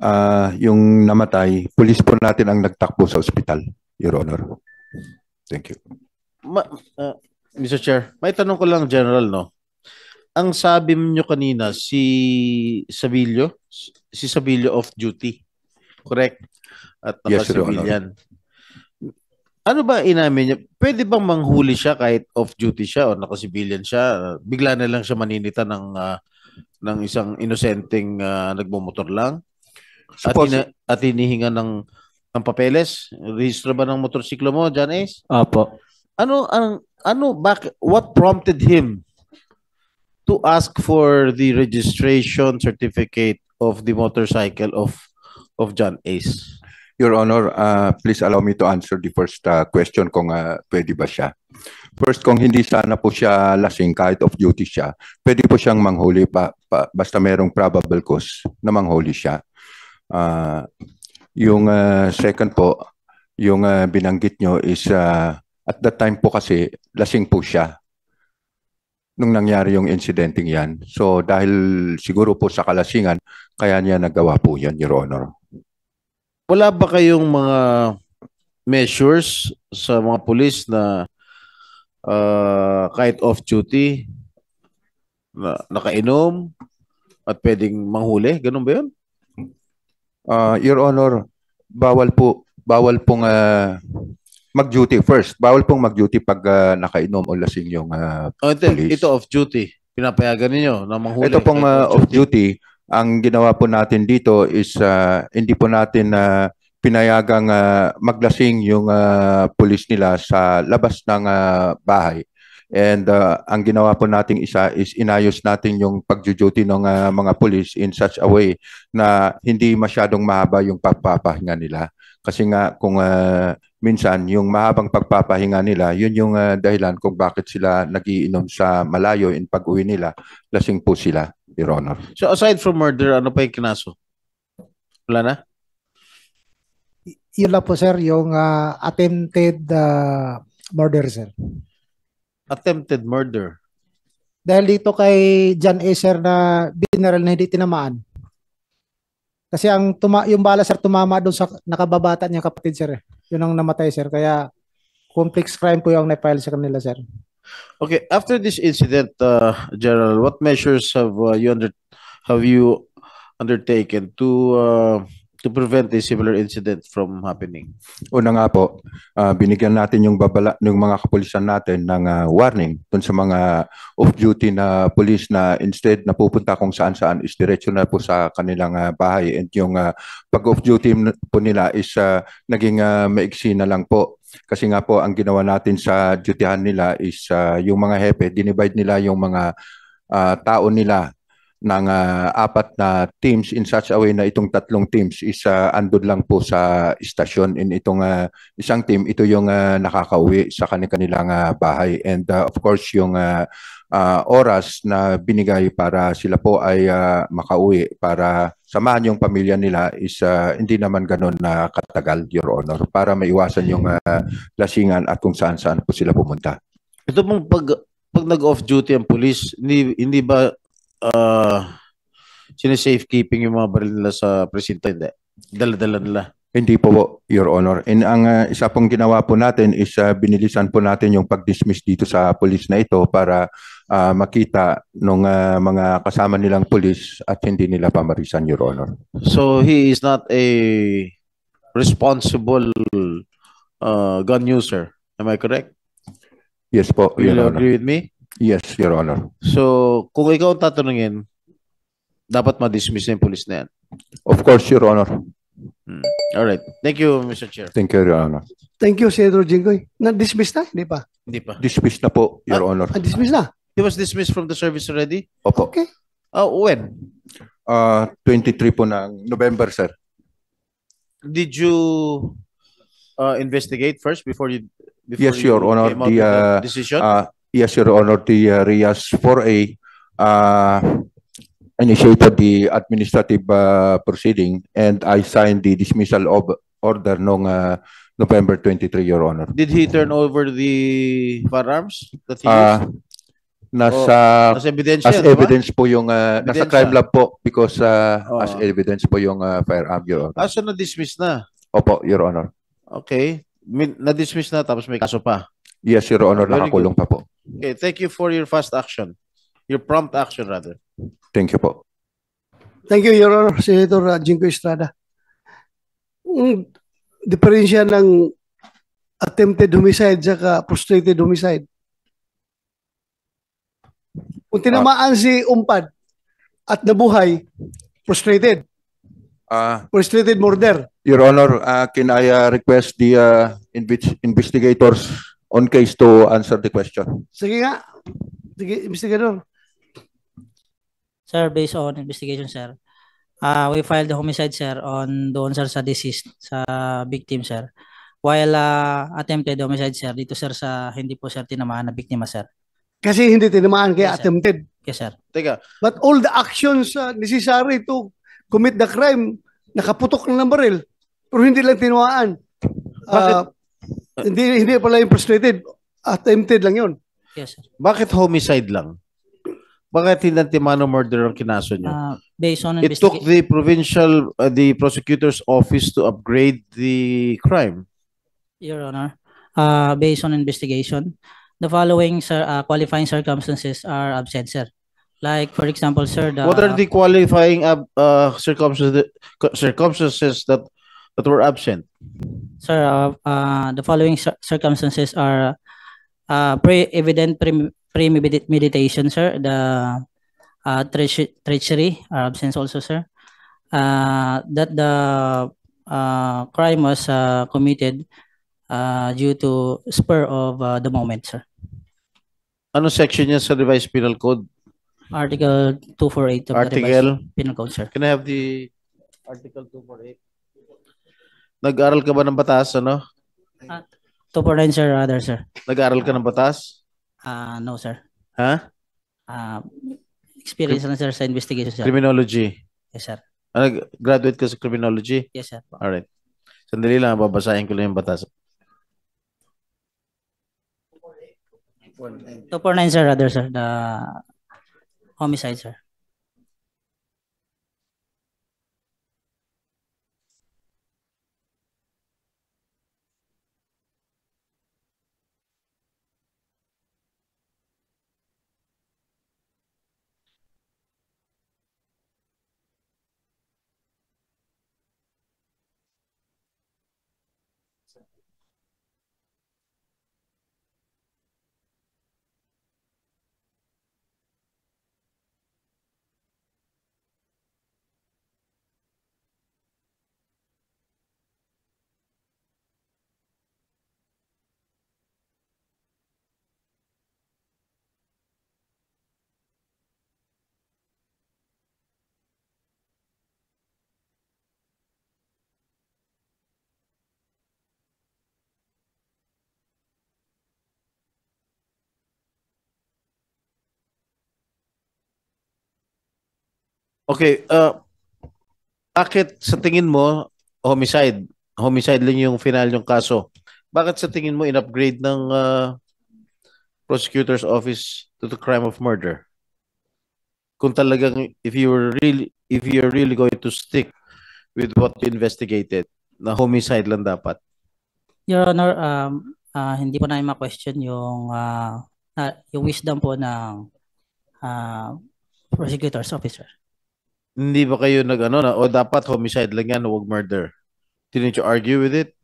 ah, yung namatay, pulis po natin ang nagtakbo sa ospital, Your Honor. Thank you. Ma, uh, Mr. Chair, may tanong ko lang general, no? Ang sabi niyo kanina, si Sabilio, si Sabilio off duty. Correct? At Yes, Your Honor. naka-civilian. Ano ba inamin niya? Pwede bang manghuli siya kahit off duty siya o naka-civilian siya? Bigla na lang siya maninita ng ah, ng isang inosenteng ah, nagmumotor lang? At, hina- at hinihinga ng ng papeles? Rehistro ba ng motorsiklo mo, John Ace? Apo. Ano ang ano bak what prompted him to ask for the registration certificate of the motorcycle of of John Ace? Your Honor, uh, please allow me to answer the first uh, question kung uh, pwede ba siya. First, kung hindi sana po siya lasing kahit off duty siya, pwede po siyang manghuli pa, pa basta merong probable cause na manghuli siya. Uh, yung uh, second po, yung uh, binanggit nyo is uh, at that time po kasi lasing po siya nung nangyari yung incidenting yan. So dahil siguro po sa kalasingan, kaya niya nagawa po yan, Your Honor. Wala ba kayong mga measures sa mga pulis na ah, kahit off duty na nakainom at pwedeng manghuli? Ganun ba 'yun? Uh, Your Honor, bawal po, bawal pong uh, mag-duty first. Bawal pong mag-duty pag uh, nakainom o lasing yung uh, Oh, ito, police. ito off duty. Pinapayagan ninyo na manghuli. Ito pong uh, off-duty, ang ginawa po natin dito is uh, hindi po natin uh, pinayagang uh, maglasing yung uh, police nila sa labas ng uh, bahay. And uh, ang ginawa po nating isa is inayos natin yung pag-duty ng uh, mga police in such a way na hindi masyadong mahaba yung pagpapahinga nila. Kasi nga kung uh, minsan yung mahabang pagpapahinga nila, yun yung uh, dahilan kung bakit sila nagiinom sa malayo in pag-uwi nila, lasing po sila, Your Honor. So aside from murder, ano pa yung kinaso? Wala na? Yun lang po sir, yung ah, attempted ah, murder sir. Attempted murder. Dahil dito kay John A. sir na binaril na hindi tinamaan. Kasi ang tuma yung bala sir tumama doon sa nakababata niya kapatid sir. eh. Yun ang namatay sir. Kaya complex crime po yung na-file sa kanila sir. Okay, after this incident, uh, General, what measures have uh, you under have you undertaken to uh, to prevent a similar incident from happening? Una nga po, ah, binigyan natin yung babala ng mga kapulisan natin ng ah, warning dun sa mga off-duty na police na instead na pupunta kung saan-saan is diretso na po sa kanilang ah, bahay and yung ah, pag off-duty po nila is ah, naging ah, maiksi na lang po. Kasi nga po ang ginawa natin sa dutyhan nila is ah, yung mga hepe, dinivide nila yung mga ah, tao nila ng ah, apat na teams in such a way na itong tatlong teams is ah, andun lang po sa istasyon in itong ah, isang team. Ito yung ah, nakakauwi sa kanilang ah, bahay. And ah, of course yung ah, ah, oras na binigay para sila po ay ah, makauwi para samahan yung pamilya nila is ah, hindi naman ganun na katagal your honor para maiwasan yung ah, lasingan at kung saan-saan po sila pumunta. Ito pong pag pag nag-off duty ang police, hindi hindi ba uh, safekeeping yung mga baril nila sa presinto hindi? Dala-dala nila. Hindi po po, Your Honor. And ang uh, isa pong ginawa po natin is uh, binilisan po natin yung pag-dismiss dito sa police na ito para uh, makita ng mga kasama nilang police at hindi nila pamarisan, Your Honor. So he is not a responsible uh, gun user. Am I correct? Yes po, Will Your you Honor. agree with me? Yes, Your Honor. So kung ikaw ang tatanungin, dapat ma-dismiss na yung police na yan. Of course, Your Honor. Hmm. All right. Thank you, Mr. Chair. Thank you, Your Honor. Thank you, Senator Jinggoy. Na-dismiss na? Hindi pa. Hindi pa. Dismiss na po, Your Honor. Ah, dismiss na? He was dismissed from the service already? Opo. Okay. Oh, when? Uh, 23 po ng November, sir. Did you uh, investigate first before you before Yes, Your you Honor, came out the, with uh, decision? uh, yes, Your Honor, the uh, RIAS 4A uh, initiated the administrative uh, proceeding and I signed the dismissal of order noong uh, November 23, Your Honor. Did he turn over the firearms that he Ah, used? nasa Oh, nasa as yan, di ba? evidence po yung uh, nasa Ebidensya. crime lab po because uh, as Oh. evidence po yung uh, firearm, Your Honor. Ah, so na-dismiss na. Opo, Your Honor. Okay. Na-dismiss na tapos may kaso pa. Yes, Your Honor, Very nakakulong good. pa po. Okay, thank you for your fast action. Your prompt action rather. Thank you po. Thank you, Your Honor, Senator uh, Jingo Estrada. Ang diferensya ng attempted homicide saka frustrated homicide. Kung tinamaan si Umpad at nabuhay, frustrated. Ah, Frustrated murder. Your Honor, uh, can I uh, request the uh, invi- investigators on case to answer the question? Sige nga. Sige, investigador. Sir, based on investigation, sir, uh, we filed the homicide, sir, on doon, sir, sa deceased, sa victim, sir. While uh, attempted homicide, sir, dito, sir, sa hindi po, sir, tinamaan na biktima, sir. Kasi hindi tinamaan kaya Yes, sir. attempted. Yes, sir. Teka, But all the actions uh, necessary to commit the crime, nakaputok na ng baril. Pero hindi lang tinuaan. Uh, hindi hindi pala yung frustrated. Attempted lang yun. Yes, sir. bakit homicide lang? Bakit hindi Timano murder ang kinaso niyo? Uh, based on It took the provincial, uh, the prosecutor's office to upgrade the crime. Your Honor, uh, based on investigation, the following, sir, uh, qualifying circumstances are absent, sir. Like, for example, sir, the... What are the qualifying ab- uh, circumstances, circumstances that, that were absent? Sir, uh, uh, the following cir- circumstances are uh, pre-evident pre- premeditation, sir. The uh, treach- treachery are absent also, sir. Uh, that the uh, crime was uh, committed uh, due to spur of uh, the moment, sir. Ano section niya sa revised penal code? Article 248 of the Article? revised penal code, sir. Can I have the article 248? Nag-aral ka ba ng batas, ano? 249, sir, rather, sir. Nag-aral ka ng batas? Uh, no, sir. Ha? Uh, experience lang, sir, sa investigation, sir. Criminology. Yes, sir. Ah, Nag-graduate ka sa criminology? Yes, sir. Alright. Sandali lang, babasahin ko lang yung batas. 249, sir, rather, sir. The homicide, sir. Okay, uh, bakit sa tingin mo homicide? Homicide lang yung final yung kaso. Bakit sa tingin mo in-upgrade ng uh, prosecutor's office to the crime of murder? Kung talagang if you were really if you're really going to stick with what you investigated, na homicide lang dapat. Your Honor, um, ah, hindi po namin ma-question yung, ah, ah, yung wisdom po ng ah, prosecutor's officer. Hindi ba kayo nag ano na o dapat homicide lang yan, huwag murder? Didn't you argue with it?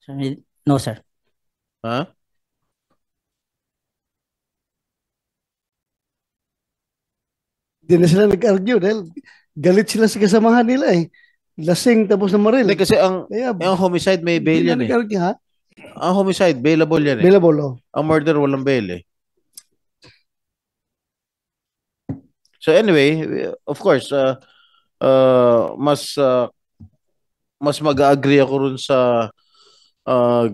Sir, No, sir. Ha? Hindi na sila nag-argue dahil galit sila sa kasamahan nila eh. Lasing tapos na maril. Hindi kasi ang, Kaya, ang homicide may bail hindi yan na eh. nag-argue ha? Ang homicide, bailable yan eh. Bailable, oh. Ang murder, walang bail eh. So anyway, of course, uh, uh, mas uh, mas mag-agree ako rin sa uh,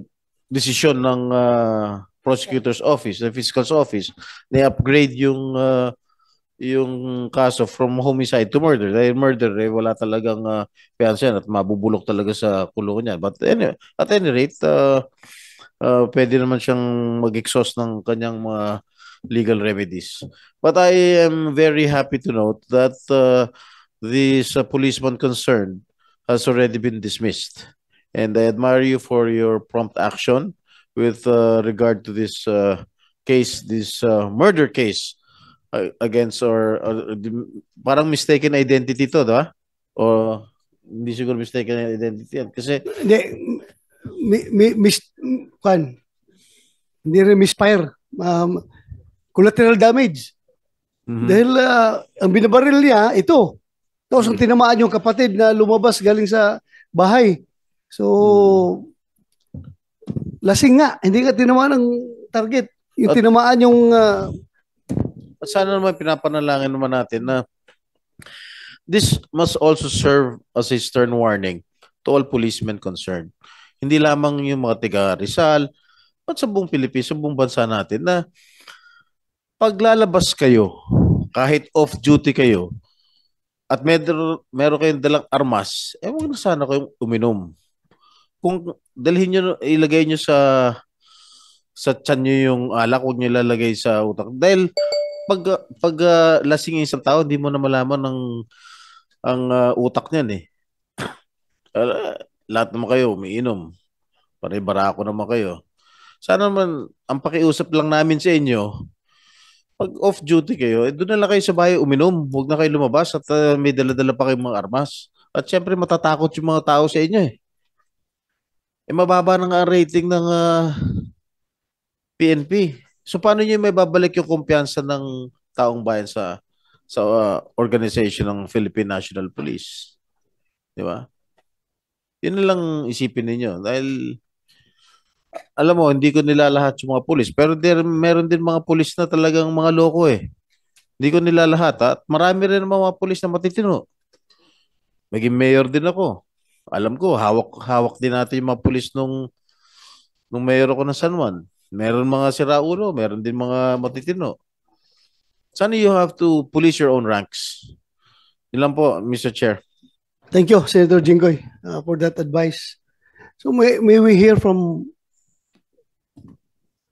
desisyon ng uh, prosecutor's office, the fiscal's office, na upgrade yung uh, yung kaso from homicide to murder. Dahil murder, eh, wala talagang uh, fiancé at mabubulok talaga sa kulungan niya. But anyway, at any rate, uh, uh, pwede naman siyang mag-exhaust ng kanyang mga legal remedies. But I am very happy to note that uh, this uh, policeman concerned has already been dismissed. And I admire you for your prompt action with uh, regard to this uh, case, this uh, murder case uh, against or, or parang mistaken identity to, diba? O hindi siguro mistaken identity yan. Kasi Hindi, mi, mi, mis, kwan, hindi rin misfire. Um, collateral damage. Mhm. Dahil ah, ang binabaril niya, ito. Tapos ang tinamaan yung kapatid na lumabas galing sa bahay. So, lasing nga. Hindi ka tinamaan ng target. Yung At- tinamaan yung ah, At sana naman pinapanalangin naman natin na this must also serve as a stern warning to all policemen concerned. Hindi lamang yung mga tiga Rizal, at sa buong Pilipinas, sa buong bansa natin na paglalabas kayo, kahit off-duty kayo, at meron, meron kayong dalang armas, eh huwag na sana kayong uminom. Kung dalhin nyo, ilagay nyo sa sa tiyan nyo yung alak, huwag nyo ilalagay sa utak. Dahil pag pag ah, lasing yung isang tao, hindi mo na malaman ng ang ah, utak niyan eh. Ah, lahat naman kayo umiinom. Pare barako naman kayo. Sana naman ang pakiusap lang namin sa inyo, pag off duty kayo, eh, doon na lang kayo sa bahay uminom. Huwag na kayo lumabas at ah, may dala-dala pa kayong mga armas. At syempre matatakot yung mga tao sa inyo eh. Eh mababa na nga ang rating ng ah, PNP. So paano niyo may babalik yung kumpiyansa ng taong bayan sa sa uh, organization ng Philippine National Police? Di ba? Yun lang isipin ninyo dahil alam mo, hindi ko nilalahat yung mga pulis. Pero there, meron din mga pulis na talagang mga loko eh. Hindi ko nilalahat ha? at marami rin mga pulis na matitino. Maging mayor din ako. Alam ko, hawak hawak din natin yung mga pulis nung nung mayor ako ng San Juan. Meron mga siraulo, meron din mga matitino. Sana you have to police your own ranks. Lang po, Mr. Chair. Thank you, Senator Jinggoy, uh, for that advice. So may, may we hear from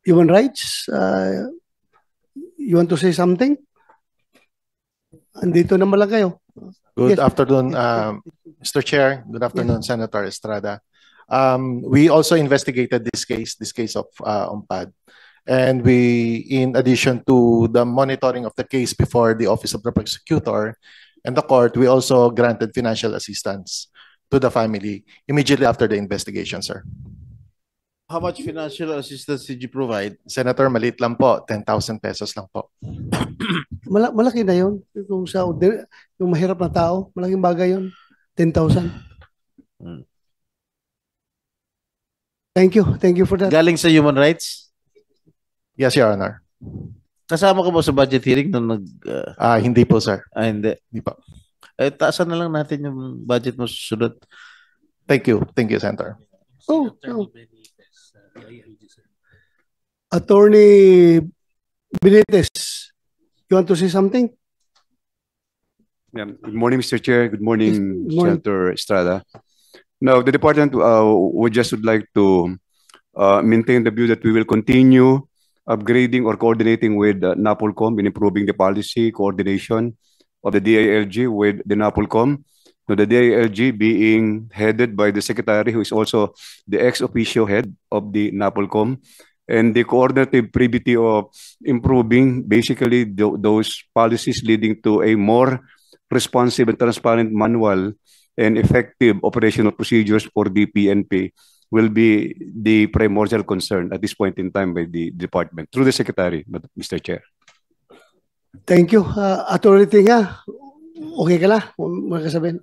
human rights? Uh, you want to say something? Andito naman lang kayo. Good Yes. afternoon, um, Mr. Chair. Good afternoon, Senator Estrada. Um, we also investigated this case, this case of uh, UMPAD. And we, in addition to the monitoring of the case before the Office of the Prosecutor and the court, we also granted financial assistance to the family immediately after the investigation, sir. How much financial assistance did you provide? Senator, maliit lang po, 10,000 pesos lang po. Mala- malaki na yun. Kung sa yung mahirap na tao, malaking bagay yun. 10,000. Thank you. Thank you for that. Galing sa human rights? Yes, Your Honor. Kasama ka ba sa budget hearing nung nag... Uh, Ah, hindi po, sir. ah, hindi. Hindi po. Eh, taasan na lang natin yung budget mo susunod. Thank you. Thank you, Senator. Oh, oh. Attorney Benitez, you want to say something? Yeah. Good morning, Mr. Chair. Good morning, Good morning. Senator Estrada. Now, the department uh, would just would like to uh, maintain the view that we will continue upgrading or coordinating with uh, NAPOLCOM in improving the policy coordination of the DILG with the NAPOLCOM. Now, the DILG being headed by the secretary, who is also the ex officio head of the NAPOLCOM, and the coordinative privity of improving basically tho- those policies leading to a more responsive and transparent manual and effective operational procedures for the PNP will be the primordial concern at this point in time by the department through the secretary, Mr. Chair. Thank you. Uh, Attorney Tinga, okay ka na? Mga kasabihin.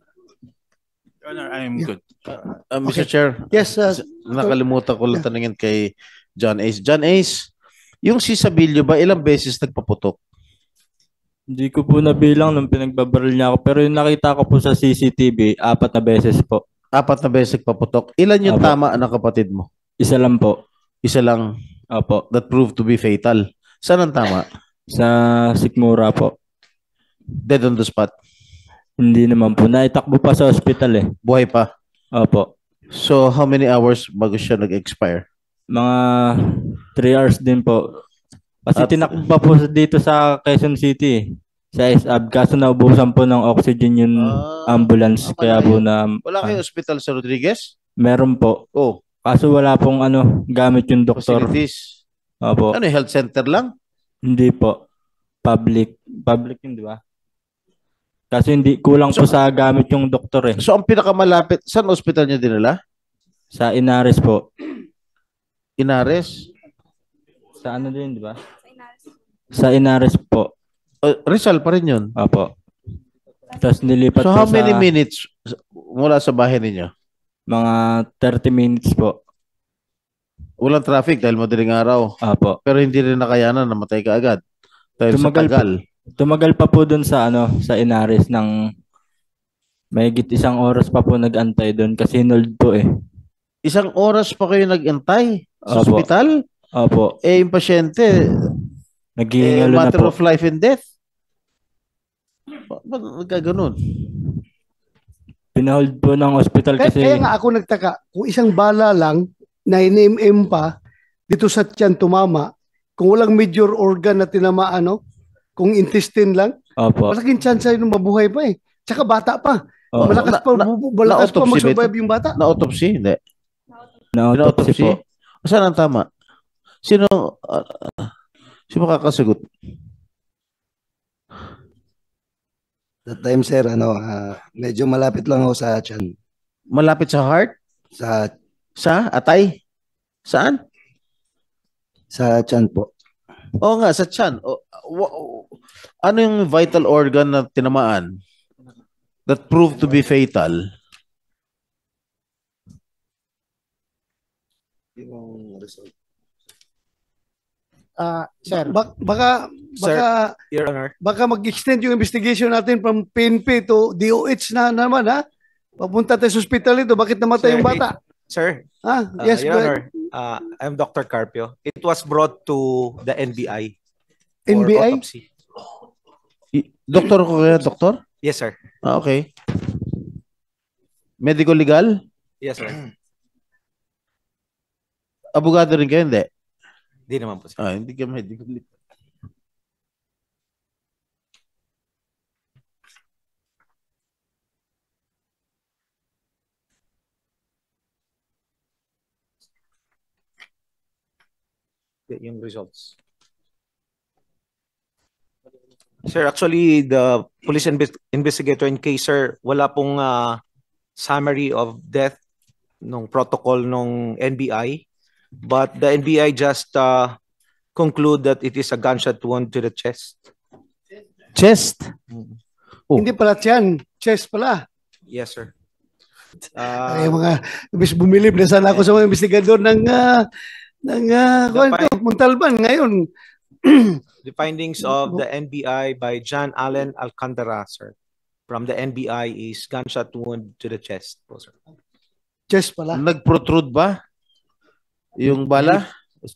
Honor, I'm good. Uh, Mr. Okay. Chair. Yes, uh, Nakalimutan ko lang tanungin kay John Ace. John Ace, yung si Sabilio ba ilang beses nagpaputok? Hindi ko po nabilang nung pinagbabaril niya ako. Pero yung nakita ko po sa CCTV, apat na beses po. Apat na beses nagpaputok. Ilan yung Apo. tama ng kapatid mo? Isa lang po. Isa lang. Opo. That proved to be fatal. Saan ang tama? Sa Sikmura po. Dead on the spot. Hindi naman po. Naitakbo pa sa hospital eh. Buhay pa? Opo. So, how many hours bago siya nag-expire? Mga 3 hours din po. Kasi At- tinakbo pa po dito sa Quezon City eh. Sa SAB. Kaso naubusan po ng oxygen yung ambulance. Kaya po na... Wala kayo hospital sa Rodriguez? Meron po. Oh. Kaso wala pong ano, gamit yung doktor. Facilities? Opo. Ano, health center lang? Hindi po. Public. Public yun, di ba? Kasi hindi kulang po sa gamit yung doktor eh. So, ang pinakamalapit, saan hospital niya dinala? Sa Inares po. Inares? Sa ano din, di ba? Sa Inares po. Uh, Rizal pa rin yun? Opo. Tapos nilipat So, po how many sa minutes mula sa bahay ninyo? mga 30 minutes po. Walang traffic dahil madaling araw. Opo. Pero hindi rin nakayanan, namatay ka agad. Dahil Tumagal sa tagal. Pa, tumagal pa po doon sa ano, sa Inares ng mahigit isang oras pa po nag-antay doon kasi hinold po eh. Isang oras pa kayo nag-antay sa Opo. ospital? Opo. Eh, yung pasyente, eh, Naghihingalo na matter po. of life and death. Ba- Ba't nagkaganon? Pinahold po ng hospital Kaya, kasi kaya nga ako nagtaka, kung isang bala lang, 9mm pa, dito sa tiyan tumama, kung walang major organ na tinamaan, no? Kung intestine lang, Opo. malaking chance yun mabuhay pa eh. Tsaka bata pa. Oo. Malakas pa, Na- malakas pa mag-survive yung bata. Na-autopsy? Hindi. Na-autopsy po. Saan ang tama? Sino, ah, sino makakasagot? That time, sir, ano, ah, medyo malapit lang ako sa tiyan. Malapit sa heart? Sa Sa atay? Saan? Sa tiyan po. Oo nga, sa tiyan. O, o- ano yung vital organ na tinamaan that proved to be fatal? Yung result. Ah, sir. Bak- baka Sir, baka Your Honor. baka mag-extend yung investigation natin from PNP to DOH na naman ha. Papunta tayo sa hospital ito, bakit namatay Sir, yung bata? Sir, Ah, uh, yes, Your Honor, uh, I'm Dr. Carpio. It was brought to the NBI. NBI? autopsy. Doktor ko kaya, doktor? Yes, sir. Ah, okay. Medical legal? Yes, sir. Abogado rin kayo, hindi? Hindi naman po, sir. Ah, hindi ka medical legal. yung results. Sir, actually, the police inves- investigator in case, sir, wala pong ah, summary of death nung protocol nung NBI. But the NBI just uh, conclude that it is a gunshot wound to the chest. Chest? Hindi pala tiyan, chest pala. Yes, sir. Ay, mga, bis bumilib na sana ako sa mga investigador ng, ah, ng, uh, Muntalban ngayon. The findings of the NBI by John Allen Alcantara, sir, from the NBI is gunshot wound to the chest po, sir. Chest pala. Nag-protrude ba? Yung bala?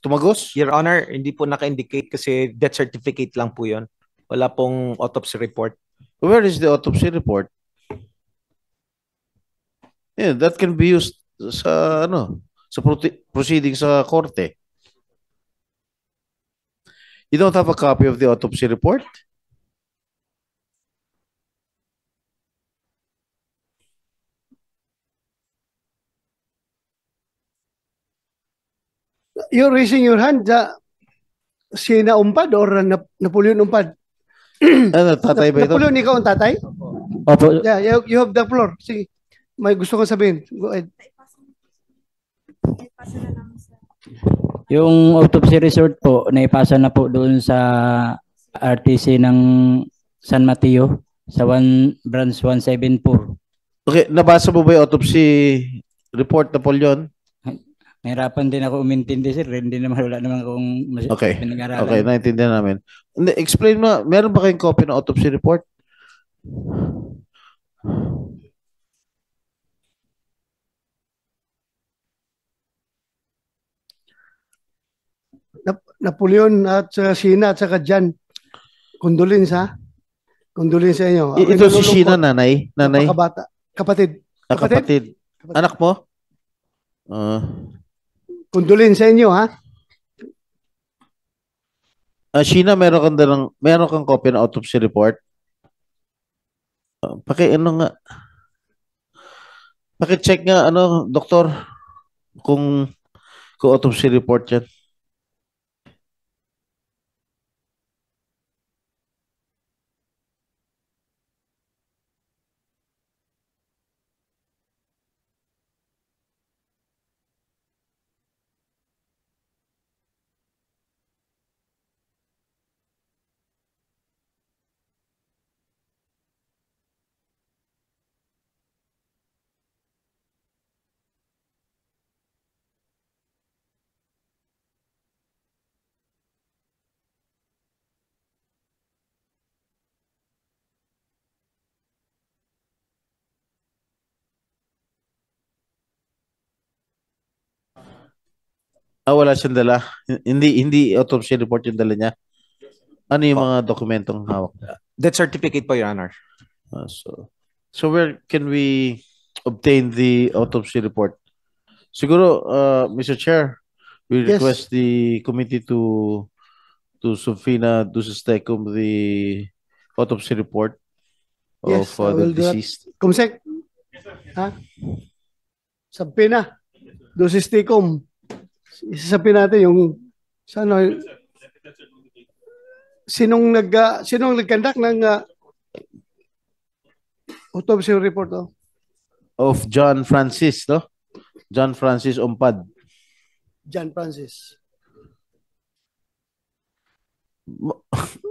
Tumagos? Your Honor, hindi po naka-indicate kasi death certificate lang po yon. Wala pong autopsy report. Where is the autopsy report? Yeah, that can be used sa ano, sa proceeding sa korte. You don't have a copy of the autopsy report? You're raising your hand, uh, si Naumpad or Nap- Napoleon Umpad? ano, tatay ba ito? Napoleon, ikaw ang tatay? Opo. Yeah, you, you have the floor. Sige, may gusto kong sabihin. Go ahead. Yung autopsy result po, naipasa na po doon sa RTC ng San Mateo sa one, branch 174. Okay, nabasa mo ba yung autopsy report, Napoleon? Nahirapan din ako umintindi sir, hindi naman wala naman akong mas- Okay. pinag-aralan. Okay, naintindihan namin. Hindi, explain mo, meron ba kayong copy ng autopsy report? Napoleon at saka Sheena at saka Jan. Condolence ha. Condolence sa inyo. I- ito si Sheena, nanay? Nanay? Napakabata. Kapatid. Ah, kapatid. Anak mo? Ah. Condolence sa inyo ha. Ah, Sheena, meron kang dalang, meron kang copy ng autopsy report? Uh, paki ano nga? Paki-check nga ano, doktor, kung kung autopsy report 'yan. Ah, wala siyang dala. Hindi hindi autopsy report yung dala niya. Ano yung mga dokumentong hawak? Death certificate po, Your Honor. Ah, so, so where can we obtain the autopsy report? Siguro, uh, Mr. Chair, we Yes. request the committee to to Sofina Dusestecum the autopsy report of Yes, uh, the will do that. deceased. Kumsek. Ha? Sabi na. Dosisticum. Isasabi natin yung sa ano, sinong nag ah, sinong nagkandak ng ah, autopsy report oh? Of John Francis, no? John Francis Umpad. John Francis.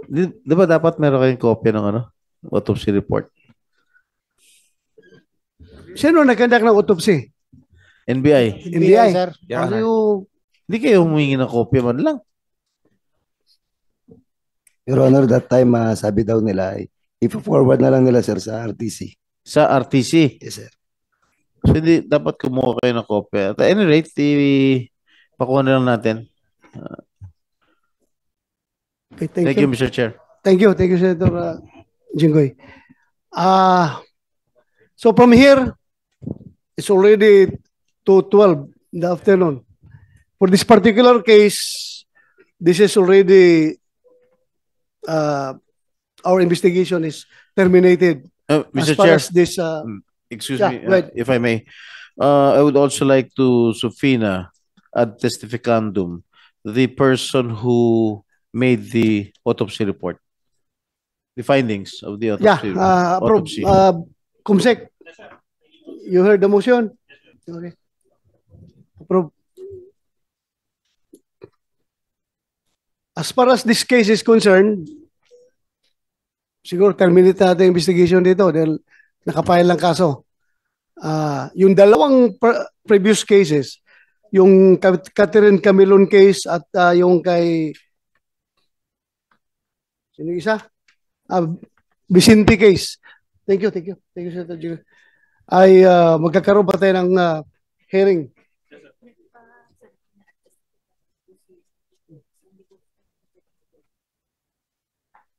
Di, di ba dapat meron kayong kopya ng ano? Autopsy report? Sino nagkandak ng autopsy? NBI. NBI. sir. Ano yung Hindi kayo humingi ng kopya man lang. Your Honor, that time uh, sabi daw nila, i-forward na lang nila sir sa RTC. Sa RTC? Yes, sir. So, hindi, dapat kumuha kayo ng kopya. At any rate, i- pakuha na lang natin. Uh, Okay, thank, you, Mr. Chair. Thank you. Thank you, Senator uh, Jinggoy. Ah, so from here, it's already 2.12 in the afternoon. For this particular case, this is already, uh, our investigation is terminated. Uh, As Mr. far Chair, as this, uh, excuse yeah, me, go uh, if I may. Uh, I would also like to, Sofina, ad testificandum, the person who made the autopsy report. The findings of the Yeah, autopsy. uh, approve. autopsy. Uh, Kumsek, you heard the motion? Okay. Approve. As far as this case is concerned, siguro terminate natin investigation dito dahil nakapile lang kaso. Ah, yung dalawang pre- previous cases, yung Catherine Camilon case at ah, yung kay Sino isa? Ah, Vicente case. Thank you, thank you. Thank you, Senator. Ay ah, magkakaroon pa tayo ng ah, hearing.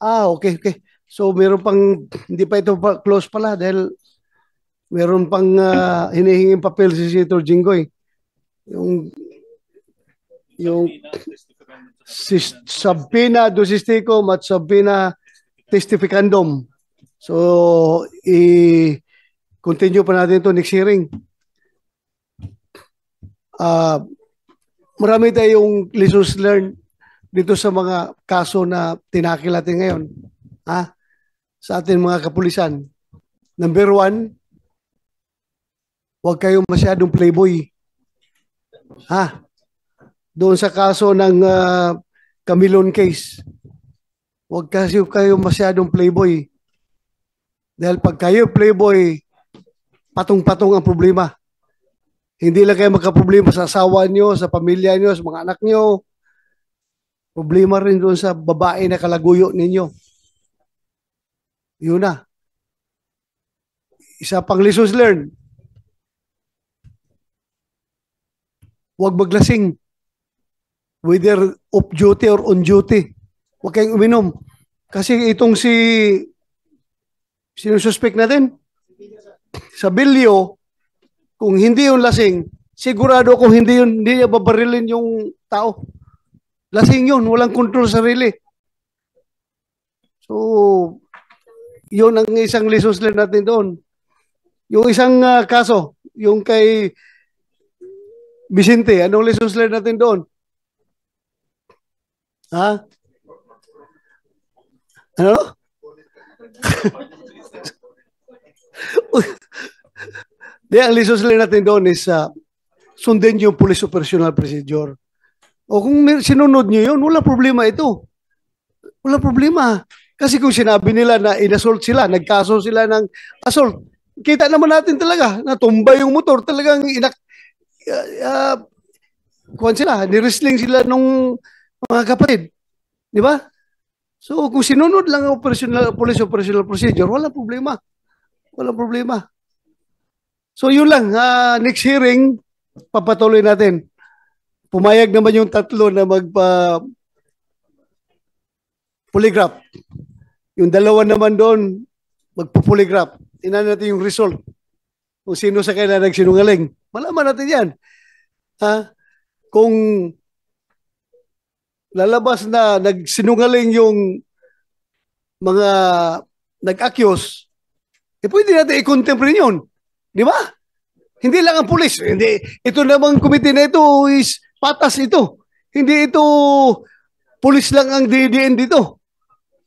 Ah, okay, okay. So meron pang, hindi pa ito pa, close pala dahil meron pang ah, hinihinging papel si Senator Jinggoy. Yung yung si subpoena dosisticum at subpoena testificandum. So, i-continue pa natin ito next hearing. Ah, marami tayong lessons learned dito sa mga kaso na tinakil natin ngayon. Ha? Sa ating mga kapulisan. Number one, huwag kayong masyadong playboy. Ha? Doon sa kaso ng ah, Camilon case. Huwag kasi kayo masyadong playboy. Dahil pag kayo playboy, patong-patong ang problema. Hindi lang kayo magka-problema sa asawa nyo, sa pamilya nyo, sa mga anak nyo. Problema rin doon sa babae na kalaguyo ninyo. Yun na. Isa pang lessons learned. Huwag maglasing. whether off duty or on duty. Huwag kayong uminom. Kasi itong si sino suspect natin? Sa Bilyo, kung hindi yung lasing, sigurado kung hindi yun, hindi niya babarilin yung tao. Lasing yun, walang control sa sarili. So, yun ang isang lessons learned natin doon. Yung isang ah, kaso, yung kay Vicente, anong lessons learned natin doon? Ha? Ano? Di, ang lessons learned natin doon is uh, sundin yung police operational procedure. O kung sinunod nyo yun, wala problema ito. Wala problema. Kasi kung sinabi nila na inassault sila, nagkaso sila ng assault, kita naman natin talaga, natumba yung motor, talagang inak... Uh, uh, kuwan sila, nirisling sila nung mga kapatid. Di ba? So kung sinunod lang ang operational, police operational procedure, wala problema. Wala problema. So yun lang, ah, next hearing, papatuloy natin. Pumayag naman yung tatlo na magpa polygraph. Yung dalawa naman doon, magpo-polygraph. Tingnan natin yung result. Kung sino sa kanila nagsinungaling. Malaman natin yan. Ha? Kung lalabas na nagsinungaling yung mga nag-accuse, eh pwede natin i-contempt rin yun. Di ba? Hindi lang ang pulis. Hindi, ito namang committee na ito is patas ito. Hindi ito pulis lang ang DDN dito.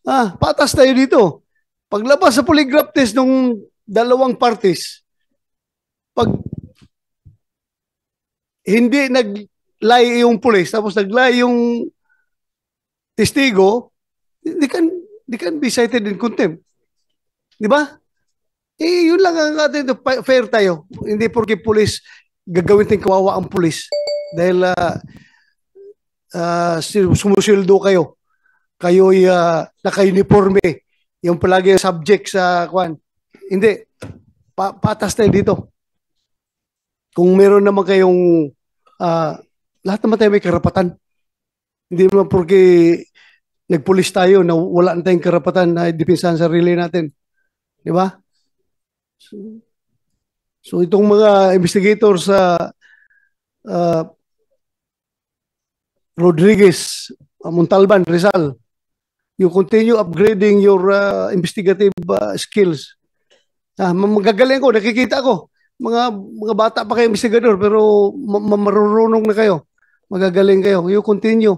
Ah, patas tayo dito. Paglabas sa polygraph test ng dalawang parties, pag hindi nag-lie yung pulis, tapos nag-lie yung testigo, they can, they can be cited in contempt. Di ba? Eh, yun lang ang atin, fair tayo. Hindi porke pulis, gagawin tayong kawawa ang pulis. Dahil uh, uh, sumusildo kayo. Kayo'y uh, naka-uniforme. Yung palagi yung subject sa kwan. Hindi. Pa- patas tayo dito. Kung meron naman kayong uh, lahat naman tayo may karapatan. Hindi naman porke nagpulis tayo na wala na tayong karapatan na depensahan sa sarili natin. Di ba? So, so itong mga investigator sa uh, Rodriguez, uh, Montalban, Rizal, you continue upgrading your uh, investigative uh, skills. Ah, ma- magagaling ko, nakikita ko. Mga mga bata pa kayo investigador pero ma- ma- marurunong na kayo. Magagaling kayo. You continue.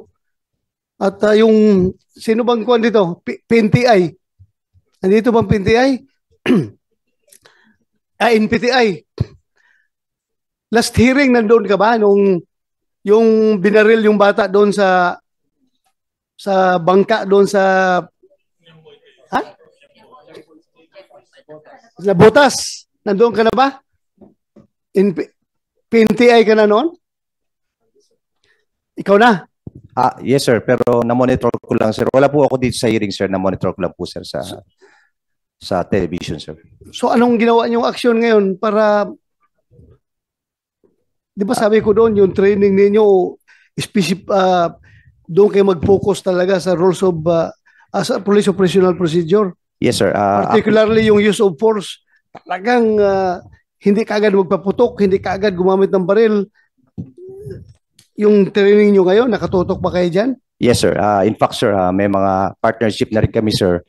At uh, yung sino bang kuan dito? P- PNTI. Andito bang PNTI? ah, NPTI. Last hearing nandoon ka ba nung yung binaril yung bata doon sa sa bangka doon sa ha? Sa butas. Nandoon ka na ba? In PNTI ka na noon? Ikaw na? Ah, yes sir, pero na-monitor ko lang sir. Wala po ako dito sa hearing sir, na-monitor ko lang po sir sa sa television sir. So anong ginawa niyong aksyon ngayon para Di ba sabi ko doon yung training ninyo specific uh, doon kayo mag-focus talaga sa rules of uh, as a police operational procedure. Yes sir. Ah, Particularly yung use of force. Talagang uh, hindi kaagad magpaputok, hindi kaagad gumamit ng baril. Yung training nyo ngayon, nakatutok ba kayo dyan? Yes, sir. Uh, in fact, sir, uh, may mga partnership na rin kami, sir,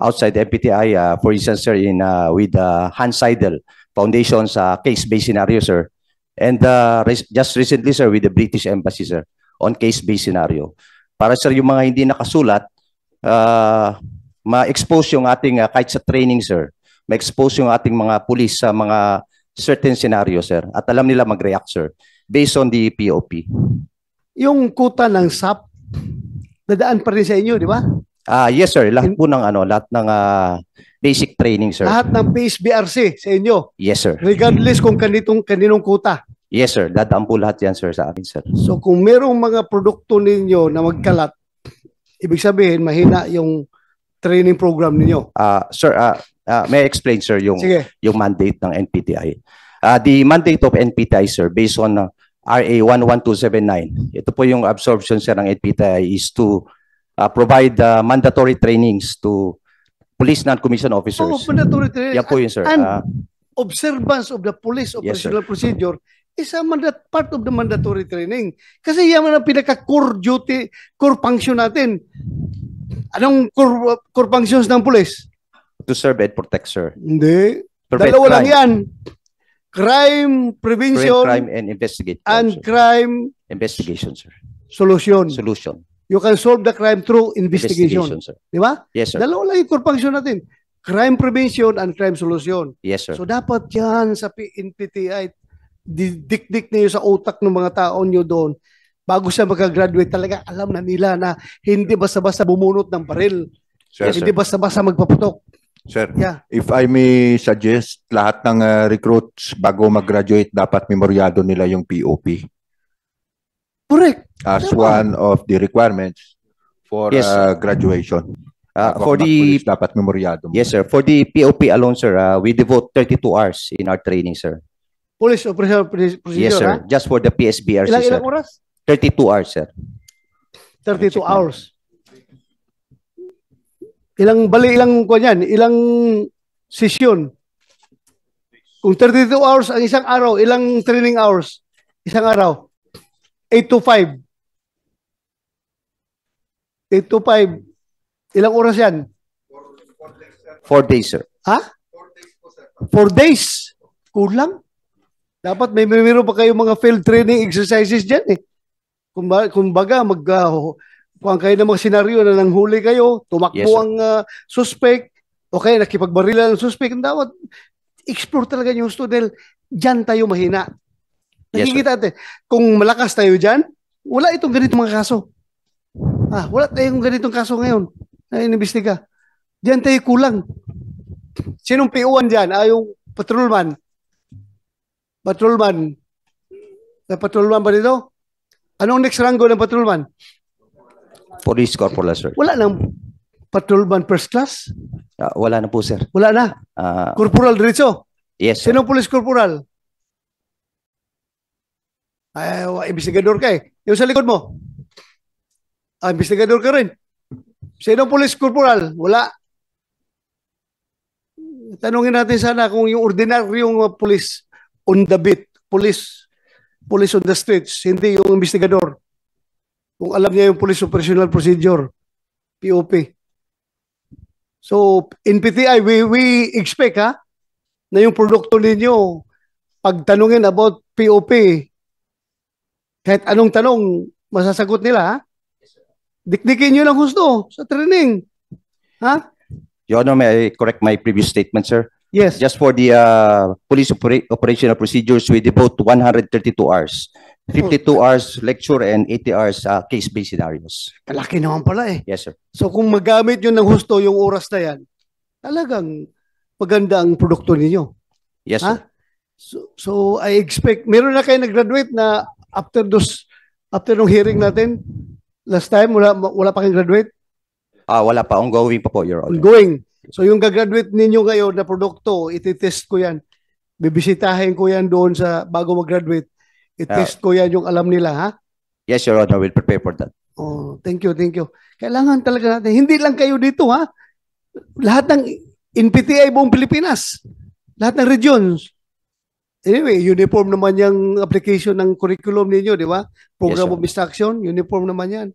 outside MPTI. Uh, for instance, sir, in, uh, with uh, Hans Seidel Foundation sa case-based scenario, sir. And uh, res- just recently, sir, with the British Embassy, sir, on case-based scenario. Para, sir, yung mga hindi nakasulat, uh, ma-expose yung ating, uh, kahit sa training, sir, ma-expose yung ating mga pulis sa mga certain scenario, sir. At alam nila mag-react, sir, based on the POP. Yung kuta ng SAP, dadaan pa rin sa inyo, di ba? Ah, yes sir, lahat po ng ano, lahat ng ah, basic training sir. Lahat ng PSBRC sa inyo, Yes sir. regardless kung kanitong, kaninong kuta. Yes sir, dadaan po lahat yan sir sa amin sir. So kung merong mga produkto ninyo na magkalat, ibig sabihin mahina yung training program ninyo. Ah, sir, ah, ah, may I explain sir yung Sige. yung mandate ng NPTI. Ah, the mandate of NPTI sir based on ah, RA 11279. Ito po yung absorption sir ng NPTI is to uh, provide uh, mandatory trainings to police non-commissioned officers. Oh, mandatory training. Yan po yun sir. And Ah, observance of the police Yes, sir. operational procedure is a mandat part of the mandatory training. Kasi yan ang pinaka-core duty, core function natin. Anong core, core functions ng police? to serve and protect sir. Hindi. Prevent Dalawa lang crime. yan. Crime Prevent prevention crime and investigate and sir. crime investigation sir. solution. Solution. You can solve the crime through investigation. Investigation, sir. Di ba? Yes sir. Dalawa lang yung core function natin. Crime prevention and crime solution. Yes sir. So dapat yan sa NPTI, di- dikdik niyo sa utak ng mga tao niyo doon. Bago siya makagraduate, talaga alam na nila na hindi basta-basta bumunot ng baril. Sir, hindi basta-basta magpaputok. Sir, Yeah. if I may suggest, lahat ng uh, recruits bago mag-graduate, dapat memoryado nila yung POP Correct. as Tama. one of the requirements for Yes, uh, graduation. Uh, for the dapat memoryado mo. Yes sir. For the POP alone sir, uh, we devote 32 hours in our training sir. Police operational proce- procedure, Yes sir. ha? Just for the PSBRC Ilang, sir. ilang oras? 32 hours sir. 32 hours. Ilang bali ilang ko yan, ilang session. Kung 32 hours ang isang araw, ilang training hours? Isang araw. 8 to 5. 8 to 5. Ilang oras yan? Four days sir. Ha? 4 days. Kulang. Dapat may meron pa kayo mga field training exercises dyan eh. Kung, ba, kung baga, mag, uh, kung kayo ng mga senaryo na nanghuli kayo, tumakbo Yes, sir. ang uh, suspect, o kaya nakipagbarila ng suspect, dapat explore talaga yung student. Diyan tayo mahina. Yes. Nakikita natin, kung malakas tayo dyan, wala itong ganitong mga kaso. Ah, wala tayong ganitong kaso ngayon na inimbestiga. Diyan tayo kulang. Sinong PO-an dyan? Ah, yung patrolman. Patrolman. May patrolman ba dito? Anong next rango ng patrolman? Police corporal sir. Wala nang patrolman first class? Uh, wala na po sir. Wala na. Uh, Corporal diretso. yes sir. Sinong police corporal? Ay, wa- investigador ka eh. Yung sa likod mo. Ah, investigador ka rin. Sinong police corporal? Wala. Tanungin natin sana kung yung ordinaryong uh, police on the beat, police, police on the streets, hindi yung investigador. Kung alam niya yung police operational procedure, POP. So, in PTI, we, we expect ha, na yung produkto ninyo, pag tanungin about POP, kahit anong tanong, masasagot nila ha. Dikdikin nyo ng gusto sa training. Ha? Your Honor, may I correct my previous statement sir? Yes. Just for the uh, police opera- operational procedures, we devote 132 hours. 52 hours lecture and 80 hours uh, case-based scenarios. Malaki naman pala eh. Yes, sir. So kung magamit nyo ng husto yung oras na yan, talagang maganda ang produkto ninyo. Yes, Ha? sir. So, so I expect, meron na kayo nag-graduate na after those, after nung hearing natin, last time, wala, wala pa kayong graduate? Ah, wala pa. Ongoing pa po, Your Honor. Ongoing. So yung gagraduate ninyo ngayon na produkto, ititest ko yan. Bibisitahin ko yan doon sa bago mag-graduate. I-test ko yan yung alam nila, ha? Yes, Your Honor. We'll prepare for that. Oh, thank you, thank you. Kailangan talaga natin, hindi lang kayo dito, ha? Lahat ng NPTI buong Pilipinas. Lahat ng regions. Anyway, uniform naman yung application ng curriculum ninyo, di ba? Program Yes, sir. of instruction, uniform naman yan.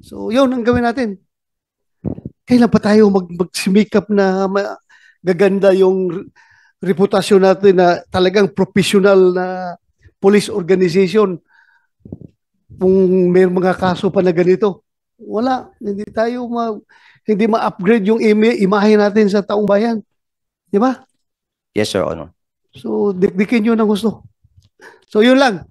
So, yun ang gawin natin. Kailan pa tayo mag magsimikap na ma- gaganda yung re- reputasyon natin na talagang professional na police organization kung may mga kaso pa na ganito. Wala, hindi tayo ma hindi ma-upgrade yung ima- imahe natin sa taong bayan. Di ba? Yes, Your Honor. So, dikdikin nyo ng gusto. So, yun lang.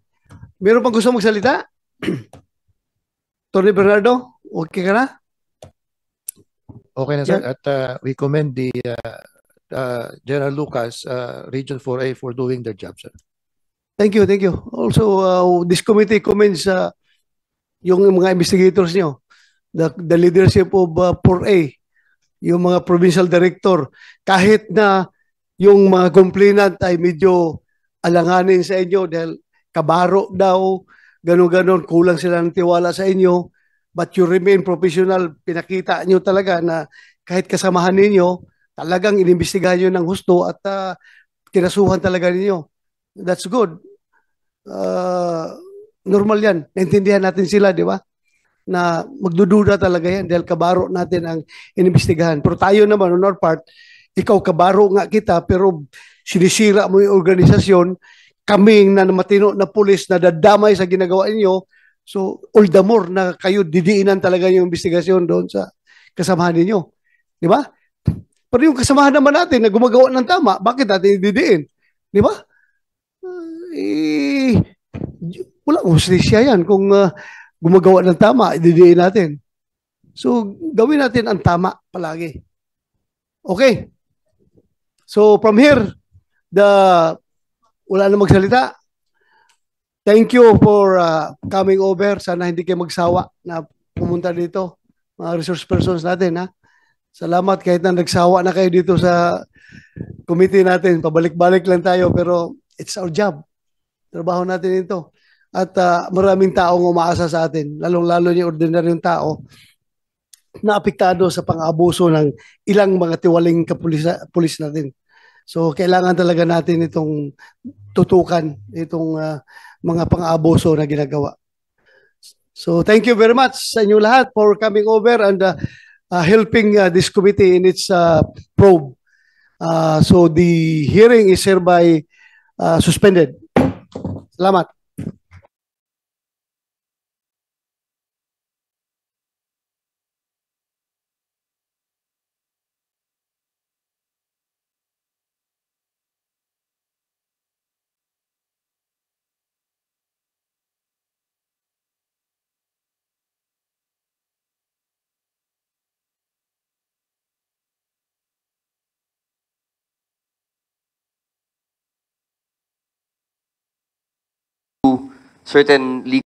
Meron pang gusto magsalita? Tony Bernardo, okay ka na? Okay na sir. Yeah. At uh, we commend the uh, uh, General Lucas, uh, Region 4A for doing their job, sir. Thank you, thank you. Also, uh, this committee commends uh, yung mga investigators nyo, the, the leadership of uh, 4A, yung mga provincial director, kahit na yung mga complainant ay medyo alanganin sa inyo dahil kabaro daw, ganun-ganon, kulang sila ng tiwala sa inyo, but you remain professional, pinakita nyo talaga na kahit kasamahan ninyo, talagang inimbestigahan nyo ng husto at ah, kinasuhan talaga ninyo. That's good. Uh, normal yan. Naintindihan natin sila, di ba? Na magdududa talaga yan dahil kabaro natin ang inimbestigahan. Pero tayo naman, on our part, ikaw kabaro nga kita pero sinisira mo yung organisasyon, kaming na matino na pulis na dadamay sa ginagawa ninyo, so all the more na kayo didiinan talaga yung investigasyon doon sa kasamahan ninyo. Di ba? Pero yung kasamahan naman natin na gumagawa ng tama, bakit natin didiin? Di ba? Eh, wala hustisya yan kung uh, gumagawa ng tama, ididiin natin. So, gawin natin ang tama palagi. Okay. So, from here, the wala na magsalita. Thank you for uh, coming over. Sana hindi kayo magsawa na pumunta dito. Mga resource persons natin, ha? Salamat kahit na nagsawa na kayo dito sa committee natin. Pabalik-balik lang tayo pero it's our job. Trabaho natin ito. At uh, maraming taong umaasa sa atin, lalong-lalo yung ordinaryong tao na apektado sa pang-abuso ng ilang mga tiwaling kapulis pulis natin. So kailangan talaga natin itong tutukan itong uh, mga pang-abuso na ginagawa. So thank you very much sa inyo lahat for coming over and uh, uh, helping uh, this committee in its uh, probe. Uh, so the hearing is hereby uh, suspended. Salamat. Certain legal